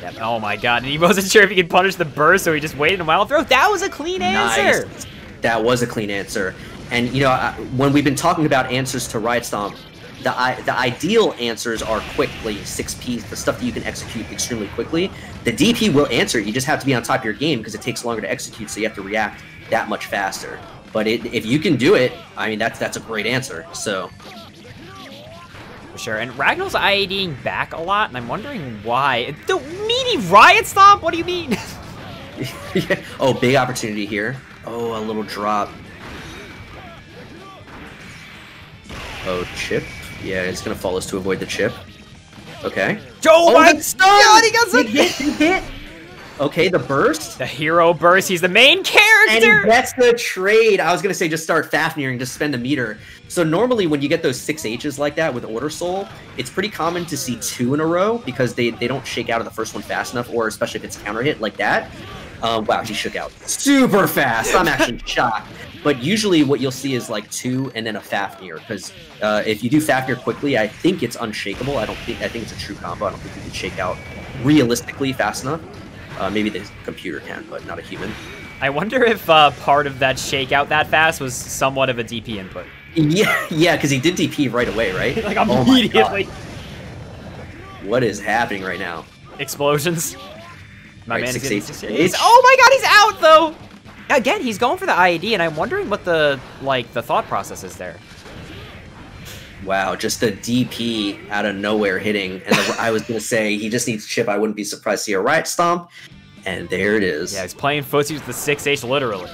Yep. Oh my god, and he wasn't sure if he could punish the burst, so he just waited a while throw. That was a clean answer. Nice. That was a clean answer. And you know, uh, when we've been talking about answers to Riot Stomp, the the ideal answers are quickly six P's, the stuff that you can execute extremely quickly. The DP will answer. You just have to be on top of your game because it takes longer to execute, so you have to react that much faster. But it, if you can do it, I mean, that's that's a great answer. So sure. And Ragnell's IADing back a lot, and I'm wondering why. The meaty riot stomp? What do you mean? oh, big opportunity here. Oh, a little drop. Oh, chip. Yeah, it's gonna follow us to avoid the chip. Okay. Joe, oh, my that's god, he got some Big hit, big hit. Okay, the burst. The hero burst, he's the main And character! that's the trade. I was gonna say just start Fafnir and just spend a meter. So normally when you get those six H's like that with Order Sol, it's pretty common to see two in a row because they, they don't shake out of the first one fast enough, or especially if it's counter hit like that. Um, wow, he shook out super fast. I'm actually shocked. But usually what you'll see is like two and then a Fafnir because uh, if you do Fafnir quickly, I think it's unshakable. I don't think I think it's a true combo. I don't think you can shake out realistically fast enough. Uh, maybe the computer can, but not a human. I wonder if uh, part of that shakeout that fast was somewhat of a DP input. Yeah, yeah, because he did DP right away, right? like Oh immediately. God. What is happening right now? Explosions. My Right, man is six, eight, six, six. Oh my god, he's out though! Again, he's going for the IAD, and I'm wondering what the like the thought process is there. Wow, just a DP out of nowhere hitting. And the, I was gonna say he just needs chip. I wouldn't be surprised to see a riot stomp. And there it is. Yeah, he's playing footsie with the 6H literally.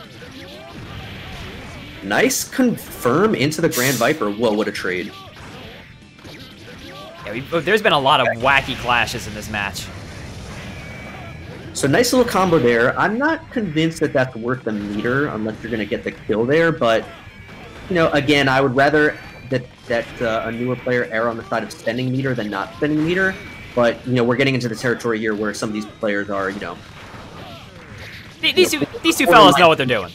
Nice confirm into the Grand Viper. Whoa, what a trade. Yeah, we, there's been a lot of wacky clashes in this match. So nice little combo there. I'm not convinced that that's worth the meter unless you're gonna get the kill there. But you know, again, I would rather that that uh, a newer player err on the side of spending meter than not spending meter. But you know, we're getting into the territory here where some of these players are, you know, Th- These two, these two fellas know what they're doing.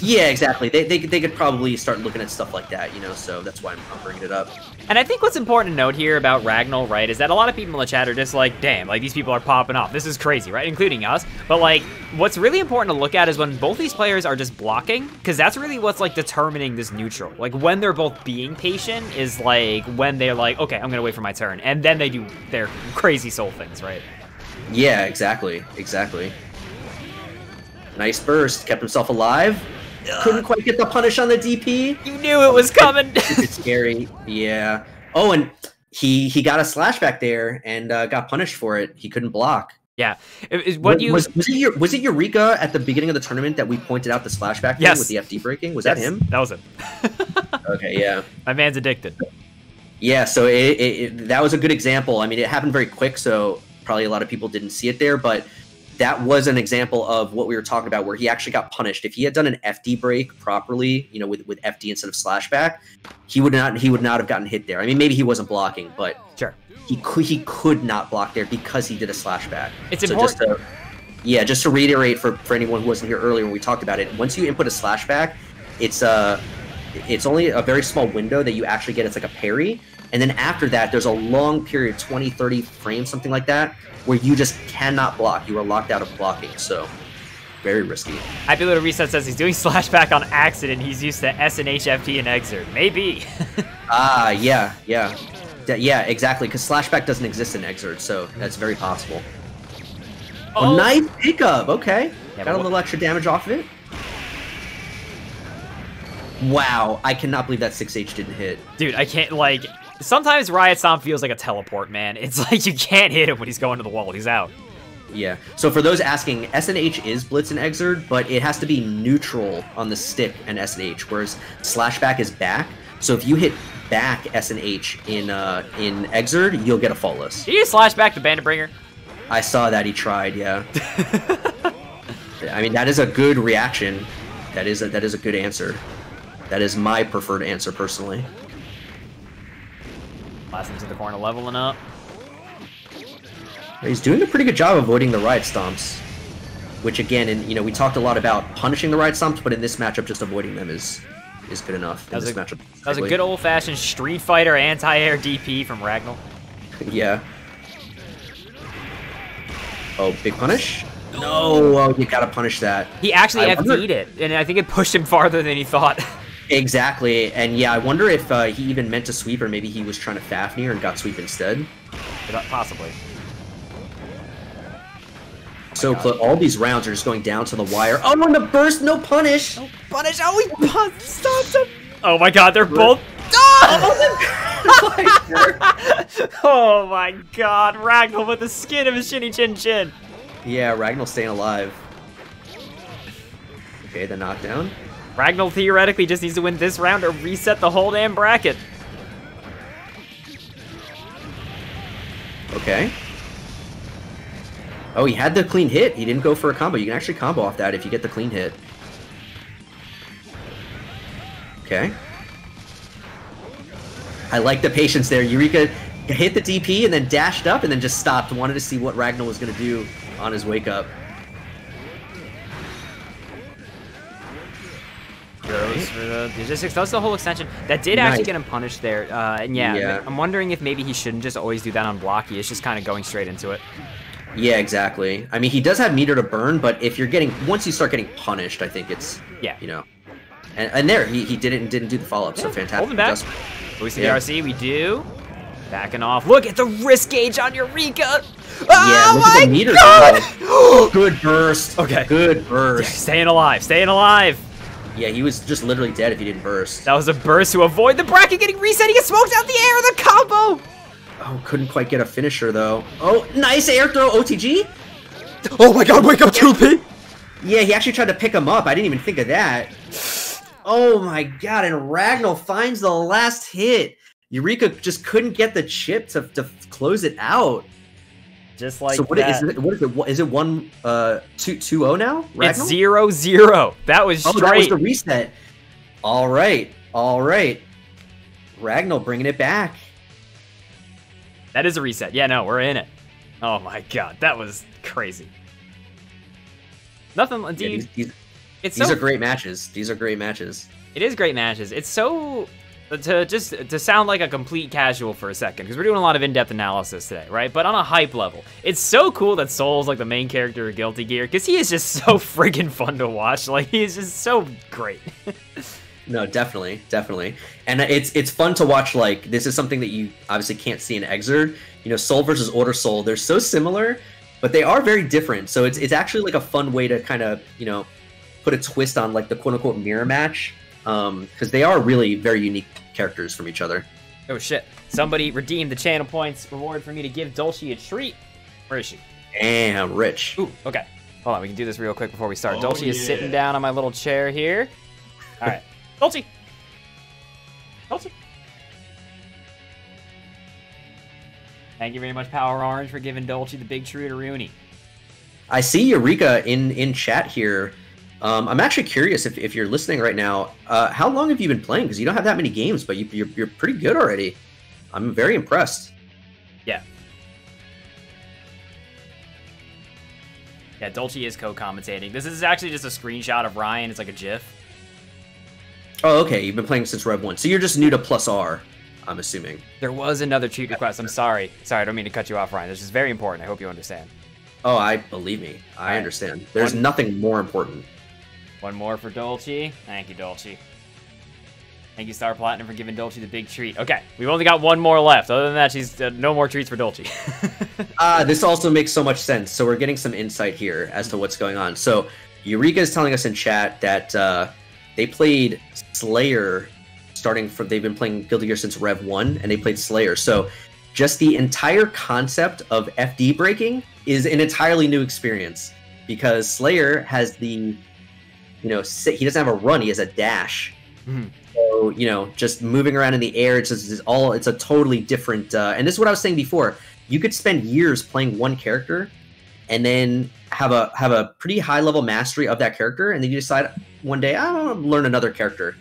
Yeah, exactly. They, they they could probably start looking at stuff like that, you know. So that's why I'm, I'm bringing it up. And I think what's important to note here about Ragnell, right, is that a lot of people in the chat are just like, damn, like these people are popping off. This is crazy, right? Including us. But like, what's really important to look at is when both these players are just blocking, because that's really what's like determining this neutral. Like when they're both being patient is like when they're like, okay, I'm gonna wait for my turn, and then they do their crazy Sol things, right? Yeah, exactly, exactly. Nice burst, kept himself alive. Couldn't quite get the punish on the DP. You knew it was coming. It's scary. Yeah. Oh, and he he got a slash back there and uh, got punished for it. He couldn't block. yeah. It- it- what was, you was, was it Eu- was it Eureka at the beginning of the tournament that we pointed out the slashback thing Yes. with the FD breaking? Was that him? That was him. Okay, yeah. My man's addicted. Yeah, so it, it, it, that was a good example. I mean, it happened very quick, so probably a lot of people didn't see it there, but that was an example of what we were talking about where he actually got punished. If he had done an FD break properly, you know, with, with FD instead of slashback, he would not he would not have gotten hit there. I mean, maybe he wasn't blocking, but Sure. he could he could not block there because he did a slashback. It's so important. Just to, yeah, just to reiterate for, for anyone who wasn't here earlier when we talked about it, once you input a slashback, it's uh it's only a very small window that you actually get. It's like a parry. And then after that, there's a long period, 20, 30 frames, something like that, where you just cannot block. You are locked out of blocking. So, very risky. Happy Little Reset says he's doing slashback on accident. He's used to S and HFT and Xrd. Maybe. Ah, yeah, yeah. Th- yeah, exactly. Because Slashback doesn't exist in Xrd, so that's very possible. Oh, nice pickup. Okay. Yeah, Got a little extra damage off of it. Wow, I cannot believe that 6H didn't hit. Dude, I can't, like, sometimes Riot Stomp feels like a teleport, man. It's like you can't hit him when he's going to the wall. He's out. Yeah. So for those asking, SNH is Blitz and Xrd, but it has to be neutral on the stick and SNH, whereas Slashback is back. So if you hit back SNH in uh, in Xrd, you'll get a faultless. Did you just slash back to Bandit Bringer? I saw that he tried. Yeah. I mean, that is a good reaction. That is a, that is a good answer. That is my preferred answer personally. Last into the corner, leveling up. He's doing a pretty good job avoiding the riot stomps, which again, and you know, we talked a lot about punishing the riot stomps, but in this matchup, just avoiding them is is good enough. In That was this a- matchup, That was a good old-fashioned Street Fighter anti-air DP from Ragnell. Yeah. Oh, big punish? No, oh, you gotta punish that. He actually I FD'd it, and I think it pushed him farther than he thought. Exactly, and yeah, I wonder if uh, he even meant to sweep, or maybe he was trying to Fafnir and got sweep instead. Possibly. so close. All these rounds are just going down to the wire. Oh, and the burst, no punish. No Punish! Oh, he pun- stops him! Oh my god, they're both... oh my god, Ragnell with the skin of his shinny chin chin. yeah, Ragnell staying alive. Okay, the knockdown. Ragnell theoretically just needs to win this round or reset the whole damn bracket. Okay. Oh, he had the clean hit. He didn't go for a combo. You can actually combo off that if you get the clean hit. Okay. I like the patience there. Eureka hit the DP and then dashed up and then just stopped. Wanted to see what Ragnell was going to do on his wake up. Goes for the logistics. That was the whole extension. That did actually Nice. get him punished there. Uh, and yeah, Yeah. I'm wondering if maybe he shouldn't just always do that on blocky. It's just kind of going straight into it. Yeah, exactly. I mean, he does have meter to burn, but if you're getting once you start getting punished, I think it's Yeah. you know. And, and there, he, he didn't didn't do the follow up, so fantastic. Holding back. the Yeah. RC, we do. Backing off. Look at the risk gauge on Eureka! Yeah, oh look at the meter. god! Good burst. Okay. Good burst. Staying alive, staying alive. Yeah, he was just literally dead if he didn't burst. That was a burst to avoid the bracket getting reset. He gets smoked out the air. The combo. Oh, couldn't quite get a finisher though. Oh, nice air throw OTG. Oh my god! Wake up, P. Yeah, he actually tried to pick him up. I didn't even think of that. Oh my god! And Ragnell finds the last hit. Eureka just couldn't get the chip to, to close it out. Just like so what that. is it? What is it? What, is it one uh two two oh now? It's Ragnell? zero zero. That was Oh, that was straight. the reset. All right, all right. Ragnell bringing it back. that is a reset. Yeah, no, we're in it. Oh my god, that was crazy. Nothing. Yeah, these these, it's these so are great matches. These are great matches. It is great matches. It's so to just to sound like a complete casual for a second because we're doing a lot of in-depth analysis today, right? But on a hype level, it's so cool that Sol's like the main character of Guilty Gear because he is just so friggin' fun to watch. Like he is just so great. No, definitely, definitely, and it's it's fun to watch. Like this is something that you obviously can't see in Xrd. You know, Sol versus Order Sol. They're so similar, but they are very different. So it's it's actually like a fun way to kind of you know put a twist on like the quote unquote mirror match um, because they are really very unique characters from each other. oh shit! Somebody redeemed the channel points reward for me to give Dolce a treat. Where is she? Damn, rich. Ooh, okay. Hold on, we can do this real quick before we start. Oh, Dolce is sitting down on my little chair here. All right, Dolce. Dolce. Thank you very much, Power Orange, for giving Dolce the big true to Rooney. I see Eureka in in chat here. Um, I'm actually curious if, if you're listening right now. Uh, how long have you been playing? Because you don't have that many games, but you, you're you're pretty good already. I'm very impressed. Yeah. Yeah, Dolce is co-commentating. This is actually just a screenshot of Ryan. It's like a GIF. Oh, okay. You've been playing since Rev One, so you're just new to Plus R. I'm assuming. There was another cheat request. I'm sorry. Sorry, I don't mean to cut you off, Ryan. This is very important. I hope you understand. Oh, I believe me. I Alright. understand. There's One- nothing more important. One more for Dolce. Thank you, Dolce. Thank you, Star Platinum, for giving Dolce the big treat. Okay, we've only got one more left. Other than that, she's uh, no more treats for Dolce. Ah, this also makes so much sense. So we're getting some insight here as to what's going on. So Eureka is telling us in chat that uh, they played Slayer starting from they've been playing Guilty Gear since Rev One, and they played Slayer. So just the entire concept of FD breaking is an entirely new experience because Slayer has the you know si- he doesn't have a run, he has a dash. Mhm. So you know, just moving around in the air, it's just it's all it's a totally different. Uh, and this is what I was saying before. You could spend years playing one character, and then have a have a pretty high level mastery of that character, and then you decide one day I want to learn another character.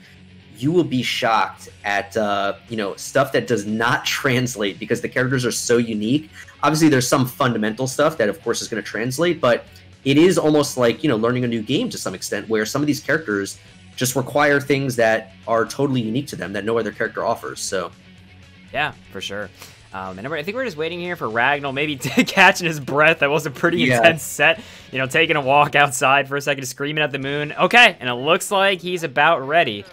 you will be shocked at uh, you know stuff that does not translate because the characters are so unique. Obviously, there's some fundamental stuff that, of course, is going to translate, but it is almost like you know learning a new game to some extent, where some of these characters just require things that are totally unique to them that no other character offers. So, yeah, for sure. Um, and I think we're just waiting here for Ragnell, maybe catching his breath. That was a pretty yeah. intense set. You know, taking a walk outside for a second, screaming at the moon. Okay, and it looks like he's about ready.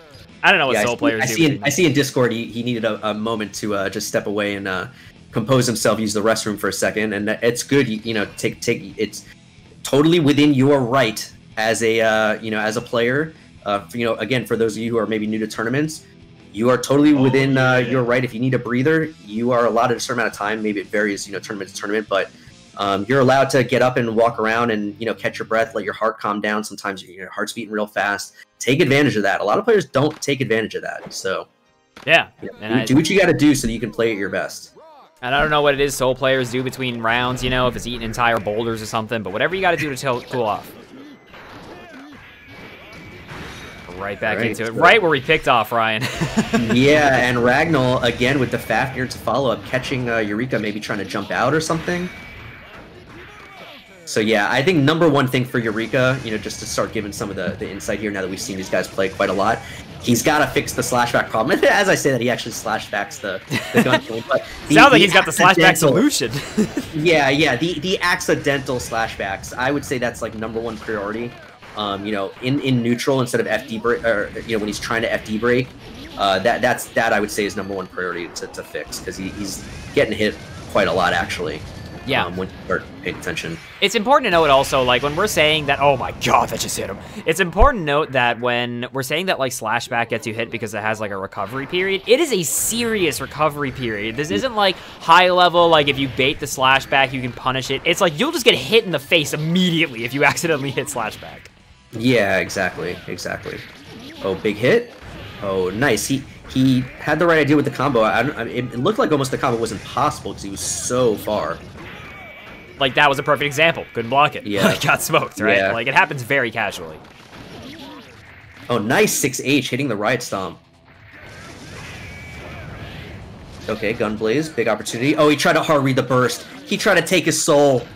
I don't know what yeah, Sol I see, players I do. See in, I see in Discord he, he needed a, a moment to uh, just step away and uh, compose himself, use the restroom for a second, and it's good. You, you know, take take it's totally within your right as a uh, you know as a player. Uh, for, you know, again, for those of you who are maybe new to tournaments, you are totally oh, within uh, yeah. your right. If you need a breather, you are allotted a certain amount of time. Maybe it varies, you know, tournament to tournament, but um, you're allowed to get up and walk around and you know catch your breath, let your heart calm down. Sometimes your heart's beating real fast. Take advantage of that. A lot of players don't take advantage of that. So yeah, you know, do, I, do what you got to do so that you can play at your best. And I don't know what it is Sol players do between rounds, you know, if it's eating entire boulders or something, but whatever you got to do to cool off. Right back right, into it. Right where we picked off, Ryan. yeah, and Ragnell, again, with the Fafnir to follow up, catching uh, Eureka, maybe trying to jump out or something. So yeah, I think number one thing for Eureka, you know, just to start giving some of the, the insight here now that we've seen these guys play quite a lot, he's got to fix the slashback problem. As I say that, he actually slashbacks the, the gun But the, Sounds like he's got the slashback solution. yeah, yeah, the, the accidental slashbacks, I would say that's like number one priority. Um, you know, in, in neutral instead of FD break, or you know, when he's trying to FD break, uh, that that's that I would say is number one priority to, to fix because he, he's getting hit quite a lot actually. Yeah. Um, when you start paying attention. It's important to note also, like, when we're saying that, oh my god, that just hit him. It's important to note that when we're saying that, like, Slashback gets you hit because it has, like, a recovery period, it is a serious recovery period. This isn't, like, high level, like, if you bait the Slashback, you can punish it. It's like, you'll just get hit in the face immediately if you accidentally hit Slashback. Yeah, exactly, exactly. Oh, big hit. Oh, nice. He he had the right idea with the combo. I, I, it looked like almost the combo was impossible because he was so far. Like, that was a perfect example. Couldn't block it. Yeah. got smoked, right? Yeah. Like, it happens very casually. Oh, nice 6H hitting the riot stomp. Okay, Gunblaze, big opportunity. Oh, he tried to hard read the burst. He tried to take his soul.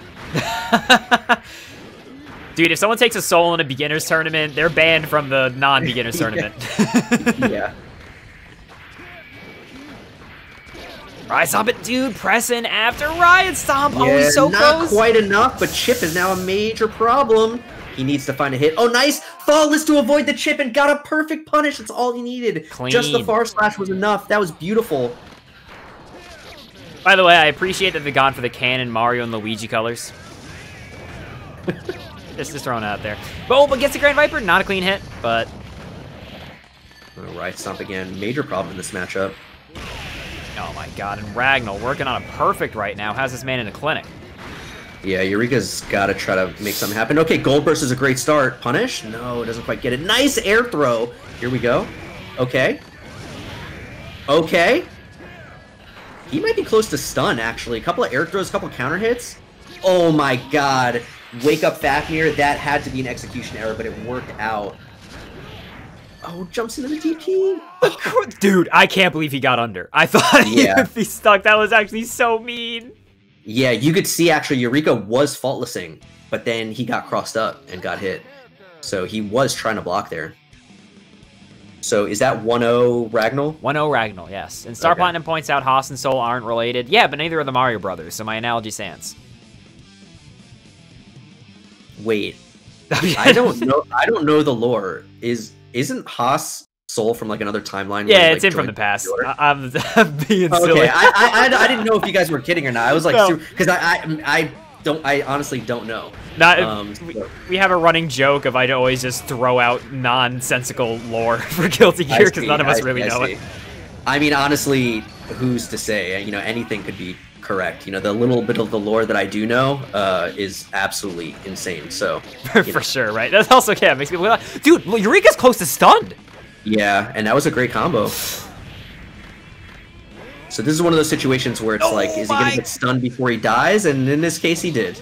Dude, if someone takes a soul in a beginner's tournament, they're banned from the non-beginner's tournament. yeah. Riot Stomp it, dude. Pressing after Riot Stomp. Yeah, oh, he's so not close. quite enough, but Chip is now a major problem. He needs to find a hit. Oh, nice! Flawless to avoid the chip and got a perfect punish. That's all he needed. Clean. Just the far slash was enough. That was beautiful. By the way, I appreciate that they gone for the canon Mario and Luigi colors. just, just throwing out there. But, oh, but gets the Grand Viper. Not a clean hit, but... All right, stomp again. Major problem in this matchup. Oh my god, and Ragnell working on a perfect right now. Has this man in a clinic? Yeah, Eureka's got to try to make something happen. Okay, Gold Burst is a great start. Punish? No, doesn't quite get it. Nice air throw. Here we go. Okay. Okay. He might be close to stun, actually. A couple of air throws, a couple of counter hits. Oh my god. Wake up Fafnir. That had to be an execution error, but it worked out. Oh, jumps into the DP. Dude, I can't believe he got under. I thought yeah. if be stuck, that was actually so mean. Yeah, you could see actually Eureka was faultlessing, but then he got crossed up and got hit. So he was trying to block there. So is that 1-0 Ragnell? 1-0 Ragnell, yes. And Star okay. Platinum points out HOS and Sol aren't related. Yeah, but neither are the Mario Brothers, so my analogy stands. Wait. I don't know I don't know the lore. Is isn't HOS Sol from like another timeline? Yeah, he, it's in from the past. I, am being okay, silly. I, I, I, didn't know if you guys were kidding or not. I was like, because no. I, I, I don't. I honestly don't know. Not, um, we, so. we, have a running joke of I'd always just throw out nonsensical lore for Guilty Gear because none of us really know it. I mean, honestly, who's to say? You know, anything could be correct. You know, the little bit of the lore that I do know uh, is absolutely insane. So for know. sure, right? That's also yeah, makes me dude. Eureka's close to stunned. Yeah, and that was a great combo. So this is one of those situations where it's oh like, is he gonna get stunned before he dies? And in this case, he did.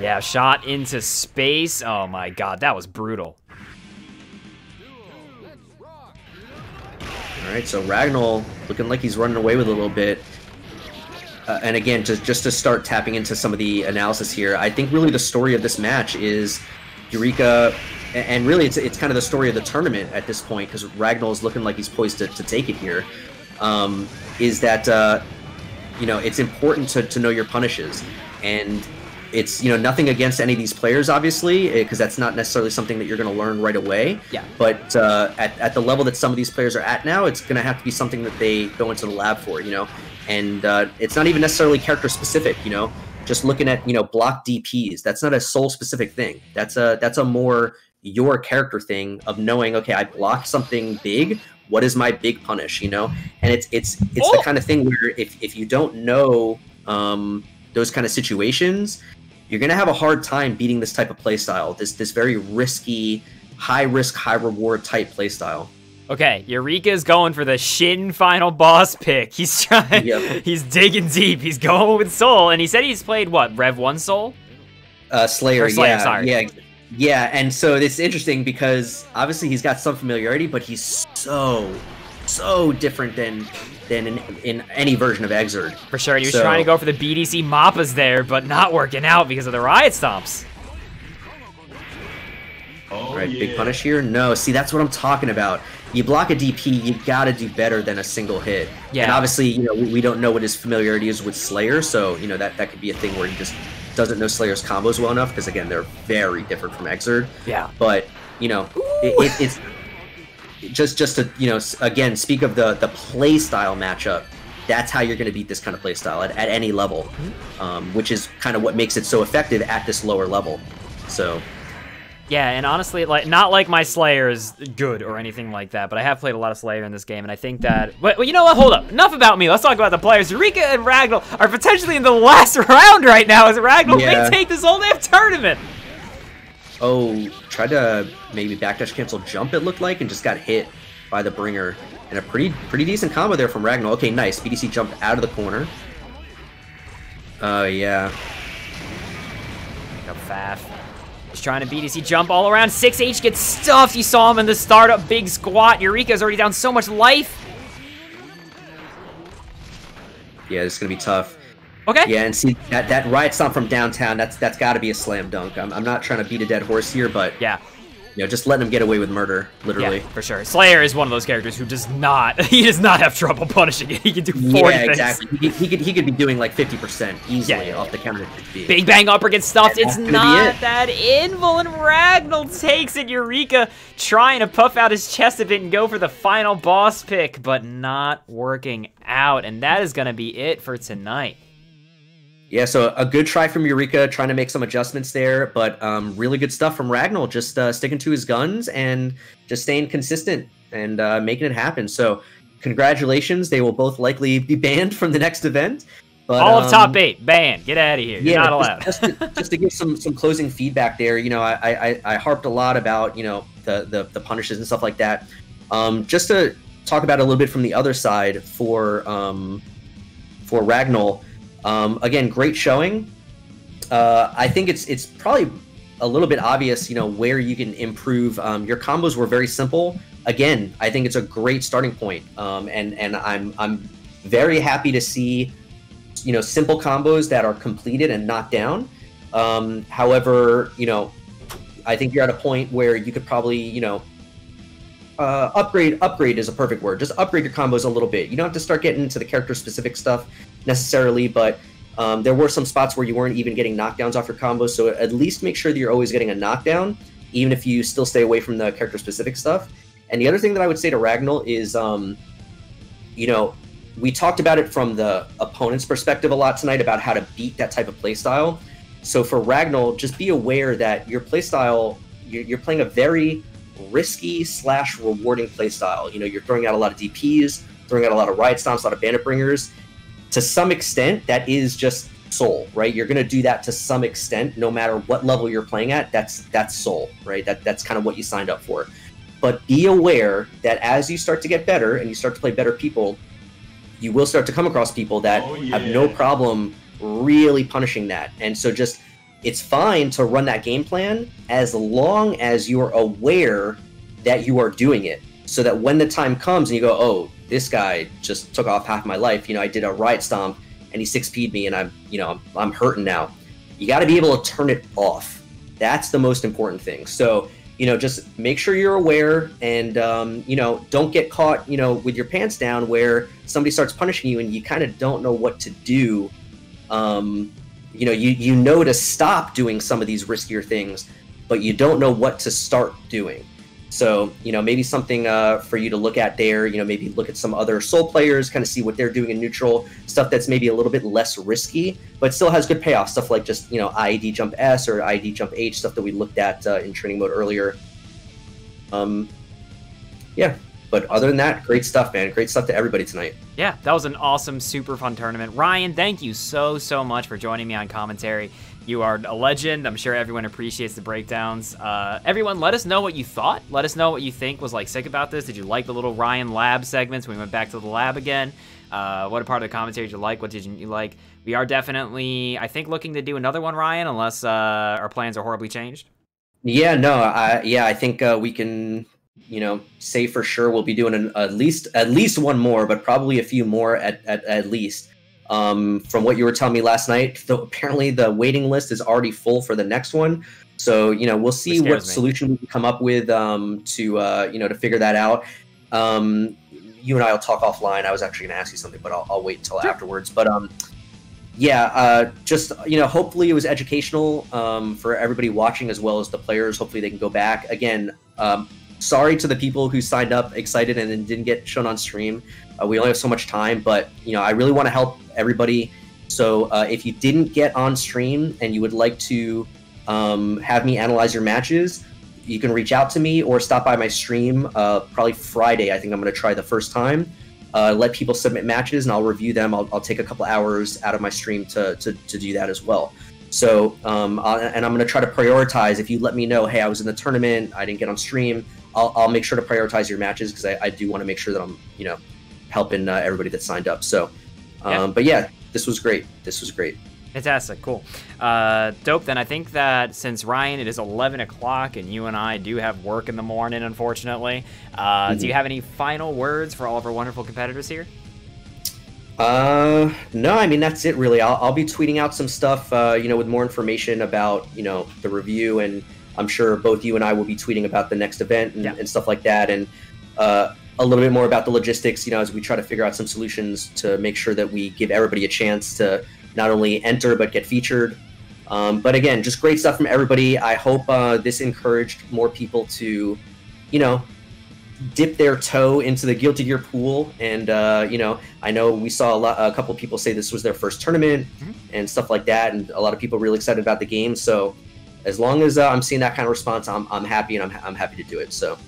Yeah, shot into space. Oh my god, that was brutal. All right, so Ragnell looking like he's running away with a little bit. Uh, and again, just just to start tapping into some of the analysis here, I think really the story of this match is Eureka, and really it's it's kind of the story of the tournament at this point because Ragnell is looking like he's poised to, to take it here. Um, is that uh, you know it's important to, to know your punishes, and it's you know nothing against any of these players obviously because that's not necessarily something that you're going to learn right away. Yeah. But uh, at, at the level that some of these players are at now, it's going to have to be something that they go into the lab for, you know. And uh, it's not even necessarily character specific, you know. Just looking at you know block DPS, that's not a Sol specific thing. That's a that's a more your character thing of knowing okay, I blocked something big. What is my big punish, you know? And it's it's it's Oh! the kind of thing where if if you don't know um, those kind of situations, you're gonna have a hard time beating this type of playstyle. This this very risky, high risk, high reward type playstyle. Okay, Eureka's going for the Shin final boss pick. He's trying. Yep. He's digging deep. He's going with Sol, and he said he's played what Rev One Sol. Uh, Slayer, Or Slayer, yeah, sorry. yeah, yeah. And so it's interesting because obviously he's got some familiarity, but he's so, so different than than in, in any version of Xrd. For sure, he was So- trying to go for the BDC Mappas there, but not working out because of the Riot Stomps. Oh, All right, yeah. big punish here. No, see that's what I'm talking about. You block a DP, you gotta do better than a single hit. Yeah. And obviously, you know, we, we don't know what his familiarity is with Slayer, so you know that that could be a thing where he just doesn't know Slayer's combos well enough because again, they're very different from Xrd. Yeah. but you know it, it, it's just just to you know again speak of the the play style matchup that's how you're going to beat this kind of play style at, at any level um, which is kind of what makes it so effective at this lower level so Yeah, and honestly, like not like my Slayer is good or anything like that, but I have played a lot of Slayer in this game, and I think that. But well, you know what? Hold up. Enough about me. Let's talk about the players. Eureka and Ragnell are potentially in the last round right now. As Ragnell Yeah. may take this whole damn tournament. oh tried to maybe backdash cancel jump it looked like and just got hit by the bringer and a pretty pretty decent combo there from Ragnell. okay nice bdc jumped out of the corner uh yeah Go Faf. He's trying to BDC jump all around. 6H gets stuffed. You saw him in the startup big squat. Eureka's already down so much life. yeah it's gonna be tough Okay. Yeah, and see that that riot stomp from downtown. That's that's got to be a slam dunk. I'm, I'm not trying to beat a dead horse here, but Yeah. you know, just letting him get away with murder, literally. Yeah, for sure. Slayer is one of those characters who does not, he does not have trouble punishing it. He can do 40 Yeah, exactly. He, he could he could be doing like 50% easily Yeah, yeah, off the counter. Big Bang Upper gets stuffed. And It's gonna not it. that Invul and Ragnell takes it. Eureka trying to puff out his chest a bit and go for the final boss pick, but not working out. And that is going to be it for tonight. Yeah, so a good try from Eureka, trying to make some adjustments there, but um, really good stuff from Ragnell, just uh, sticking to his guns and just staying consistent and uh, making it happen. So, congratulations! They will both likely be banned from the next event. But, All of um, top eight, banned. get out of here. You're yeah, not allowed. Just, just, to, just to give some some closing feedback there, you know, I, I I harped a lot about you know the the, the punishes and stuff like that. Um, just to talk about a little bit from the other side for um, for Ragnell. Um, again, great showing. Uh, I think it's it's probably a little bit obvious, you know, where you can improve. Um, your combos were very simple. Again, I think it's a great starting point, um, and and I'm I'm very happy to see, you know, simple combos that are completed and knocked down. Um, however, you know, I think you're at a point where you could probably, you know, uh, upgrade. Upgrade is a perfect word. Just upgrade your combos a little bit. You don't have to start getting into the character specific stuff necessarily, but um, there were some spots where you weren't even getting knockdowns off your combos. So at least make sure that you're always getting a knockdown, even if you still stay away from the character specific stuff. And the other thing that I would say to Ragnell is, um, you know, we talked about it from the opponent's perspective a lot tonight about how to beat that type of playstyle. So for Ragnell, just be aware that your playstyle, you're, you're playing a very risky slash rewarding playstyle. You know, you're throwing out a lot of DPs, throwing out a lot of riot stomps, a lot of bandit bringers. To some extent, that is just Sol, right? You're going to do that to some extent, no matter what level you're playing at. That's that's Sol, right? That that's kind of what you signed up for. But be aware that as you start to get better and you start to play better people, you will start to come across people that Oh, have no problem really punishing that. And so just it's fine to run that game plan as long as you're aware that you are doing it. So that when the time comes and you go, oh, this guy just took off half my life. You know, I did a riot stomp and he six would me, and I'm you know I'm, I'm hurting now. You got to be able to turn it off. That's the most important thing. So you know, just make sure you're aware and, um, you know, don't get caught, you know, with your pants down where somebody starts punishing you and you kind of don't know what to do. Um, you know, you, you know to stop doing some of these riskier things, but you don't know what to start doing. So, you know, maybe something uh, for you to look at there, you know, maybe look at some other Sol players, kind of see what they're doing in neutral, stuff that's maybe a little bit less risky, but still has good payoff. Stuff like just, you know, IAD jump S or IAD jump H, stuff that we looked at uh, in training mode earlier. Um, yeah, but other than that, great stuff, man. Great stuff to everybody tonight. Yeah, that was an awesome, super fun tournament. Ryan, thank you so, so much for joining me on commentary. You are a legend. I'm sure everyone appreciates the breakdowns. Uh, everyone, let us know what you thought. Let us know what you think was like sick about this. Did you like the little Ryan lab segments? when We went back to the lab again. Uh, what part of the commentary did you like? What didn't you like? We are definitely, I think, looking to do another one, Ryan, unless uh, our plans are horribly changed. Yeah, no, I yeah, I think uh, we can, you know, say for sure we'll be doing an, at least at least one more, but probably a few more at at, at least. Um, from what you were telling me last night, though apparently the waiting list is already full for the next one. So you know we'll see what me. solution we can come up with um, to uh, you know to figure that out. Um, you and I will talk offline. I was actually going to ask you something, but I'll, I'll wait until sure. afterwards. But um, yeah, uh, just you know, hopefully it was educational um, for everybody watching as well as the players. Hopefully they can go back again. Um, sorry to the people who signed up excited and then didn't get shown on stream. Uh, we only have so much time, but you know, I really want to help everybody. So uh, if you didn't get on stream and you would like to um, have me analyze your matches, you can reach out to me or stop by my stream. Uh, probably Friday, I think I'm going to try the first time. Uh, let people submit matches and I'll review them. I'll, I'll, take a couple hours out of my stream to, to, to do that as well. So, um, and I'm going to try to prioritize. If you let me know, hey, I was in the tournament, I didn't get on stream, I'll, I'll make sure to prioritize your matches because I, I, do want to make sure that I'm, you know, helping uh, everybody that signed up. So, um, yeah. but yeah, this was great. This was great. Fantastic, cool. Uh, dope, then I think that since Ryan, it is 11 o'clock and you and I do have work in the morning, unfortunately. Uh, mm-hmm. Do you have any final words for all of our wonderful competitors here? Uh, no, I mean, that's it really. I'll, I'll be tweeting out some stuff, uh, you know, with more information about, you know, the review. And I'm sure both you and I will be tweeting about the next event and, yeah. and stuff like that. And, uh, a little bit more about the logistics, you know, as we try to figure out some solutions to make sure that we give everybody a chance to not only enter but get featured. Um, but again, just great stuff from everybody. I hope uh, this encouraged more people to, you know, dip their toe into the Guilty Gear pool. And uh, you know, I know we saw a, lot, a couple people say this was their first tournament mm-hmm. and stuff like that, and a lot of people really excited about the game. So as long as uh, I'm seeing that kind of response, I'm, I'm happy and I'm, I'm happy to do it. So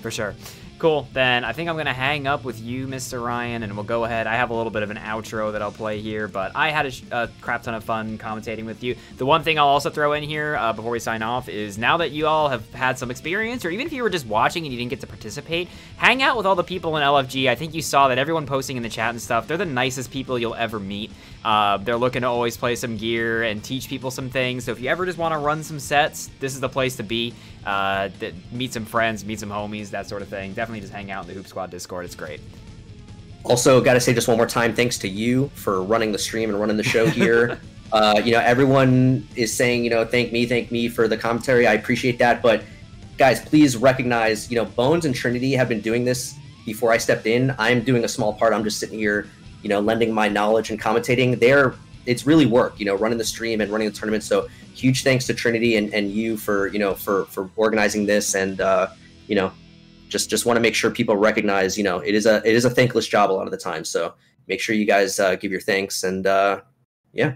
for sure. Cool. Then I think I'm going to hang up with you, Mr. Ryan, and we'll go ahead. I have a little bit of an outro that I'll play here, but I had a, a crap ton of fun commentating with you. The one thing I'll also throw in here uh, before we sign off is now that you all have had some experience, or even if you were just watching and you didn't get to participate, hang out with all the people in LFG. I think you saw that everyone posting in the chat and stuff, they're the nicest people you'll ever meet. Uh, they're looking to always play some gear and teach people some things. So if you ever just want to run some sets, this is the place to be. Uh, meet some friends, meet some homies, that sort of thing. Definitely just hang out in the Hoop Squad Discord. It's great. Also, got to say just one more time, thanks to you for running the stream and running the show here. uh, you know, everyone is saying, you know, thank me, thank me for the commentary. I appreciate that. But guys, please recognize, you know, Bones and Trinity have been doing this before I stepped in. I'm doing a small part. I'm just sitting here you know, lending my knowledge and commentating. There, it's really work, you know, running the stream and running the tournament. So huge thanks to Trinity and, and you for, you know, for, for organizing this and, uh, you know, just, just want to make sure people recognize, you know, it is a, it is a thankless job a lot of the time. So make sure you guys uh, give your thanks and, uh, yeah.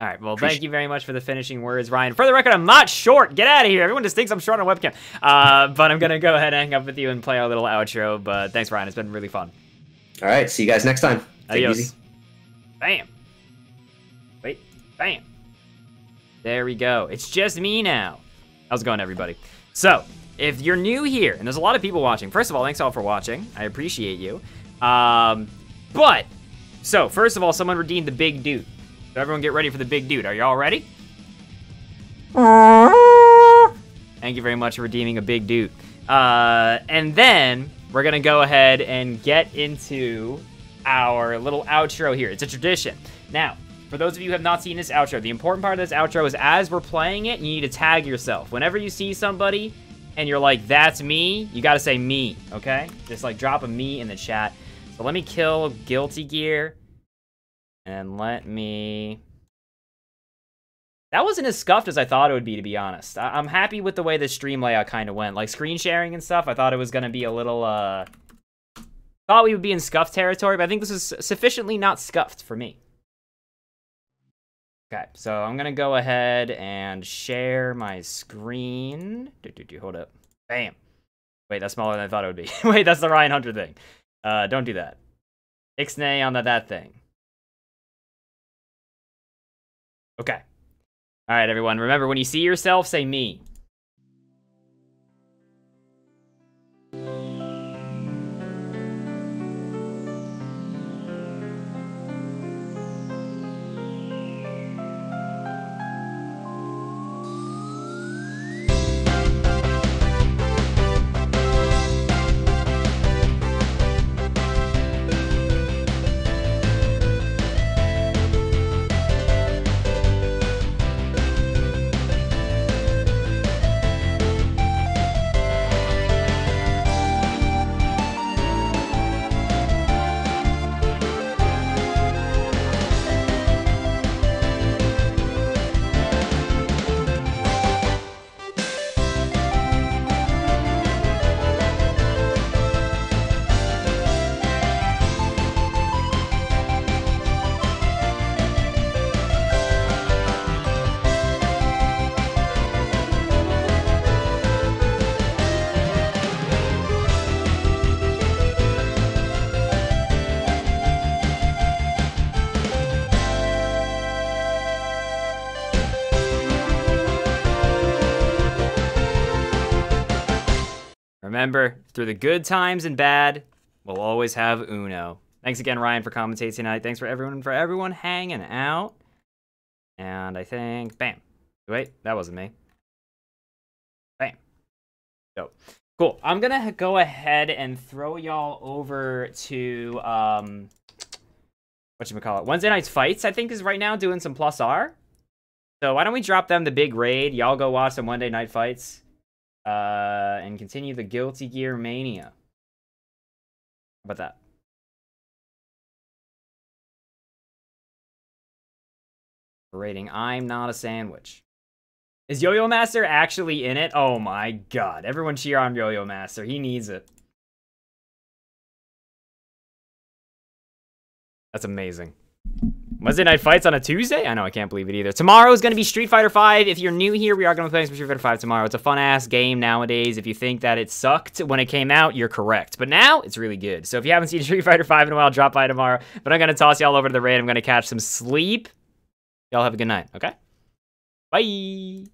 All right. Well, thank you very much for the finishing words, Ryan. For the record, I'm not short. Get out of here. Everyone just thinks I'm short on webcam. Uh, but I'm going to go ahead and hang up with you and play our little outro. But thanks, Ryan. It's been really fun. All right. See you guys next time. Adios. Bam. Wait. Bam. There we go. It's just me now. How's it going, everybody? So, if you're new here, and there's a lot of people watching, first of all, thanks all for watching. I appreciate you. Um, but, so, first of all, someone redeemed the big dude. So everyone get ready for the big dude. Are y'all ready? Thank you very much for redeeming a big dude. Uh, and then we're gonna go ahead and get into our little outro here. It's a tradition. Now, for those of you who have not seen this outro, the important part of this outro is as we're playing it, you need to tag yourself. Whenever you see somebody and you're like, that's me, you gotta say me, okay? Just like drop a me in the chat. So let me kill Guilty Gear. And let me... That wasn't as scuffed as I thought it would be, to be honest. I am happy with the way the stream layout kind of went. Like, screen sharing and stuff, I thought it was going to be a little, uh... Thought we would be in scuffed territory, but I think this is sufficiently not scuffed for me. Okay, so I'm to go ahead and share my screen. Do, do, do, hold up. Bam. Wait, that's smaller than I thought it would be. Wait, that's the Ryan Hunter thing. Uh, don't do that. Ixnay on the that thing. Okay. All right, everyone. Remember, when you see yourself, say me. Remember, through the good times and bad, we'll always have Uno. Thanks again, Ryan, for commentating tonight. Thanks for everyone for everyone hanging out. And I think, bam. Wait, that wasn't me. Bam. So, cool. I'm gonna go ahead and throw y'all over to um, what you call it? Wednesday night's fights. I think is right now doing some plus R. So why don't we drop them the big raid? Y'all go watch some Wednesday night fights uh, and continue the Guilty Gear Mania. How about that? Rating I'm not a sandwich. Is Yo-Yo Master actually in it? Oh my god. Everyone cheer on Yo-Yo Master. He needs it. That's amazing. Wednesday night fights on a Tuesday? I know, I can't believe it either. Tomorrow is going to be Street Fighter 5. If you're new here, we are going to be playing Street Fighter 5 tomorrow. It's a fun-ass game nowadays. If you think that it sucked when it came out, you're correct. But now, it's really good. So if you haven't seen Street Fighter 5 in a while, drop by tomorrow. But I'm going to toss y'all over to the raid. I'm going to catch some sleep. Y'all have a good night, okay? Bye!